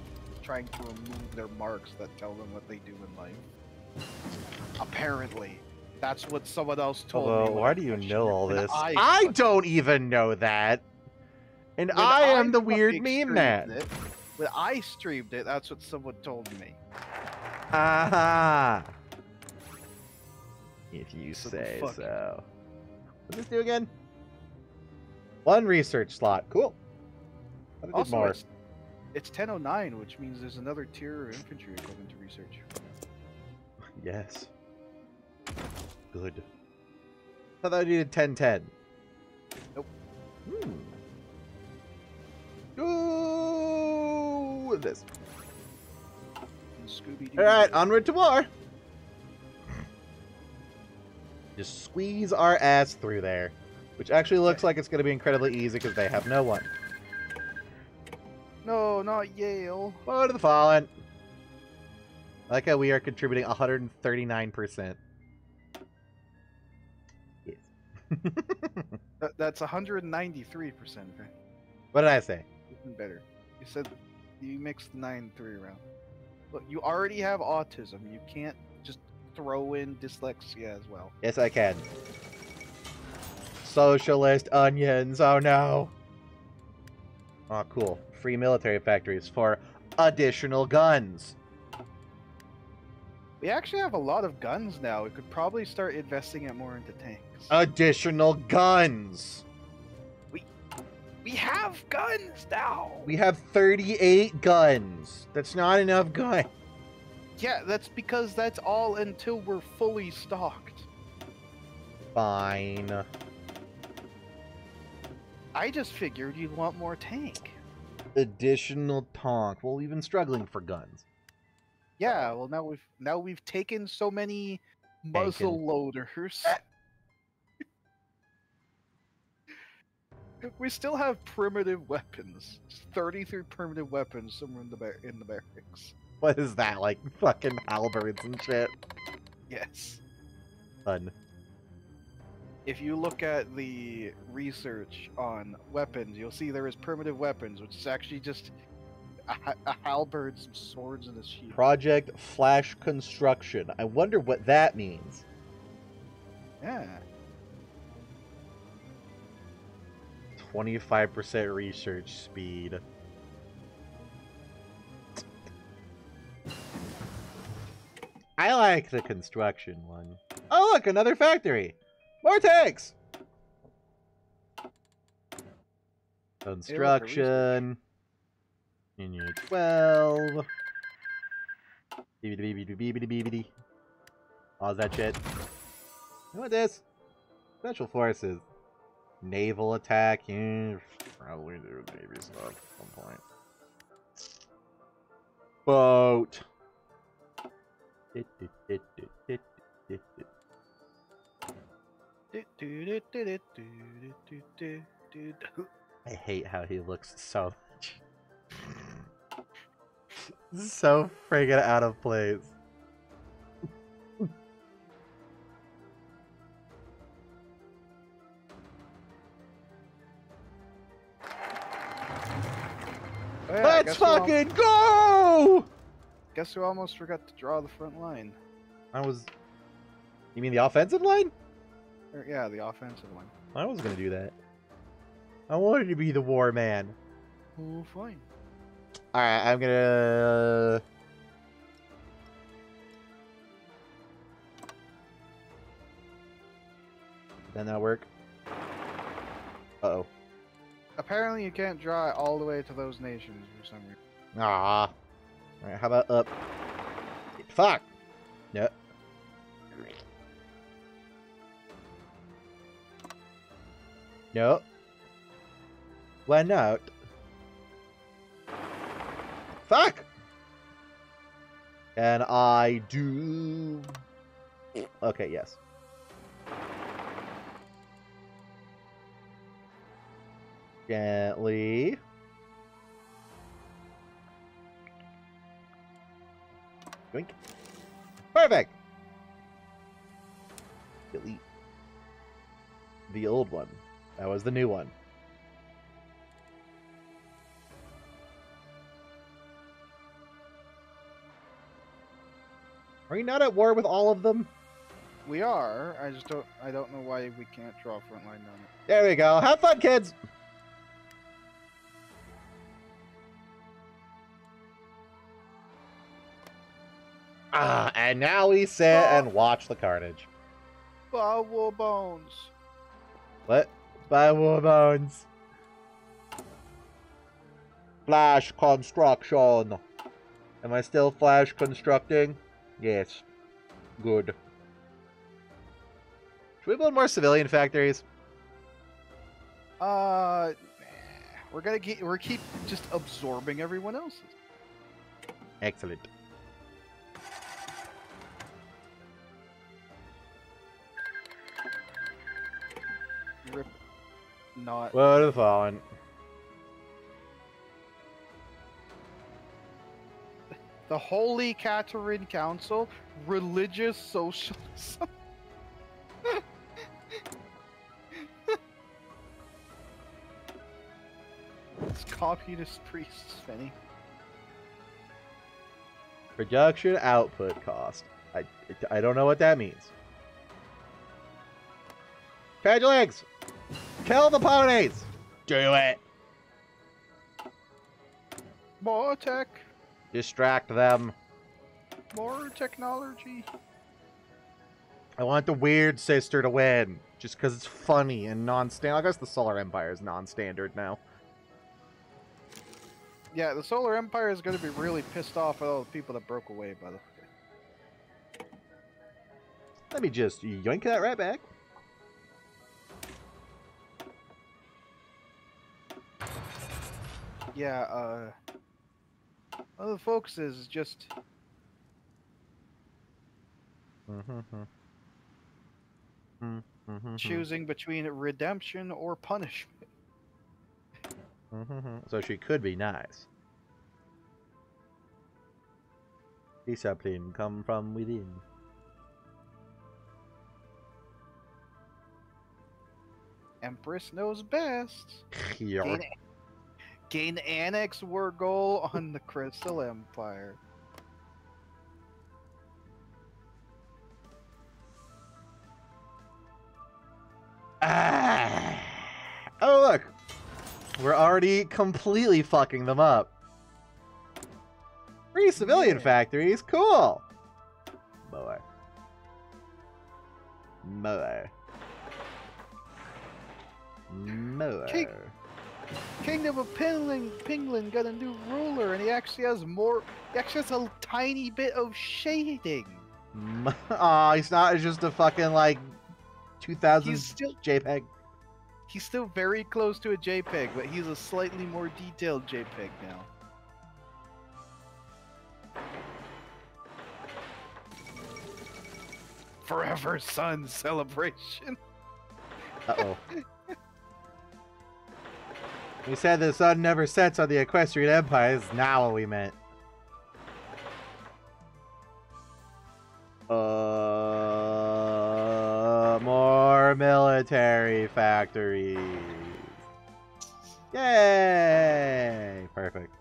trying to remove their marks that tell them what they do in life. Apparently, that's what someone else told me. Although, when why do you know all this? I, I don't even know that. And I am the weird meme man. it- when I streamed it, that's what someone told me. Aha. If you So say fuck- so. What's this do again? One research slot. Cool. I Also, it's, it's 1009, which means there's another tier of infantry coming to research. Yes. Good. I thought I needed 10-10. Nope. Hmm. Go with this. Scooby Alright, onward to war. Just squeeze our ass through there. Which actually looks like it's going to be incredibly easy because they have no one. No, not Yale. Woe to the fallen. I like how we are contributing 139%. Yes. (laughs) That, that's 193%. Okay? what did I say? Even better. You said you mixed the 9 3 around. Look, you already have autism. You can't just throw in dyslexia as well. Yes, I can. Socialist onions. Oh no. Oh, cool. Free military factories for additional guns. We actually have a lot of guns now. We could probably start investing it more into tanks. Additional guns. we we have guns now. We have 38 guns. That's not enough gun. Yeah, that's because that's all until we're fully stocked. Fine. I just figured you'd want more tank. Additional tonk. Well, we've been struggling for guns. Yeah, well now we've now we've taken so many muzzle Taken. loaders. (laughs) we still have primitive weapons. 33 primitive weapons somewhere in the bar- in the barracks. What is that? Like fucking halberds and shit? Yes. Fun. If you look at the research on weapons, you'll see there is primitive weapons, which is actually just a, ha- a swords, and a shield. Project Flash Construction. I wonder what that means. yeah. 25% research speed. I like the construction one. Oh, look, another factory. More tanks. Construction. 12. Beebity beebity beebity. Pause that shit. You know what this? Special forces. Naval attack. Yeah, probably do Navy stuff at some point. Boat. (laughs) I hate how he looks so so friggin' out of place. Oh yeah, Let's fucking go! Guess who almost forgot to draw the front line? I was. You mean the offensive line? Or, yeah, the offensive line. I was gonna do that. I wanted to be the war man. Oh, fine. All right, I'm gonna. Then that work? Uh oh. Apparently, you can't draw it all the way to those nations for some reason. Ah. All right, how about up? Fuck. Yep. No. Why not? Fuck. And I do. Okay, yes. Gently. Yoink. Perfect. Delete. The old one. That was the new one. Are you not at war with all of them? We are. I just don't. I don't know why we can't draw a front line on it. There we go. Have fun, kids. Ah, and now we sit and watch the carnage. Bow bones. What? By Warbones. Flash construction. Am I still flash constructing? Yes. Good. Should we build more civilian factories? Uh, we're gonna get. We're keep just absorbing everyone else's. Excellent. Rip. Not. What have fallen? The Holy Catherine Council, religious socialism. (laughs) it's communist priests, Benny. Production output cost. I, I don't know what that means. Catch your legs! Kill the ponies! Do it! More tech, Distract them. more technology. I want the weird sister to win. Just because it's funny and non-standard. I guess the Solar Empire is non-standard now. Yeah, the Solar Empire is going to be really pissed off at all the people that broke away, by the way. Let me just yoink that right back. Yeah, uh. Of the folks is just. Choosing between redemption or punishment. So she could be nice. Discipline come from within. Empress knows best. (laughs) Here. Gain, annex war goal on the Crystal Empire. Ah. Oh look, we're already completely fucking them up. Three civilian Yeah. factories, cool. Mower. Mower. King- Kingdom of Pinglin, Pinglin got a new ruler, and he actually has more. He actually has a tiny bit of shading. M- (laughs) Aw, he's not just a fucking like 2000 still JPEG. he's still very close to a JPEG, but he's a slightly more detailed JPEG now. Forever Sun celebration. Uh oh. (laughs) we said the sun never sets on the Equestrian Empire. Is now what we meant. Uh, more military factories. Yay! Perfect.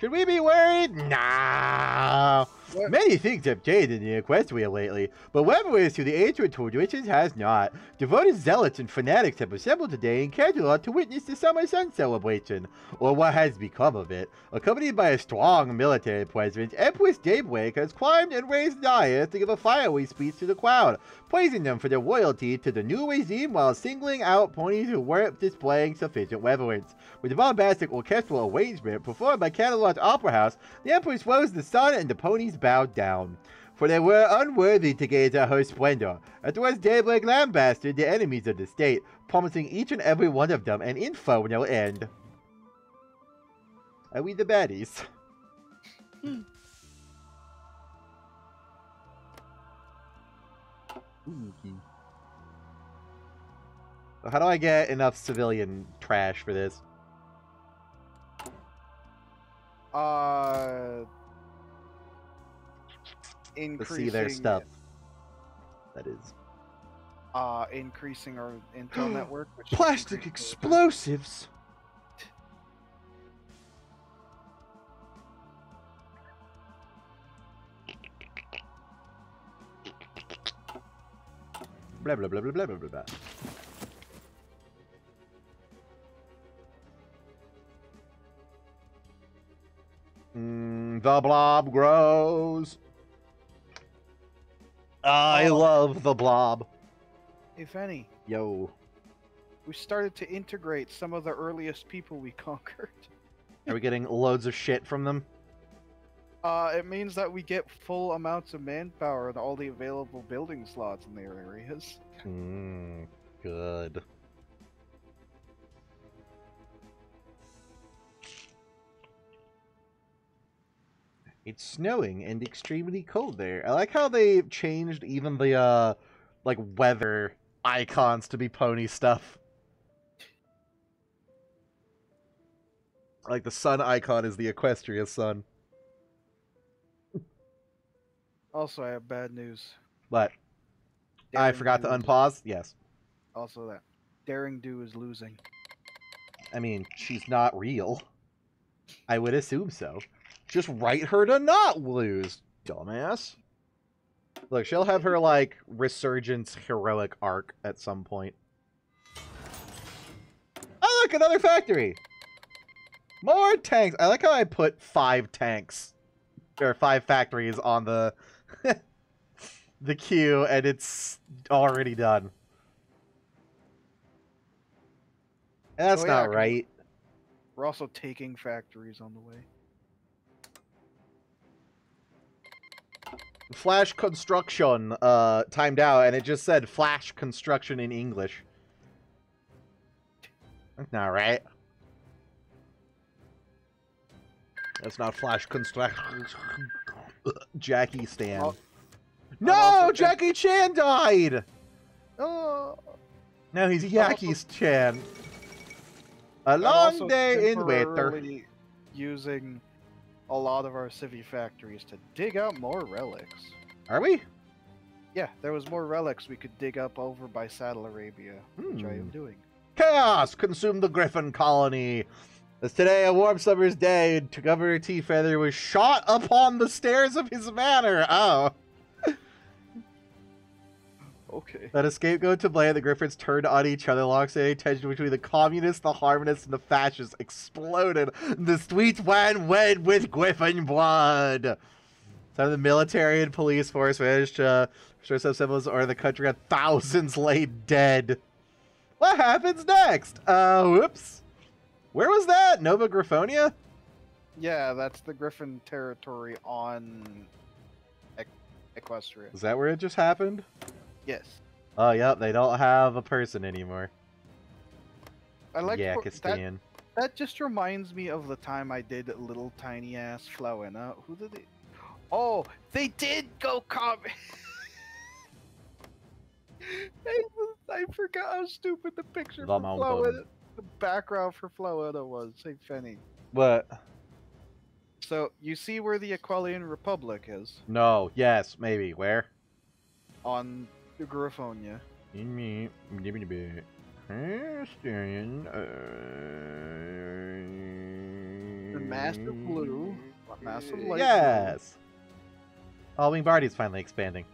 Should we be worried? Nah. What? Many things have changed in the Equestria lately, but Weberways to the ancient traditions has not. Devoted zealots and fanatics have assembled today in Canterlot to witness the summer sun celebration, or what has become of it. Accompanied by a strong military presence, Empress Daybreak has climbed and raised Naya to give a fiery speech to the crowd, praising them for their loyalty to the new regime while singling out ponies who weren't displaying sufficient reverence. With a bombastic orchestral arrangement performed by Canterlot's Opera House, the Empress rose the sun and the ponies bowed down. For they were unworthy to gaze at her splendor. Afterwards, Daybreak lambasted the enemies of the state, promising each and every one of them an infernal end. Are we the baddies? Spooky. So How do I get enough civilian trash for this? Uh, To increasing see their stuff. That is. Uh, increasing our intel (gasps) network. Which Plastic explosives! Blah blah blah blah blah blah blah. blah. Mm, the blob grows. I Oh. love the blob. If any, Yo. we started to integrate some of the earliest people we (laughs) conquered. Are we getting loads of shit from them? Uh, it means that we get full amounts of manpower and all the available building slots in their areas. Hmm. Good. It's snowing and extremely cold there. I like how they changed even the uh like weather icons to be pony stuff. Like the sun icon is the Equestria sun. Also, I have bad news. But I forgot to unpause. Yes. Also, that Daring Do is losing. I mean, she's not real. I would assume so. Just write her to not lose, dumbass. Look, she'll have her like resurgence heroic arc at some point. Oh, look, another factory. More tanks. I like how I put five tanks or five factories on the (laughs) the queue, and it's already done. That's Oh, yeah, not right. We're also taking factories on the way. Flash construction uh timed out and it just said flash construction in English. That's not right. That's not flash construction. Jackie Stan. Oh, no, Jackie Chan died. Oh, Now he's Yaki Chan. A long day in winter. Using a lot of our civvy factories to dig out more relics. Are we? Yeah, there was more relics we could dig up over by Saddle Arabia, which I am Hmm. doing. Chaos consumed the Griffin colony. As today, a warm summer's day, Governor T. Feather was shot upon the stairs of his manor. Oh. Okay. That a scapegoat to blame, the Griffins turned on each other. Long-standing tension between the communists, the harmonists, and the fascists exploded. The streets ran red with Griffin blood. Some of the military and police force managed to restore some semblance of the country, and thousands laid dead. What happens next? Uh, whoops. Where was that? Nova Griffonia? Yeah, that's the Griffin territory on Equ- Equestria. Is that where it just happened? Yes. Oh, yep, they don't have a person anymore. I like yeah, for- that. Yakistan. That just reminds me of the time I did little tiny ass Flowena. Who did they? Oh, they did go com. (laughs) I, I forgot how stupid the picture The for the background for Flowena was. Hey, Fenny. What? So you see where the Aquileian Republic is No, yes, maybe. Where? on the Griffonia. Hasterian, uh, The massive blue, massive light blue. Yes. Halloween Barty's finally expanding.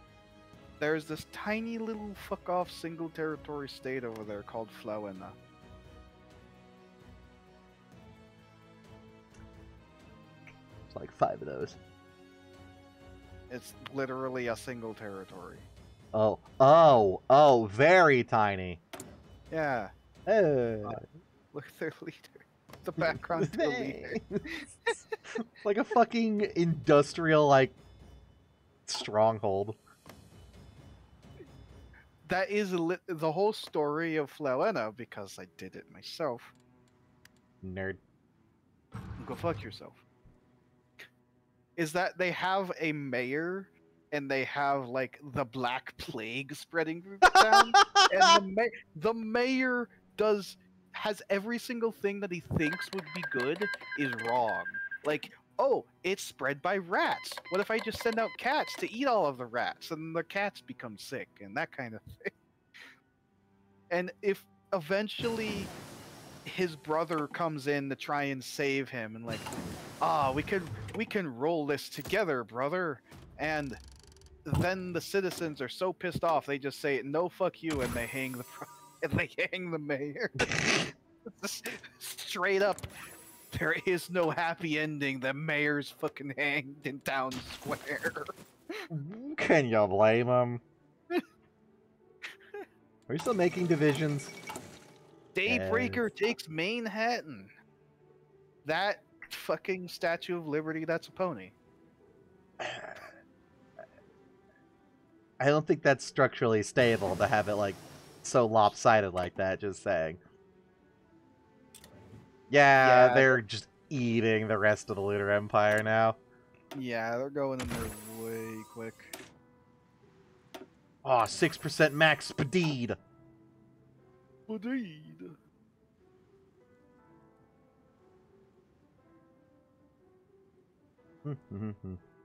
There's this tiny little fuck off single territory state over there called Flowena. It's like five of those. It's literally a single territory. Oh, oh, oh, very tiny. Yeah, Oh. (laughs) look at their leader. The background to the leader. (laughs) like a fucking industrial like stronghold. That is the whole story of Flowena because I did it myself. Nerd. Go fuck yourself. Is that they have a mayor and they have like the Black Plague spreading through the town, and the, (laughs) ma- the mayor does has every single thing that he thinks would be good is wrong. Like, oh, it's spread by rats. What if I just send out cats to eat all of the rats and the cats become sick and that kind of thing? And if eventually his brother comes in to try and save him and like, ah, we can we can roll this together, brother. And then the citizens are so pissed off they just say no fuck you and they hang the (laughs) and they hang the mayor. (laughs) Straight up, there is no happy ending. The mayor's fucking hanged in town square. (laughs) Can y'all blame him? Are you still making divisions? Daybreaker takes Manehattan. That fucking Statue of Liberty, that's a pony. I don't think that's structurally stable to have it like so lopsided like that. Just saying. Yeah, Yeah. they're just eating the rest of the Lunar Empire now. Yeah, they're going in there way quick. Oh, 6% max speed. Indeed.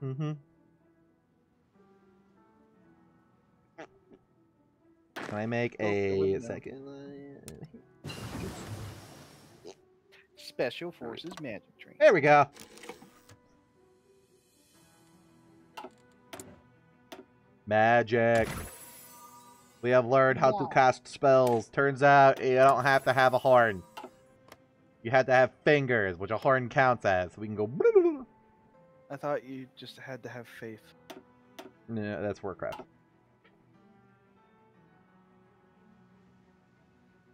Mhm. Can I make Oh, a second? Special Forces Magic Train. There we go. Magic. We have learned how to cast spells. Turns out you don't have to have a horn. You have to have fingers, which a horn counts as. So We can go. I thought you just had to have faith. No, that's Warcraft.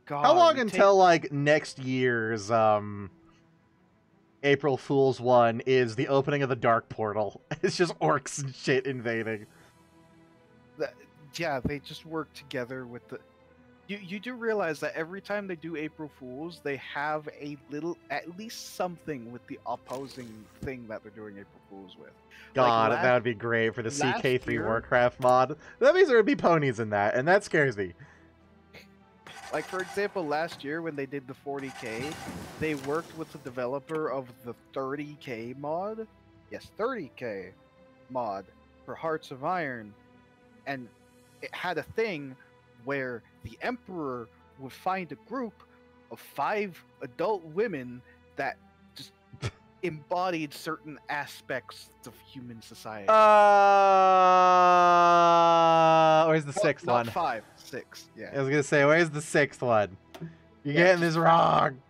God, How long until like next year's um April Fool's one is the opening of the Dark Portal? (laughs) It's just orcs and shit invading. take- yeah, they just work together with the. You you do realize that every time they do April Fools, they have a little, at least something with the opposing thing that they're doing April Fools with. God, last- that would be great for the CK3 year- Warcraft mod. That means there would be ponies in that, and that scares me. Like for example, last year when they did the 40k, they worked with the developer of the 30k mod. Yes, 30k mod for Hearts of Iron, and it had a thing where the Emperor would find a group of five adult women that just (laughs) embodied certain aspects of human society. Uh, where's the Well, sixth one? Five, six. Yeah. I was gonna say, where's the sixth one? You're Yeah, getting this wrong.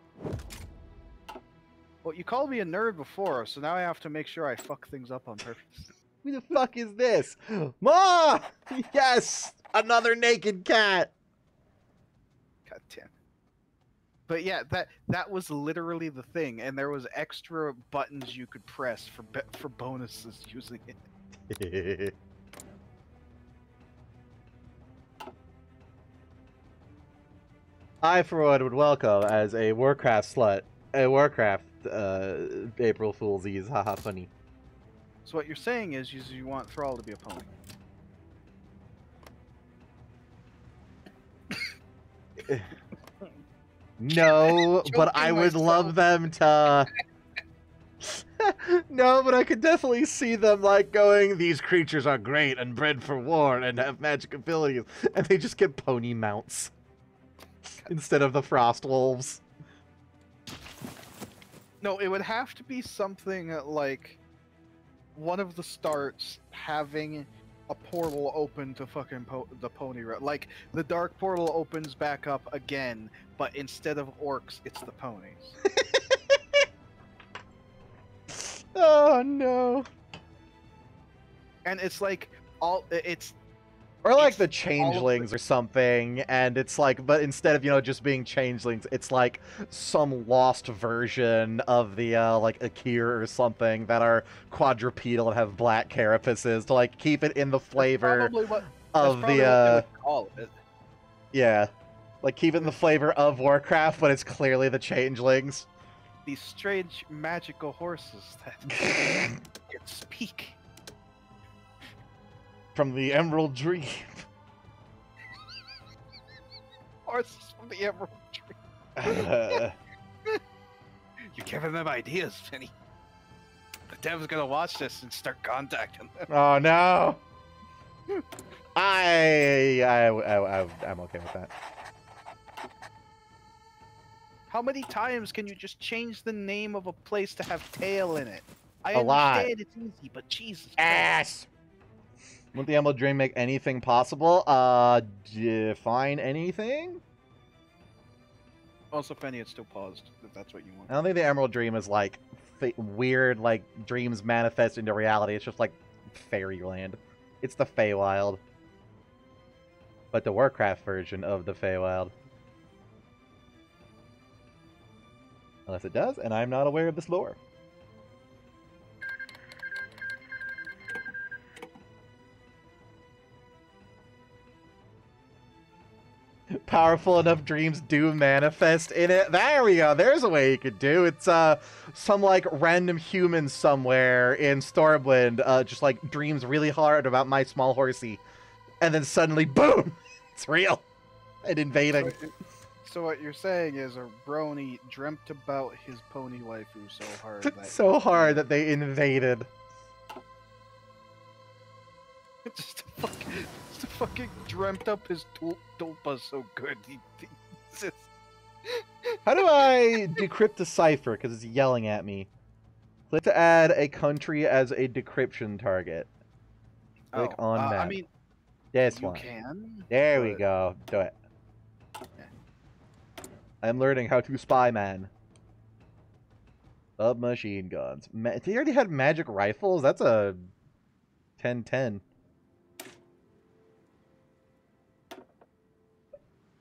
Well, you called me a nerd before, so now I have to make sure I fuck things up on purpose. (laughs) Who the fuck is this? Ma! (laughs) Yes! Another naked cat! God damn. But yeah, that that was literally the thing, and there was extra buttons you could press for for bonuses (laughs) using it. I, for one, would welcome as a Warcraft slut, a Warcraft uh, April Fool's Eve. Haha, funny. So what you're saying is, is you want Thrall to be a pony. (laughs) No, but I Choking would love them to. (laughs) no, but I could definitely see them like going. These creatures are great and bred for war and have magic abilities, and they just get pony mounts instead of the frost wolves. No, it would have to be something like one of the starts having a portal open to fucking po- the pony road. Like the dark portal opens back up again, but instead of orcs, it's the ponies. (laughs) Oh no. and it's like all it's Or like the changelings or something, and it's like, but instead of you know just being changelings, it's like some lost version of the uh, like Aqir or something that are quadrupedal and have black carapaces to like keep it in the flavor what, of the uh, would call it. yeah, like keep it in the flavor of Warcraft, but it's clearly the changelings. These strange magical horses that (laughs) can speak. From the Emerald Dream. (laughs) Horses from the Emerald (laughs) Tree. Uh, (laughs) You're giving them ideas, Finny. The dev's gonna watch this and start contacting them. oh no. I, I, I, I, I'm okay with that. How many times can you just change the name of a place to have tail in it? I A lot. understand it's easy, but Jesus. Christ. Won't the Emerald Dream make anything possible? Uh, define anything? Also, Fanny, it's still paused. If that's what you want. I don't think the Emerald Dream is like weird, like dreams manifest into reality. It's just like fairyland. It's the Feywild, but the Warcraft version of the Feywild. Unless it does, and I'm not aware of this lore. Powerful enough dreams do manifest in it. There we go. There's a way you could do. It's uh some like random human somewhere in Stormwind uh just like dreams really hard about my small horsey. And then suddenly boom! (laughs) It's real. And invading. So, so what you're saying is a brony dreamt about his pony waifu so hard (laughs) that so hard that they invaded. (laughs) just, fuck, just fucking dreamt up his tul- tulpa so good. He, he just, (laughs) How do I decrypt a cipher? Because it's yelling at me. Click to add a country as a decryption target. Click Oh, on uh, I map. mean, This you one. can. There we go. Do it. I'm learning how to spy man. Submachine guns. Ma- he already had magic rifles. That's a 10-10.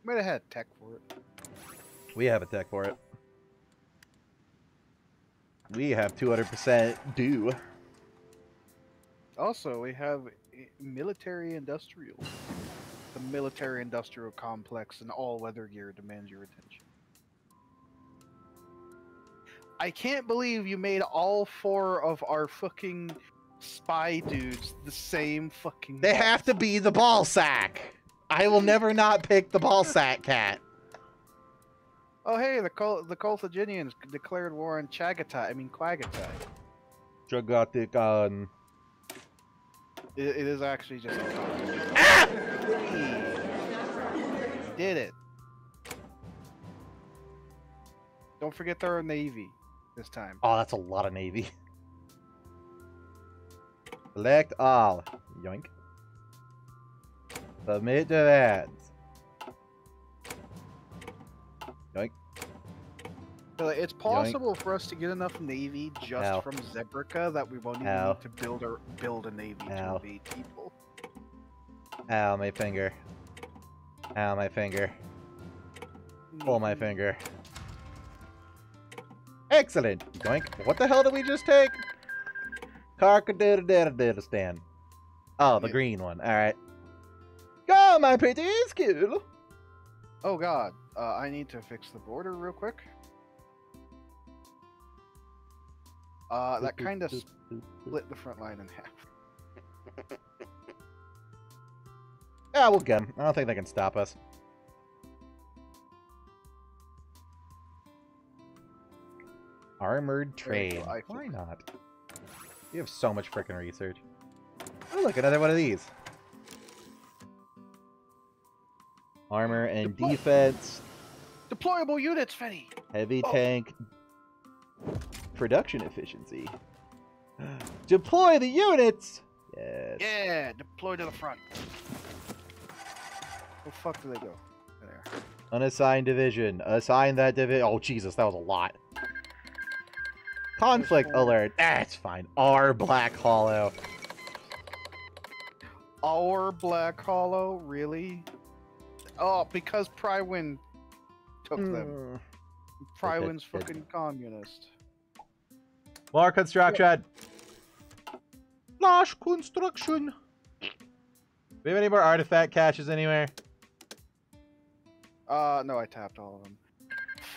Might have had tech for it. We have a tech for it. We have 200% do. Also, we have eh, military industrial. The military industrial complex and all weather gear demands your attention. I can't believe you made all four of our fucking spy dudes the same fucking. They have to be the ball sack. I will never not pick the ball sack cat. Oh hey, the Col- the Carthaginians declared war on Chagatai. I mean Quagatai. Dragatic. It, it is actually just. Ah! Did it. Don't forget they're navy this time. Oh, that's a lot of navy. Select all. Yoink. Submit demands. Yoink. So it's possible for us to get enough navy just Ow. from Zebrica that we won't even Ow. need to build a build a navy Ow. to invade people. Ow, my finger. Ow, my finger. Pull my finger. Excellent. Yoink. What the hell did we just take? Carcadididididistan. Oh, the Yeah. green one. Alright. Go, my pretty skill. Oh god, uh, I need to fix the border real quick. Uh, that kind of split the front line in half. (laughs) Yeah, we'll get them. I don't think they can stop us. Armored trade. Why not? You have so much freaking research. Oh, look, another one of these. Armor and Deploy- defense, Deployable units, Fetty! heavy Oh. tank, production efficiency. (gasps) Deploy the units. Yes. Yeah, deploy to the front. Where the fuck do they go? There. Unassigned division. Assign that division. Oh Jesus, that was a lot. Conflict alert. That's fine. Our Black Hollow. Our Black Hollow, really? Oh, because Prywin took them. Mm. Prywin's that- that- fucking communist. More construction. Flash construction. Do we have any more artifact caches anywhere? Uh, no, I tapped all of them.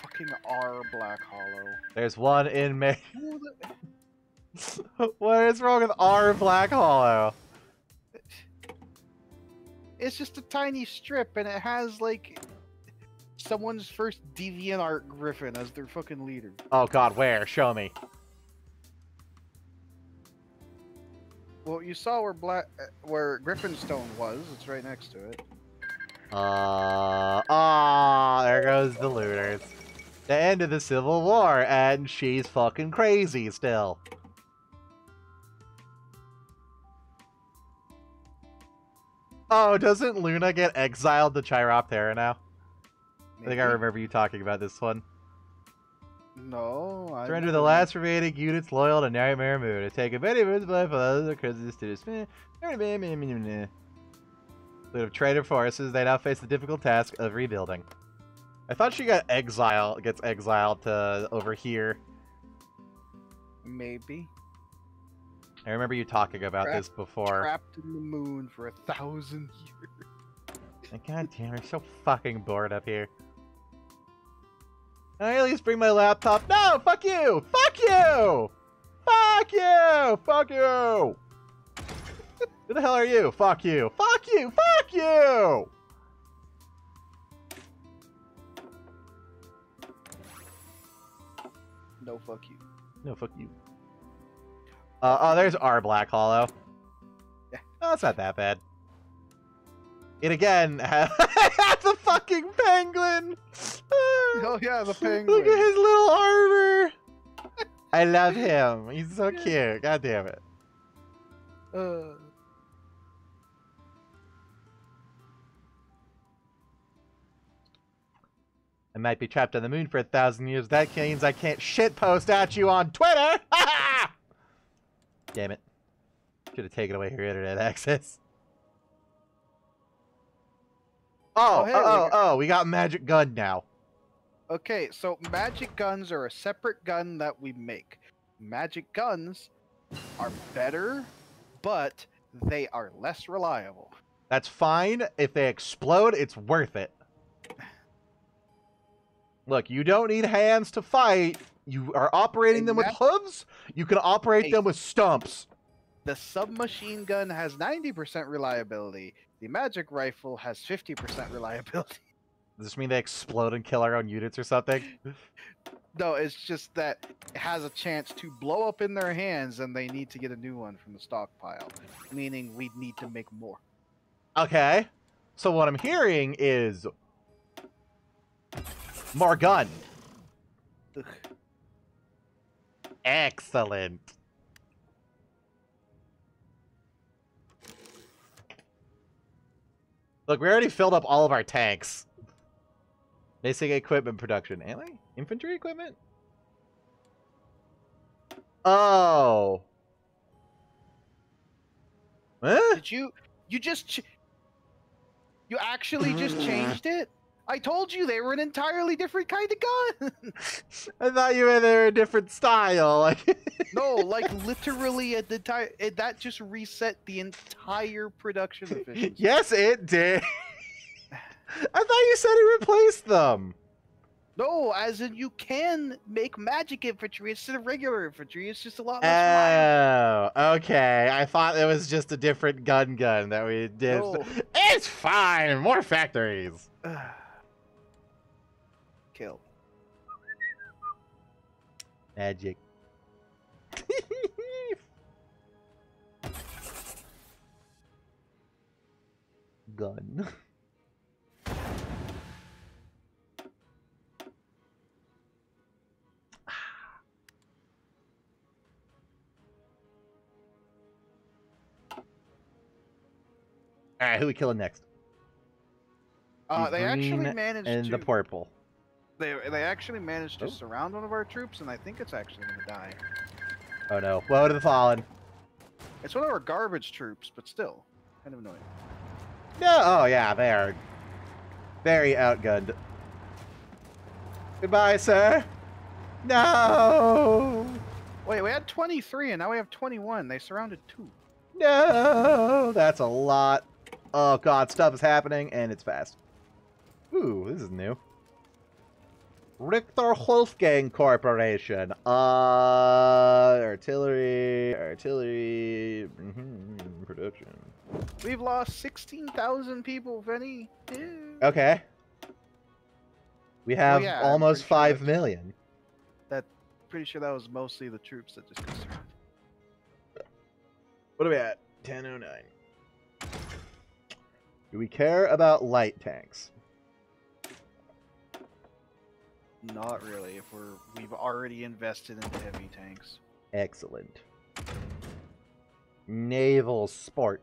Fucking R Black Hollow. There's one in May. (laughs) What is wrong with R Black Hollow? It's just a tiny strip, and it has like someone's first deviant art Griffin as their fucking leader. Oh god, where? Show me. Well, you saw where Black, where Griffonstone was. It's right next to it. Uh, ah, there goes the looters. The end of the Civil War, and she's fucking crazy still. Oh, doesn't Luna get exiled to Chiroptera now? I think I remember you talking about this one. No, I Surrender the last remaining units loyal to Nightmare Moon. To take a many moons by other to dismiss. Fleet of traitor forces, they now face the difficult task of rebuilding. I thought she got exiled, gets exiled to over here. Maybe I remember you talking about Crap. this before. trapped in the moon for a thousand (laughs) years. And God damn, I'm so fucking bored up here. Can I at least bring my laptop? No, fuck you! Fuck you! Fuck you! Fuck you! (laughs) Who the hell are you? Fuck you! Fuck you! Fuck you! No, fuck you. No, fuck you. Uh, oh, there's our Black Hollow. Yeah. Oh, it's not that bad. It again (laughs) has the fucking penguin! (laughs) Oh yeah, the (laughs) penguin. Look at his little armor! I love him. He's so cute. God damn it. Uh, I might be trapped on the moon for a thousand years. That means I can't shitpost at you on Twitter! Damn it. Should have taken away your internet access. Oh, Oh, hey, oh, we oh, oh, we got magic gun now. okay, so magic guns are a separate gun that we make. Magic guns are better, but they are less reliable. That's fine. If they explode, it's worth it. Look, you don't need hands to fight. You are operating them with hooves. You can operate Hey. them with stumps. The submachine gun has 90% reliability. The magic rifle has 50% reliability. (laughs) Does this mean they explode and kill our own units or something? No, it's just that it has a chance to blow up in their hands and they need to get a new one from the stockpile. Meaning we'd need to make more. Okay. So what I'm hearing is more gun. Ugh. Excellent. Look, we already filled up all of our tanks. Basic equipment production. Am I? Infantry equipment? Oh. Huh? Did you you just You actually just changed it? I told you they were an entirely different kind of gun. (laughs) I thought you meant they were a different style. Like, (laughs) no, like literally at the time that just reset the entire production efficiency. (laughs) yes, it did. I thought you said it replaced them. No, as in you can make magic infantry instead of regular infantry. It's just a lot less. Oh, okay. I thought it was just a different gun gun that we did. No. It's fine. More factories. (sighs) Ah. magic. (laughs) Gun. (sighs) All right, who we killing next? Uh, the they actually managed and to... the purple. They they actually managed to Oh. surround one of our troops, and I think it's actually gonna die. Oh no. Woe to the fallen. It's one of our garbage troops, but still, kind of annoying. No. Oh yeah, they are very outgunned. Goodbye, sir. No. Wait, we had 23, and now we have 21. They surrounded two. No. That's a lot. Oh god, stuff is happening and it's fast. Ooh, this is new. Richter Wolfgang Corporation. Uh, artillery, artillery, mhm, production. We've lost 16,000 people, Vinny. Okay. We have yeah, almost sure five that's- million. Pretty sure that was mostly the troops that just got surrounded. What are we at? 1009. Do we care about light tanks? Not really. If we're we've already invested into heavy tanks. Excellent. Naval sport.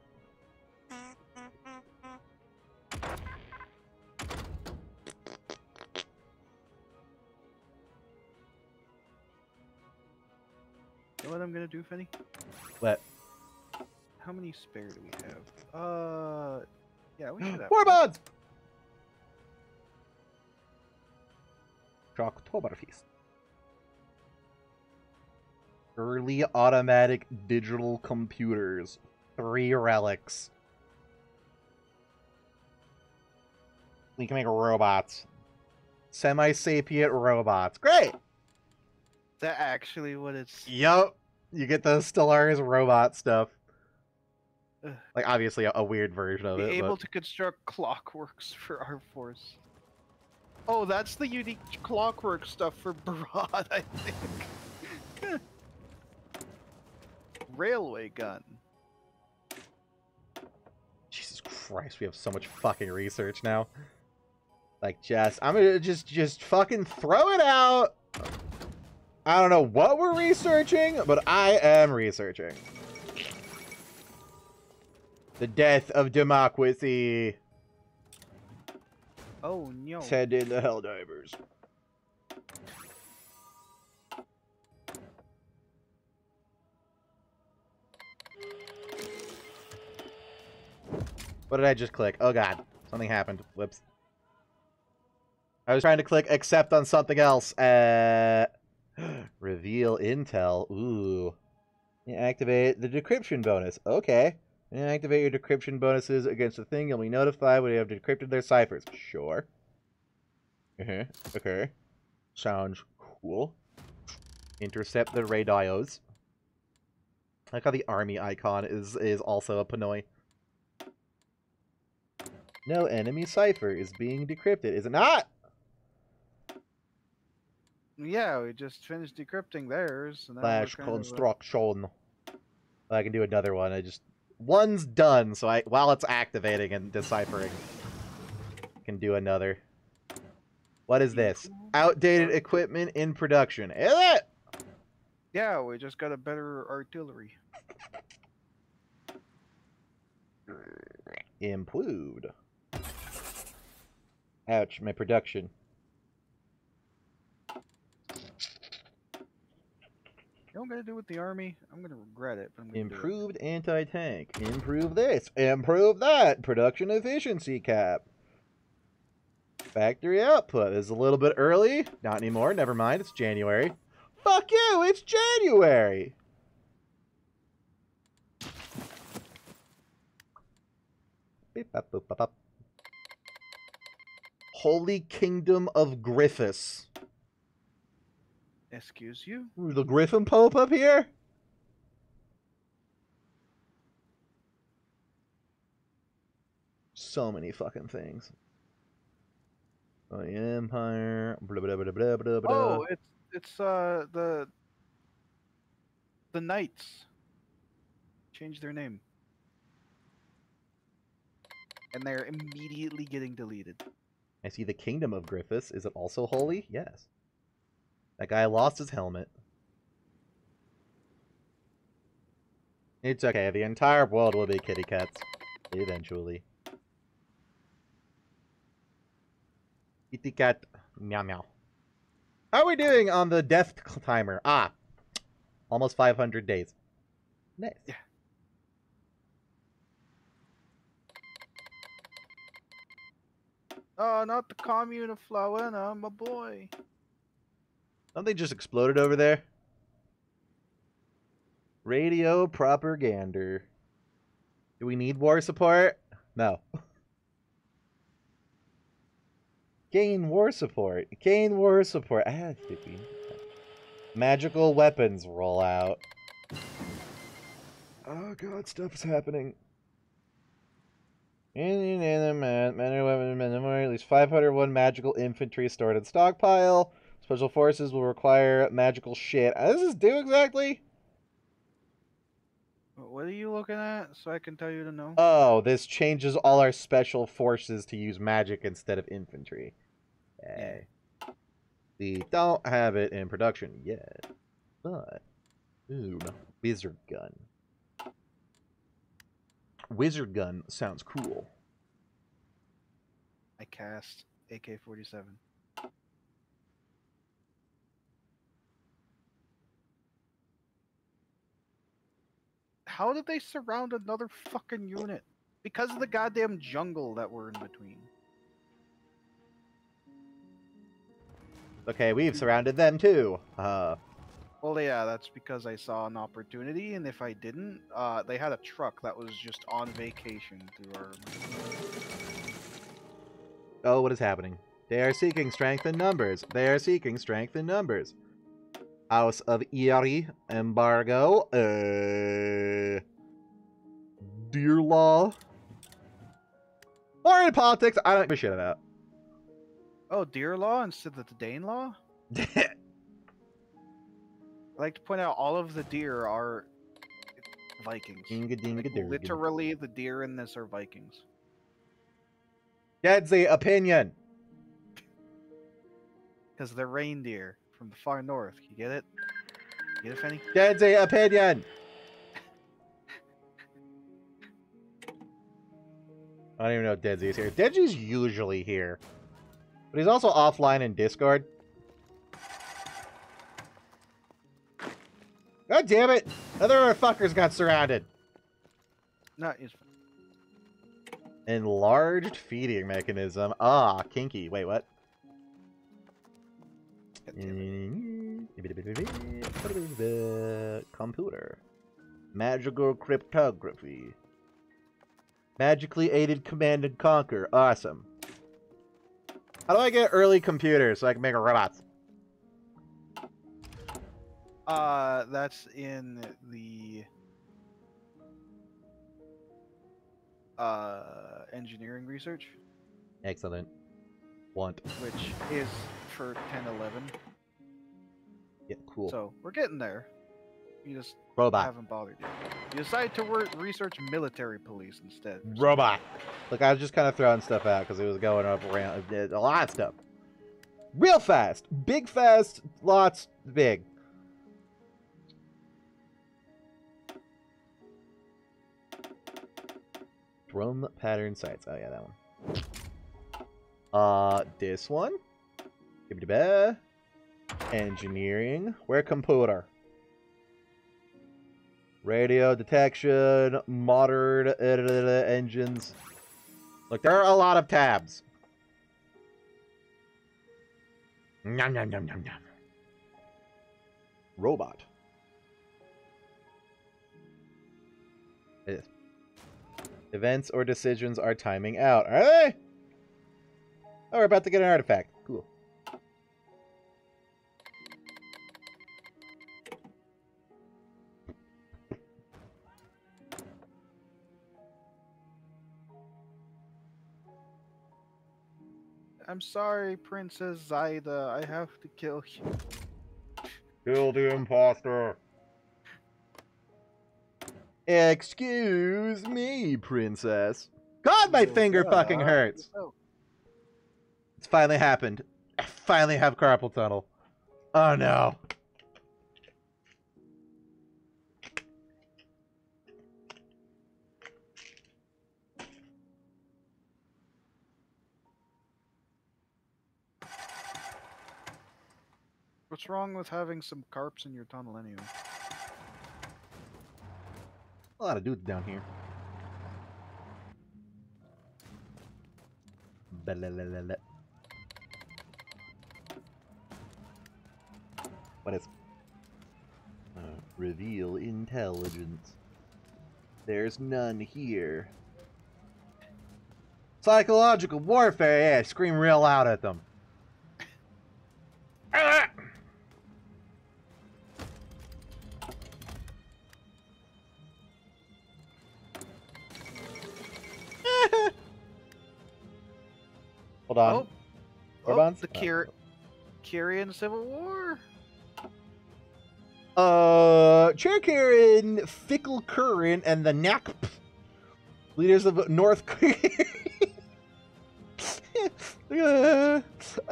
You know what I'm gonna do, Finny? What? How many spare do we have? Uh, yeah, we should have. Warbonds! Shocktoberfest. Early automatic digital computers. Three relics. We can make robots. Semi sapient robots. Great! Is that actually what it's? Yup. You get the Stellaris robot stuff. Like, obviously, a, a weird version of Be it. able but- to construct clockworks for our force. Oh, that's the unique clockwork stuff for (laughs) Barad, I think. (laughs) Railway gun. Jesus Christ, we have so much fucking research now. Like, just, I'm gonna just, just fucking throw it out. I don't know what we're researching, but I am researching. The death of democracy. Oh no. Send in the Helldivers. What did I just click? Oh god, something happened. Whoops. I was trying to click accept on something else. Uh, (gasps) reveal intel. Ooh. Activate the decryption bonus. Okay. And activate your decryption bonuses against the thing. You'll be notified when you have decrypted their ciphers. Sure. Uh-huh. Okay. Sounds cool. Intercept the radios. I like how the army icon is is also a Panoi. No enemy cipher is being decrypted, is it not? Yeah, we just finished decrypting theirs. And Flash kind of, uh, construction. I can do another one. I just one's done, so I while it's activating and deciphering, can do another. What is this? Outdated equipment in production. Is it? Yeah, we just got a better artillery. Improved. Ouch, my production. I'm gonna do with the army? I'm gonna regret it, gonna. Improved anti-tank. Improve this. Improve that. Production efficiency cap. Factory output is a little bit early. Not anymore. Never mind. It's January. Fuck you. It's January. Beep, bop, boop, bop, bop. Holy Kingdom of Griffiths. Excuse you? The Griffin Pope up here? So many fucking things. Oh, the Empire. Blah, blah, blah, blah, blah, blah. Oh, it's it's uh the the knights changed their name, and they're immediately getting deleted. I see the Kingdom of Griffiths. Is it also holy? Yes. That guy lost his helmet. It's okay. The entire world will be kitty cats. Eventually. Kitty cat. Meow meow. How are we doing on the death timer? Ah, almost 500 days. Nice. Yeah. Oh, not the commune of Flowena, my boy. Something just exploded over there. Radio propaganda. Do we need war support? No. (laughs) Gain war support. Gain war support. Ah? Magical weapons roll out. Oh god, stuff's happening. In the man, man, weapon, man, at least 501 magical infantry stored in stockpile. Special forces will require magical shit. What does this do exactly? What are you looking at so I can tell you to know? Oh, this changes all our special forces to use magic instead of infantry. Yay. Eh. We don't have it in production yet. But, ooh, wizard gun. Wizard gun sounds cool. I cast AK-47. How did they surround another fucking unit? Because of the goddamn jungle that we're in between. Okay, we've surrounded them too. Uh, Well, yeah, that's because I saw an opportunity, and if I didn't, uh, they had a truck that was just on vacation through our. oh, what is happening? They are seeking strength in numbers. They are seeking strength in numbers. House of Erie, embargo. Uh, deer law. Foreign politics. I don't give a shit about. Oh, deer law instead of the Dane law. (laughs) I'd like to point out all of the deer are Vikings. Dinga dinga Like, dinga. literally, the deer in this are Vikings. That's the opinion. (laughs) Because they're reindeer from the far north. You get it? Get it, Fenny? That's the opinion. I don't even know if Deadzy is here. Deadzy's usually here. But he's also offline in Discord. God damn it! Our fuckers got surrounded. No, it's Enlarged feeding mechanism. Ah, kinky. Wait, what? The computer. Magical cryptography. Magically aided command and conquer. Awesome. How do I get early computers so I can make robots? Uh, that's in the uh engineering research, Excellent. Want. which is for 1011. Yeah, cool. So we're getting there. You just Robot. haven't bothered yet. You decide to work, research military police instead. Robot. Look, I was just kind of throwing stuff out because it was going up around a lot of stuff. Real fast, big fast, lots big. Drum pattern sights. Oh yeah, that one. Uh, this one. Engineering. Where computer? Radio detection, modern uh, engines. Look, there are a lot of tabs. Nom, nom, nom, nom, nom. Robot. Events or decisions are timing out. Are they? Oh, we're about to get an artifact. Cool. I'm sorry, Princess Zaida. I have to kill you. Kill the imposter. Excuse me, princess. God, my Oh, finger fucking hurts. Oh, it's finally happened. I finally have carpal tunnel. Oh no. What's wrong with having some carps in your tunnel anyway? A lot of dudes down here. What is? Uh, reveal intelligence. There's none here. Psychological warfare. Yeah, scream real loud at them. Ah! (laughs) Hold on. Oh, oh, the Kyr- Kyrian Civil War. Uh, Cherkirin, Fickle Current, and the Nakp, leaders of North Korea. (laughs) Uh,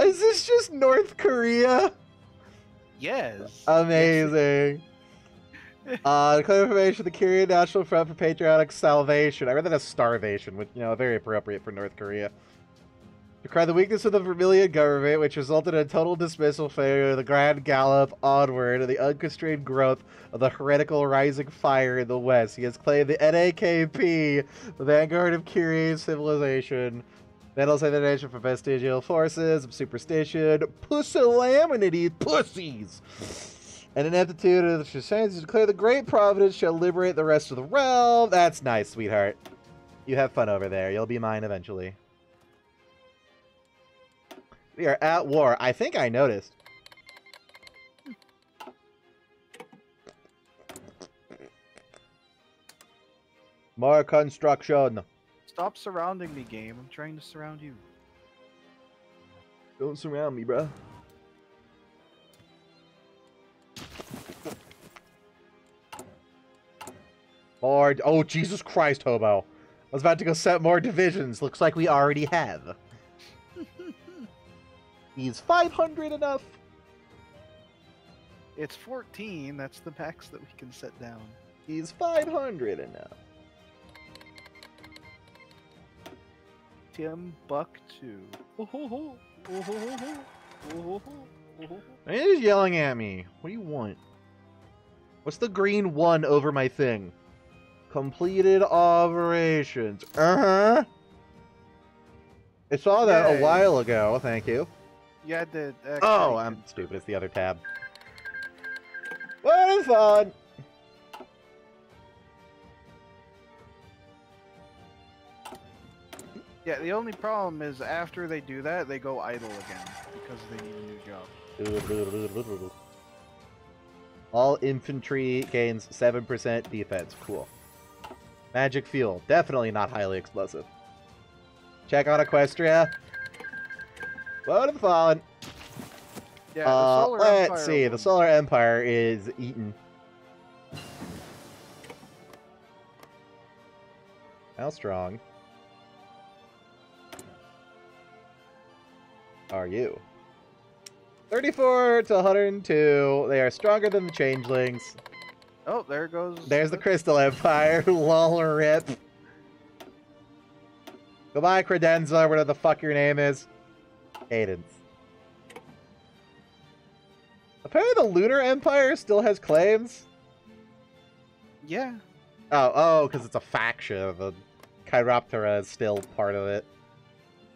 is this just North Korea? Yes. Amazing. uh, (laughs) the declare information: the Korean National Front for Patriotic Salvation. I read that as starvation, which you know, very appropriate for North Korea. Decry the weakness of the Vermilion government, which resulted in a total dismissal failure of the grand gallop onward and the unconstrained growth of the heretical rising fire in the West. He has claimed the NAKP, the vanguard of Korean civilization, Metal Save the Nation for vestigial forces of superstition, pusillanimity, pussies, and an aptitude of the Shashanes to declare the great providence shall liberate the rest of the realm. That's nice, sweetheart. You have fun over there. You'll be mine eventually. We are at war. I think I noticed. More construction. Stop surrounding me, game. I'm trying to surround you. Don't surround me, bro. More. Oh, Jesus Christ, Hobo. I was about to go set more divisions. Looks like we already have. He's 500 enough. It's 14. That's the max that we can set down. He's 500 enough. Timbuktu. Oh, ho, ho. Oh, ho, ho, ho. Oh, ho, ho. Oh, ho, ho. He's yelling at me. What do you want? What's the green one over my thing? Completed operations. Uh huh. I saw that Yay. a while ago. Thank you. You had to. Oh, I'm stupid. It's the other tab. What is fun? Yeah, the only problem is after they do that, they go idle again because they need a new job. All infantry gains 7% defense. Cool. Magic fuel. Definitely not highly explosive. Check on Equestria. Woe to the fallen. Yeah, the Uh, let's Empire see. The Solar Empire is eaten. How strong are you? 34 to 102. They are stronger than the changelings. Oh, there goes. There's the Crystal Empire. (laughs) Lol rip. Goodbye, Credenza, whatever the fuck your name is. Cadance. Apparently the Lunar Empire still has claims. Yeah. Oh, oh, because it's a faction. The Chiroptera is still part of it.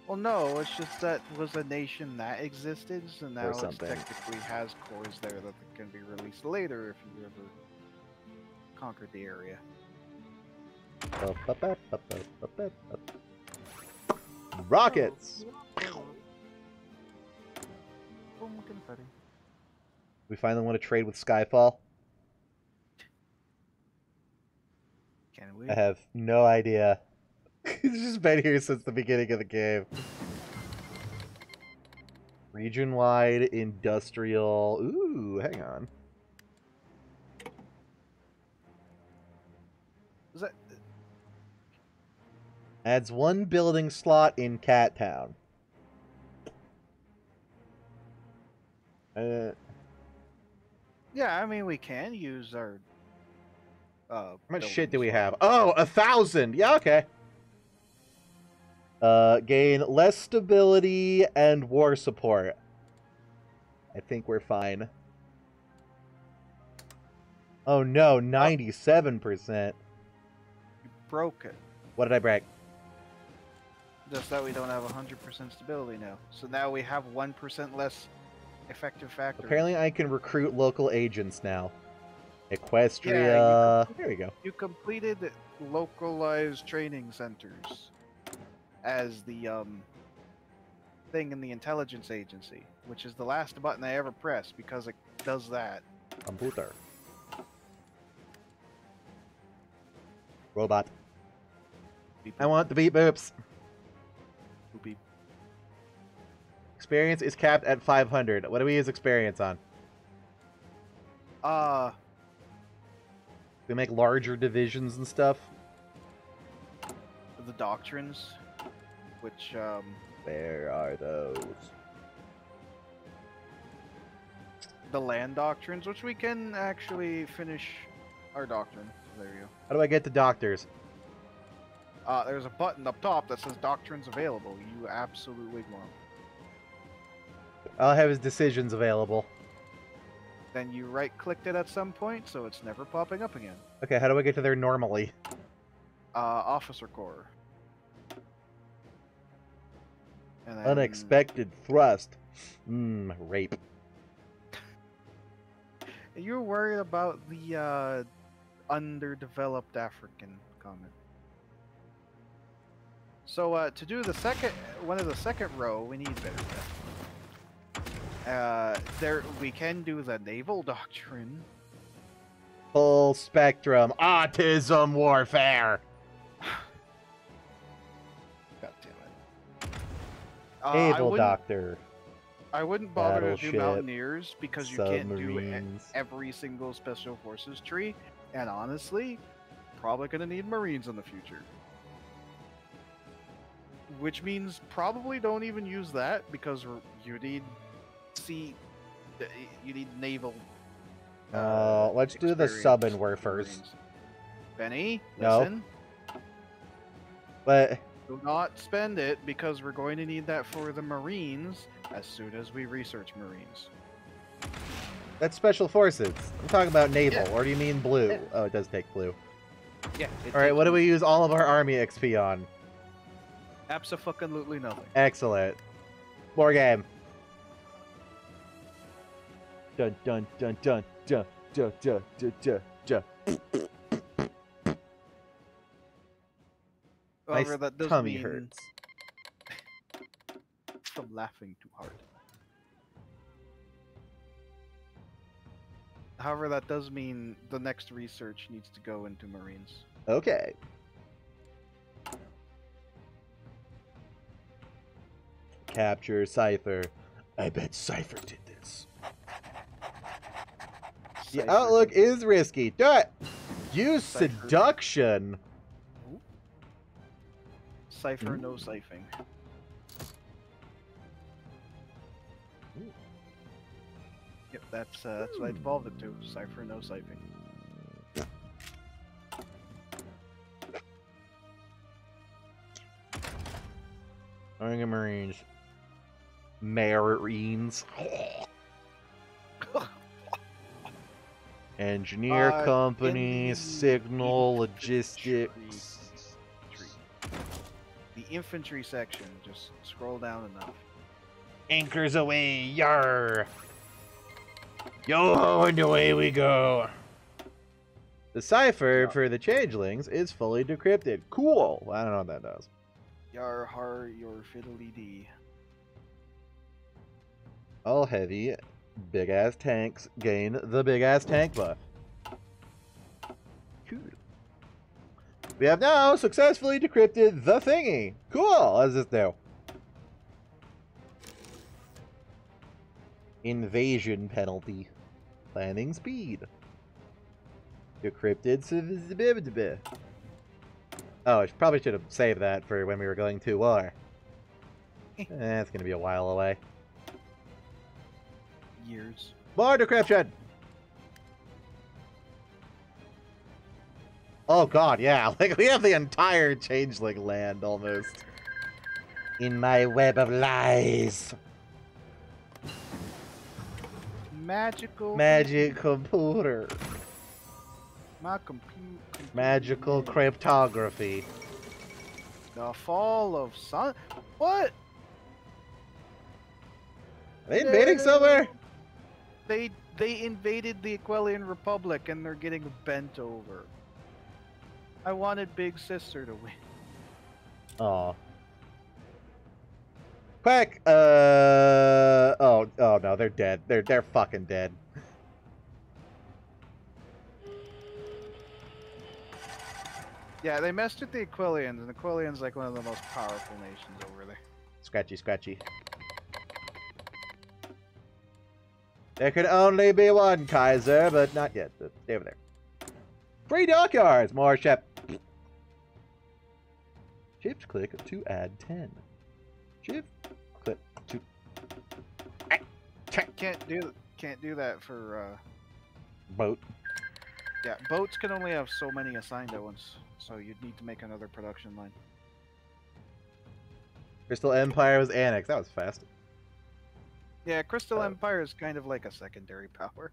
Well, no, it's just that was a nation that existed, so now it technically has cores there that can be released later if you ever conquered the area. Rockets! Oh, Boom, confetti. We finally want to trade with Skyfall. Can we? I have no idea. (laughs) He's just been here since the beginning of the game. Region-wide industrial. Ooh, hang on. Is that Adds one building slot in Cat Town. Uh, Yeah, I mean we can use our. Uh, How much shit do we have? Oh, a thousand. Yeah, okay. Uh, gain less stability and war support. I think we're fine. Oh no, 97%. You broke it. What did I break? Just that we don't have 100% stability now. So now we have 1% less effective factor. Apparently, I can recruit local agents now. Equestria. there we go. You completed localized training centers as the um, thing in the intelligence agency, which is the last button I ever press because it does that. Computer. Robot. Beep, I want the beep boops. boop, beep. Experience is capped at 500. What do we use experience on? Uh, We make larger divisions and stuff. the doctrines, which um, Where are those? the land doctrines, which we can actually finish our doctrine. There you go. How do I get the doctors? Uh, there's a button up top that says doctrines available. You absolute wigwam. I'll have his decisions available. Then you right clicked it at some point, so it's never popping up again. Okay, how do I get to there normally? Uh, officer corps. And then- Unexpected thrust. Mmm, rape. You're worried about the uh, underdeveloped African comment. So uh, to do the second one of the second row, we need better. Uh, there we can do the naval (laughs) doctrine. Full spectrum. Autism warfare. (sighs) God damn it. Uh, I Able doctor. I wouldn't bother to Battleship, do mountaineers because you can't do every single special forces tree, and honestly, probably gonna need marines in the future. Which means probably don't even use that because you need sea, uh, you need naval. Uh, let's do the sub and warfers. marines. Benny, No. listen. But Do not spend it because we're going to need that for the marines as soon as we research marines. that's special forces. I'm talking about naval. Yeah. Or do you mean blue? Yeah. Oh, it does take blue. Yeah. All right, what do we use all of our army XP on? Absolutely nothing. Excellent. More game. Dun dun dun dun dun dun dun dun dun dun. However, that does tummy mean (laughs) hurts. from laughing too hard. However, that does mean the next research needs to go into Marines. Okay. Capture Cipher. I bet Cipher did. The outlook is risky. Do it. Use Cipher. seduction. Cipher, no siphoning. Yep, that's uh, that's what I devolved it to. Cipher, no siphoning. Army Marines. Marines. (laughs) Engineer Uh, company, in the signal, infantry- logistics. The infantry section. Just scroll down enough. Anchors away, yar! Yo, and away we go! The cipher Yeah. for the changelings is fully decrypted. Cool! I don't know what that does. Yar har your fiddly dee. All heavy, big ass tanks gain the big ass tank buff. Cool. We have now successfully decrypted the thingy. Cool! What does this do? Invasion penalty. Planning speed. Decrypted. Oh, I probably should have saved that for when we were going to war. (laughs) eh, it's gonna be a while away. Years. More decryption! Oh god, yeah. (laughs) Like we have the entire changeling land almost. In my web of lies. Magical. Magic computer. My compute. compute- Magical cryptography. The fall of sun. What? Are they invading somewhere? They they invaded the Aquileian Republic and they're getting bent over. I wanted Big Sister to win. Aw. Quick! Uh oh oh no, they're dead. They're they're fucking dead. Yeah, they messed with the Aquileians, and the Aquileian's like one of the most powerful nations over there. Scratchy, scratchy. There could only be one Kaiser, but not yet. But Stay over there. Free dockyards! More ship. Shift click to add 10. Shift click to. Can't do can't do that for uh Boat. yeah, boats can only have so many assigned at once. So you'd need to make another production line. Crystal Empire was annexed. That was fast. Yeah, Crystal Uh, Empire is kind of like a secondary power.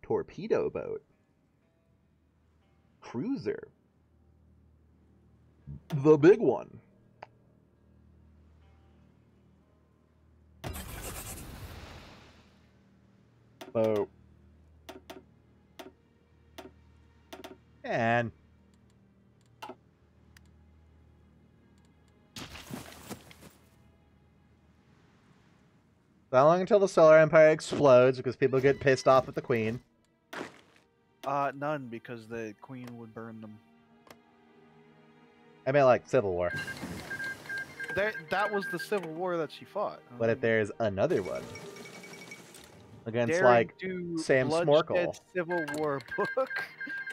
Torpedo boat. Cruiser. The big one. Boat. And How long until the Solar Empire explodes because people get pissed off at the Queen? Uh none because the queen would burn them. I mean, like Civil War. There, that was the civil war that she fought. But if there's another one against like Sam Smorkel, Civil War book. (laughs)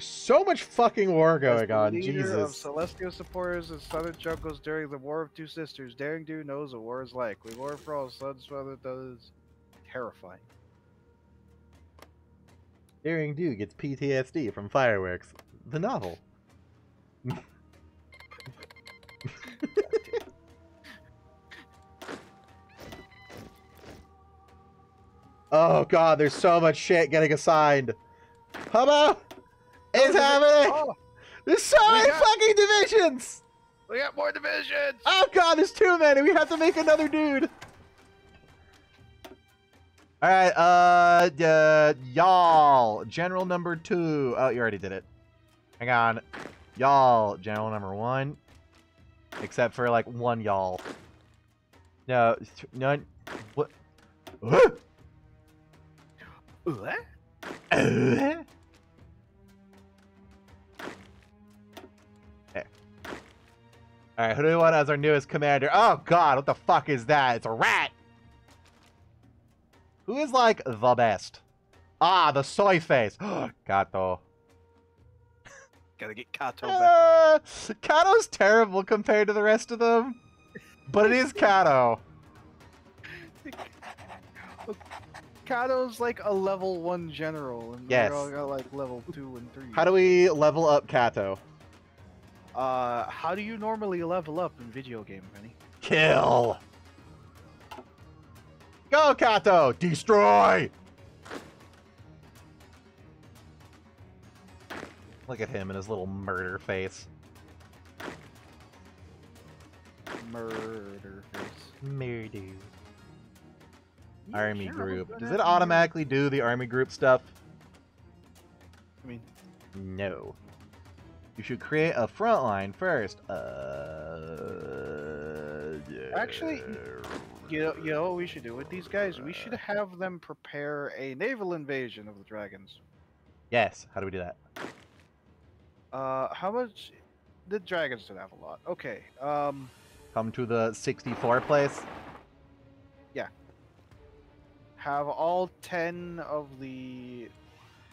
there's so much fucking war going on, leader of Jesus. Celestial supporters and Southern Juggles during the War of Two Sisters, Daring Do knows what war is like. We war for all sons, brother does. Terrifying. Daring Do gets PTSD from fireworks. The novel. (laughs) oh god, there's so much shit getting assigned. Hubba! It's happening! Oh, There's so we many got- fucking divisions! we got more divisions! Oh god, there's too many. We have to make another dude. All right, uh, uh, y'all, general number two. Oh, you already did it. Hang on, y'all, general number one. Except for like one y'all. No, none. What? Huh? What? (laughs) All right, who do we want as our newest commander? Oh God, what the fuck is that? It's a rat. Who is like the best? Ah, the soy face. (gasps) Kato. (laughs) Gotta get Kato back. Uh, Kato's terrible compared to the rest of them, but it is Kato. Kato's like a level one general, and Yes. we all got like level two and three. How do we level up Kato? Uh, how do you normally level up in video game, Penny? Kill. Go, Kato! Destroy! Look at him and his little murder face. Murder face. Murder. Army sure group. Does it automatically do the army group stuff? I mean, No. You should create a front line first. Uh, Actually, you know, you know what we should do with these guys? We should have them prepare a naval invasion of the dragons. Yes. How do we do that? Uh, how much? The dragons don't have a lot. Okay. Um, Come to the 64 place. Yeah. Have all ten of the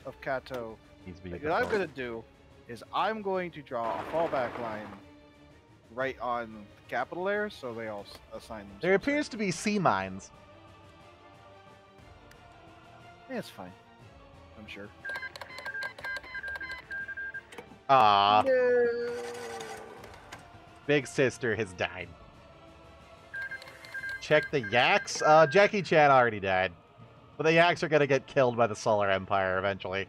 of Kato. Needs to be what I'm gonna do is I'm going to draw a fallback line right on the capital there, so they all assign themselves. There appears to be sea mines. Yeah, it's fine. I'm sure. Aw, No. big sister has died. Check the yaks. Uh, Jackie Chan already died. But the yaks are gonna get killed by the Solar Empire eventually.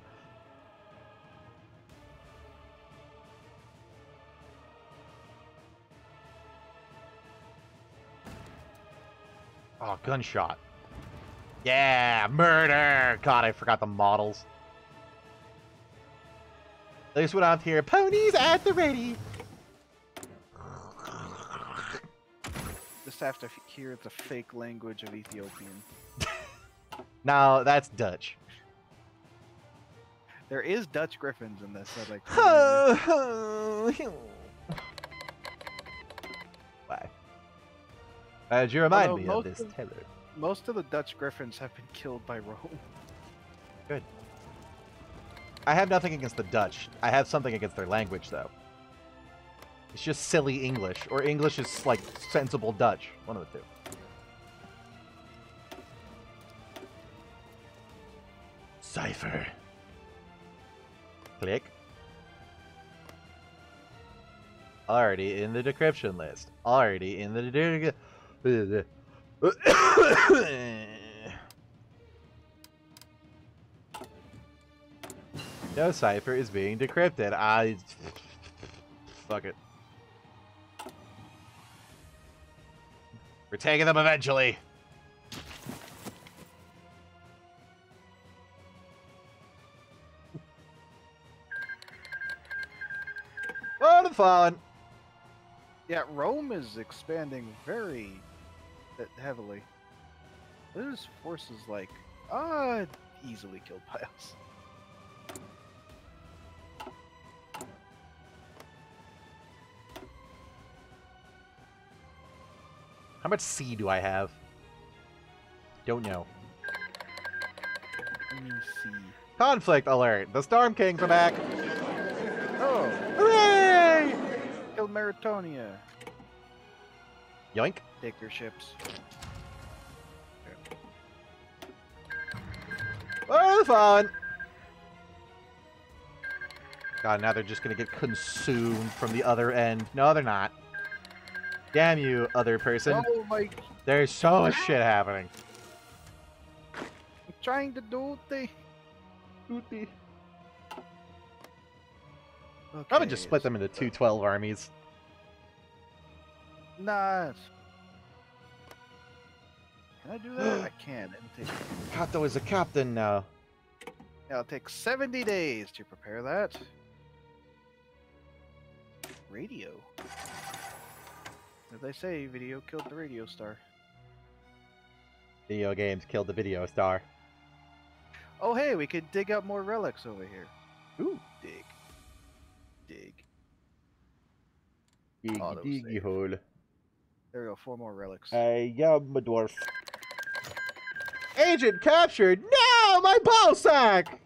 Gunshot. Yeah, murder! God, I forgot the models. At least we don't have to hear ponies at the ready. Just have to hear the fake language of Ethiopian. (laughs) No, that's Dutch. There is Dutch griffins in this. I'd like (laughs) (laughs) Uh, you remind Although me of most this, of- Taylor? Most of the Dutch griffins have been killed by Rome. Good. I have nothing against the Dutch. I have something against their language, though. It's just silly English, or English is like sensible Dutch. One of the two. Cipher. Click. Already in the decryption list. Already in the. (coughs) No cipher is being decrypted. I. Fuck it. We're taking them eventually. Oh, the fallen. Yeah, Rome is expanding very uh, heavily. There's forces like ah easily killed by us. How much C do I have? Don't know. Conflict alert. The Storm Kings are back. Oh, Hooray! kill Maretonia. Yoink. Take your ships. Oh, the fallen. God, now they're just gonna get consumed from the other end. No, they're not. Damn you, other person. Oh my! There's so much shit happening. I'm trying to do the. duty Probably just split them into two 12 armies. Nice. Can I do that? (gasps) I can. Take, Kato is a captain now. yeah, it'll take 70 days to prepare that. Radio. Did they say video killed the radio star? Video games killed the video star. Oh, hey, we could dig up more relics over here. Ooh. Dig. Dig. Diggy diggy hole. There we go, four more relics. I am a dwarf. Agent captured! No! My ball sack!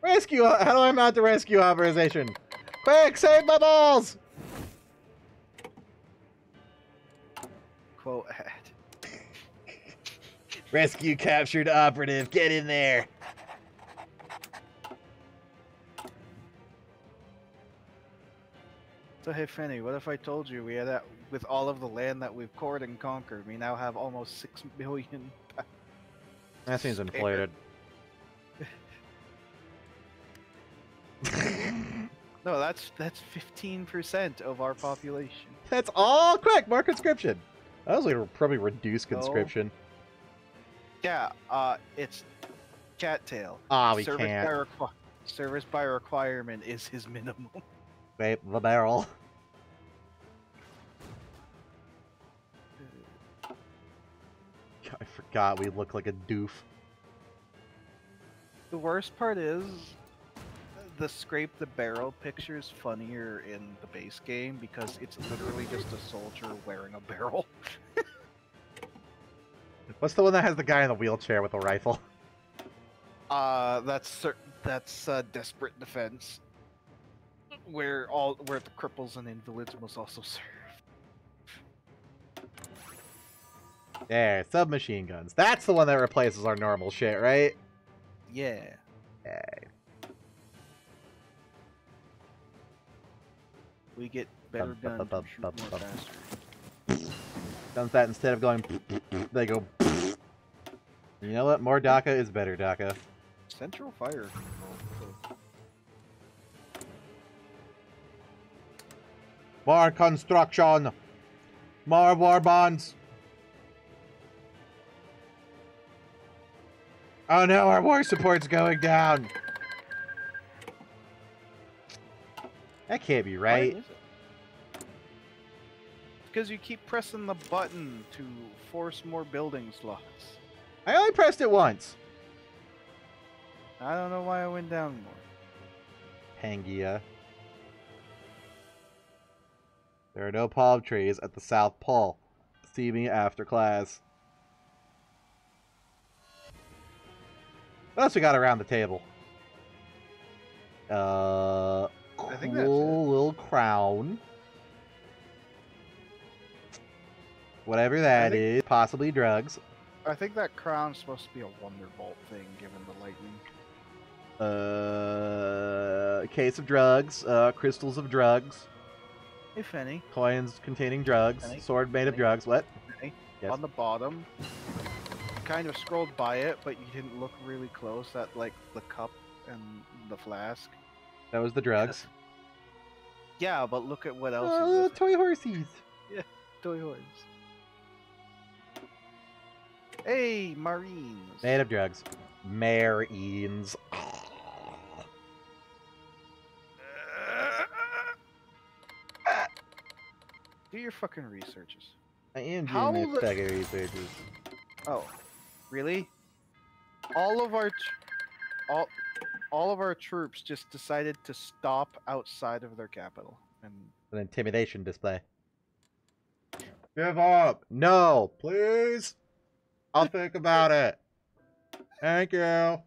Rescue! How do I mount the rescue authorization? Quick, save my balls! Quote ad. (laughs) Rescue captured operative, get in there! So hey Finny, what if I told you we had that with all of the land that we've cored and conquered, we now have almost six million. (laughs) That seems inflated. (laughs) No, that's that's fifteen percent of our population. That's all quick, more conscription. I was like probably reduce conscription. Yeah, uh, it's cattail. Ah, we service can't. By service by requirement is his minimum. (laughs) Wait, the barrel. (laughs) I forgot we look like a doof. The worst part is the scrape the barrel picture is funnier in the base game because it's literally just a soldier wearing a barrel. (laughs) What's the one that has the guy in the wheelchair with the rifle? Uh, that's that's uh, desperate defense, where all where the cripples and invalids must also serve. There, submachine guns. That's the one that replaces our normal shit, right? Yeah. Okay. We get better Bum, bum, done bum, bum, bum. faster. Sounds that instead of going, they go. You know what? More DACA is better DACA. Central fire control. More construction. More war bonds. Oh no, our war support's going down. That can't be right. Why is it? Because you keep pressing the button to force more building slots. I only pressed it once. I don't know why I went down more. Pangaea. There are no palm trees at the South Pole. See me after class. What else we got around the table? Uh, I cool think that's little crown. Whatever that think- is, possibly drugs. I think that crown's supposed to be a Wonderbolt thing, given the lightning. Uh, case of drugs, uh, crystals of drugs, If any, coins containing drugs, Penny? sword made of drugs. What? Yes. on the bottom, kind of scrolled by it, but you didn't look really close at like the cup and the flask. That was the drugs. Yeah, but look at what else Oh, toy horsies. (laughs) yeah, Toy horns. Hey, Marines. Made of drugs. Marines. Ah. Do your fucking researches. I am doing How my the- fucking researches. Oh, really? All of our, all, all of our troops just decided to stop outside of their capital, and An intimidation display. Give up. No, please. I'll think about it. Thank you.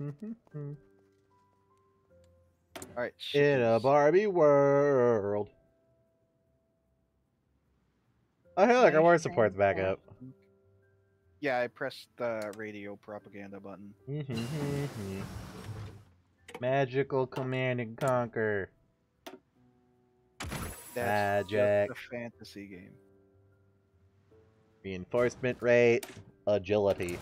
All right. In a. Barbie world. Oh, hey, look, our war support's back up. Yeah, I pressed the radio propaganda button. Mm-hmm, mm-hmm. Magical command and conquer. That's just Magic. a fantasy game. Reinforcement rate. Agility.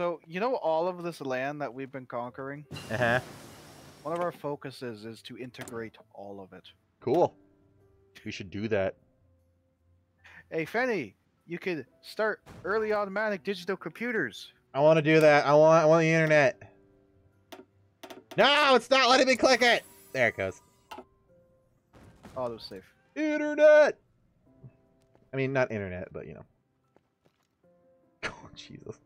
So you know all of this land that we've been conquering. Uh huh. One of our focuses is to integrate all of it. Cool. We should do that. Hey, Fenny, you could start early automatic digital computers. I want to do that. I want. I want the internet. No, it's not letting me click it. There it goes. Autosave. Internet. I mean, not internet, but you know. (laughs) Oh Jesus.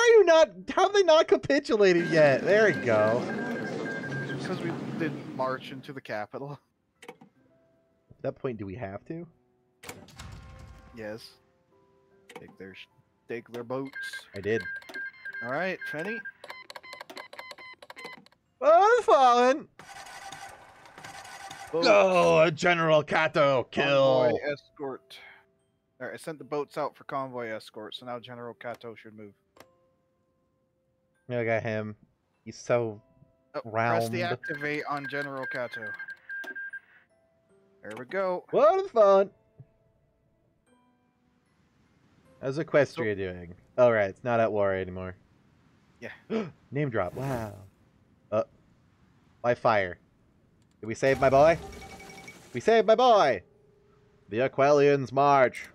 How are you not? How have they not capitulated yet? There you go. Because we didn't march into the capital. At that point, do we have to? Yes. Take their take their boats. I did. All right, Fenny. Oh, I'm falling. Boats. Oh, General Kato, kill. Convoy escort. All right, I sent the boats out for convoy escort, so now General Kato should move. Look at him. He's so Oh, Press the Round. activate on General Kato. There we go. What fun? How's Equestria doing? All right, it's not at war anymore. Yeah. (gasps) Name drop. Wow. Uh, why fire? Did we save my boy? We saved my boy. The Aquileians march.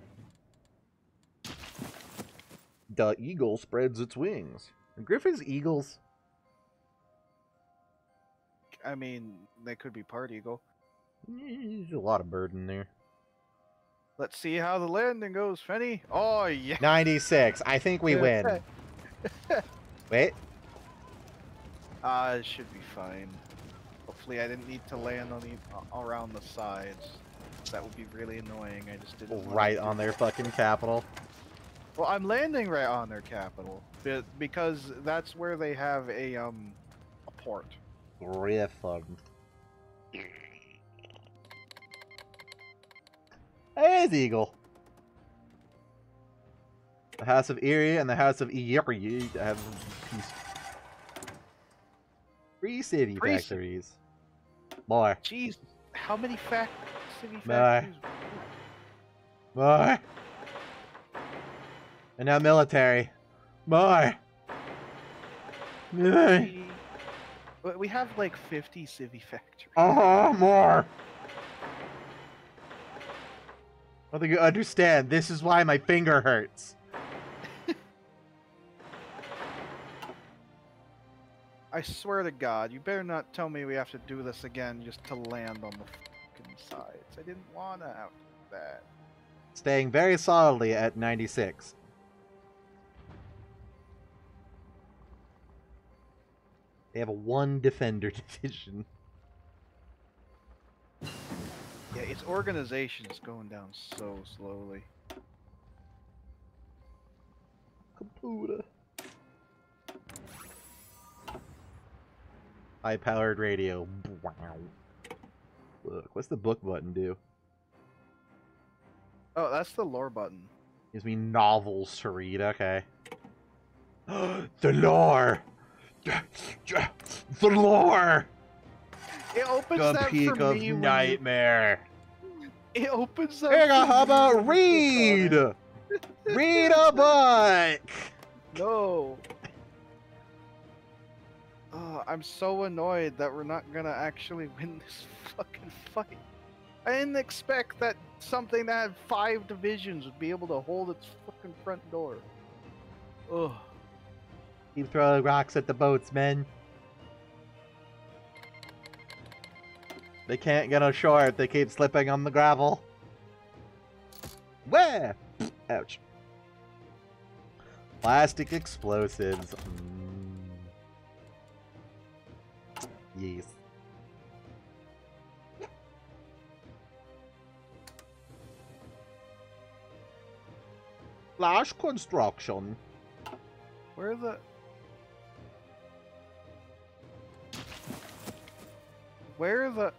The eagle spreads its wings. Griffin's eagles. I mean, they could be part eagle. There's a lot of bird in there. Let's see how the landing goes, Fenny. Oh yeah. 96. I think we win. (laughs) Wait. Uh, it should be fine. Hopefully, I didn't need to land on the uh, around the sides. That would be really annoying. I just didn't. Right on their fucking capital. Well, I'm landing right on their capital. Be- because that's where they have a um a port. Griffin. Hey, Eagle. The House of Erie and the House of Erie have peace. Three city Three factories. More. Jeez, how many fac city factories? More. And now military. More. We, we have like 50 city factories. Uh-huh, more. I think you understand. This is why my finger hurts. (laughs) I swear to God, you better not tell me we have to do this again just to land on the fucking sides. I didn't want to have that. Staying very solidly at 96. They have a one defender (laughs) division. Yeah, its organization is going down so slowly. Computer. High powered radio. Wow. Look, what's the book button do? Oh, that's the lore button. Gives me novels to read, okay. (gasps) the lore! The lore! It opens The that peak for of me when you- nightmare. It opens that. Here, for how me about when you read? read a book! No. Oh, I'm so annoyed that we're not gonna actually win this (laughs) fucking fight. I didn't expect that something that had five divisions would be able to hold its fucking front door. Ugh. Keep throwing rocks at the boats, men. They can't get ashore if they keep slipping on the gravel. Where? Ouch. Plastic explosives. Mm. Yes. Flash construction. Where the? Where the?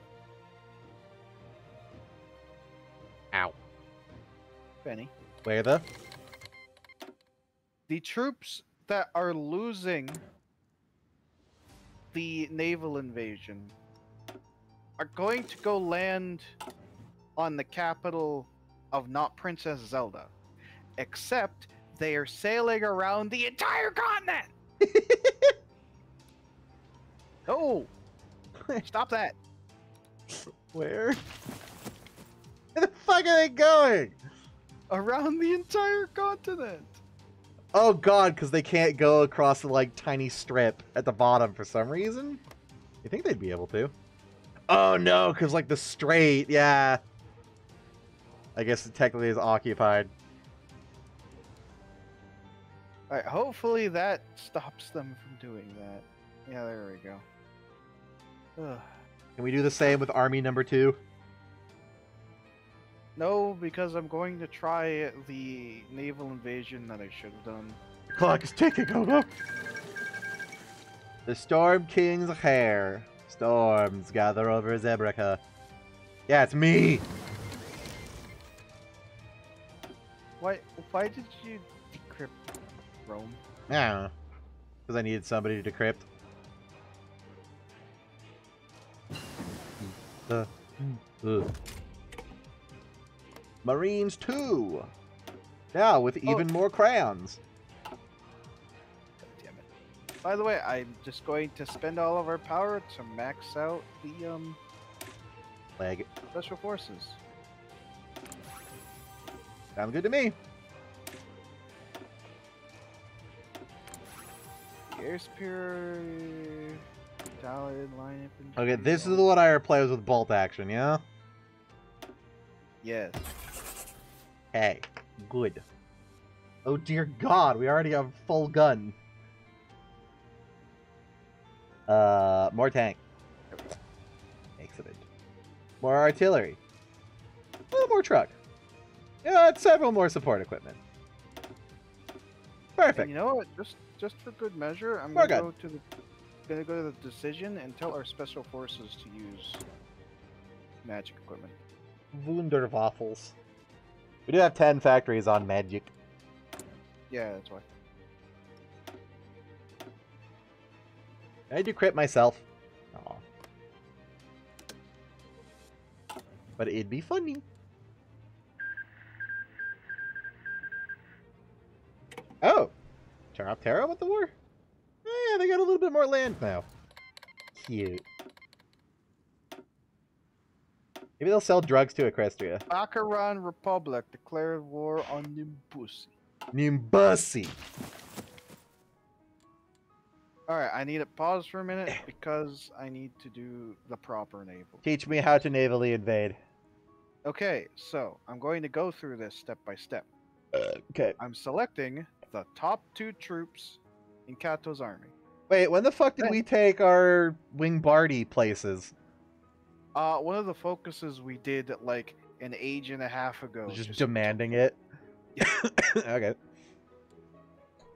Ow. Benny. Where the? The troops that are losing the naval invasion are going to go land on the capital of not Princess Zelda. Except they are sailing around the entire continent. (laughs) no! (laughs) Stop that. Where? Where the fuck are they going? Around the entire continent. Oh god, because they can't go across the like tiny strip at the bottom for some reason. You think they'd be able to? Oh no, because like the strait, yeah. I guess it technically is occupied. Alright, hopefully that stops them from doing that. Yeah, there we go. Can we do the same with army number two? No, because I'm going to try the naval invasion that I should have done. The Clock is ticking, go go. The Storm King's hair. Storms gather over Zebrica. Yeah, it's me. Why? Why did you decrypt Rome? Yeah. Because I needed somebody to decrypt. Uh, ugh. Marines 2! Now with even more crayons. God damn it! By the way, I'm just going to spend all of our power to max out the um special forces. Sounds good to me. Air spear, solid line infantry. Okay, this is what I play with bolt action, yeah? Yes. Hey, good. Oh dear god, we already have full gun. Uh, more tank. Excellent. More artillery. Oh, more truck. Yeah, it's several more support equipment. And Perfect. you know what? Just just for good measure, I'm We're gonna go to the gonna go to the decision and tell our special forces to use magic equipment. Wunderwaffles. We do have 10 factories on magic. Yeah, that's why. I do crit myself. Aw. But it'd be funny. Oh! Turn off Terra with the war? Oh, yeah, they got a little bit more land now. Cute. Maybe they'll sell drugs to Equestria. Baccaran Republic declared war on Nimbusi. Nimbusi! Alright, I need to pause for a minute eh. because I need to do the proper naval. Teach me how to navally invade. Okay, so I'm going to go through this step by step. Uh, okay. I'm selecting the top two troops in Kato's army. Wait, when the fuck did we take our Wingbardy places? Uh, one of the focuses we did like an age and a half ago. Just demanding it? (coughs) okay.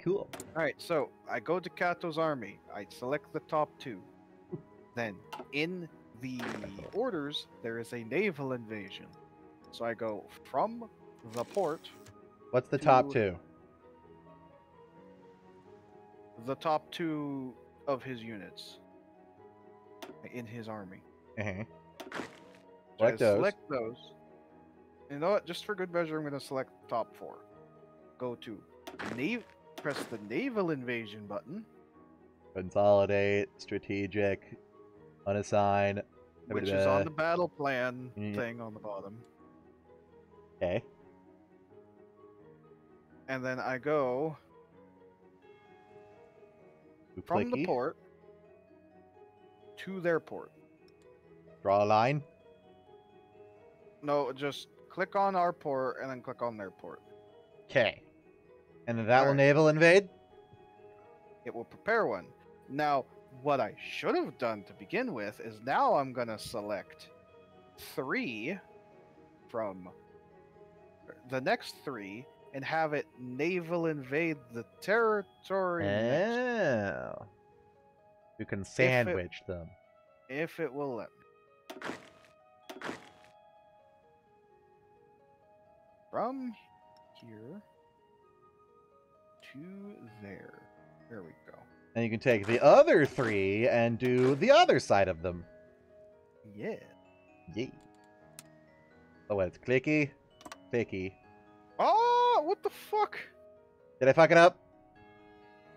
Cool. All right, so I go to Kato's army. I select the top two. Then, in the orders, there is a naval invasion. So I go from the port, What's the top Two- two? The top two of his units in his army. So Select those. Select those. You know what? Just for good measure, I'm going to select top four. Go to nav. Press the naval invasion button, Consolidate, strategic, unassign. which is on the battle plan Mm. thing on the bottom. Okay. And then I go from the port to their port. Draw a line. No, just click on our port and then click on their port. Okay. And that will naval invade? It will prepare one. Now, what I should have done to begin with is now I'm going to select three from the next three and have it naval invade the territory next, Oh. You can sandwich them. if it will let me. From here to there. There we go. And you can take the other three and do the other side of them. Yeah. Yeah. Oh, it's clicky, clicky. Oh, what the fuck? Did I fuck it up?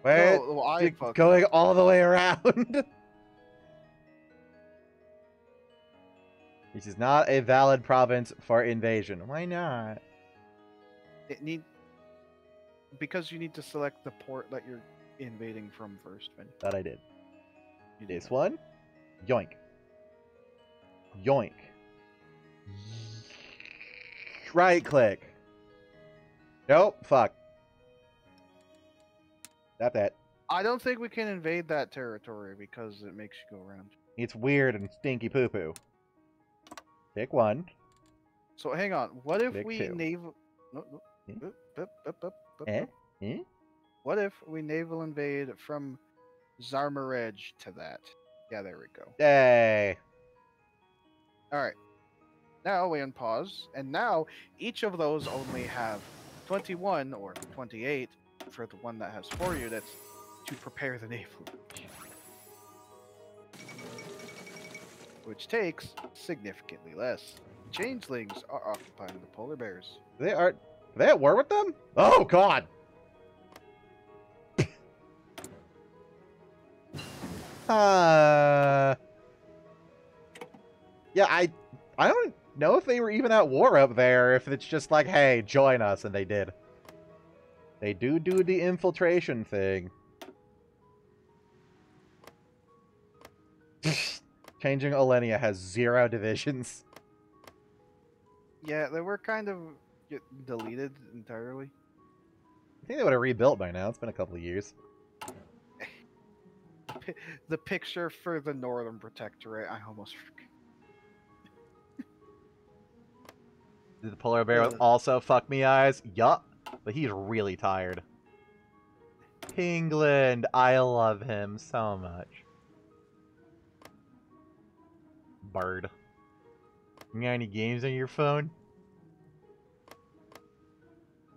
Wait, No, well, I going all the way around. (laughs) this is not a valid province for invasion. Why not? It need because you need to select the port that you're invading from first. Vin. That I did. You This one, yoink, yoink. Right click. Nope. Fuck. Stop that. I don't think we can invade that territory because it makes you go around. It's weird and stinky poo poo. Pick one. So hang on. What if Pick we two. naval? No, no. Eh? Eh? Eh? What if we naval invade from Zarmarej to that? Yeah, there we go. Yay. All right. Now we unpause, and now each of those only have 21 or 28 for the one that has four units to prepare the naval. Which takes significantly less. Changelings are occupying the polar bears. They are. Are they at war with them? Oh God. (laughs) uh. Yeah, I. I don't know if they were even at war up there. If it's just like, hey, join us, and they did. They do do the infiltration thing. (laughs) Changeling Olenia has zero (laughs) divisions. Yeah, they were kind of deleted entirely. I think they would have rebuilt by now. It's been a couple of years. (laughs) The picture for the Northern Protectorate, I almost forgot. Did the polar bear Yeah. also fuck me eyes? Yup. But he's really tired. England. I love him so much. Bird. You got any games on your phone?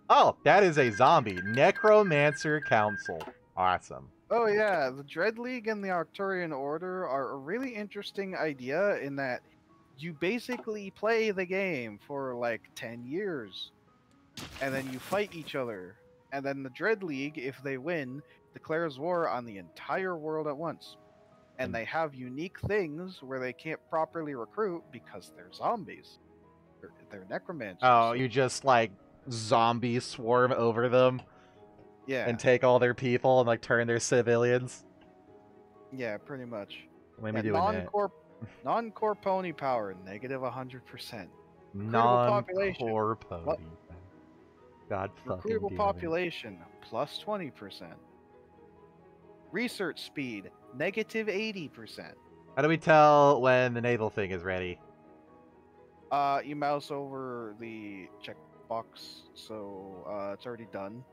Oh, that is a zombie. Necromancer Council. Awesome. Oh yeah, the Dread League and the Arcturian Order are a really interesting idea in that you basically play the game for like 10 years and then you fight each other. And then the Dread League, if they win, declares war on the entire world at once. And Hmm. they have unique things where they can't properly recruit because they're zombies. They're, they're necromancers. Oh, you just like zombie swarm over them yeah, and take all their people and like turn their civilians. yeah, pretty much. Let Yeah, me do that. Non-core, pony power, negative 100%. population. Non-core pony. God fucking Recruitable population plus 20%. Research speed negative 80%. How do we tell when the naval thing is ready? Uh, you mouse over the checkbox, so uh, it's already done.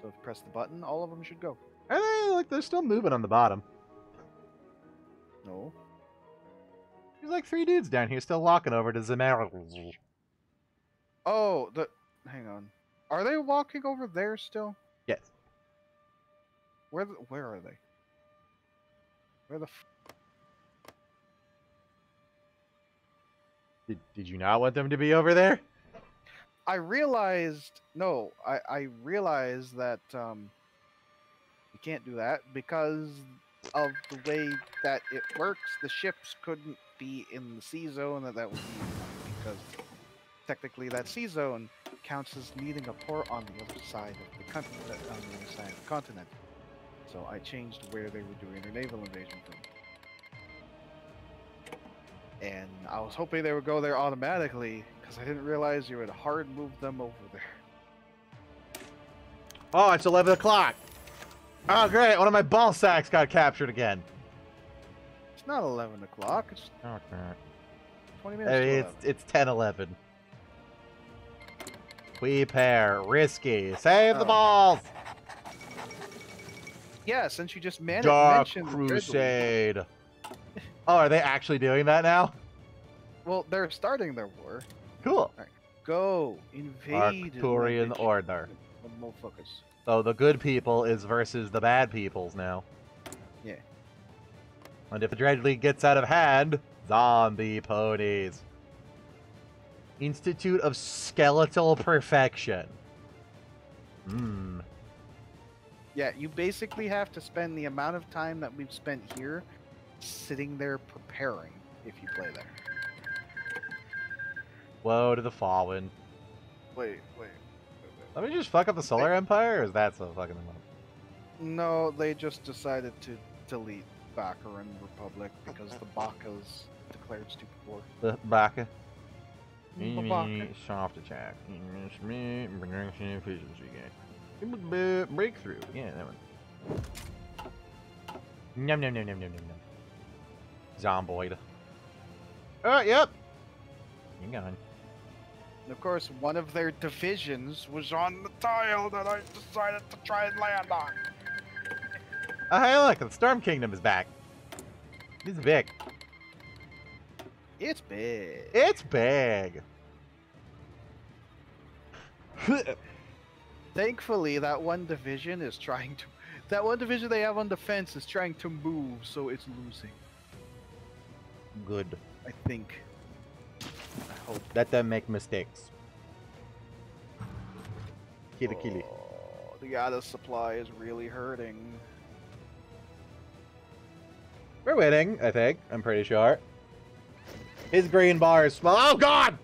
So if you press the button, all of them should go. Eh, like they're still moving on the bottom. No. There's like three dudes down here still walking over to Zemar. Oh, the. Hang on. Are they walking over there still? Yes. Where? The, where are they? Where the? F- Did, did you not want them to be over there? I realized no, I I realized that um you can't do that because of the way that it works. The ships couldn't be in the C zone, that that would be because technically that C zone counts as needing a port on the other side of the country, uh, on the other side of the continent. So I changed where they were doing their naval invasion from. And I was hoping they would go there automatically because I didn't realize you would hard move them over there. Oh, it's 11 o'clock. Oh, great. One of my ball sacks got captured again. It's not 11 o'clock. It's Oh, crap. 20 I minutes. mean, it's, it's 10 11. We pair. Risky. Save the Oh. balls. 11. Yeah, since you just man- Dark mentioned Ridley. Crusade. Oh, are they actually doing that now? Well, they're starting their war. Cool. Go invade. Arcturian Lich- Order. Motherfuckers. So the good people is versus the bad peoples now. Yeah. And if the Dread League gets out of hand, zombie ponies. Institute of Skeletal Perfection. Hmm. Yeah, you basically have to spend the amount of time that we've spent here sitting there preparing if you play there. Woe to the fallen. Wait, wait. Let me just fuck up the Solar Empire, or is that so fucking them up? No, they just decided to delete Baccarin Republic because the Bacchus declared stupid war. The Baka. Baka. Soft attack. Efficiency gain. Breakthrough. Yeah, that one. Num num num num num num num. Zomboid. Oh, yep. Hang on. And of course, one of their divisions was on the tile that I decided to try and land on. Oh, hey, look, the Storm Kingdom is back. It's big. It's big. It's big. Thankfully, that one division is trying to. That one division they have on defense is trying to move, so it's losing. Good. I think. I hope. Let them make mistakes. Kill kill Oh, the other supply is really hurting. We're winning, I think. I'm pretty sure. His green bar is small. Oh, God!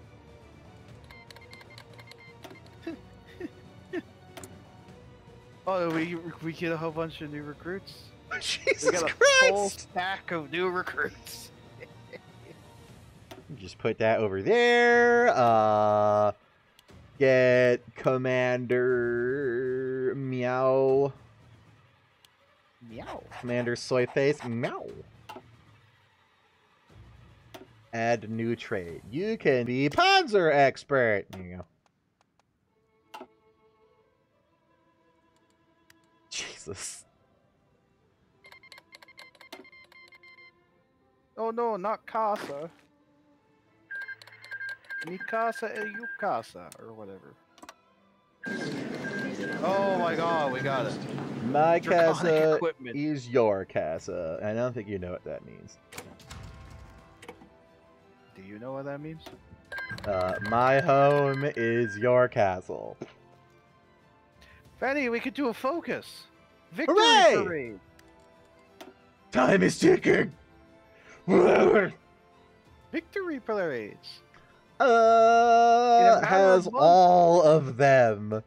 (laughs) Oh, we we get a whole bunch of new recruits. (laughs) Jesus We got a Christ! stack of new recruits. (laughs) Just put that over there. Uh, get Commander Meow. Meow. Commander Soyface Meow. Add new trade. You can be Panzer expert. There you go. Jesus. Oh no, not casa. Mi casa e you casa, or whatever. Oh my god, we got it. My Draconic casa equipment. is your casa. I don't think you know what that means. Do you know what that means? Uh, my home is your castle. Fanny, we could do a focus. Victory Hooray! parade. Time is ticking. Victory parades. Uh, has of all of them.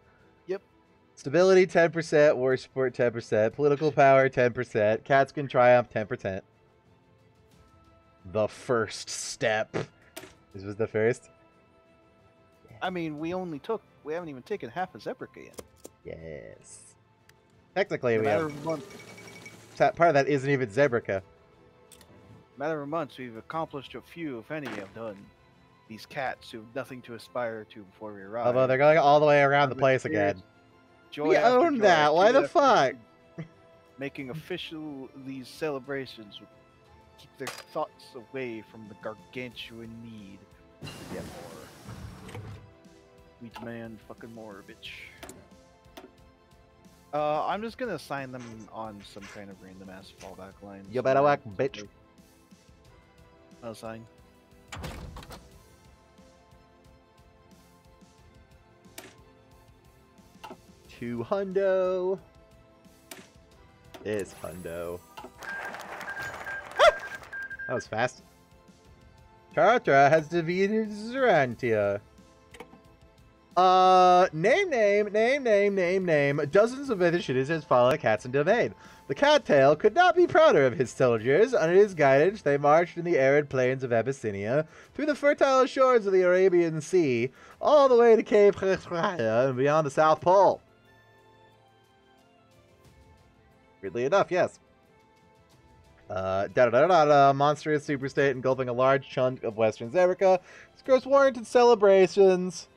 Yep. Stability 10%, war support 10%, political power 10%, cats can triumph 10%. The first step. This was the first? I mean, we only took, we haven't even taken half a Zebrica yet. Yes. Technically, we matter have, part of that isn't even Zebrica. matter of months, we've accomplished a few, if any, have done. These cats who have nothing to aspire to before we arrive. Although they're going all the way around the place again. joy We own joy, that, why the fuck? Making (laughs) official these celebrations keep their thoughts away from the gargantuan need to get more. We demand fucking more, bitch. Uh, I'm just gonna assign them on some kind of random ass fallback line. You better work, bitch. Assign. Two hundo. Is hundo. That was fast. Chartra has defeated Zerantia. Uh, name, name, name, name, name, name. Dozens of initiatives follow the Cat's in domain. The cattail could not be prouder of his soldiers. Under his guidance, they marched in the arid plains of Abyssinia, through the fertile shores of the Arabian Sea, all the way to Cape Raya and beyond the South Pole. Weirdly enough, yes. Uh, da da da da monstrous superstate engulfing a large chunk of Western Zebrica. Grows warranted celebrations.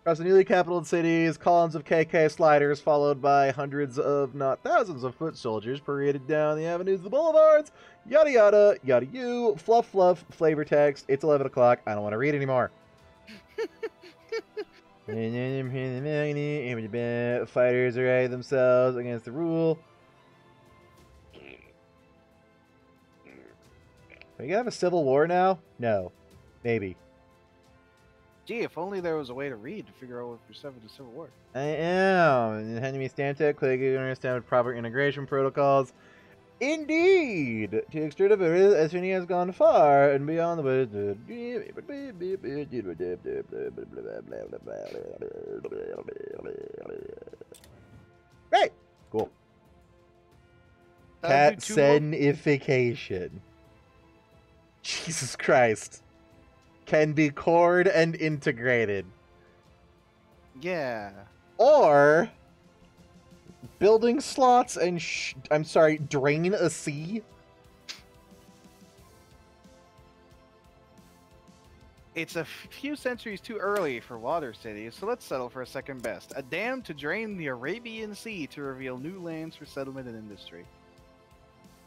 Across the newly capitaled cities, columns of KK sliders, followed by hundreds of, not thousands of foot soldiers, paraded down the avenues, the boulevards, yada yada, yada you, fluff fluff, flavor text. It's 11 o'clock. I don't want to read anymore. Fighters array themselves against the rule. Are you gonna have a civil war now? No. Maybe. Gee, if only there was a way to read to figure out if you're seven to Civil War. I am. Enemy Stantec, to understand with proper integration protocols. Indeed! To extrude of Earth, Esphenia has gone far and beyond the. Right! Cool. That'd do two more- Katzenification. Jesus Christ. Can be cored and integrated. Yeah. Or building slots and sh- I'm sorry, drain a sea. It's a few centuries too early for water cities, so let's settle for a second best. A dam to drain the Arabian Sea to reveal new lands for settlement and industry.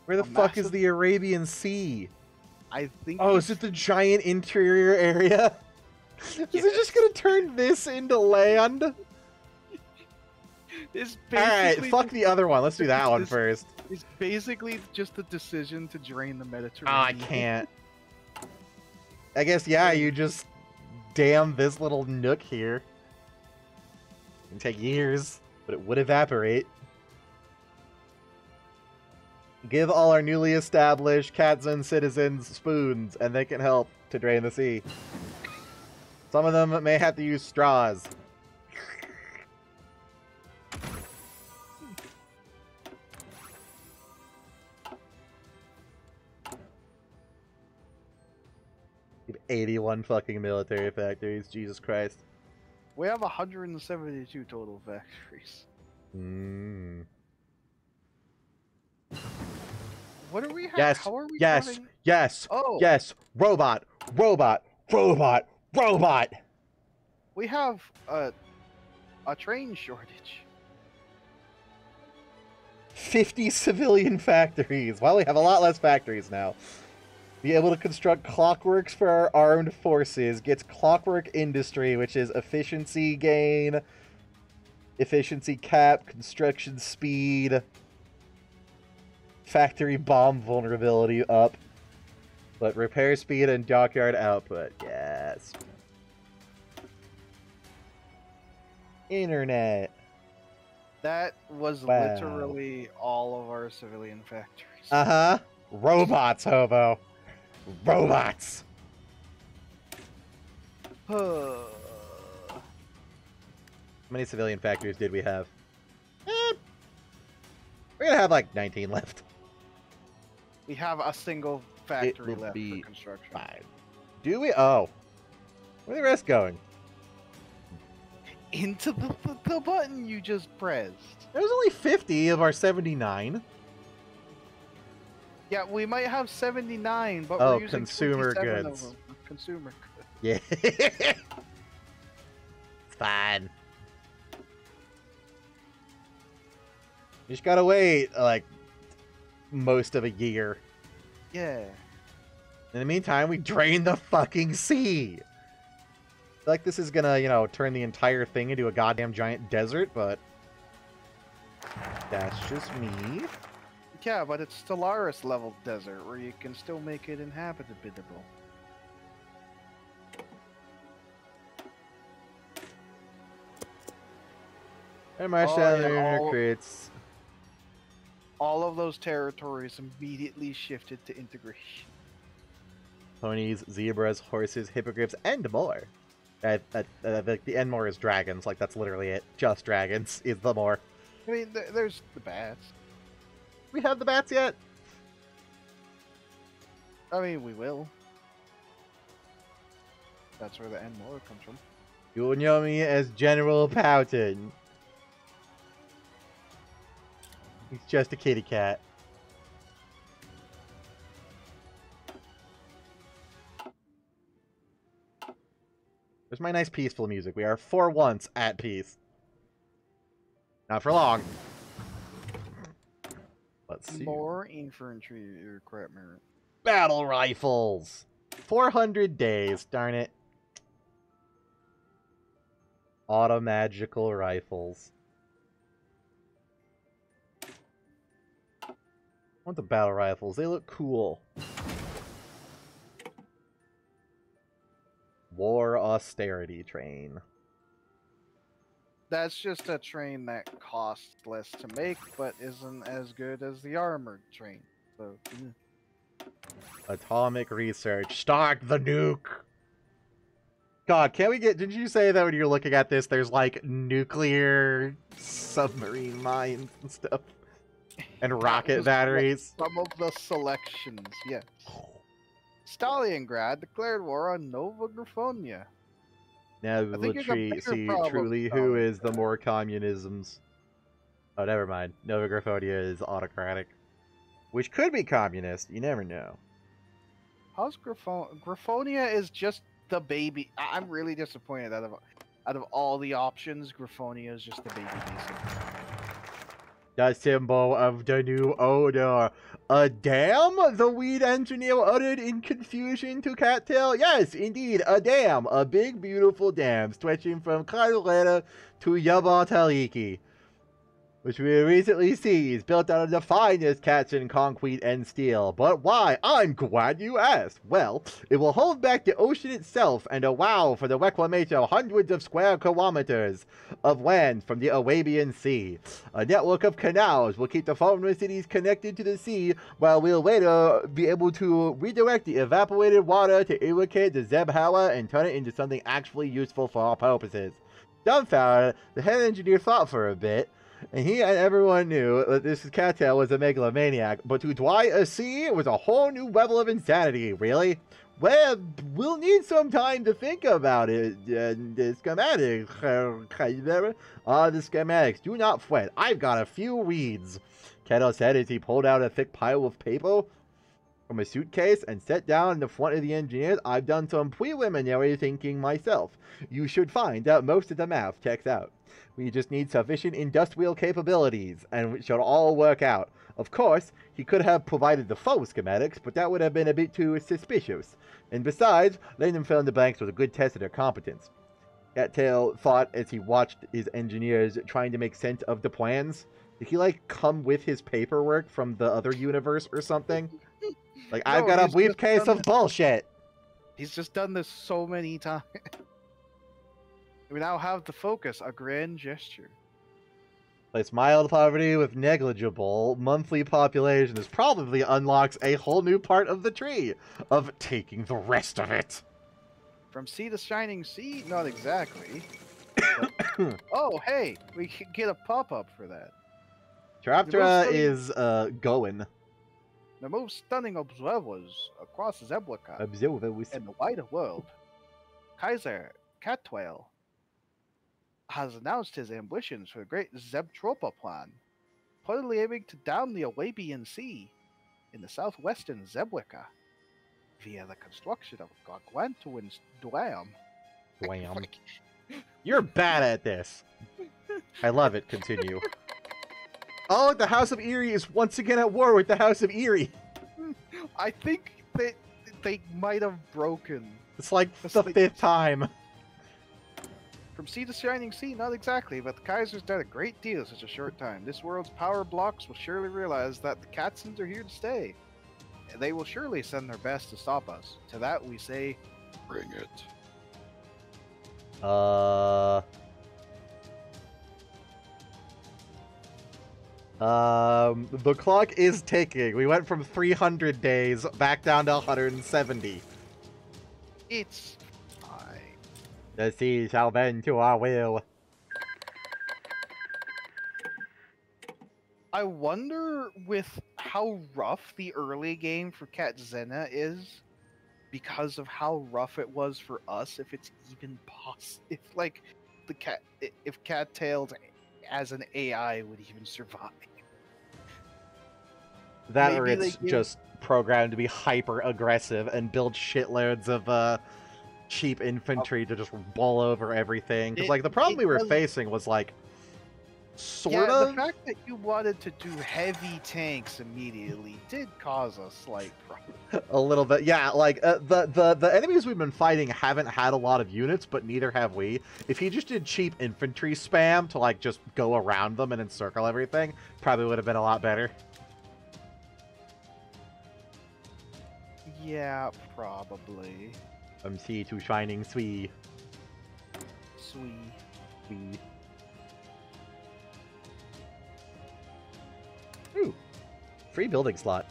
Where the A fuck is the Arabian Sea? I think. Oh, is it the giant interior area? (laughs) Is it just gonna turn this into land? (laughs) It's Alright, fuck the other one. Let's do that one This- first. It's basically just the decision to drain the Oh, Mediterranean. Ah, I can't. (laughs) I guess, yeah, you just dam this little nook here. It'd take years, but it would evaporate. Give all our newly established Katzen citizens spoons, and they can help to drain the sea. Some of them may have to use straws. You have 81 fucking military factories, Jesus Christ. We have 172 total factories. Mm. What are we? Ha- Yes, How are we? Yes, having- yes, Oh, yes, robot, robot, robot, robot. We have a a train shortage. 50 civilian factories. Well, we have a lot less factories now. Be able to construct clockworks for our armed forces. Gets clockwork industry, which is efficiency gain, efficiency cap, construction speed, factory bomb vulnerability up. But repair speed and dockyard output, yes. Internet. That was Wow. literally all of our civilian factories. Uh huh. Robots, hobo. Robots. (sighs) How many civilian factories did we have? Eh, we're gonna have like 19 left. We have a single factory left for construction. Fine. Do we? Oh. Where are the rest going? Into the, the, the button you just pressed. There's only 50 of our 79. Yeah, we might have 79, but Oh, we're using consumer 27 goods. Of them. Consumer goods. Yeah. (laughs) fine. You just gotta wait, like, most of a year. Yeah. In the meantime, we drain the fucking sea. Like this is gonna, you know, turn the entire thing into a goddamn giant desert, but that's just me. Yeah, but it's Stellaris level desert where you can still make it inhabitable. And march Oh, there all- creates. All of those territories immediately shifted to integration. ponies, zebras, horses, hippogriffs, and more. Uh, the, the and more is dragons. Like that's literally it. Just dragons is the more. I mean, th- there's the bats. We have the bats yet? I mean, we will. That's where the N more comes from. You know me as General Powton. He's just a kitty cat. There's my nice peaceful music. We are for once at peace. Not for long. Let's see. More infantry equipment. Battle rifles. 400 days, darn it. Automagical rifles. Want the battle rifles. They look cool. War austerity train. That's just a train that costs less to make, but isn't as good as the armored train. So, mm. Atomic research. Start the nuke. God, can we get? Did you say that when you're looking at this, there's like nuclear submarine mines and stuff, and rocket batteries? some of the selections, yes. Stalliongrad declared war on Nova Griffonia. Now we'll think it's a tree, bigger see truly who is the more communisms. Oh, never mind. Nova Griffonia is autocratic, which could be communist. You never know. How's Griffon- Griffonia is just the baby. I- I'm really disappointed out of out of all the options, Griffonia is just the baby basic. The symbol of the new owner. A dam? The weed engineer uttered in confusion to Cattail. Yes, indeed, a dam. A big, beautiful dam stretching from Carolina to Yabataliki, which we recently seized, built out of the finest cats in concrete and steel. But why? I'm glad you asked. Well, it will hold back the ocean itself and allow for the reclamation of hundreds of square kilometers of land from the Arabian Sea. A network of canals will keep the former cities connected to the sea, while we'll later be able to redirect the evaporated water to irrigate the Zebhala and turn it into something actually useful for our purposes. Dumbfounded, the head engineer thought for a bit, and he and everyone knew that this Cattail was a megalomaniac, but to dry a sea was a whole new level of insanity, really? Well, we'll need some time to think about it. And the schematics. Ah, the schematics. Do not fret. I've got a few reads. Kettle said as he pulled out a thick pile of paper. From a suitcase and sat down in the front of the engineers. I've done some preliminary thinking myself. You should find that most of the math checks out. We just need sufficient industrial capabilities, and it should all work out. Of course, he could have provided the full schematics, but that would have been a bit too suspicious. And besides, letting them fill in the blanks was a good test of their competence. Cattail thought as he watched his engineers trying to make sense of the plans. Did he like come with his paperwork from the other universe or something? (laughs) Like I've got a briefcase done of bullshit. He's just done this so many times. we now have the focus, a grand gesture. Place mild poverty with negligible monthly population. This probably unlocks a whole new part of the tree of taking the rest of it. From sea to shining sea? Not exactly. (coughs) But- oh, hey, we could get a pop up for that. Traptra is uh going. The most stunning observers across Zebrica Observe it and the wider world, Kaiser Catwell has announced his ambitions for the great Zebtropa plan, reportedly aiming to dam the Arabian Sea in the southwestern Zebrica via the construction of a gargantuan dam. Wham. (laughs) You're bad at this. I love it. Continue. (laughs) Oh, the House of Erie is once again at war with the House of Erie. I think that they might have broken It's like That's the like- fifth time. From sea to shining sea, not exactly, but the Kaiser's done a great deal in such a short time. This world's power blocks will surely realize that the Katzens are here to stay. And They will surely send their best to stop us. To that we say, bring it. Uh. Um, the clock is ticking. We went from 300 days back down to 170. It's fine. The sea shall bend to our will. I wonder with how rough the early game for Katzena is, because of how rough it was for us, if it's even possible, if like the cat, if Cattails as an AI would even survive. That or Maybe they it's give- just programmed to be hyper aggressive and build shitloads of uh, cheap infantry to just ball over everything. Because like the problem we were facing was like sort yeah, of the fact that you wanted to do heavy tanks immediately did cause a slight problem. (laughs) a little bit. Yeah, like uh, the the the enemies we've been fighting haven't had a lot of units, but neither have we. If he just did cheap infantry spam to like just go around them and encircle everything, probably would have been a lot better. Yeah, probably. From sea to shining sea. Sweet. sea. Ooh, free building slot.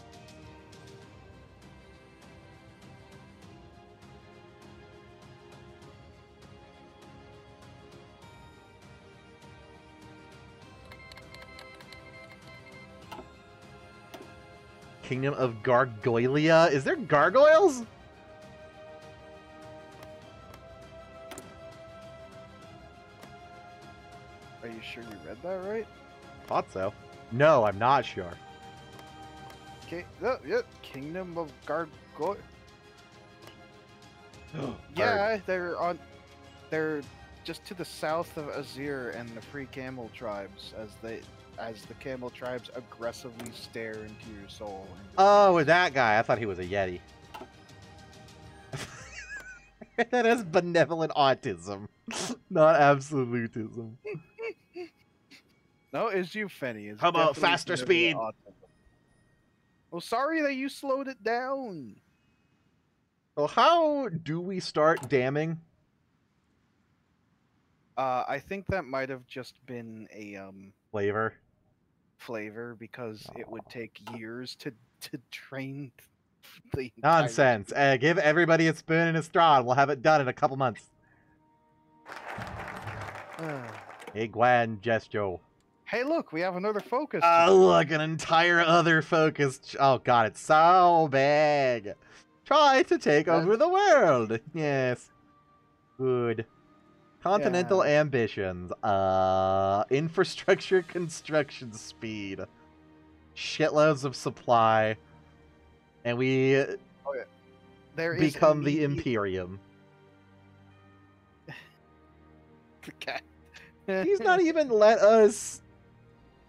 Kingdom of Gargoylia? Is there gargoyles? Are you sure you read that right? Thought so. No, I'm not sure. Okay. Oh, yep. Kingdom of Gargoyle. (gasps) Yeah, they're on. They're just to the south of Azir and the Free Camel tribes, as they, as the Camel tribes aggressively stare into your soul. Oh, that guy. I thought he was a Yeti. (laughs) that is benevolent autism, (laughs) not absolutism. No, it's you, Fenny. It's How about faster speed? autism. Well, sorry that you slowed it down. Well, how do we start damming? Uh, I think that might have just been a um Flavor. flavor because it would take years to to train (laughs) the Nonsense. Uh, give everybody a spoon and a straw. and We'll have it done in a couple months. (sighs) A grand gesture. hey, look, we have another focus. Oh, look, an entire other focus. Oh, God, it's so big. Try to take over the world. Yes. Good. Continental ambitions. Uh, infrastructure (laughs) construction speed. Shitloads of supply. and we There is become the Imperium. (laughs) Okay. He's not even let us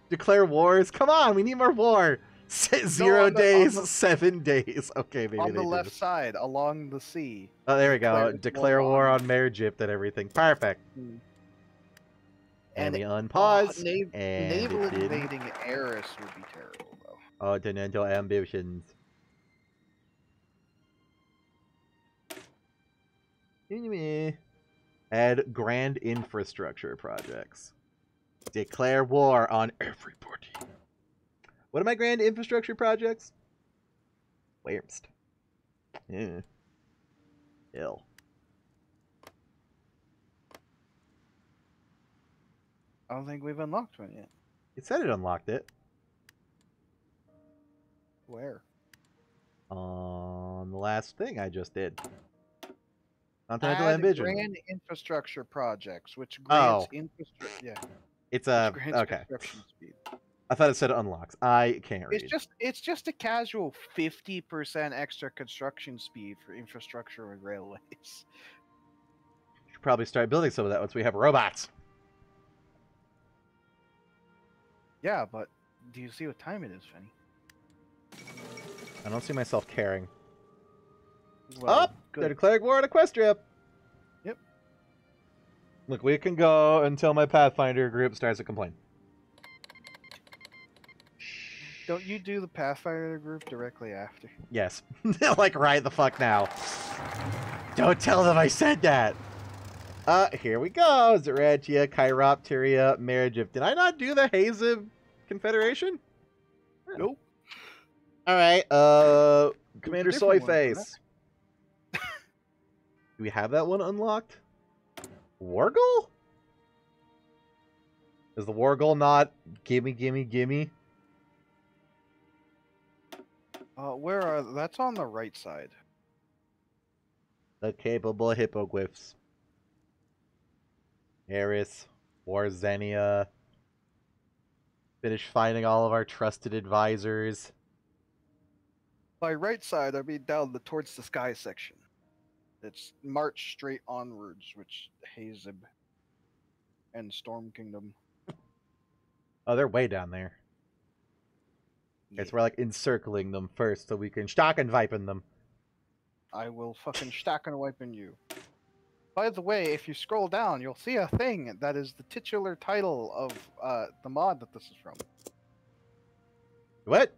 declare wars. Come on, we need more war. (laughs) Zero on days, the- (laughs) seven days. Okay, maybe on the left side along the sea. Oh, there we go. declare Declare war on- Mare Egypt and everything. Perfect. Hmm. And, And we unpause. Oh, nav- and naval invading Eris would be terrible, though. Oh, Continental ambitions. Anyway, add grand infrastructure projects. Declare war on everybody. What are my grand infrastructure projects? Wurmst. Yeah. Ill. I don't think we've unlocked one yet. It said it unlocked it. Where? On the last thing I just did. Continental Add ambition. grand infrastructure projects, which Oh. grants infrastructure. Yeah, It's a okay. construction speed. I thought it said unlocks. I can't read. It's just it's just a casual fifty percent extra construction speed for infrastructure and railways. should probably start building some of that once we have robots. Yeah, but do you see what time it is, Fenny? I don't see myself caring. Well, Up! They're declaring war on Equestria. Yep. Look, we can go until my Pathfinder group starts to complain. Don't you do the Pathfinder group directly after? Yes. (laughs) like right the fuck now. Don't tell them I said that. Uh, here we go. Zeratia, Chiropteria, Marriage. Did I not do the Hazeb Confederation? Nope. Alright, uh... Commander different one, Soyface. (laughs) Do we have that one unlocked? Wargle? Is the Wargle not gimme, gimme, gimme? Uh, where are that's on the right side. The capable hippogriffs. Eris, Warzenia. Finish finding all of our trusted advisors. By right side, I mean down the towards the sky section. It's march straight onwards, which Hazeb and Storm Kingdom. Oh, they're way down there. Okay, so we're like encircling them first so we can stock and vipen them. I will fucking stack and wiping you. By the way, if you scroll down, you'll see a thing that is the titular title of uh, the mod that this is from. What?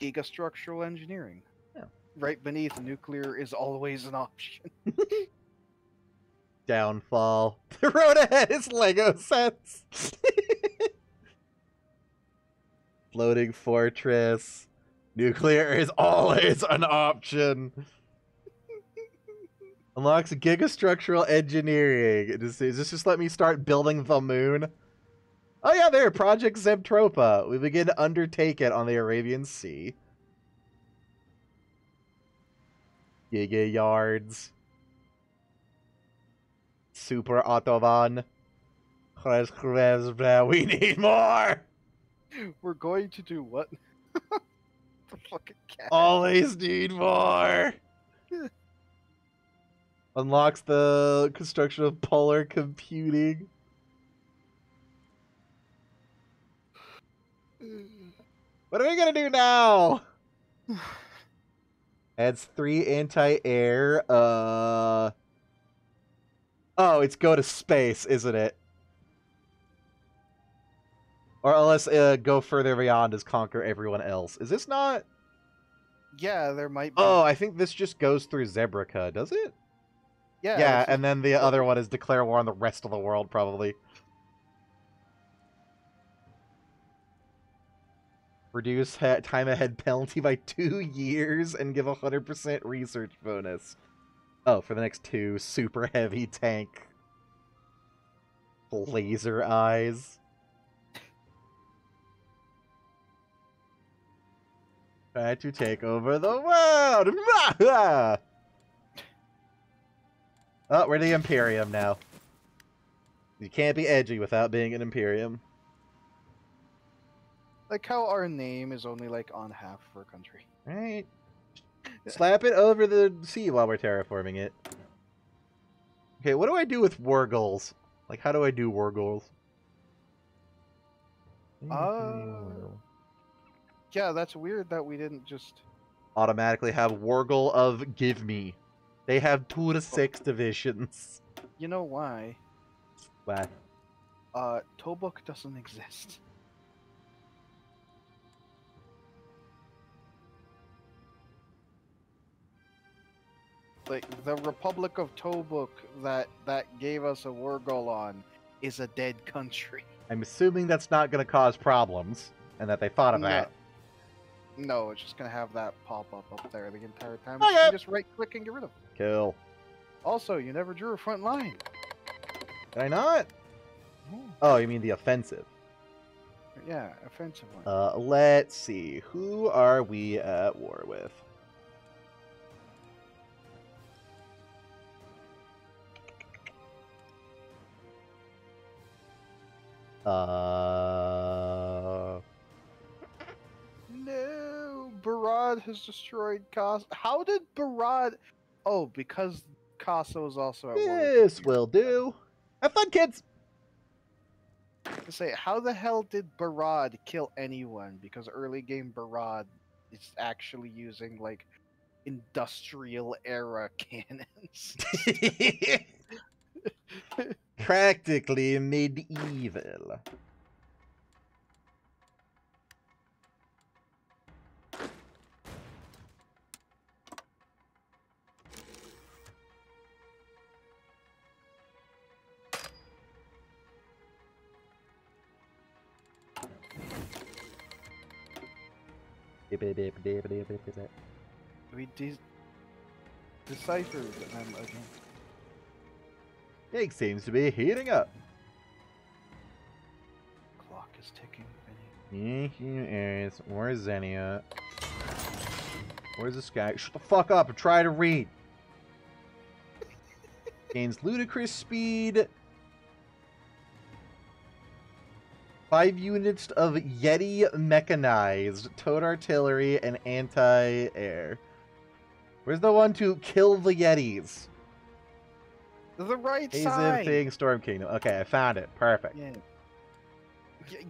Gigastructural engineering. Yeah. Right beneath nuclear is always an option. (laughs) Downfall. (laughs) The road ahead is Lego sets. (laughs) Floating fortress. Nuclear (laughs) is always an option. (laughs) Unlocks gigastructural engineering. Does, does this just let me start building the moon? Oh yeah, there, Project Zebtropa. We begin to undertake it on the Arabian Sea. Giga yards. Super Autobahn. We need more! (laughs) We're going to do what? (laughs) the fucking cat. Always need more! (laughs) Unlocks the construction of polar computing. (sighs) What are we gonna do now? (sighs) Adds three anti-air. Uh. Oh, it's go to space, isn't it? Or unless uh, go further beyond is conquer everyone else. Is this not? Yeah, there might be. Oh, I think this just goes through Zebrica, does it? yeah. Yeah, and then the other one is declare war on the rest of the world, probably. Reduce ha- time ahead penalty by (laughs) two years and give a 100% research bonus. Oh, for the next two, super heavy tank. Laser eyes. Try to take over the world! (laughs) Oh, we're the Imperium now. You can't be edgy without being an Imperium. like how our name is only like on half of our country. Right. Slap it over the sea while we're terraforming it. Okay, what do I do with war goals? Like, how do I do Wargles? Uh, Yeah, that's weird that we didn't just. Automatically have Wargle of Give Me. They have two to six divisions. You know why? Why? Uh, Tobuk doesn't exist. Like the Republic of Tobuk that that gave us a Wargol on is a dead country. I'm assuming that's not going to cause problems, and that they thought of No. That. No, it's just gonna have that pop up up there the entire time. Okay. You can just right click and get rid of it. Kill. Also, you never drew a front line. Did I not? Oh, you mean the offensive? Yeah, offensive one. Uh, let's see. Who are we at war with? Uh, Barad has destroyed Kas. How did Barad? Oh, because Casa was also at this will do. Have fun, kids. To say, how the hell did Barad kill anyone? Because early game Barad is actually using like industrial era (laughs) cannons. (laughs) Practically medieval. We de- deciphered them again. It seems to be heating up. Clock is ticking. Vinny. Yes, Where's Xenia? Where's this guy? Shut the fuck up and try to read. (laughs) Gains ludicrous speed. Five units of Yeti mechanized, towed artillery, and anti-air. Where's the one to kill the Yetis? The right Hazen side. Thing Storm Kingdom. Okay, I found it. Perfect. Yeah.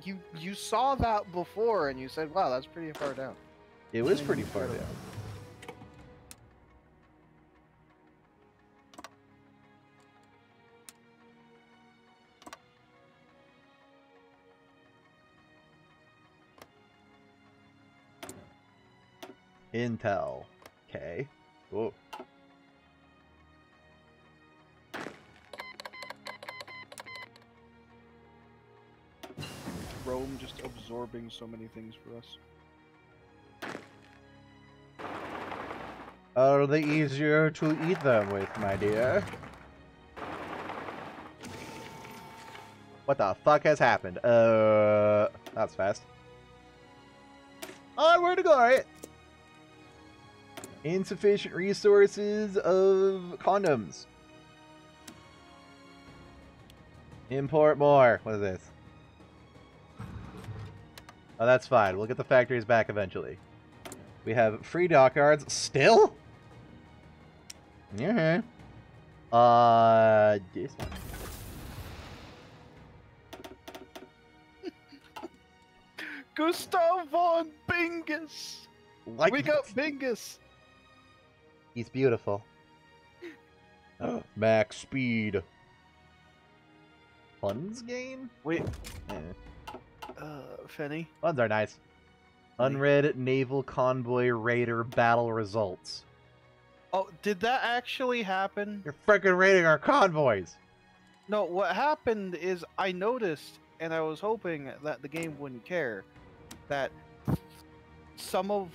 You you saw that before and you said, "Wow, that's pretty far down." It was pretty far down. Intel. Okay. Whoa. Rome just absorbing so many things for us. Are they easier to eat them with, my dear? What the fuck has happened? Uh, that's fast. Onward to glory! Insufficient resources of condoms. Import more. What is this? Oh, that's fine. We'll get the factories back eventually. We have free dockyards. Still? Yeah. Uh, this one. (laughs) Gustav von Bingus. Like we got Bingus. He's beautiful. (gasps) Max speed. Funds gain? Wait, Eh. uh, Fenny. Funds are nice. Unread Naval Convoy Raider battle results. Oh, did that actually happen? You're freaking raiding our convoys! No, what happened is I noticed, and I was hoping that the game wouldn't care, that some of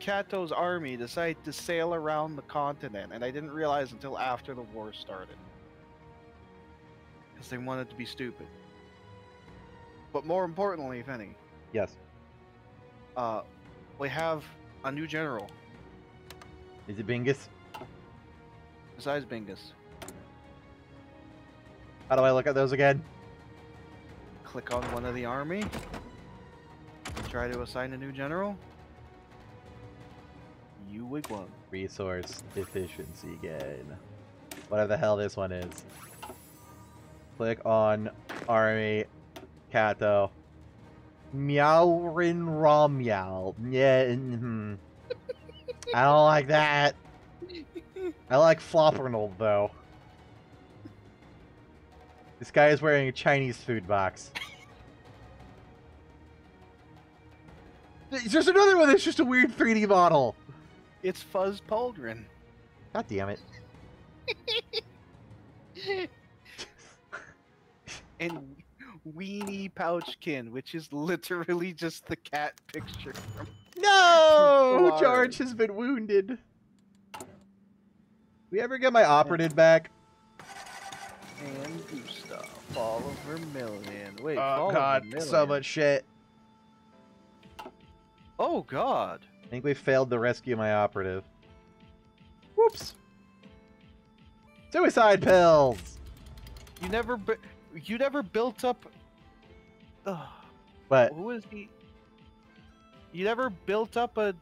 Kato's army decided to sail around the continent, and I didn't realize until after the war started. Because they wanted to be stupid. But more importantly, if any. Yes. uh, we have a new general Is it Bingus? besides Bingus. How do I look at those again? Click on one of the army. and Try to assign a new general. You wigwam. Resource efficiency gain. Whatever the hell this one is. Click on Army Kato. Meowrin Rommeow. Yeah. mhm. I don't like that. I like Floppernold though. This guy is wearing a Chinese food box. There's another one that's just a weird 3D model. It's Fuzz Pauldron. God damn it. (laughs) and Weenie Pouchkin, which is literally just the cat picture from No! (laughs) George has been wounded. We ever get my operative back? and Gustav. Fall of Vermilion. Wait, oh god, so much shit. Oh god. I think we failed to rescue my operative. Whoops. Suicide pills! You never you never built up Ugh, But who is he? You never built up a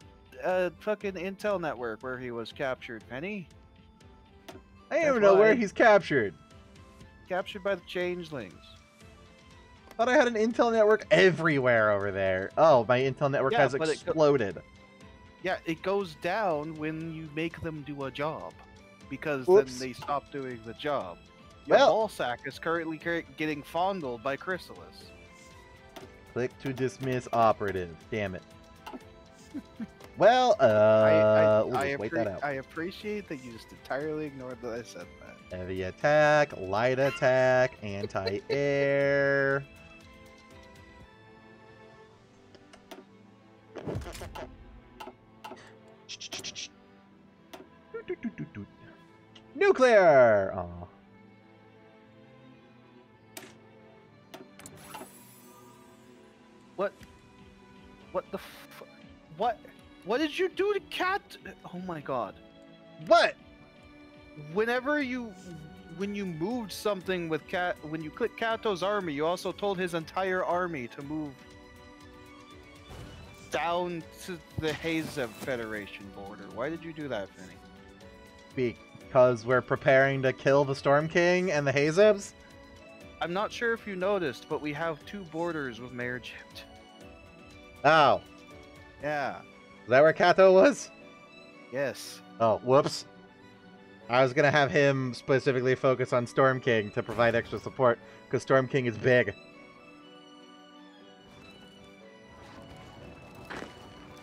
a fucking intel network where he was captured, Penny? I don't even know where he's captured. Captured by the changelings. Thought I had an intel network everywhere over there. Oh, my intel network Yeah, has but it exploded. Yeah, it goes down when you make them do a job, because Oops. then they stop doing the job. Your Well- ball sack is currently getting fondled by Chrysalis. Click to dismiss operative. Damn it. (laughs) well, uh, I, I, we'll I, just wait that out. I appreciate that you just entirely ignored that I said that. Heavy attack, light attack, anti-air. (laughs) Nuclear! Aw. What? What the? F- what? What did you do to Cat? Oh my god! What? Whenever you, when you moved something with Cat, when you clicked Kato's army, you also told his entire army to move down to the Hazev Federation border. Why did you do that, Finny? Because we're preparing to kill the Storm King and the Hazebs? I'm not sure if you noticed, but we have two borders with Mayor Gypt. Oh, Yeah. is that where Kato was? Yes. Oh, whoops. I was gonna have him specifically focus on Storm King to provide extra support, because Storm King is big.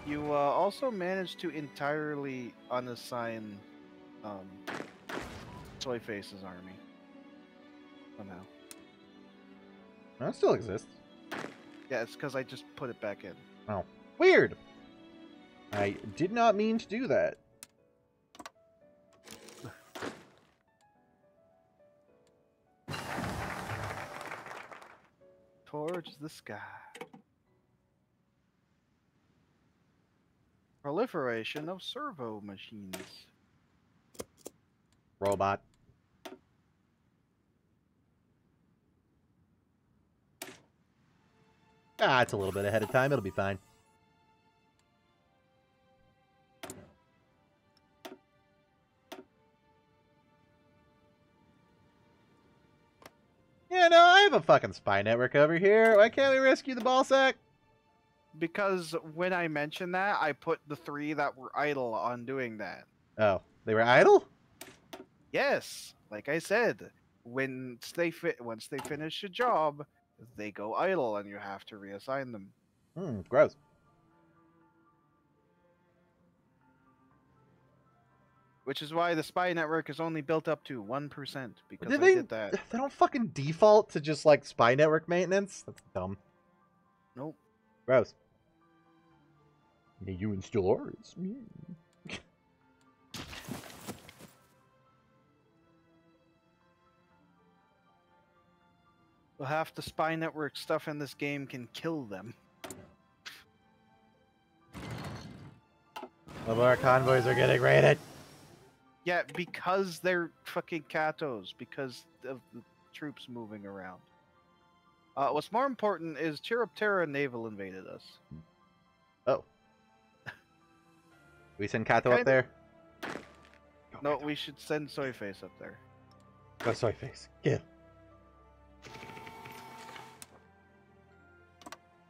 You uh, also managed to entirely unassign um, Soy Face's army. Somehow. That still exists. Yeah, it's because I just put it back in. Oh. Weird. I did not mean to do that. (sighs) Towards the sky. Proliferation of servo machines. Robot. Ah, it's a little bit ahead of time. It'll be fine. Yeah, no, I have a fucking spy network over here. Why can't we rescue the ball sack? Because when I mentioned that, I put the three that were idle on doing that. Oh, they were idle? Yes, like I said, once they fit, once they finish a job, they go idle, and you have to reassign them. Hmm, gross. Which is why the spy network is only built up to one percent because Did I they, did that. they don't fucking default to just like spy network maintenance? That's dumb. Nope. Gross. You install ours. Well, half the spy network stuff in this game can kill them. Some of our convoys are getting raided. Yeah, because they're fucking katos, because of the troops moving around. Uh, what's more important is Chiroptera Naval invaded us. Oh. (laughs) We send Kato up there. No, we should send Soyface up there. Go soy face.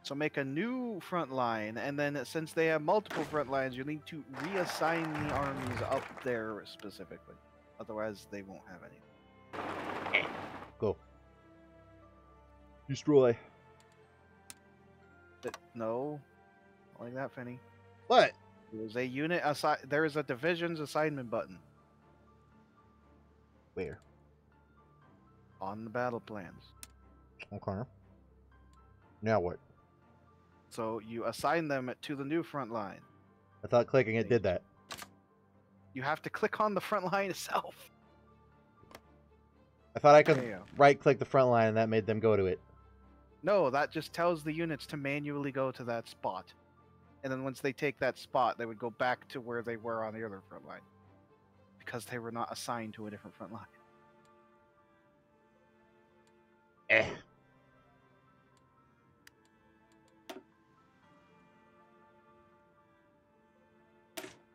So make a new front line, and then since they have multiple front lines, you need to reassign the armies up there specifically. Otherwise, they won't have any. Go. Destroy. But no, not like that, Finny. What? There's a unit assi- There is a divisions assignment button Where? on the battle plans. Okay. Now what? So you assign them to the new front line. I thought clicking it did that. You have to click on the front line (laughs) itself. I thought I could right click the front line and that made them go to it. No, that just tells the units to manually go to that spot. And then once they take that spot, they would go back to where they were on the other front line. Because they were not assigned to a different front line. Eh.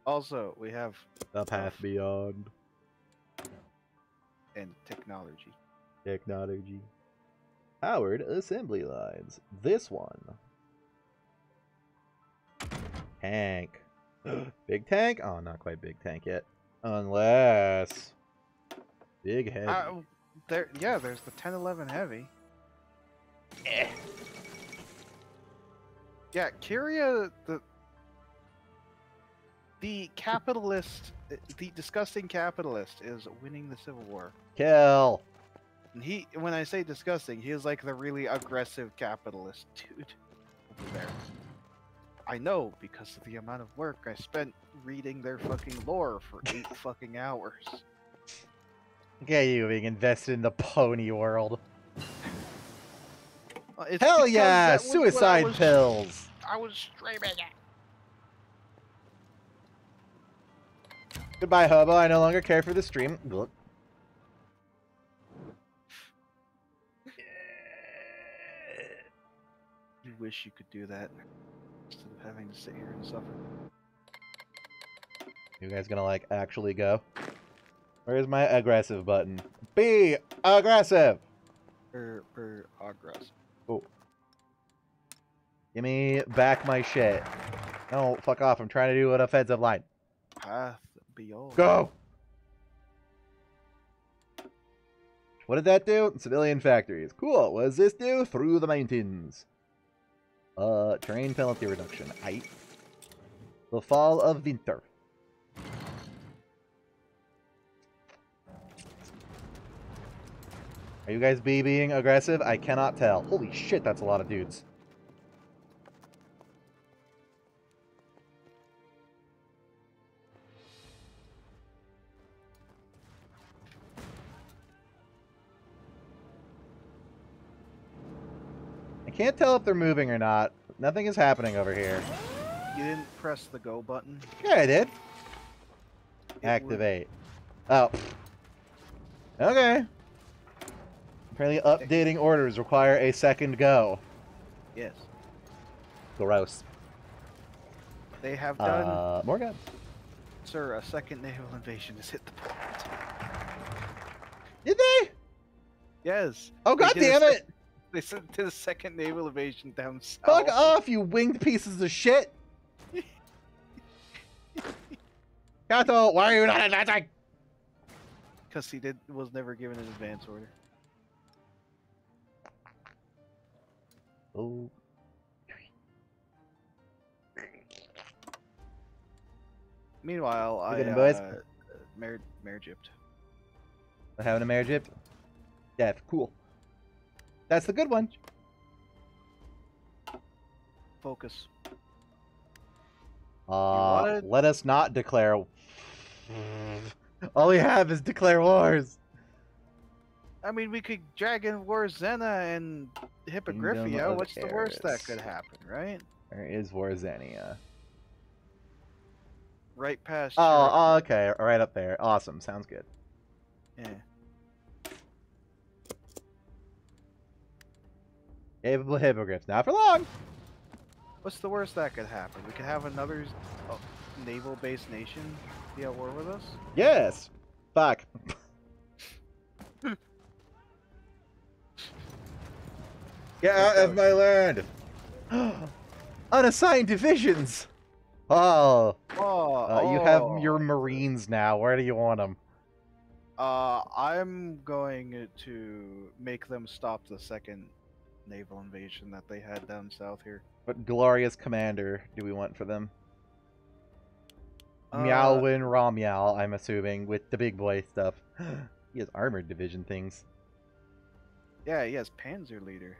Also, we have The path beyond and technology. technology. Powered assembly lines. This one. Tank. (gasps) big tank? Oh, not quite big tank yet. Unless. Big heavy. Uh, there, yeah, there's the 1011 heavy. Eh. Yeah, Kyria, the the capitalist, the disgusting capitalist, is winning the civil war. Kill. And he, when I say disgusting, he is like the really aggressive capitalist dude over there. I know because of the amount of work I spent reading their fucking lore for eight (laughs) fucking hours. Look at you being invested in the pony world. It's Hell yeah! was I Suicide was- pills. I was streaming it. Goodbye, hobo. I no longer care for the stream. Look. You wish you could do that instead of having to sit here and suffer. You guys gonna like actually go? Where's my aggressive button? Be aggressive. Per per aggress. Oh. Give me back my shit. No, fuck off. I'm trying to do an offensive line. Path beyond. Go. What did that do? Civilian factories. Cool. What does this do? Through the mountains. Uh, terrain penalty reduction. I. The fall of winter. Are you guys be being aggressive? I cannot tell. Holy shit, that's a lot of dudes. Can't tell if they're moving or not. Nothing is happening over here. You didn't press the go button. Yeah, I did. It would- Activate. Oh. Okay. Apparently updating orders require a second go. Yes. Gross. They have done, Uh, more guns. sir. A second naval invasion has hit the port. Did they? Yes. Oh god damn it! They sent to the second naval invasion down south. Fuck off, you winged pieces of shit! (laughs) Kato, why are you not advancing? Because he did was never given an advance order. Oh. Meanwhile, I Look at boys. uh, married married Egypt. Having a marriage Egypt? Yeah, cool. That's the good one. Focus. Uh, wanted- let us not declare. All we have is declare wars. I mean, we could Dragon War Zena and Hippogriffia. What's the worst that could happen, right? There is War Warzania? Right past. Oh, oh, okay, right up there. Awesome, sounds good. yeah. Capable hippogriffs, not for long. What's the worst that could happen? We could have another. Oh, naval-based nation be at war with us? Yes. Fuck. (laughs) Get out of my land. (gasps) Unassigned divisions. Oh, Oh, uh, you have oh. your marines now. Where do you want them? Uh, I'm going to make them stop the second naval invasion that they had down south here. What glorious commander do we want for them? Uh, Meowwin Rommel, I'm assuming, with the big boy stuff. (gasps) he has armored division things. Yeah, he has Panzer leader.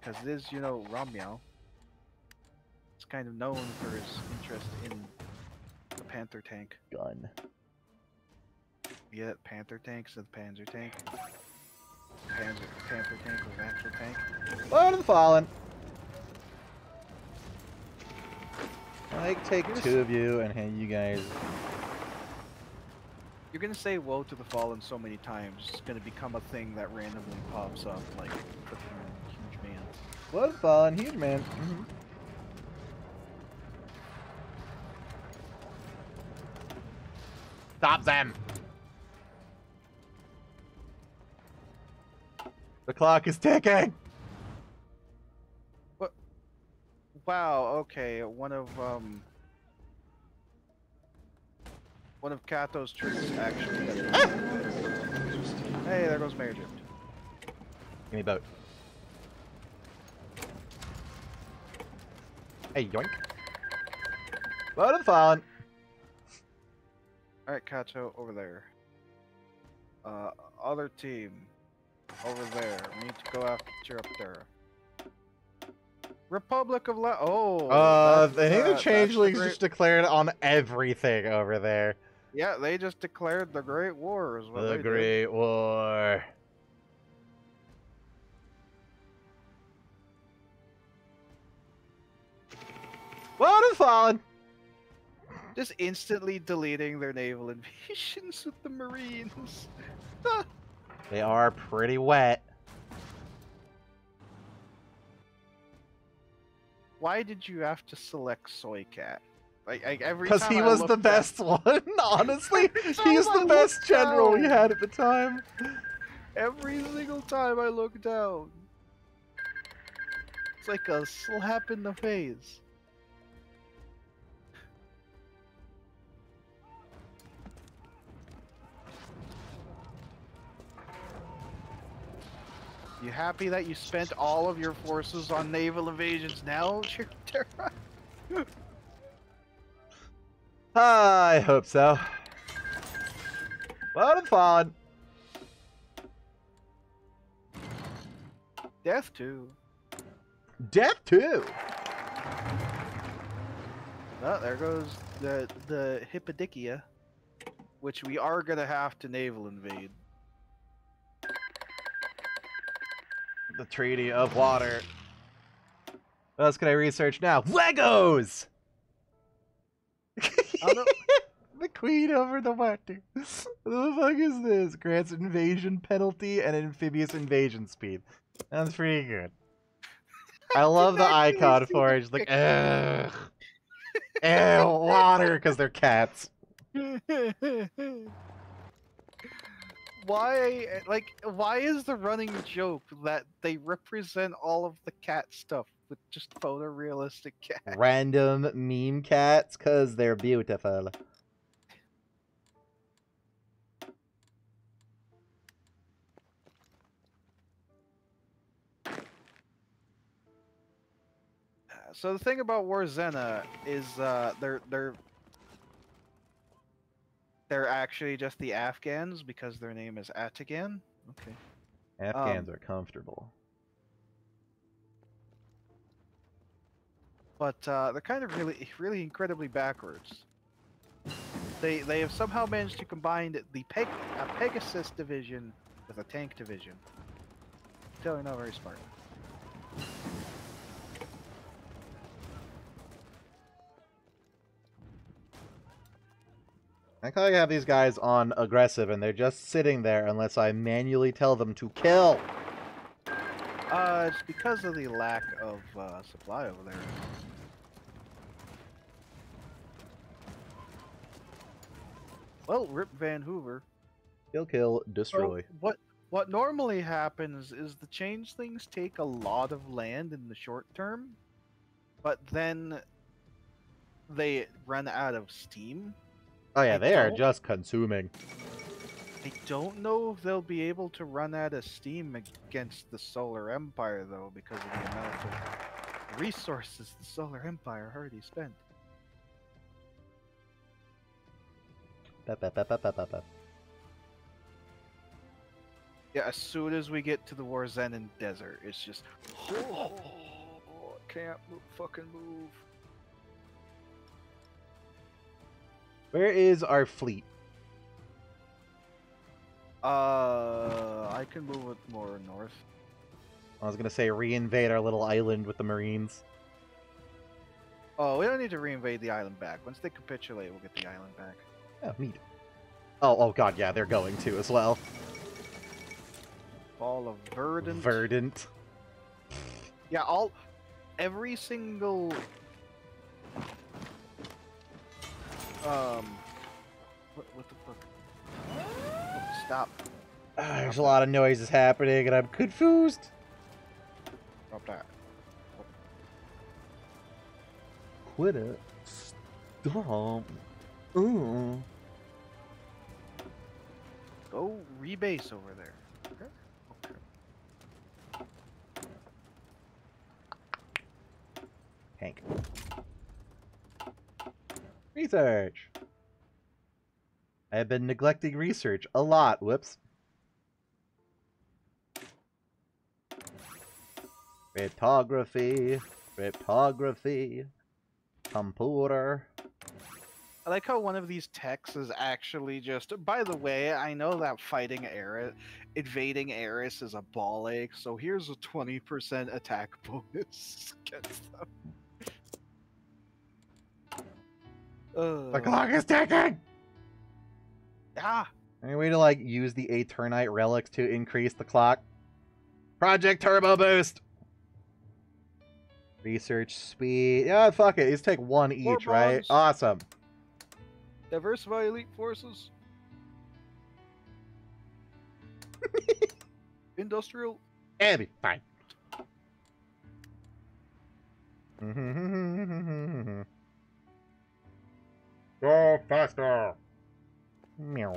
Because it is, you know, Rommel. It's kind of known for his interest in the Panther tank. Gun. Yeah, Panther tanks and Panzer tank. Panzer Panther tank was an actual tank. Lord of the Fallen. I take two of you and hand you guys. You're gonna say "Woe to the Fallen" so many times, it's gonna become a thing that randomly pops up, like freaking huge man. Lord of the Fallen, huge man. Mhm. Stop them. The clock is ticking. What? Wow. Okay. One of um. One of Kato's troops actually. hey, there goes Mayor Jim. Give me a boat. Hey, yoink. Lord of the Fallen. All right, Kato, over there. Uh, other team, over there. We need to go after up there. Republic of La. Oh. Uh, I think uh, the changelings great- just declared on everything over there. Yeah, they just declared the Great War. Is what The they did. Great War. Of the Fallen. Just instantly deleting their naval invasions (laughs) with the Marines. (laughs) They are pretty wet. Why did you have to select Soy Cat? Like, like every Because he I was the best one, (laughs) honestly. He's time I the best general we had at the time. Every single time I look down, it's like a slap in the face. You happy that you spent all of your forces on naval invasions now, (laughs) Terra? I hope so. Of the Fallen. Death 2. Death 2? Oh, there goes the the Hippodicia, which we are gonna have to naval invade. The Treaty of Water. What else can I research now? Legos! (laughs) The Queen over the water. What the fuck is this? Grants invasion penalty and amphibious invasion speed. That's pretty good. I (laughs) love the icon see for it. It's like, ugh. Ew, water, because they're cats. (laughs) why, like, why is the running joke that they represent all of the cat stuff with just photorealistic (laughs) cats? Random meme cats, because they're beautiful. So the thing about Warzena is uh, they're they're they're actually just the Afghans because their name is Atagan. Okay. Afghans are comfortable. but uh, they're kind of really, (laughs) really incredibly backwards. They they have somehow managed to combine the Peg a Pegasus division with a tank division. Totally not very smart. I kind of have these guys on aggressive, and they're just sitting there unless I manually tell them to kill. Uh, it's because of the lack of uh, supply over there. Well, Rip Van Hoover. Kill, kill, So destroy. what what normally happens is the changelings take a lot of land in the short term, but then they run out of steam. Oh yeah, I they are just consuming. I don't know if they'll be able to run out of steam against the Solar Empire though, because of the amount of resources the Solar Empire already spent. Yeah, as soon as we get to the Warzenin Desert, it's just (laughs) oh, can't move, fucking move. Where is our fleet? Uh, I can move it more north. I was gonna say reinvade our little island with the Marines. Oh, we don't need to reinvade the island back. Once they capitulate, we'll get the island back. Oh, neat. Oh, oh god, yeah, they're going to as well. Fall of Verdant. Verdant. yeah, all, every single. Um, what, what the fuck? Oh, stop. Ah, there's a lot of noises happening, and I'm confused. Stop that. Quit it. Stop. Mm. Go rebase over there. Okay. Okay. Hank. Research. I have been neglecting research a lot. Whoops. Cryptography. Cryptography. Computer. I like how one of these texts is actually just. By the way, I know that fighting Eris, invading Eris is a ball ache, so here's a twenty percent attack bonus (laughs) against them. The clock is ticking! ah, Any way to like use the Aeternite relics to increase the clock? Project Turbo Boost. Research speed. Yeah, fuck it. Let's take one More each, right? bombs. Awesome. diversify elite forces. (laughs) Industrial. It'll be fine. (laughs) Go faster. Meow.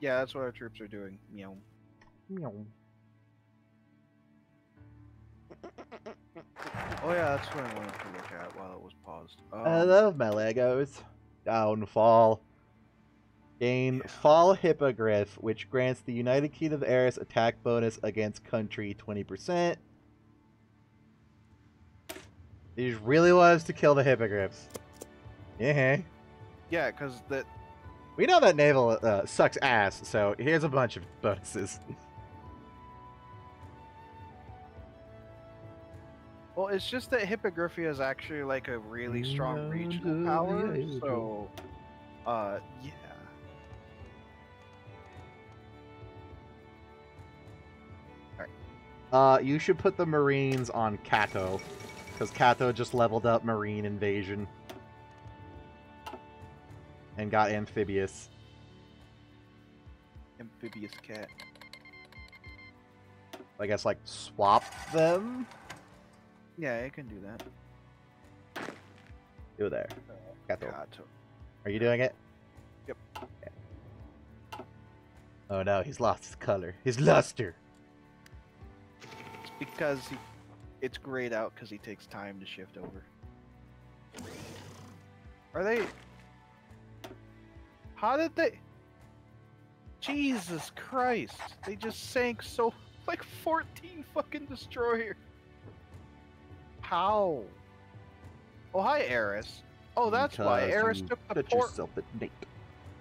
Yeah, that's what our troops are doing. Meow. Meow. Oh yeah, that's what I wanted to look at while it was paused. I Um, love my Legos. Downfall. Gain Fall Hippogriff, which grants the United Kingdom Heiress attack bonus against country 20%. He really wants to kill the Hippogriffs. Yeah. yeah, because that We know that naval uh, sucks ass, so here's a bunch of bonuses. Well, it's just that Hippogriffia is actually like a really strong regional power, so uh yeah. Uh, you should put the Marines on Kato, because Kato just leveled up Marine Invasion. And got Amphibious. Amphibious cat. I guess, like, swap them? Yeah, I can do that. Go there. Uh, Kato. Kato. Are you doing it? Yep. Okay. Oh no, he's lost his color. His luster. It's because he it's grayed out because he takes time to shift over. Are they How did they Jesus Christ. They just sank so like 14 fucking destroyer. How? Oh hi Eris. Oh that's why Eris took the port yourself at Nate.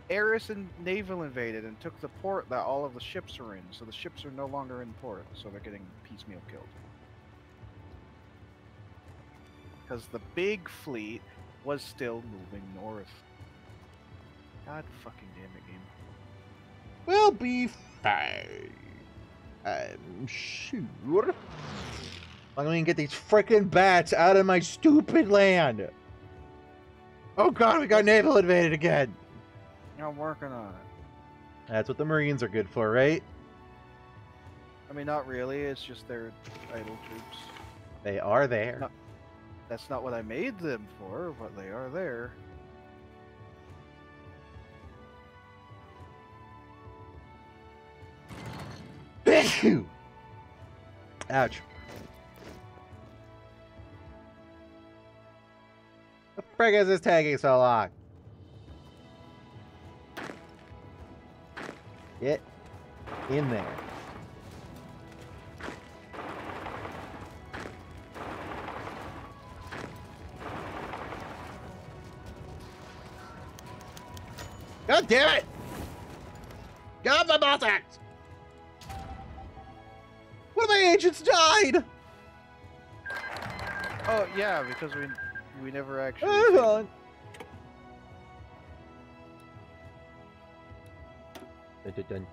Eris and naval invaded and took the port that all of the ships are in. So the ships are no longer in port, so they're getting piecemeal killed. Because the big fleet was still moving north. God fucking damn it, game. We'll be fine. I'm sure. I'm gonna get these frickin' bats out of my stupid land. Oh god, we got naval invaded again. I'm working on it. That's what the Marines are good for, right? I mean, not really. It's just their idle troops. They are there. No. That's not what I made them for, but they are there. (coughs) Ouch. The frick is this taking so long? Get in there. God damn it! God, my boss act! One of my agents died! Oh yeah, because we we never actually. Hold on. Dun, dun, dun.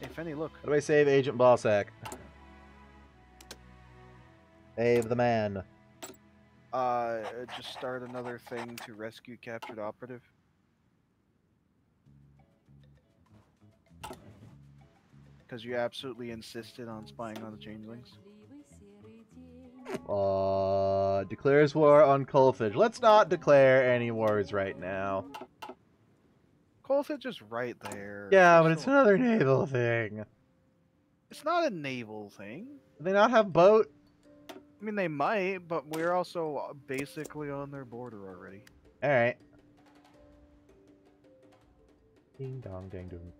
Hey, Fenny, look. How do I save Agent Ballsack? Save the man. Uh, just start another thing to rescue captured operative. Because you absolutely insisted on spying on the changelings. Uh, declares war on Colfage. Let's not declare any wars right now. Colfage is right there. Yeah, but it's another naval thing. It's not a naval thing. Do they not have boat? I mean, they might, but we're also uh, basically on their border already. All right. Ding dong, ding dong.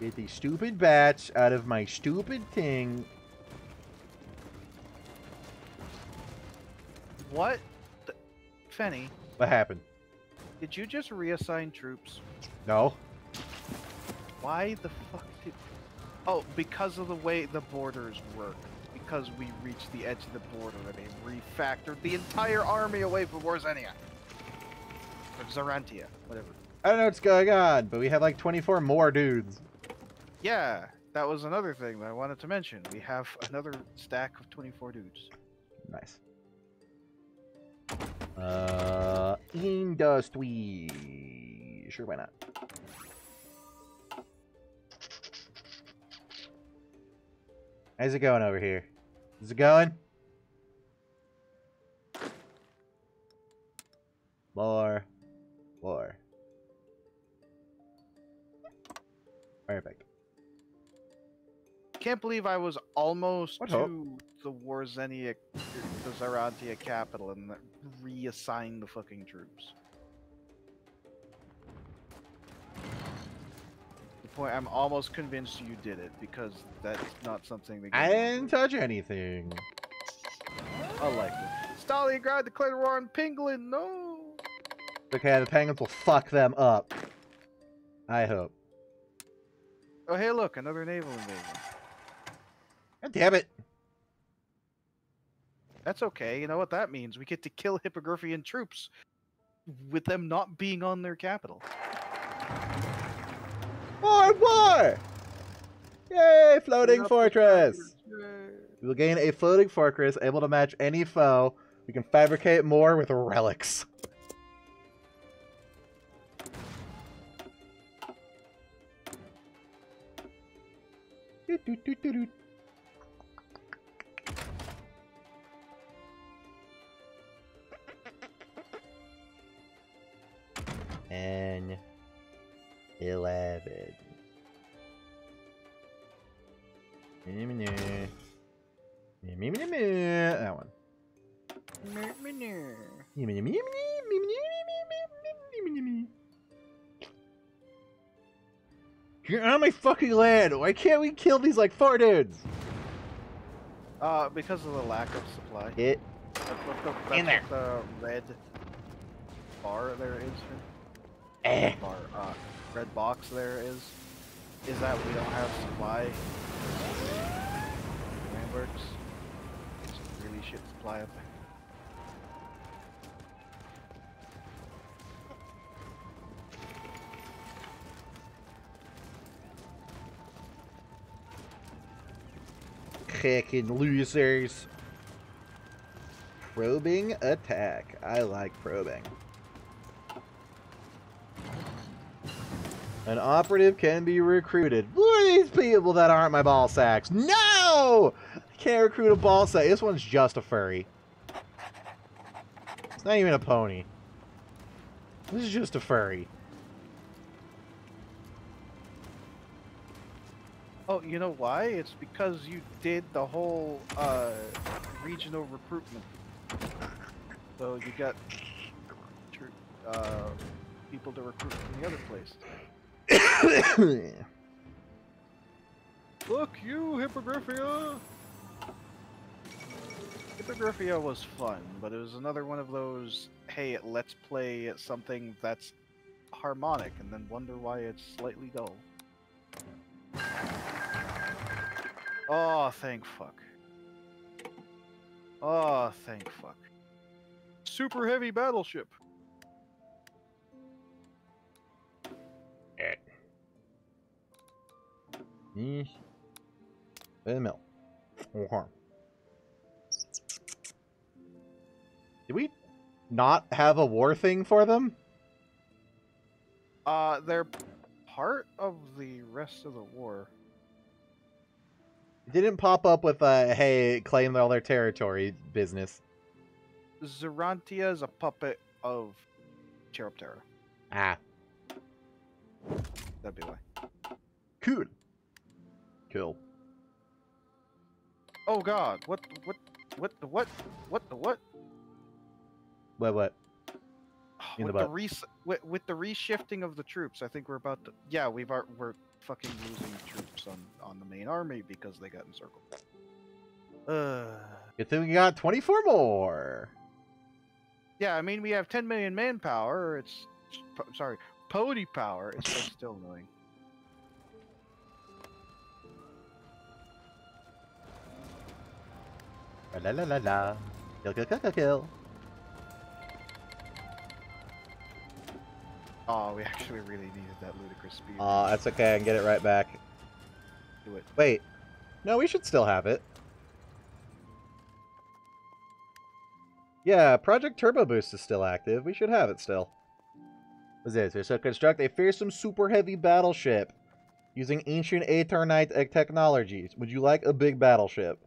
Get these stupid bats out of my stupid thing. What? The... Fenny, What happened? did you just reassign troops? No. Why the fuck did... Oh, because of the way the borders work. Because we reached the edge of the border and they refactored the entire army away from Warzenia. Or Zarantia, whatever. I don't know what's going on, but we have like 24 more dudes. Yeah, that was another thing that I wanted to mention. We have another stack of 24 dudes. Nice. Uh, industry. Sure, why not? How's it going over here? Is it going? More. More. Perfect. I can't believe I was almost What to hope? the Warzenia, the Zarantia capital and reassigned the fucking troops. The point, I'm almost convinced you did it because that's not something that. I didn't touch anything. Elected. Stalliongrad declared war on Penguin. No. Okay, the penguins will fuck them up. I hope. Oh hey, look, another naval invasion. God damn it. That's okay. You know what that means? We get to kill Hippogriffian troops with them not being on their capital. More war! Yay, floating fortress! You will gain a floating fortress able to match any foe. We can fabricate more with relics. Do, do, do, 10, 11. That one. You're on my fucking land! Why can't we kill these like four dudes? Uh, because of the lack of supply. It. That's what the, that's In there. the red bar there is. Here eh. Bar, uh, red box there is. Is that we don't have supply. Landworks. It's really shit supply up there. Fucking losers. Probing attack. I like probing. An operative can be recruited. Who are these people that aren't my ball sacks? No! I can't recruit a ball sack. This one's just a furry. It's not even a pony. This is just a furry. Oh, you know why? It's because you did the whole uh, regional recruitment. So you got uh, people to recruit from the other place. Look, you Hippogriffia! Hippogriffia was fun, but it was another one of those, hey, let's play something that's harmonic and then wonder why it's slightly dull. Oh, thank fuck. Oh, thank fuck. Super heavy battleship. Mm. Windmill. Okay. Did we not have a war thing for them? Uh, they're part of the rest of the war. It didn't pop up with a hey, claim all their territory business. Zerantia is a puppet of Chiroptera. Ah, That'd be why. cool. Cool. Oh god, what, what, what, the what, what, the what? What what? In with the res- with, with the reshifting of the troops, I think we're about to. Yeah, we've ar- we're fucking losing troops on on the main army because they got encircled. Uh, Good thing we got 24 more. yeah, I mean we have 10 million manpower. It's sorry, pony power. It's still annoying. La la la la. Kill kill kill kill kill. Oh, we actually really needed that ludicrous speed. Aw, that's okay. I can get it right back. Do it. Wait. No, we should still have it. Yeah, Project Turbo Boost is still active. We should have it still. What's this? We shall construct a fearsome super heavy battleship using ancient Aeternite ec- technologies. Would you like a big battleship?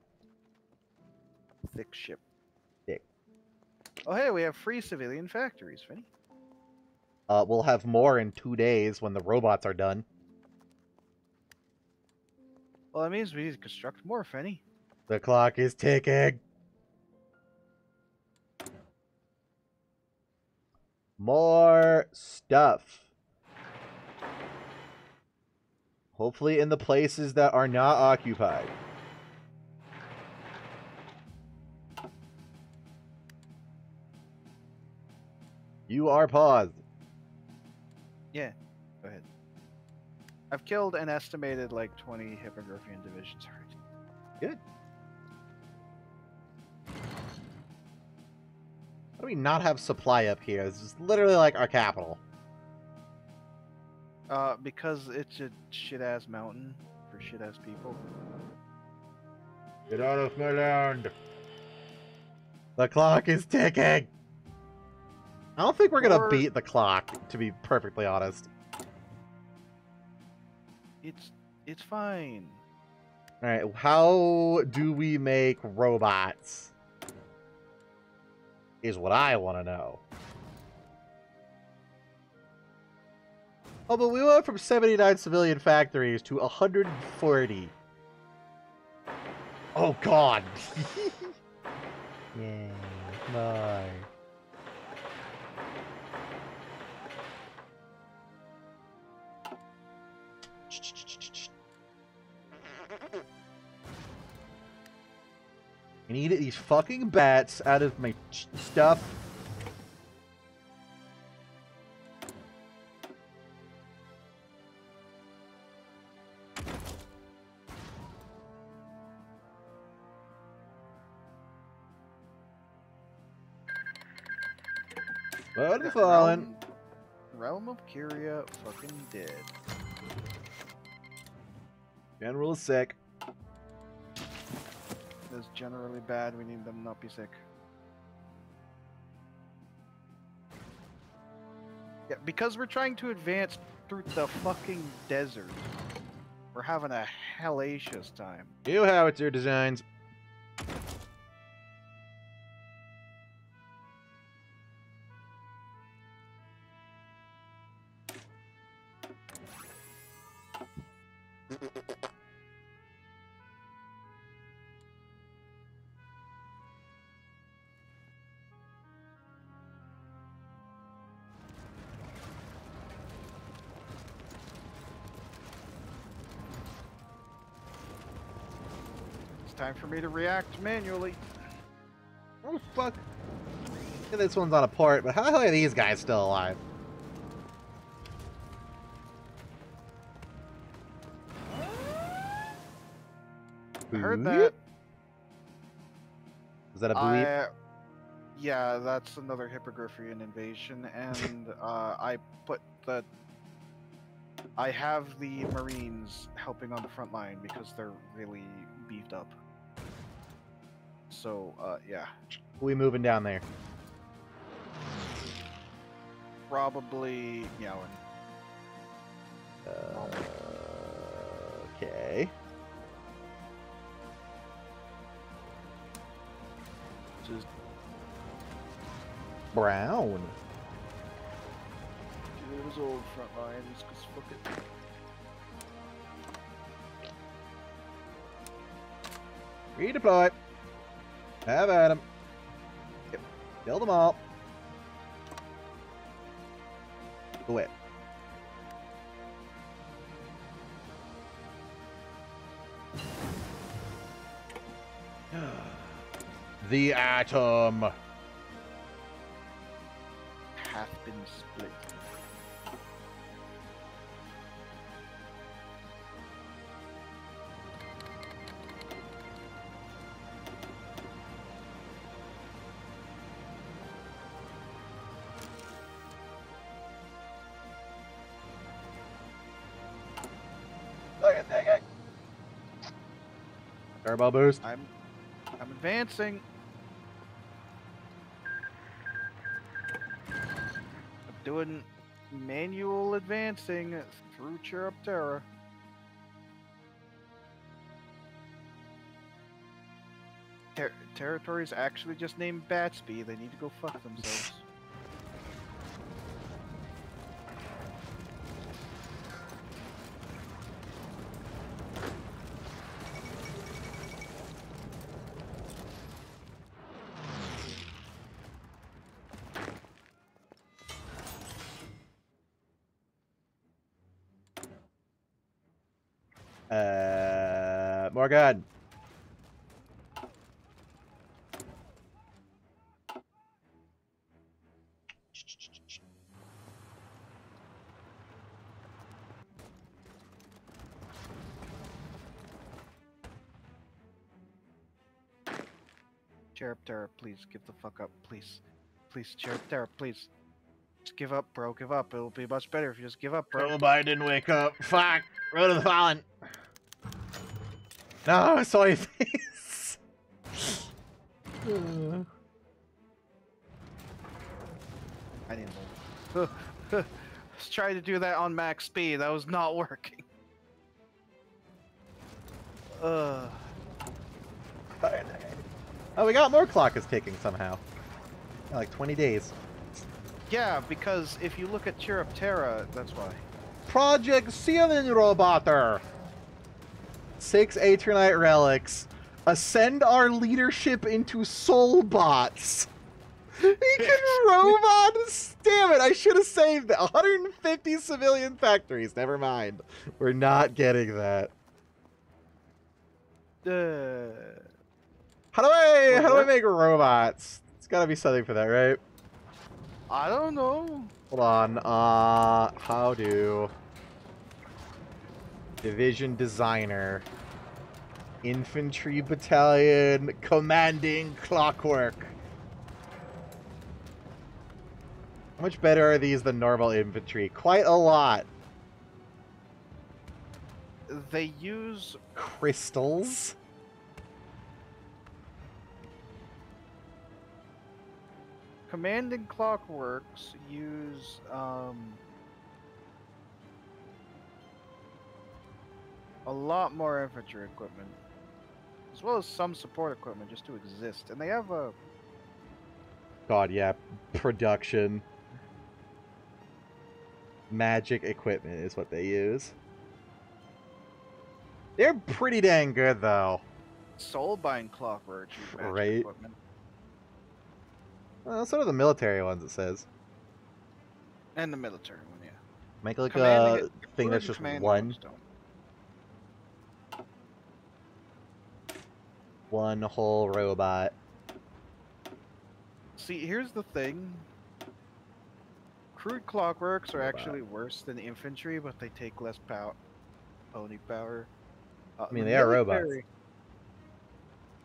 Thick ship. Thick. Oh hey, we have free civilian factories, Finny. Uh, we'll have more in two days when the robots are done. Well, that means we need to construct more, Finny. The clock is ticking. More stuff. Hopefully in the places that are not occupied. You are paused. Yeah, go ahead. I've killed an estimated like 20 Hippogriffian divisions already. Good. How do we not have supply up here? This is literally like our capital. Uh, because it's a shit ass mountain for shit ass people. Get out of my land. The clock is ticking. I don't think we're gonna beat the clock, to be perfectly honest. It's it's fine. Alright, how do we make robots? Is what I want to know. Oh, but we went from 79 civilian factories to 140. Oh, God. (laughs) Yay. Bye. I need these fucking bats out of my stuff. But The fallen. Realm, Realm of Kyria fucking dead. General is sick. Is generally bad. We need them not be sick. Yeah, because we're trying to advance through the fucking desert. We're having a hellacious time. New howitzer designs. Time for me to react manually. The fuck? Yeah, this one's on a port, but how the hell are these guys still alive? I heard that. Is that a bleep? I, yeah, that's another Hippogriffian invasion, (laughs) and uh, I put the. I have the Marines helping on the front line because they're really beefed up. So, uh, yeah, we moving down there? probably meowing. Uh, okay. Just Brown. get those old front lines, cause fuck it. Redeploy. Have at him. Yep. Kill them all. Go Quit. the atom. Hath been split. Turbo boost. I'm, I'm advancing. I'm doing manual advancing through Chiroptera. Ter- territories actually just named Batsby. They need to go fuck themselves. Uh, Morgan. Chiroptera, please give the fuck up, please. Please, Chiroptera, please. Just give up, bro. Give up. It'll be much better if you just give up, bro. Trilobite didn't wake up. Fuck. Road of the Fallen. No, I saw your (laughs) face. Uh, I didn't know. (laughs) was trying to do that on max speed. That was not working. Uh, oh, we got more clock is ticking somehow. Like 20 days. yeah, because if you look at Chiroptera, that's why. Project Ceiling Roboter. Six Aeternite relics. Ascend our leadership into soul bots. (laughs) We can (laughs) robots. Damn it! I should have saved that. 150 civilian factories. Never mind. We're not getting that. Uh, How do I? What, How do I make robots? It's got to be something for that, right? I don't know. Hold on. Uh, how do division designer, infantry battalion, commanding clockwork. How much better are these than normal infantry? Quite a lot. They use Crystals. commanding clockworks use um, a lot more infantry equipment, as well as some support equipment just to exist, and they have a God, yeah, production. Magic equipment is what they use. They're pretty dang good, though. soulbind magic Right. equipment. Well, so do the military ones, it says. And the military one, yeah. Make like Commanding a thing that's just one. one, ones one whole robot. See, here's the thing. Crude clockworks are Robot. actually worse than the infantry, but they take less pow- pony power. Uh, I mean, the they are robots.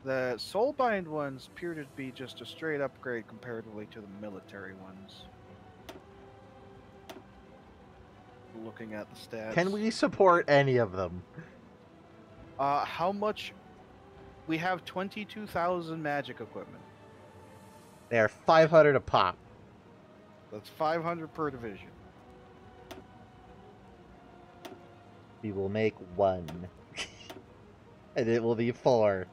The soulbind ones appear to be just a straight upgrade comparatively to the military ones. Looking at the stats. Can we support any of them? Uh, how much? We have twenty-two thousand magic equipment. They are 500 a pop. That's five hundred per division. We will make one. (laughs) and it will be four.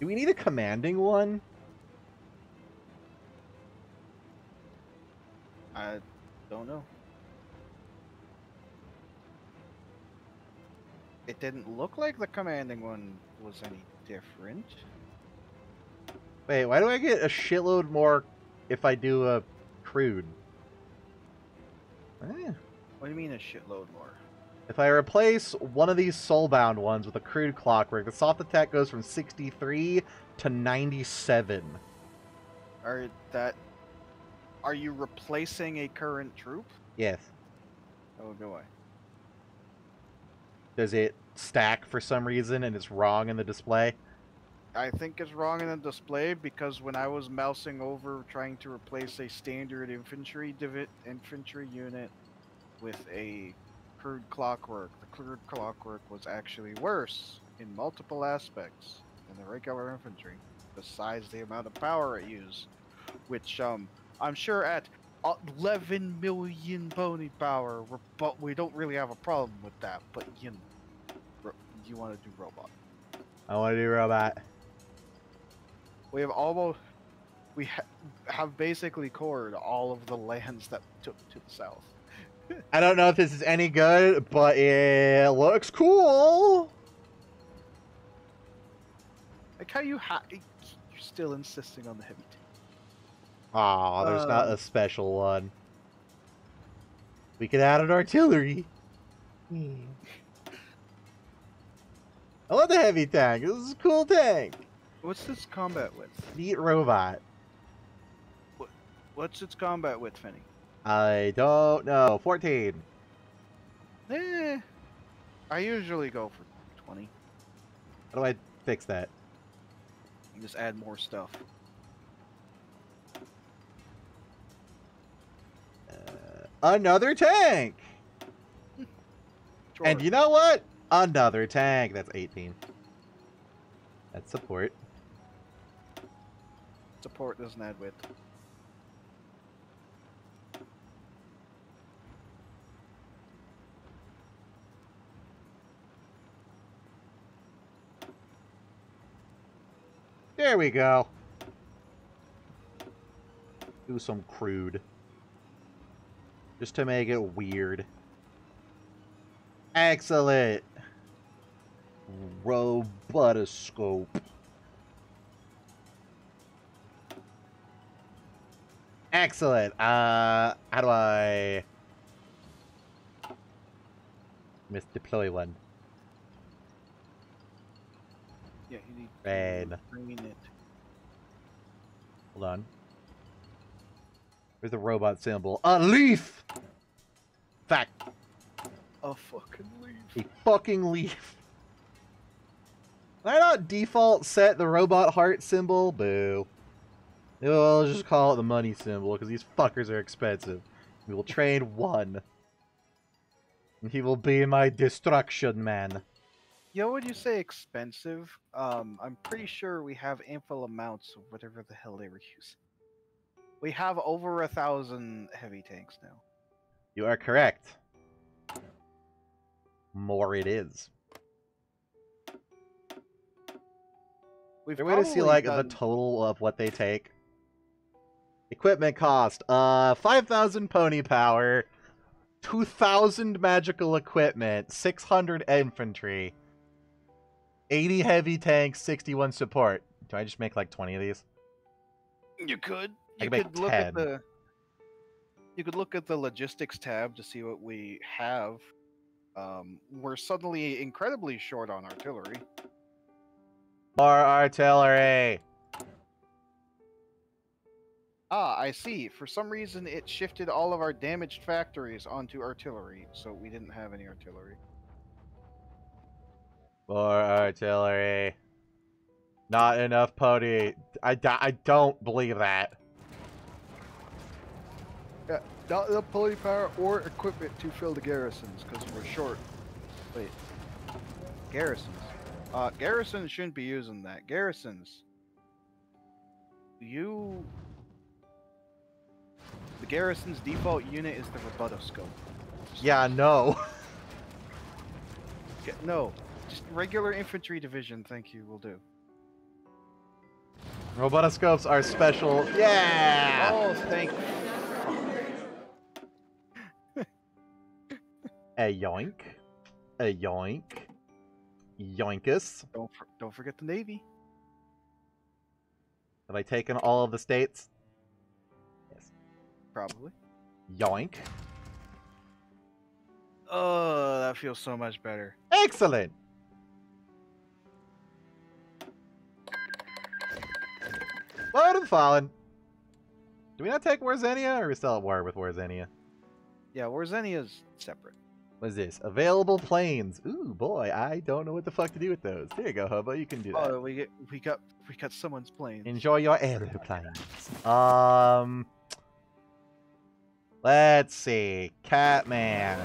Do we need a commanding one? I don't know. It didn't look like the commanding one was any different. Wait, why do I get a shitload more if I do a crude? Eh. What do you mean a shitload more? If I replace one of these soulbound ones with a crude clockwork, the soft attack goes from 63 to 97. Are that are you replacing a current troop? Yes. Oh boy. Does it stack for some reason and it's wrong in the display? I think it's wrong in the display because when I was mousing over trying to replace a standard infantry divi- infantry unit with a crude clockwork, the crude clockwork was actually worse in multiple aspects than the regular infantry, besides the amount of power it used, which um I'm sure at 11 million pony power, but we don't really have a problem with that. But you, know, you want to do robot. I want to do robot. We have almost we ha- have basically cored all of the lands that took to the south. (laughs) I don't know if this is any good, but it looks cool. Like how you ha- you're still insisting on the heavy. Aw, there's not Um, a special one. We could add an artillery. Hmm. I love the heavy tank. This is a cool tank. What's this combat with? Neat robot. What's its combat with, Finny? I don't know. 14. Eh, I usually go for twenty. How do I fix that? You just add more stuff. Another tank. Sure. And you know what? Another tank. That's 18. That's support. support doesn't add width. There we go. Do some crude. Just to make it weird. Excellent. Robotoscope. Excellent. Uh, how do I misdeploy one? Yeah, you need green it. Hold on. Where's a robot symbol? A leaf! Fact. A fucking leaf. A fucking leaf. Why not default set the robot heart symbol? Boo. We'll just call it the money symbol because these fuckers are expensive. We will train one. And he will be my destruction man. You know when you say expensive, um, I'm pretty sure we have ample amounts of whatever the hell they were using. We have over a thousand heavy tanks now. You are correct. More it is. We've Is there way to see like done- the total of what they take? Equipment cost, uh, five thousand pony power, two thousand magical equipment, six hundred infantry, eighty heavy tanks, sixty-one support. Do I just make like twenty of these? You could. I You could look at the. You could look at the logistics tab to see what we have. Um, we're suddenly incredibly short on artillery. More artillery. Ah, I see. For some reason, it shifted all of our damaged factories onto artillery, so we didn't have any artillery. More artillery. Not enough pony. I don't believe that. Yeah, not enough pony power or equipment to fill the garrisons because we're short. Wait, garrisons. Uh, garrisons shouldn't be using that. Garrisons. You. The garrison's default unit is the Robotoscope. Yeah, no. Ge- (laughs) No, just regular infantry division. Thank you. Will do. Robotoscopes are special. Yeah! Oh, thank. A yoink. A yoink. Yoinkus. Don't for, don't forget the navy. Have I taken all of the states? Yes. Probably. Yoink. Oh, that feels so much better. Excellent! Of the Fallen. Do we not take Warzenia, or are we still at war with Warzenia? Yeah, Warzenia's separate. What is this? Available planes. Ooh, boy, I don't know what the fuck to do with those. There you go, Hobo. You can do that. Oh, we get we got we got someone's plane. Enjoy your aeroplanes. Um, let's see. Catman.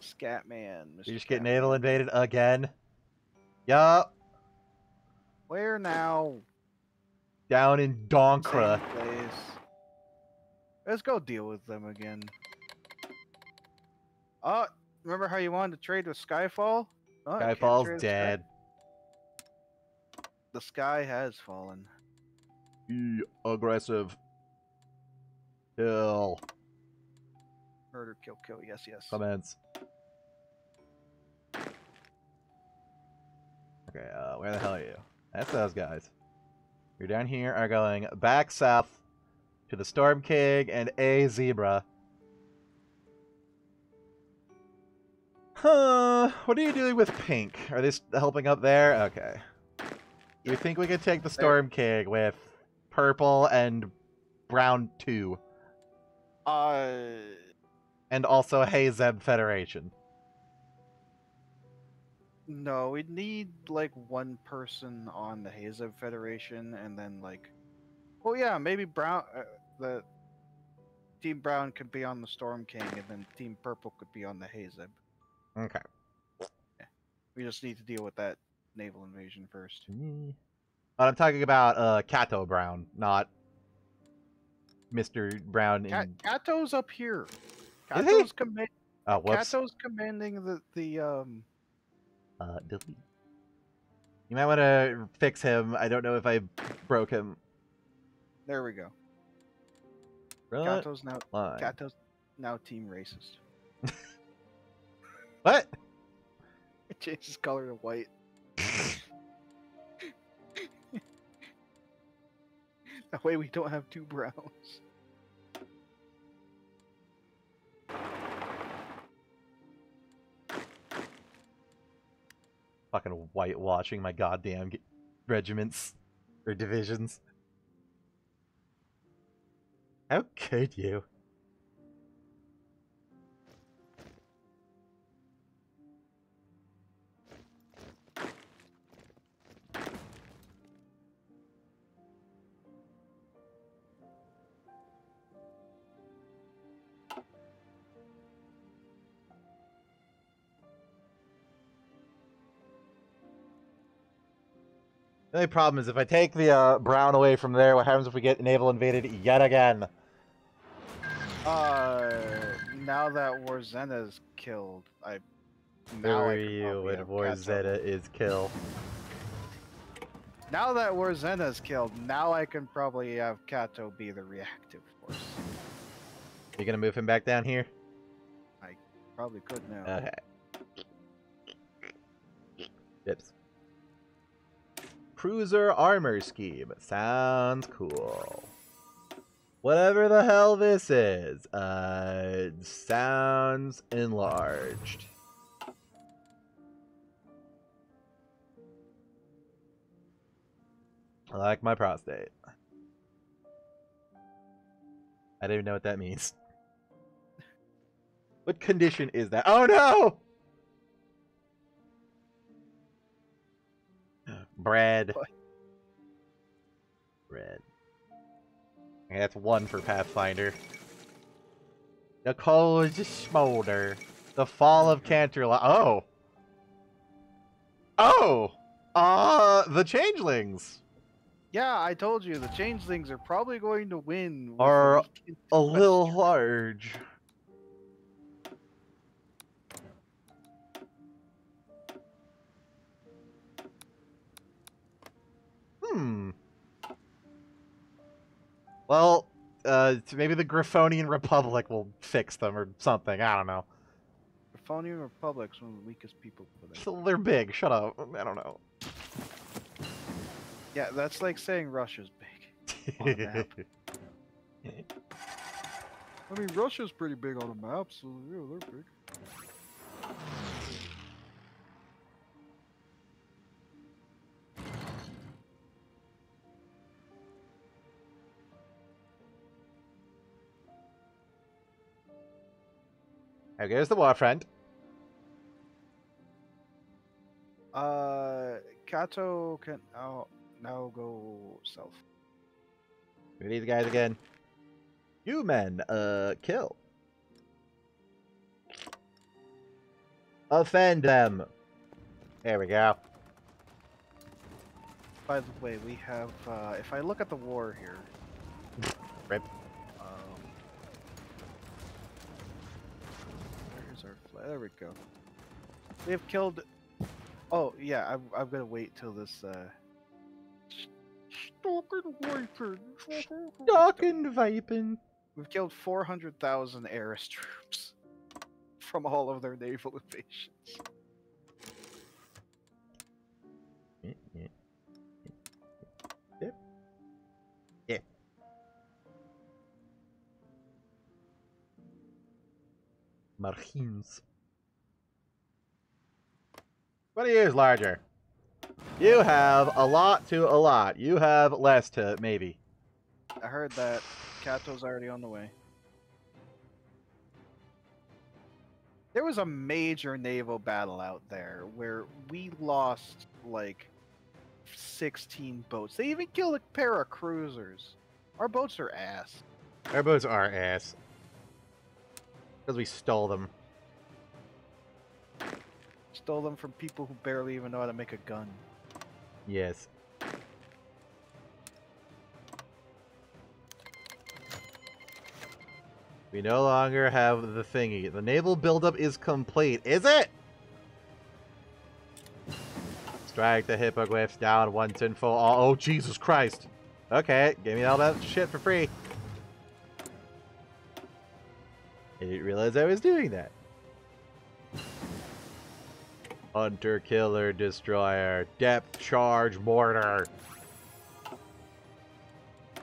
Scatman. Mr. You just get Scatman. naval invaded again. Yup. Where now? Down in Donkra. Let's go deal with them again. Oh, remember how you wanted to trade with Skyfall? Oh, you can't trade Skyfall's Sky- dead. The sky has fallen. Be aggressive. Kill. Murder, kill, kill. Yes, yes. Comments. Okay, uh, where the hell are you? That's those guys. You're down here are going back south to the Storm King and a zebra. Huh? What are you doing with pink? Are they helping up there? Okay. Do you think we could take the Storm King with purple and brown two, Uh, and also Hazeb Federation? no, we'd need like one person on the Hazeb Federation, and then like, oh yeah, maybe Brown, uh, the Team Brown could be on the Storm King, and then Team Purple could be on the Hazeb. Okay. We just need to deal with that naval invasion first. But I'm talking about uh Kato Brown, not Mr. Brown in Kato's up here. Kato's, comma- Oh. Kato's commanding the the um. Uh delete. You might want to fix him. I don't know if I broke him. There we go. Front Kato's now line. Kato's now team racist. (laughs) What? It changes color to white. that way we don't have two browns. Fucking whitewashing my goddamn regiments or divisions. How could you? The only problem is if I take the uh, brown away from there, what happens if we get naval invaded yet again? Uh, now that Warzena is killed, I. Now I you when have Warzetta is kill. Now that Warzena is killed, now I can probably have Kato be the reactive force. You gonna move him back down here? I probably could now. Okay. Yips. Cruiser armor scheme. Sounds cool. Whatever the hell this is, uh, sounds enlarged. I like my prostate. I don't even know what that means. (laughs) What condition is that? Oh no! Bread. Bread. Okay, that's one for Pathfinder. The coals smolder. The fall of Canterlot. Oh! Oh! Uh, the changelings Yeah, I told you the changelings are probably going to win. Are a little large. Hmm. Well, uh, maybe the Griffonian Republic will fix them or something. I don't know. Griffonian Republic's one of the weakest people for. So They're big. Shut up. I don't know. Yeah, that's like saying Russia's big. On a map. (laughs) I mean, Russia's pretty big on a map, so yeah, they're big. There goes the war friend. Uh, Kato can now now go south. Who are these guys again? You men, uh, kill. Offend them. There we go. By the way, we have. Uh, if I look at the war here. Rip. Um, where's our flag? There we go. We have killed. Oh yeah, I'm, I'm gonna wait till this. Uh... Stalking Viper. Talking viping. We've killed 400,000 Eris troops from all of their naval (laughs) invasions. Yep. Yep. Marines. What are yours larger? You have a lot to a lot. You have less to maybe. I heard that Kato's already on the way. There was a major naval battle out there where we lost like 16 boats. They even killed a pair of cruisers. Our boats are ass. Our boats are ass. Because we stole them. Stole them from people who barely even know how to make a gun. Yes. We no longer have the thingy. The naval buildup is complete. Is it? Strike the hippogriffs down once and for all. Oh, Jesus Christ. Okay, give me all that shit for free. I didn't realize I was doing that. Hunter, killer, destroyer, depth charge mortar.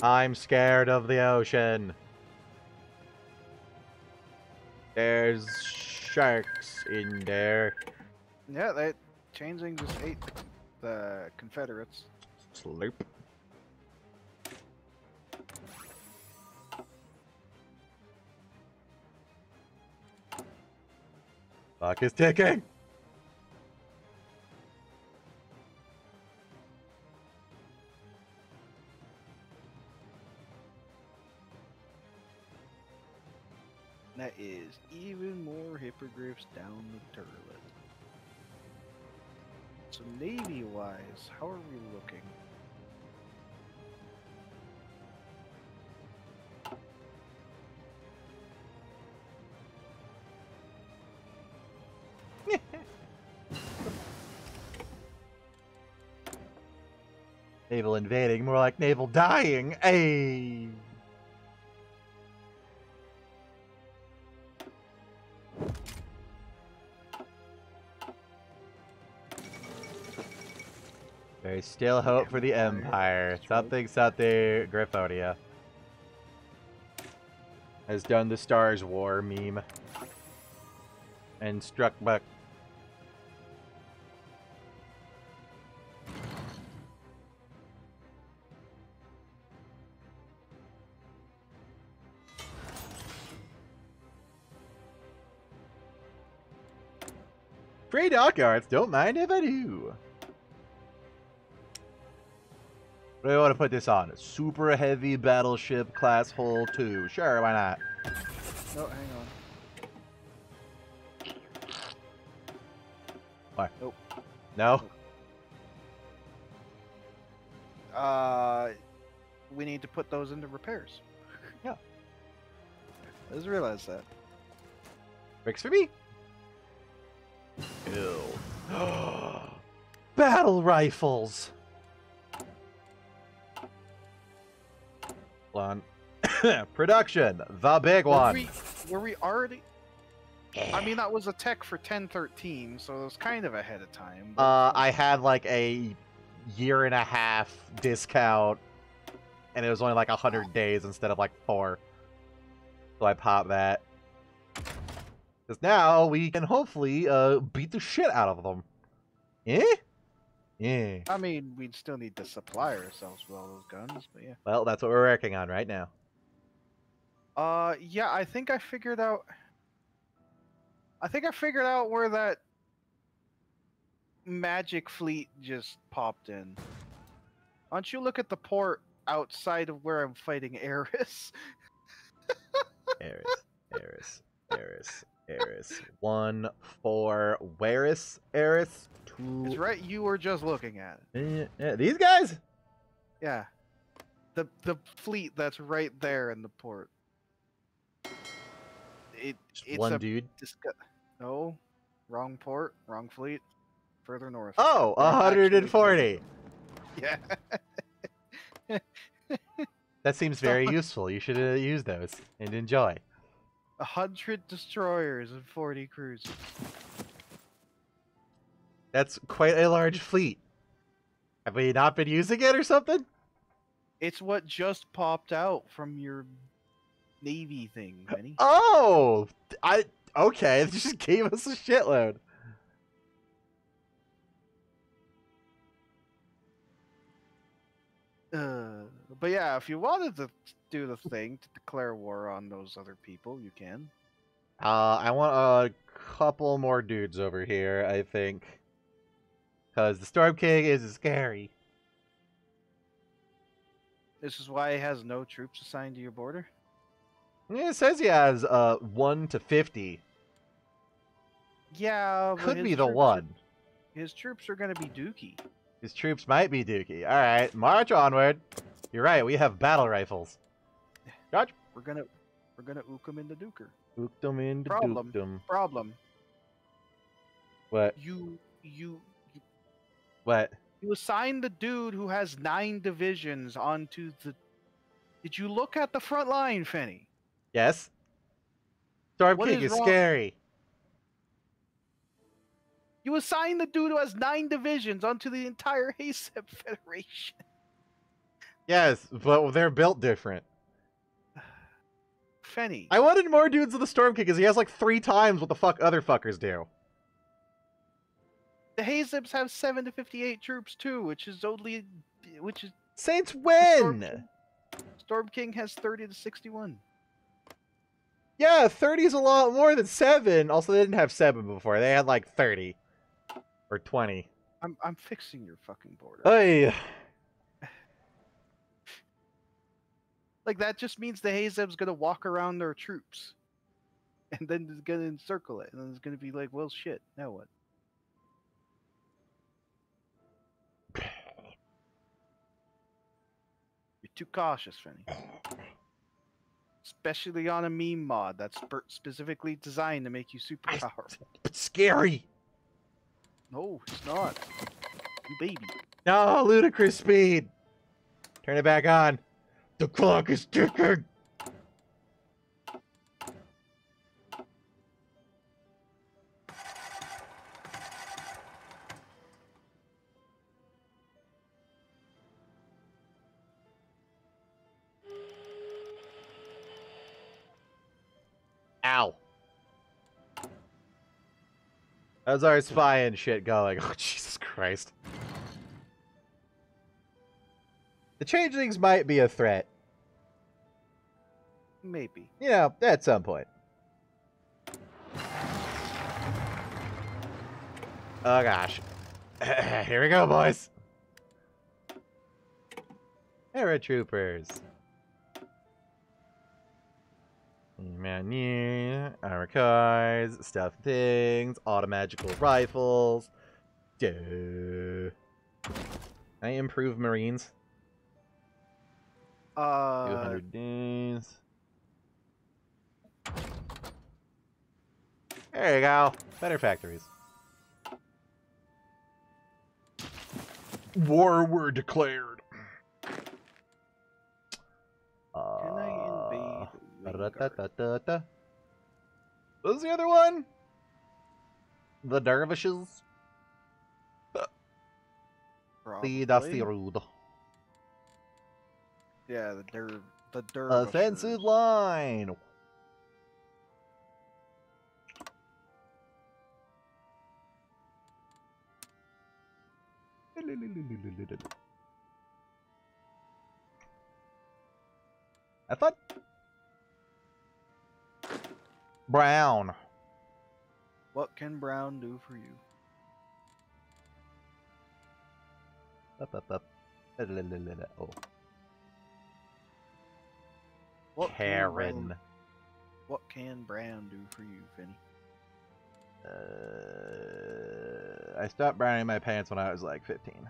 I'm scared of the ocean. There's sharks in there. Yeah, that changing just ate the, the Confederates. Sloop. Clock is ticking. That is even more hippogriffs down the turlet. so navy wise, how are we looking? (laughs) Naval invading, more like naval dying. Hey. There's still hope for the Empire. Something, something, Griffonia. Has done the Stars War meme. And struck back. Free dockyards, don't mind if I do. What do you want to put this on? Super heavy battleship class hull 2. Sure, why not? No, hang on. What? Nope. No? Uh, we need to put those into repairs. (laughs) Yeah. I just realized that. Works for me. Ew. (gasps) Battle rifles. (coughs) Production, the big Were one. we, were we already? I mean, that was a tech for 1013, so it was kind of ahead of time. but- Uh, I had like a year and a half discount, and it was only like a hundred days instead of like four. So I pop that. Because now we can hopefully uh beat the shit out of them. Eh? Yeah. I mean, we'd still need to supply ourselves with all those guns, but yeah. Well, that's what we're working on right now. Uh, yeah, I think I figured out. I think I figured out where that magic fleet just popped in. Why don't you look at the port outside of where I'm fighting Eris? (laughs) Eris, Eris, Eris, Eris. One, four, where's Eris? Two. It's right you were just looking at. Eh, eh, these guys? Yeah. The the fleet that's right there in the port. It it's one a dude. No, wrong port, wrong fleet. Further north. Oh, They're 140. (laughs) Yeah. That seems very useful. You should uh, use those and enjoy. A hundred destroyers and forty cruisers. That's quite a large fleet. Have we not been using it or something? It's what just popped out from your navy thing, Benny. (gasps) Oh, I okay. (laughs) They just gave us a shitload. Uh, but yeah, if you wanted to do the thing to declare war on those other people, you can. Uh, I want a couple more dudes over here. I think, because the Storm King is scary. This is why he has no troops assigned to your border. Yeah, It says he has uh one to fifty. Yeah, but Could be the troops one. His troops are gonna be dookie. His troops might be Dookie. All right, march onward. You're right. We have battle rifles. Dodge. We're gonna we're gonna ook him into duker. Hooked 'em into Problem. dooked 'em. Problem. What? You you you, What? you assign the dude who has nine divisions onto the. Did you look at the front line, Fenny? Yes. Storm What King is is scary. You assign the dude who has nine divisions onto the entire (laughs) Hasep Federation. Yes, but they're built different. Fenny. I wanted more dudes of the Storm King because he has like three times what the fuck other fuckers do. The Hazeps have seven to fifty-eight troops too, which is only, which is Saints Storm win. King- Storm King has thirty to sixty-one. Yeah, 30 is a lot more than 7. Also, they didn't have 7 before. They had like 30 or 20. I'm I'm fixing your fucking border. Hey. Like that just means the Hazeb's gonna walk around their troops, (laughs) and then it's gonna encircle it, and then it's gonna be like, well, shit. Now what? (sighs) You're too cautious, Finny. Especially on a meme mod that's specifically designed to make you super powerful. But scary. No, it's not. You baby. No, ludicrous speed. Turn it back on. The clock is ticking. Ow. How's our spying shit going? (laughs) Oh, Jesus Christ. Changelings might be a threat, Maybe. you know, at some point. Oh gosh. (laughs) Here we go, boys. Paratroopers. Man, yeah, armor cars, stuff things, automagical rifles. Duh. I improve Marines? Uh, 200 days. There you go. Better factories. War were declared. can I invade? Uh. What was the other one? The dervishes? The dusty Probably. rude. Yeah, the der, the der. Offensive line. I thought Brown. What can Brown do for you? Up, up, up. Oh, What can Karen. Brown, what can Brown do for you, Finny? Uh, I stopped browning my pants when I was like 15.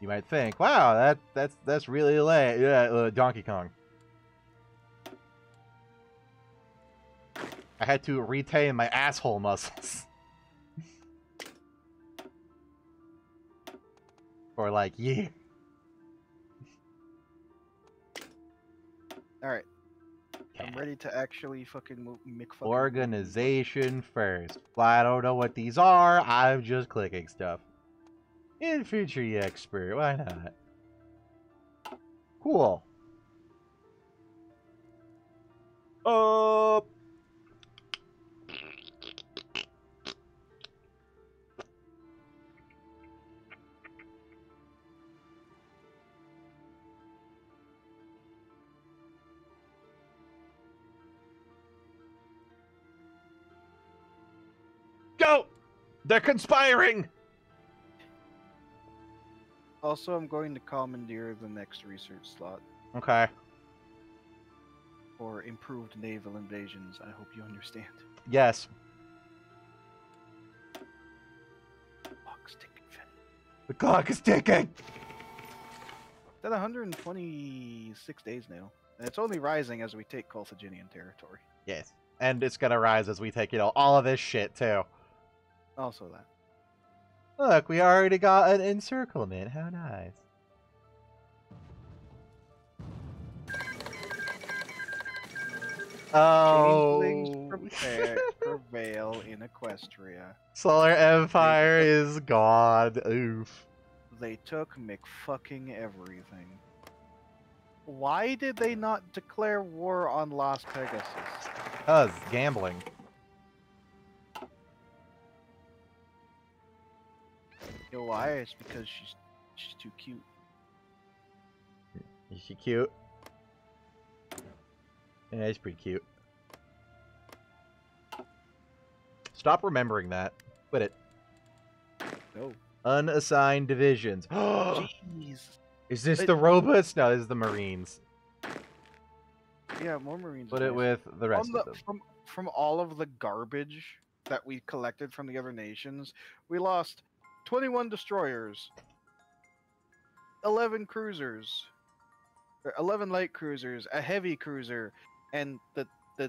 You might think, wow, that that's that's really late. Yeah, uh, Donkey Kong. I had to retain my asshole muscles (laughs) for like years. All right, I'm ready to actually fucking move. Organization first. Well, I don't know what these are. I'm just clicking stuff. Infantry expert. Why not? Cool. Uh. They're conspiring! Also, I'm going to commandeer the next research slot Okay. for improved naval invasions. I hope you understand. Yes. Clock's ticking, Finny. The clock is ticking! It's at 126 days now, and it's only rising as we take Carthaginian territory. Yes. And it's gonna rise as we take, you know, all of this shit, too. Also, that. Look, we already got an encirclement. How nice. Oh. Changelings prepare, (laughs) prevail in Equestria. Solar Empire is gone. Oof. They took McFucking everything. Why did they not declare war on Las Pegasus? Cuz, gambling. Know why? It's because she's she's too cute. Is she cute? Yeah, she's pretty cute. Stop remembering that. Quit it. No. Unassigned divisions. (gasps) Jeez. Is this It- the robots? No, this is the Marines. Yeah, more Marines. Put it with the rest from, of them. from from all of the garbage that we collected from the other nations, we lost 21 destroyers, 11 cruisers, or 11 light cruisers, a heavy cruiser, and the the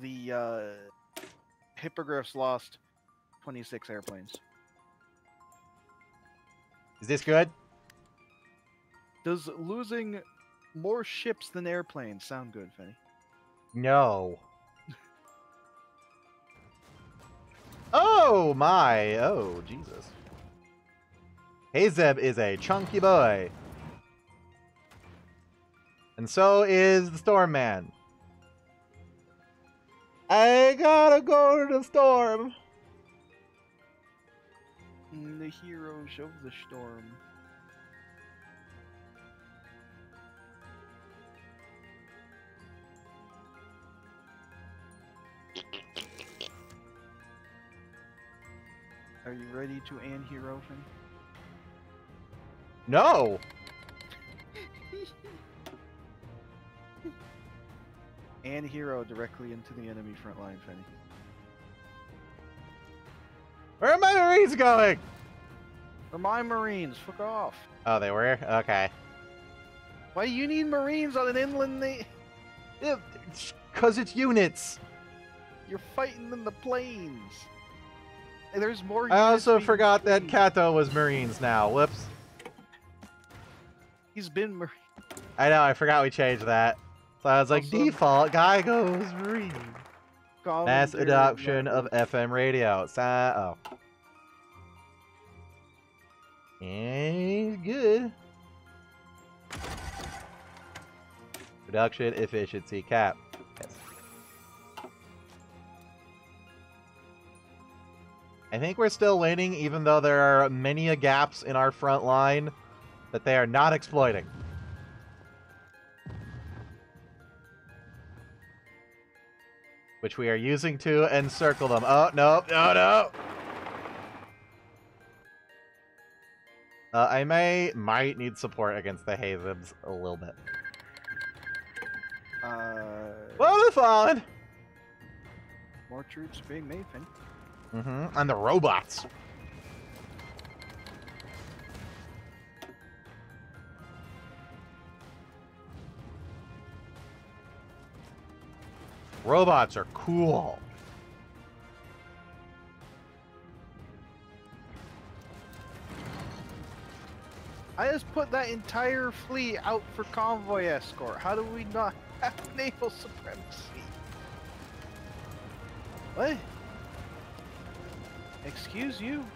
the uh, hippogriffs lost 26 airplanes. Is this good? Does losing more ships than airplanes sound good, Fenny? No. Oh my! Oh Jesus! Hazeb is a chunky boy, and so is the Storm Man. I gotta go to the storm. The heroes of the storm. Are you ready to an hero, Fenny? No. (laughs) And hero directly into the enemy front line, Fenny. Where are my Marines going? For my Marines, fuck off. Oh, they were okay. Why do you need Marines on an inland? Na- Cause it's units. You're fighting in the plains. There's more. I also forgot that. Kato was Marines now. Whoops. He's been Marine. I know, I forgot we changed that. So I was like, Also- default guy goes Marine. Mass adoption of. FM radio. Si- oh. And good. Production efficiency cap. I think we're still winning, even though there are many a gaps in our front line that they are not exploiting. Which we are using to encircle them. Oh, no, no, no! Uh, I may, might need support against the Hazebs a little bit. Uh, Well, they're fallen! more troops being made, Finn. Mm-hmm. And the robots. Robots are cool. I just put that entire fleet out for convoy escort. How do we not (laughs) have naval supremacy? What? Excuse you?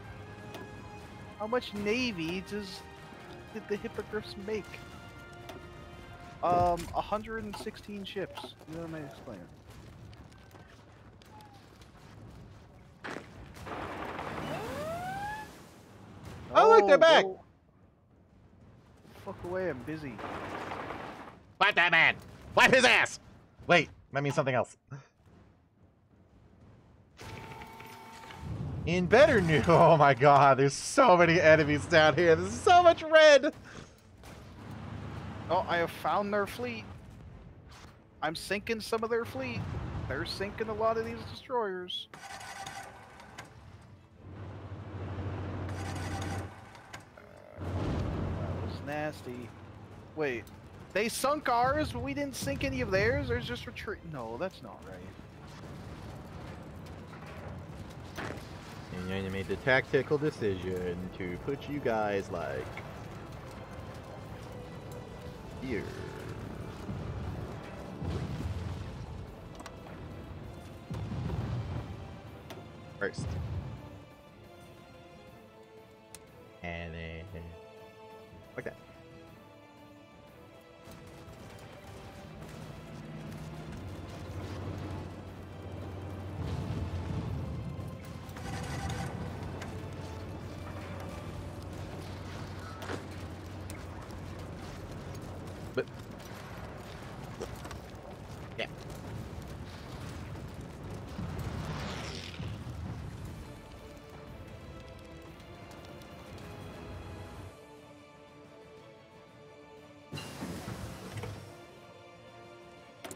How much navy does did the hippogriffs make? Um, 116 ships. What am I explaining? Oh, look, they're back. whoa. Fuck away, I'm busy. Wipe that man! Wipe his ass! Wait, that means something else. In better news, (laughs) oh my god, there's so many enemies down here. There's so much red. Oh, I have found their fleet. I'm sinking some of their fleet. They're sinking a lot of these destroyers. Uh, that was nasty. Wait, they sunk ours, but we didn't sink any of theirs? There's just retreat. No, that's not right. And I made the tactical decision to put you guys like here. First. And then like that.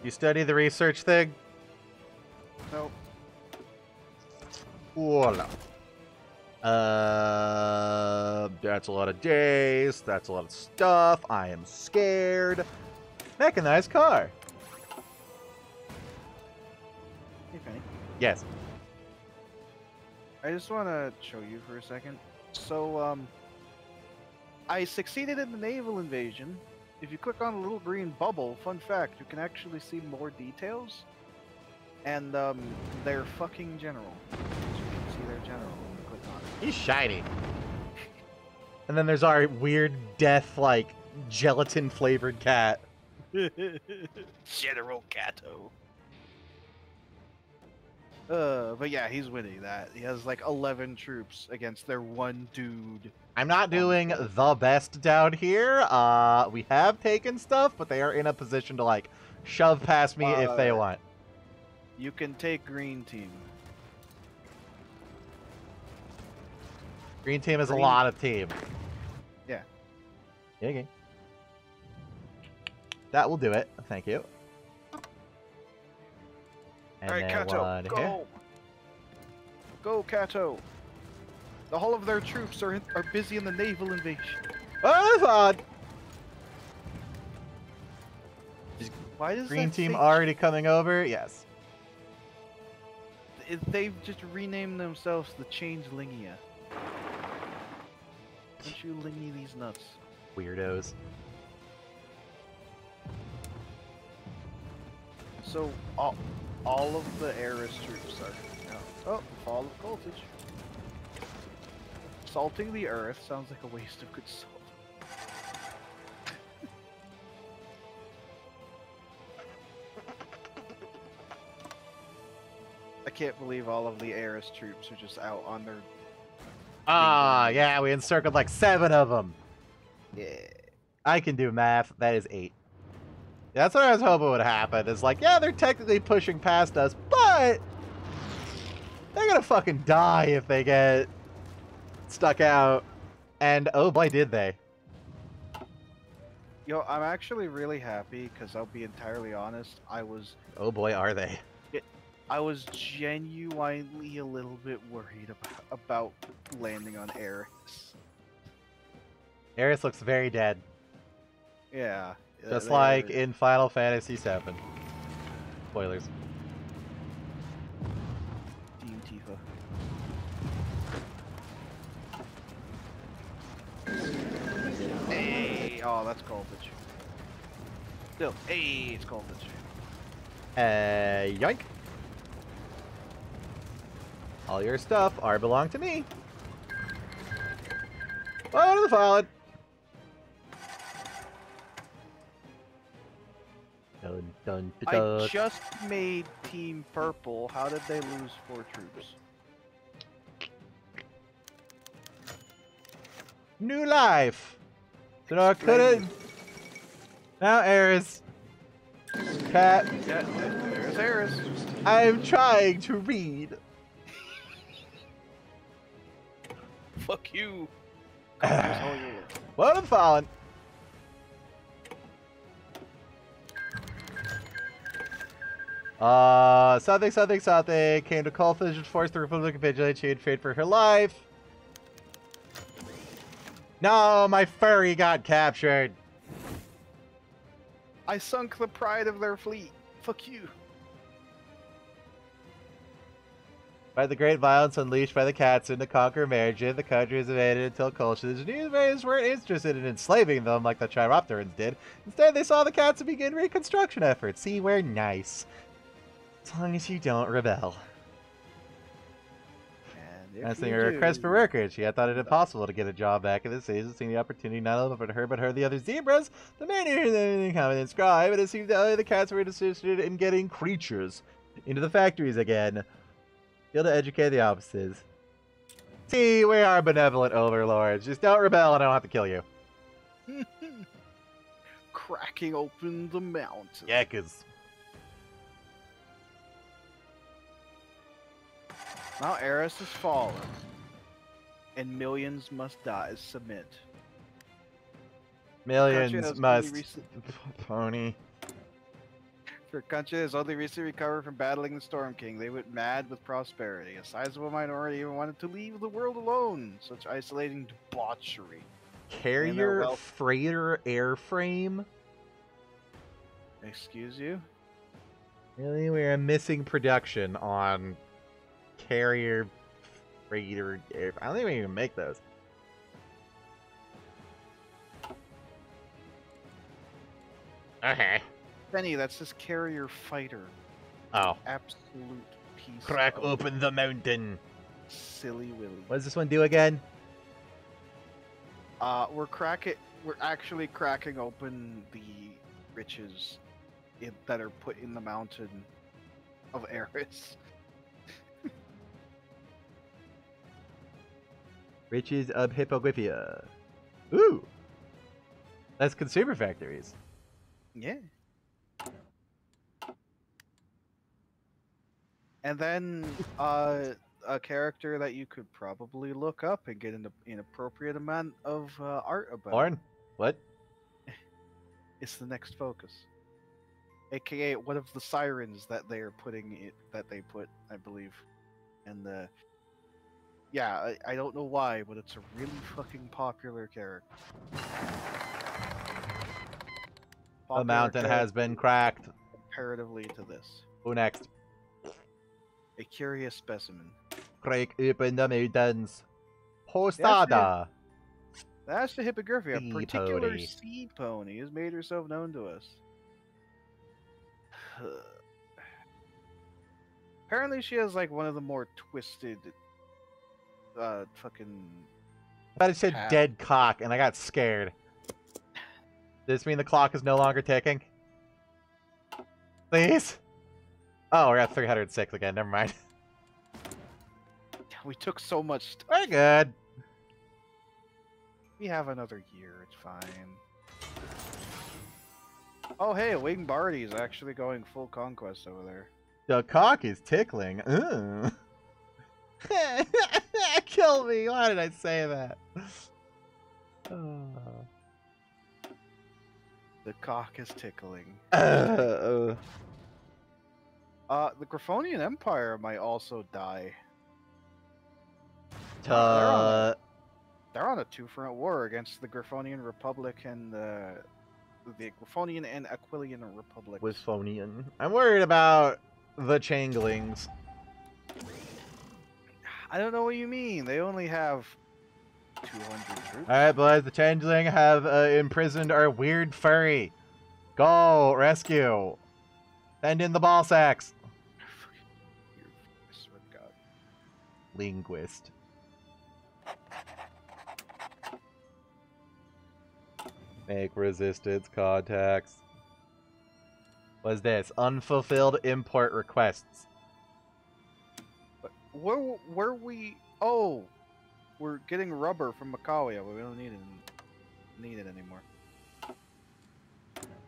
You study the research thing? Nope. Voila. Uh, That's a lot of days. That's a lot of stuff. I am scared. Mechanized car. Hey, Fanny. Yes. I just want to show you for a second. So, um, I succeeded in the naval invasion. If you click on the little green bubble, fun fact, you can actually see more details. And, um, they're fucking general. So you can see their general when you click on it. He's shiny. (laughs) And then there's our weird death, like, gelatin flavored cat. (laughs) General Cato. Uh, but yeah, he's winning that. He has like 11 troops against their one dude. I'm not doing the best down here. Uh, we have taken stuff, but they are in a position to, like, shove past me if they Uh, want. You can take green team. Green team is a lot of team. Yeah. Yeah, okay. That will do it. Thank you. And All right, then Kato, one go. here. Go, Kato. The whole of their troops are in, are busy in the naval invasion. Oh, that's odd. Why does Green team say- already coming over? Yes. They've just renamed themselves the Changelingia. Don't you lingy these nuts? Weirdos. So all, all of the Eris troops are now. Oh, fall of Voltage. Salting the Earth sounds like a waste of good salt. I can't believe all of the Eris troops are just out on their. Ah, yeah, we encircled like seven of them. Yeah. I can do math. That is eight. That's what I was hoping would happen. It's like, yeah, they're technically pushing past us, but they're gonna fucking die if they get stuck out. And oh boy, did they! Yo, I'm actually really happy because I'll be entirely honest. I was Oh boy, are they! I was genuinely a little bit worried about, about landing on Eris. Eris looks very dead, Yeah. Just they like in Final Fantasy VII. Spoilers. Team Tifa. Hey, oh, that's Voltage. Still, hey, it's Voltage. Uh, yoink! All your stuff are belong to me. Out of the fallen. Dun dun dun. I just made Team Purple. How did they lose four troops? New life. So now I couldn't. Now Eris. Cat, Yeah, there's Eris. I'm trying to read. Fuck you. (sighs) Conquers all your. Well, I'm fallen. Uh, something, something, something. Came to Coldfish and forced the Republic to capitulate. She had feared for her life. No, my furry got captured. I sunk the pride of their fleet. Fuck you. By the great violence unleashed by the cats Katzen to conquer Mergin, the country was invaded until cultures and the invaders weren't interested in enslaving them like the Chiropterans did. Instead, they saw the cats Katzen begin reconstruction efforts. See, we're nice. As long as you don't rebel. And if Nice thing you request for workers. She had thought it impossible to get a job back in the season, seeing the opportunity not only for her but her the other zebras. The man who didn't come and it seemed that only the cats were interested in getting creatures into the factories again. Able to educate the offices. See, we are benevolent overlords. Just don't rebel and I don't have to kill you. (laughs) Cracking open the mountain. Yeah, cause Now Eris has fallen. And millions must die. Submit. Millions must (laughs) pony. For a country that's only recently recovered from battling the Storm King, they went mad with prosperity. A sizable minority even wanted to leave the world alone. Such isolating debauchery. Carrier freighter airframe. Excuse you? Really, we're missing production on carrier freighter. I don't even make those. Okay. Benny, that's this carrier fighter. Oh. Absolute piece Crack open the mountain. silly willy. What does this one do again? Uh, we're cracking. We're actually cracking open the riches in, that are put in the mountain of Eris. Riches of Hippogriffia. Ooh. That's consumer factories. Yeah. And then uh, a character that you could probably look up and get an, an appropriate amount of uh, art about. Lauren, what? (laughs) It's the next focus. AKA one of the sirens that they are putting it that they put, I believe. And the yeah, I, I don't know why, but it's a really fucking popular character. The Popular mountain has been cracked. comparatively to this. Who next? A curious specimen. Crack open the mountains. Postada. That's the Hippogriffia. A particular pony. sea pony has made herself known to us. (sighs) Apparently, she has like one of the more twisted, uh, fucking. But it said dead cock, and I got scared. Does this mean the clock is no longer ticking? Please? Oh, we're at 306 again. Never mind. (laughs) We took so much. St- We're good. we have another year. It's fine. Oh, hey, Wingbardy is actually going full conquest over there. The cock is tickling. Ooh. (laughs) (laughs) Kill me. Why did I say that? Oh. (sighs) The cock is tickling. (sighs) Uh, Uh, the Griffonian Empire might also die. uh, They're on a two-front war against the Griffonian Republic and the the Griffonian and Aquileian Republic. with Phonian. I'm worried about the changelings. I don't know what you mean. They only have 200 troops. Alright, boys, the changeling have uh, imprisoned our weird furry. Go, rescue. Send in the ball sacks. Linguist. Make resistance contacts. What's this? Unfulfilled import requests. Where where we? Oh, we're getting rubber from Makawia, but we don't need it need it anymore.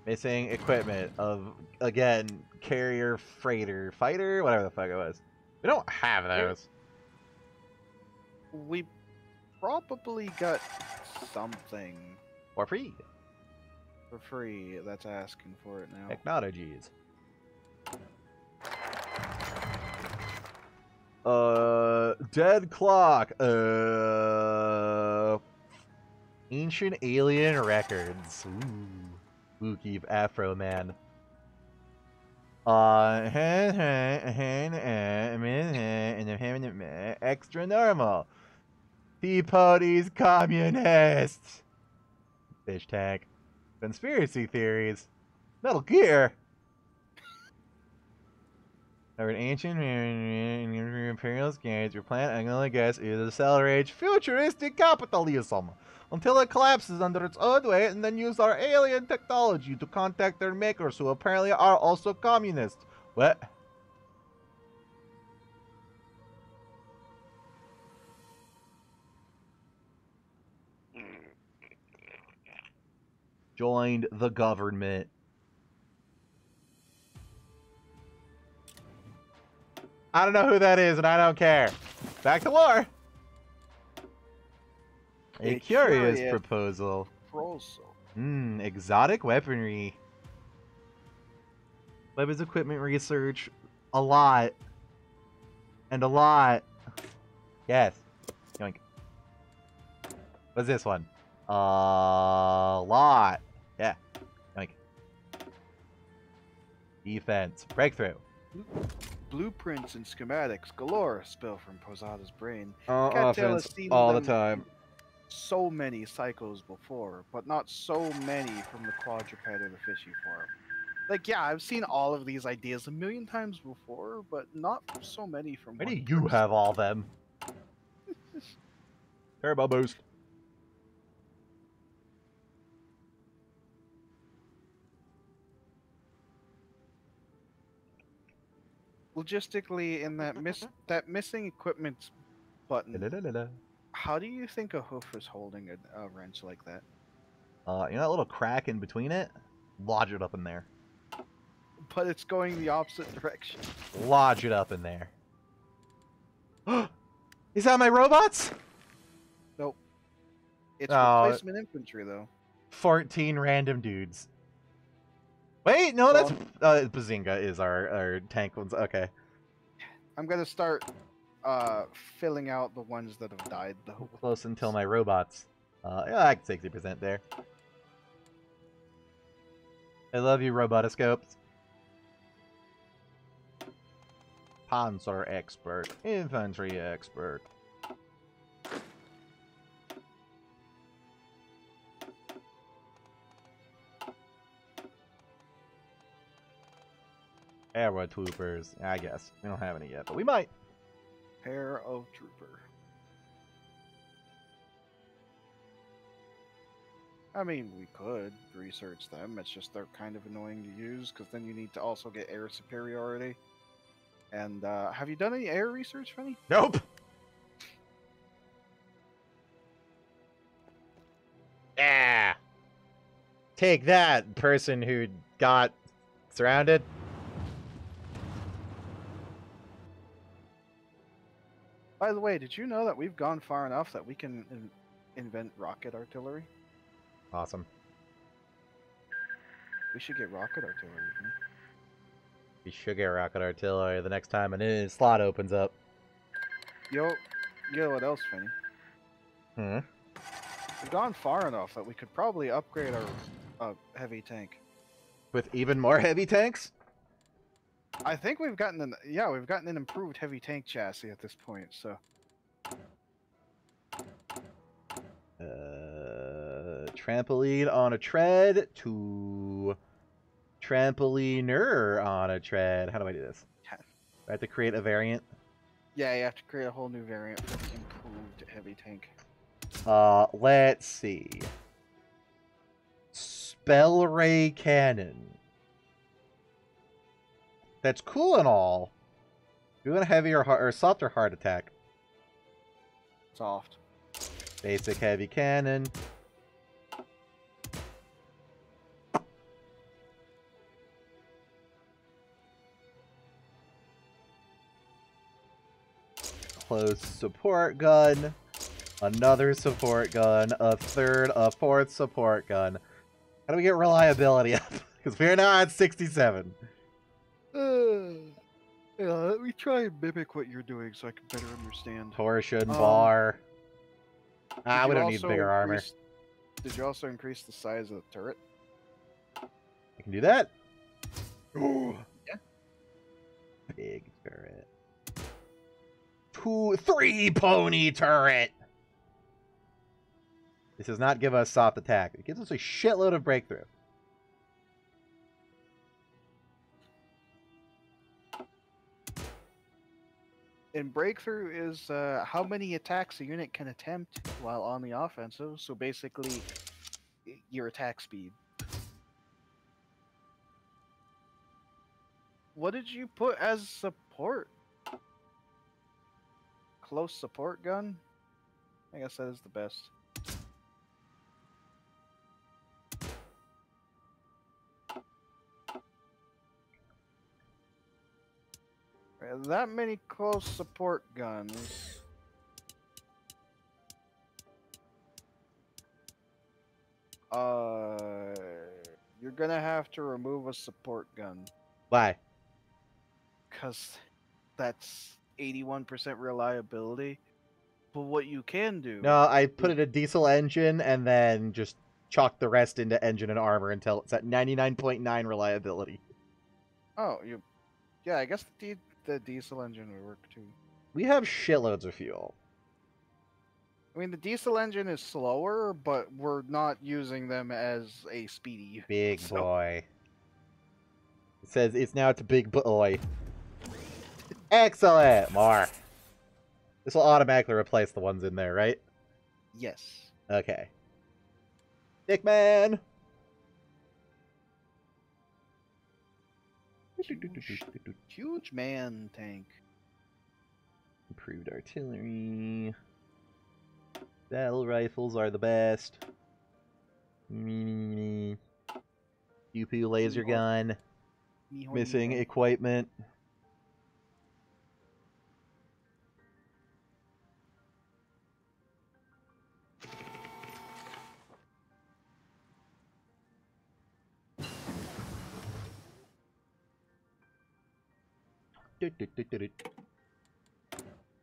Missing equipment of, again, carrier, freighter, fighter, whatever the fuck it was. We don't have those. We probably got something For free. for free that's asking for it now. Technologies. Uh, dead clock. Uh, ancient alien records. Ooh, spooky Afro man. Uh, (laughs) extra normal. Peabody's communist. Fish tank. Conspiracy theories. Metal Gear. An ancient imperial scans your planet guess is accelerate futuristic capitalism until it collapses under its own weight and then use our alien technology to contact their makers who apparently are also communists. What? Joined the government. I don't know who that is, and I don't care. Back to war. A, A curious, curious- proposal. Hmm, exotic weaponry. Weapons equipment research, a lot, and a lot. Yes. Yoink. What's this one? A lot. Yeah. Yoink. Defense. Breakthrough. Blueprints and schematics galore spill from Posada's brain. Uh, offense all the time. So many cycles before, but not so many from the quadruped or the fishy form. Like, yeah, I've seen all of these ideas a million times before, but not so many from. Why do you person. have all them? (laughs) Turbo boost. Logistically, in that miss that missing equipment button, Da-da-da-da-da. how do you think a hoof is holding a, a wrench like that? Uh, you know that little crack in between it? Lodge it up in there. But it's going the opposite direction. Lodge it up in there. (gasps) Is that my robots? Nope. It's Oh. replacement infantry, though. 14 random dudes. Wait, no, that's uh, Bazinga is our, our tank ones. Okay. I'm gonna start uh, filling out the ones that have died, though. (laughs) Close until my robots. Uh, yeah, like 60% there. I love you, robotoscopes. Panzer expert, infantry expert. Paratroopers, I guess. We don't have any yet, but we might. Pair of trooper. I mean, we could research them. It's just they're kind of annoying to use because then you need to also get air superiority. And uh, have you done any air research, Fanny? Nope. Ah. Take that, person who got surrounded. By the way, did you know that we've gone far enough that we can in- invent rocket artillery? Awesome. We should get rocket artillery. Fanny. We should get rocket artillery the next time a new slot opens up. Yo, you know what else, Fanny? Hmm. We've gone far enough that we could probably upgrade our uh, heavy tank. With even more (laughs) heavy tanks? I think we've gotten an yeah, we've gotten an improved heavy tank chassis at this point. So Uh, trampoline on a tread to trampoliner on a tread. How do I do this? (laughs) I have to create a variant. yeah, you have to create a whole new variant for the improved heavy tank. Uh, let's see. Spell ray cannon. That's cool and all. Do you want a heavy or, hard, or soft or hard attack? Soft. Basic heavy cannon. Close support gun. Another support gun. A third, a fourth support gun. How do we get reliability up? (laughs) Because we're now at 67. Uh, (sighs) yeah, let me try and mimic what you're doing so I can better understand. Torsion Um, bar. Ah, we don't need bigger armor. Did you also increase the size of the turret? I can do that. (gasps) Yeah. Big turret. Two, three pony turret. This does not give us soft attack. It gives us a shitload of breakthrough. And breakthrough is uh, how many attacks a unit can attempt while on the offensive. So basically, your attack speed. What did you put as support? Close support gun? I guess that is the best. That many close support guns. Uh, you're gonna have to remove a support gun. Why? because that's 81% reliability. But what you can do. No, I put in a diesel engine and then just chalk the rest into engine and armor until it's at 99.9 reliability. Oh, you. Yeah, I guess the, the diesel engine would work too. We have shitloads of fuel. I mean, the diesel engine is slower, but we're not using them as a speedy. (laughs) Big So- boy. It says it's now to big boy. Excellent! More. This will automatically replace the ones in there, right? Yes. Okay. Dick man! Huge man tank. Improved artillery. Battle rifles are the best. Pew pew laser Yeehaw. gun. Missing equipment.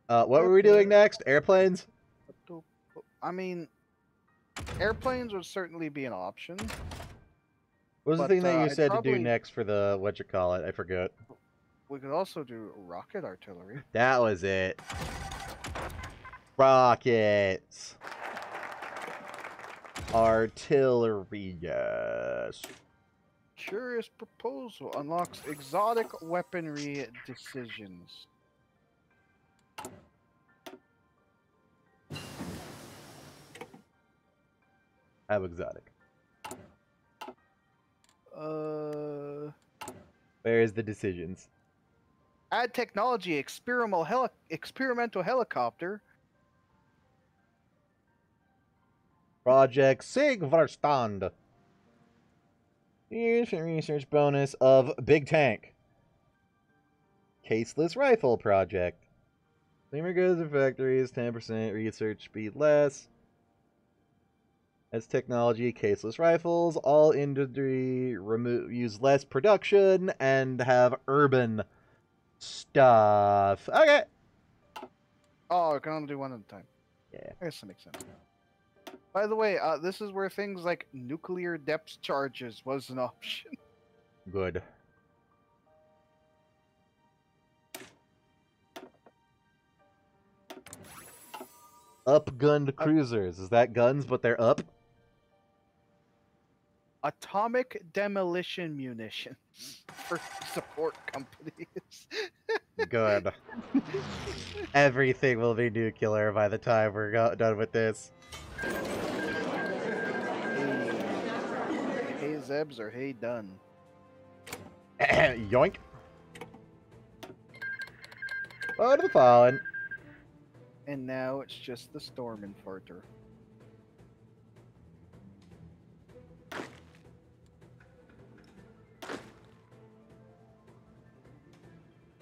Uh, what were we doing next? Airplanes? I mean, airplanes would certainly be an option. What was But, the thing that uh, you I'd said to do next for the what you call it? I forgot. We could also do rocket artillery. (laughs) That was it. Rockets. Artillery, yes. Curious proposal unlocks exotic weaponry decisions. How exotic. Uh, Where's the decisions? add technology experimental heli- experimental helicopter. Project Sigvarstand. Here's a research bonus of Big Tank. Caseless Rifle Project. Cleaner goes and factories, 10% research speed less. As technology, caseless rifles, all industry remove use less production and have urban stuff. Okay. Oh, I can only do one at a time. Yeah. I guess that makes sense. By the way, uh, this is where things like nuclear depth charges was an (laughs) option. Good. Upgunned cruisers. Is that guns, but they're up? Atomic demolition munitions (laughs) for support companies. (laughs) Good. Everything will be nuclear by the time we're done with this. Hey. hey Zebs or hey Done. (clears throat) Yoink. Oh, the fallen. And now it's just the storm infarter.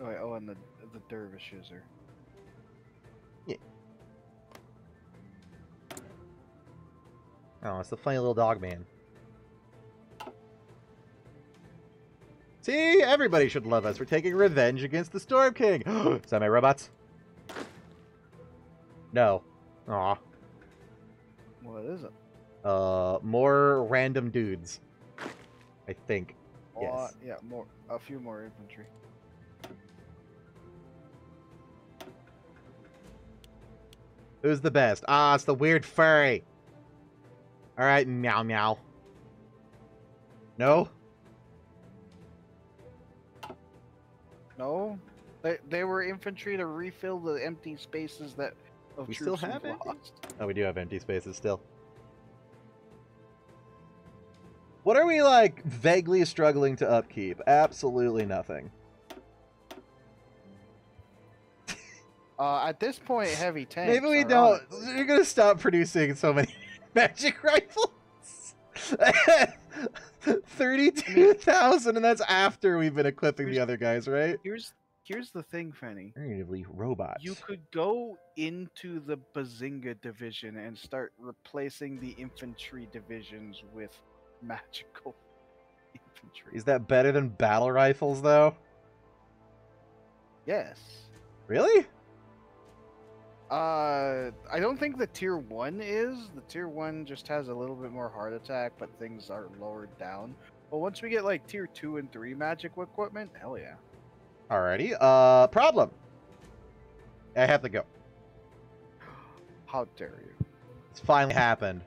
Oh, wait, oh, and the the dervishes are. Oh, it's the funny little dog man. See, everybody should love us for taking revenge against the Storm King. (gasps) Semi robots? No. Aw. What is it? Uh, more random dudes. I think. Uh, Yes. yeah, more a few more infantry. Who's the best? Ah, it's the weird furry. All right, meow meow. No? No, they they were infantry to refill the empty spaces that We still have lost. Oh, we do have empty spaces still. What are we like vaguely struggling to upkeep? Absolutely nothing. Uh, at this point, heavy (laughs) tanks. Maybe we don't. on. You're gonna stop producing so many magic rifles. (laughs) Thirty-two thousand, and that's after we've been equipping the other guys, right? Here's here's the thing, Fanny. Negatively, robots. You could go into the Bazinga division and start replacing the infantry divisions with magical (laughs) infantry. Is that better than battle rifles, though? Yes. Really? Uh, I don't think the tier one is. The tier one just has a little bit more heart attack, but things are lowered down. But once we get like tier two and three magic equipment, hell yeah. Alrighty. Uh, problem. I have to go. (gasps) How dare you? It's finally happened.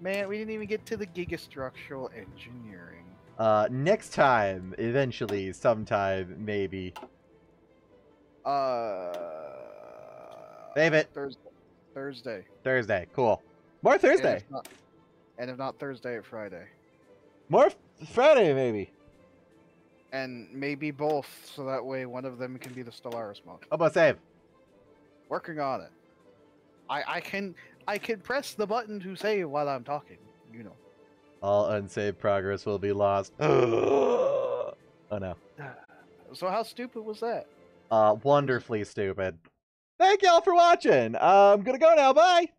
Man, we didn't even get to the gigastructural engineering. Uh, next time, eventually, sometime, maybe. Uh, Save it. Thursday. Thursday. Thursday. Cool. More And Thursday. if not, and if not Thursday, Friday. More f- Friday, maybe. And maybe both, so that way one of them can be the Stellaris mod. How about save? Working on it. I I can I can press the button to save while I'm talking. You know. All unsaved progress will be lost. (gasps) oh no. So how stupid was that? Uh, wonderfully stupid. Thank y'all for watching. I'm gonna go now. Bye.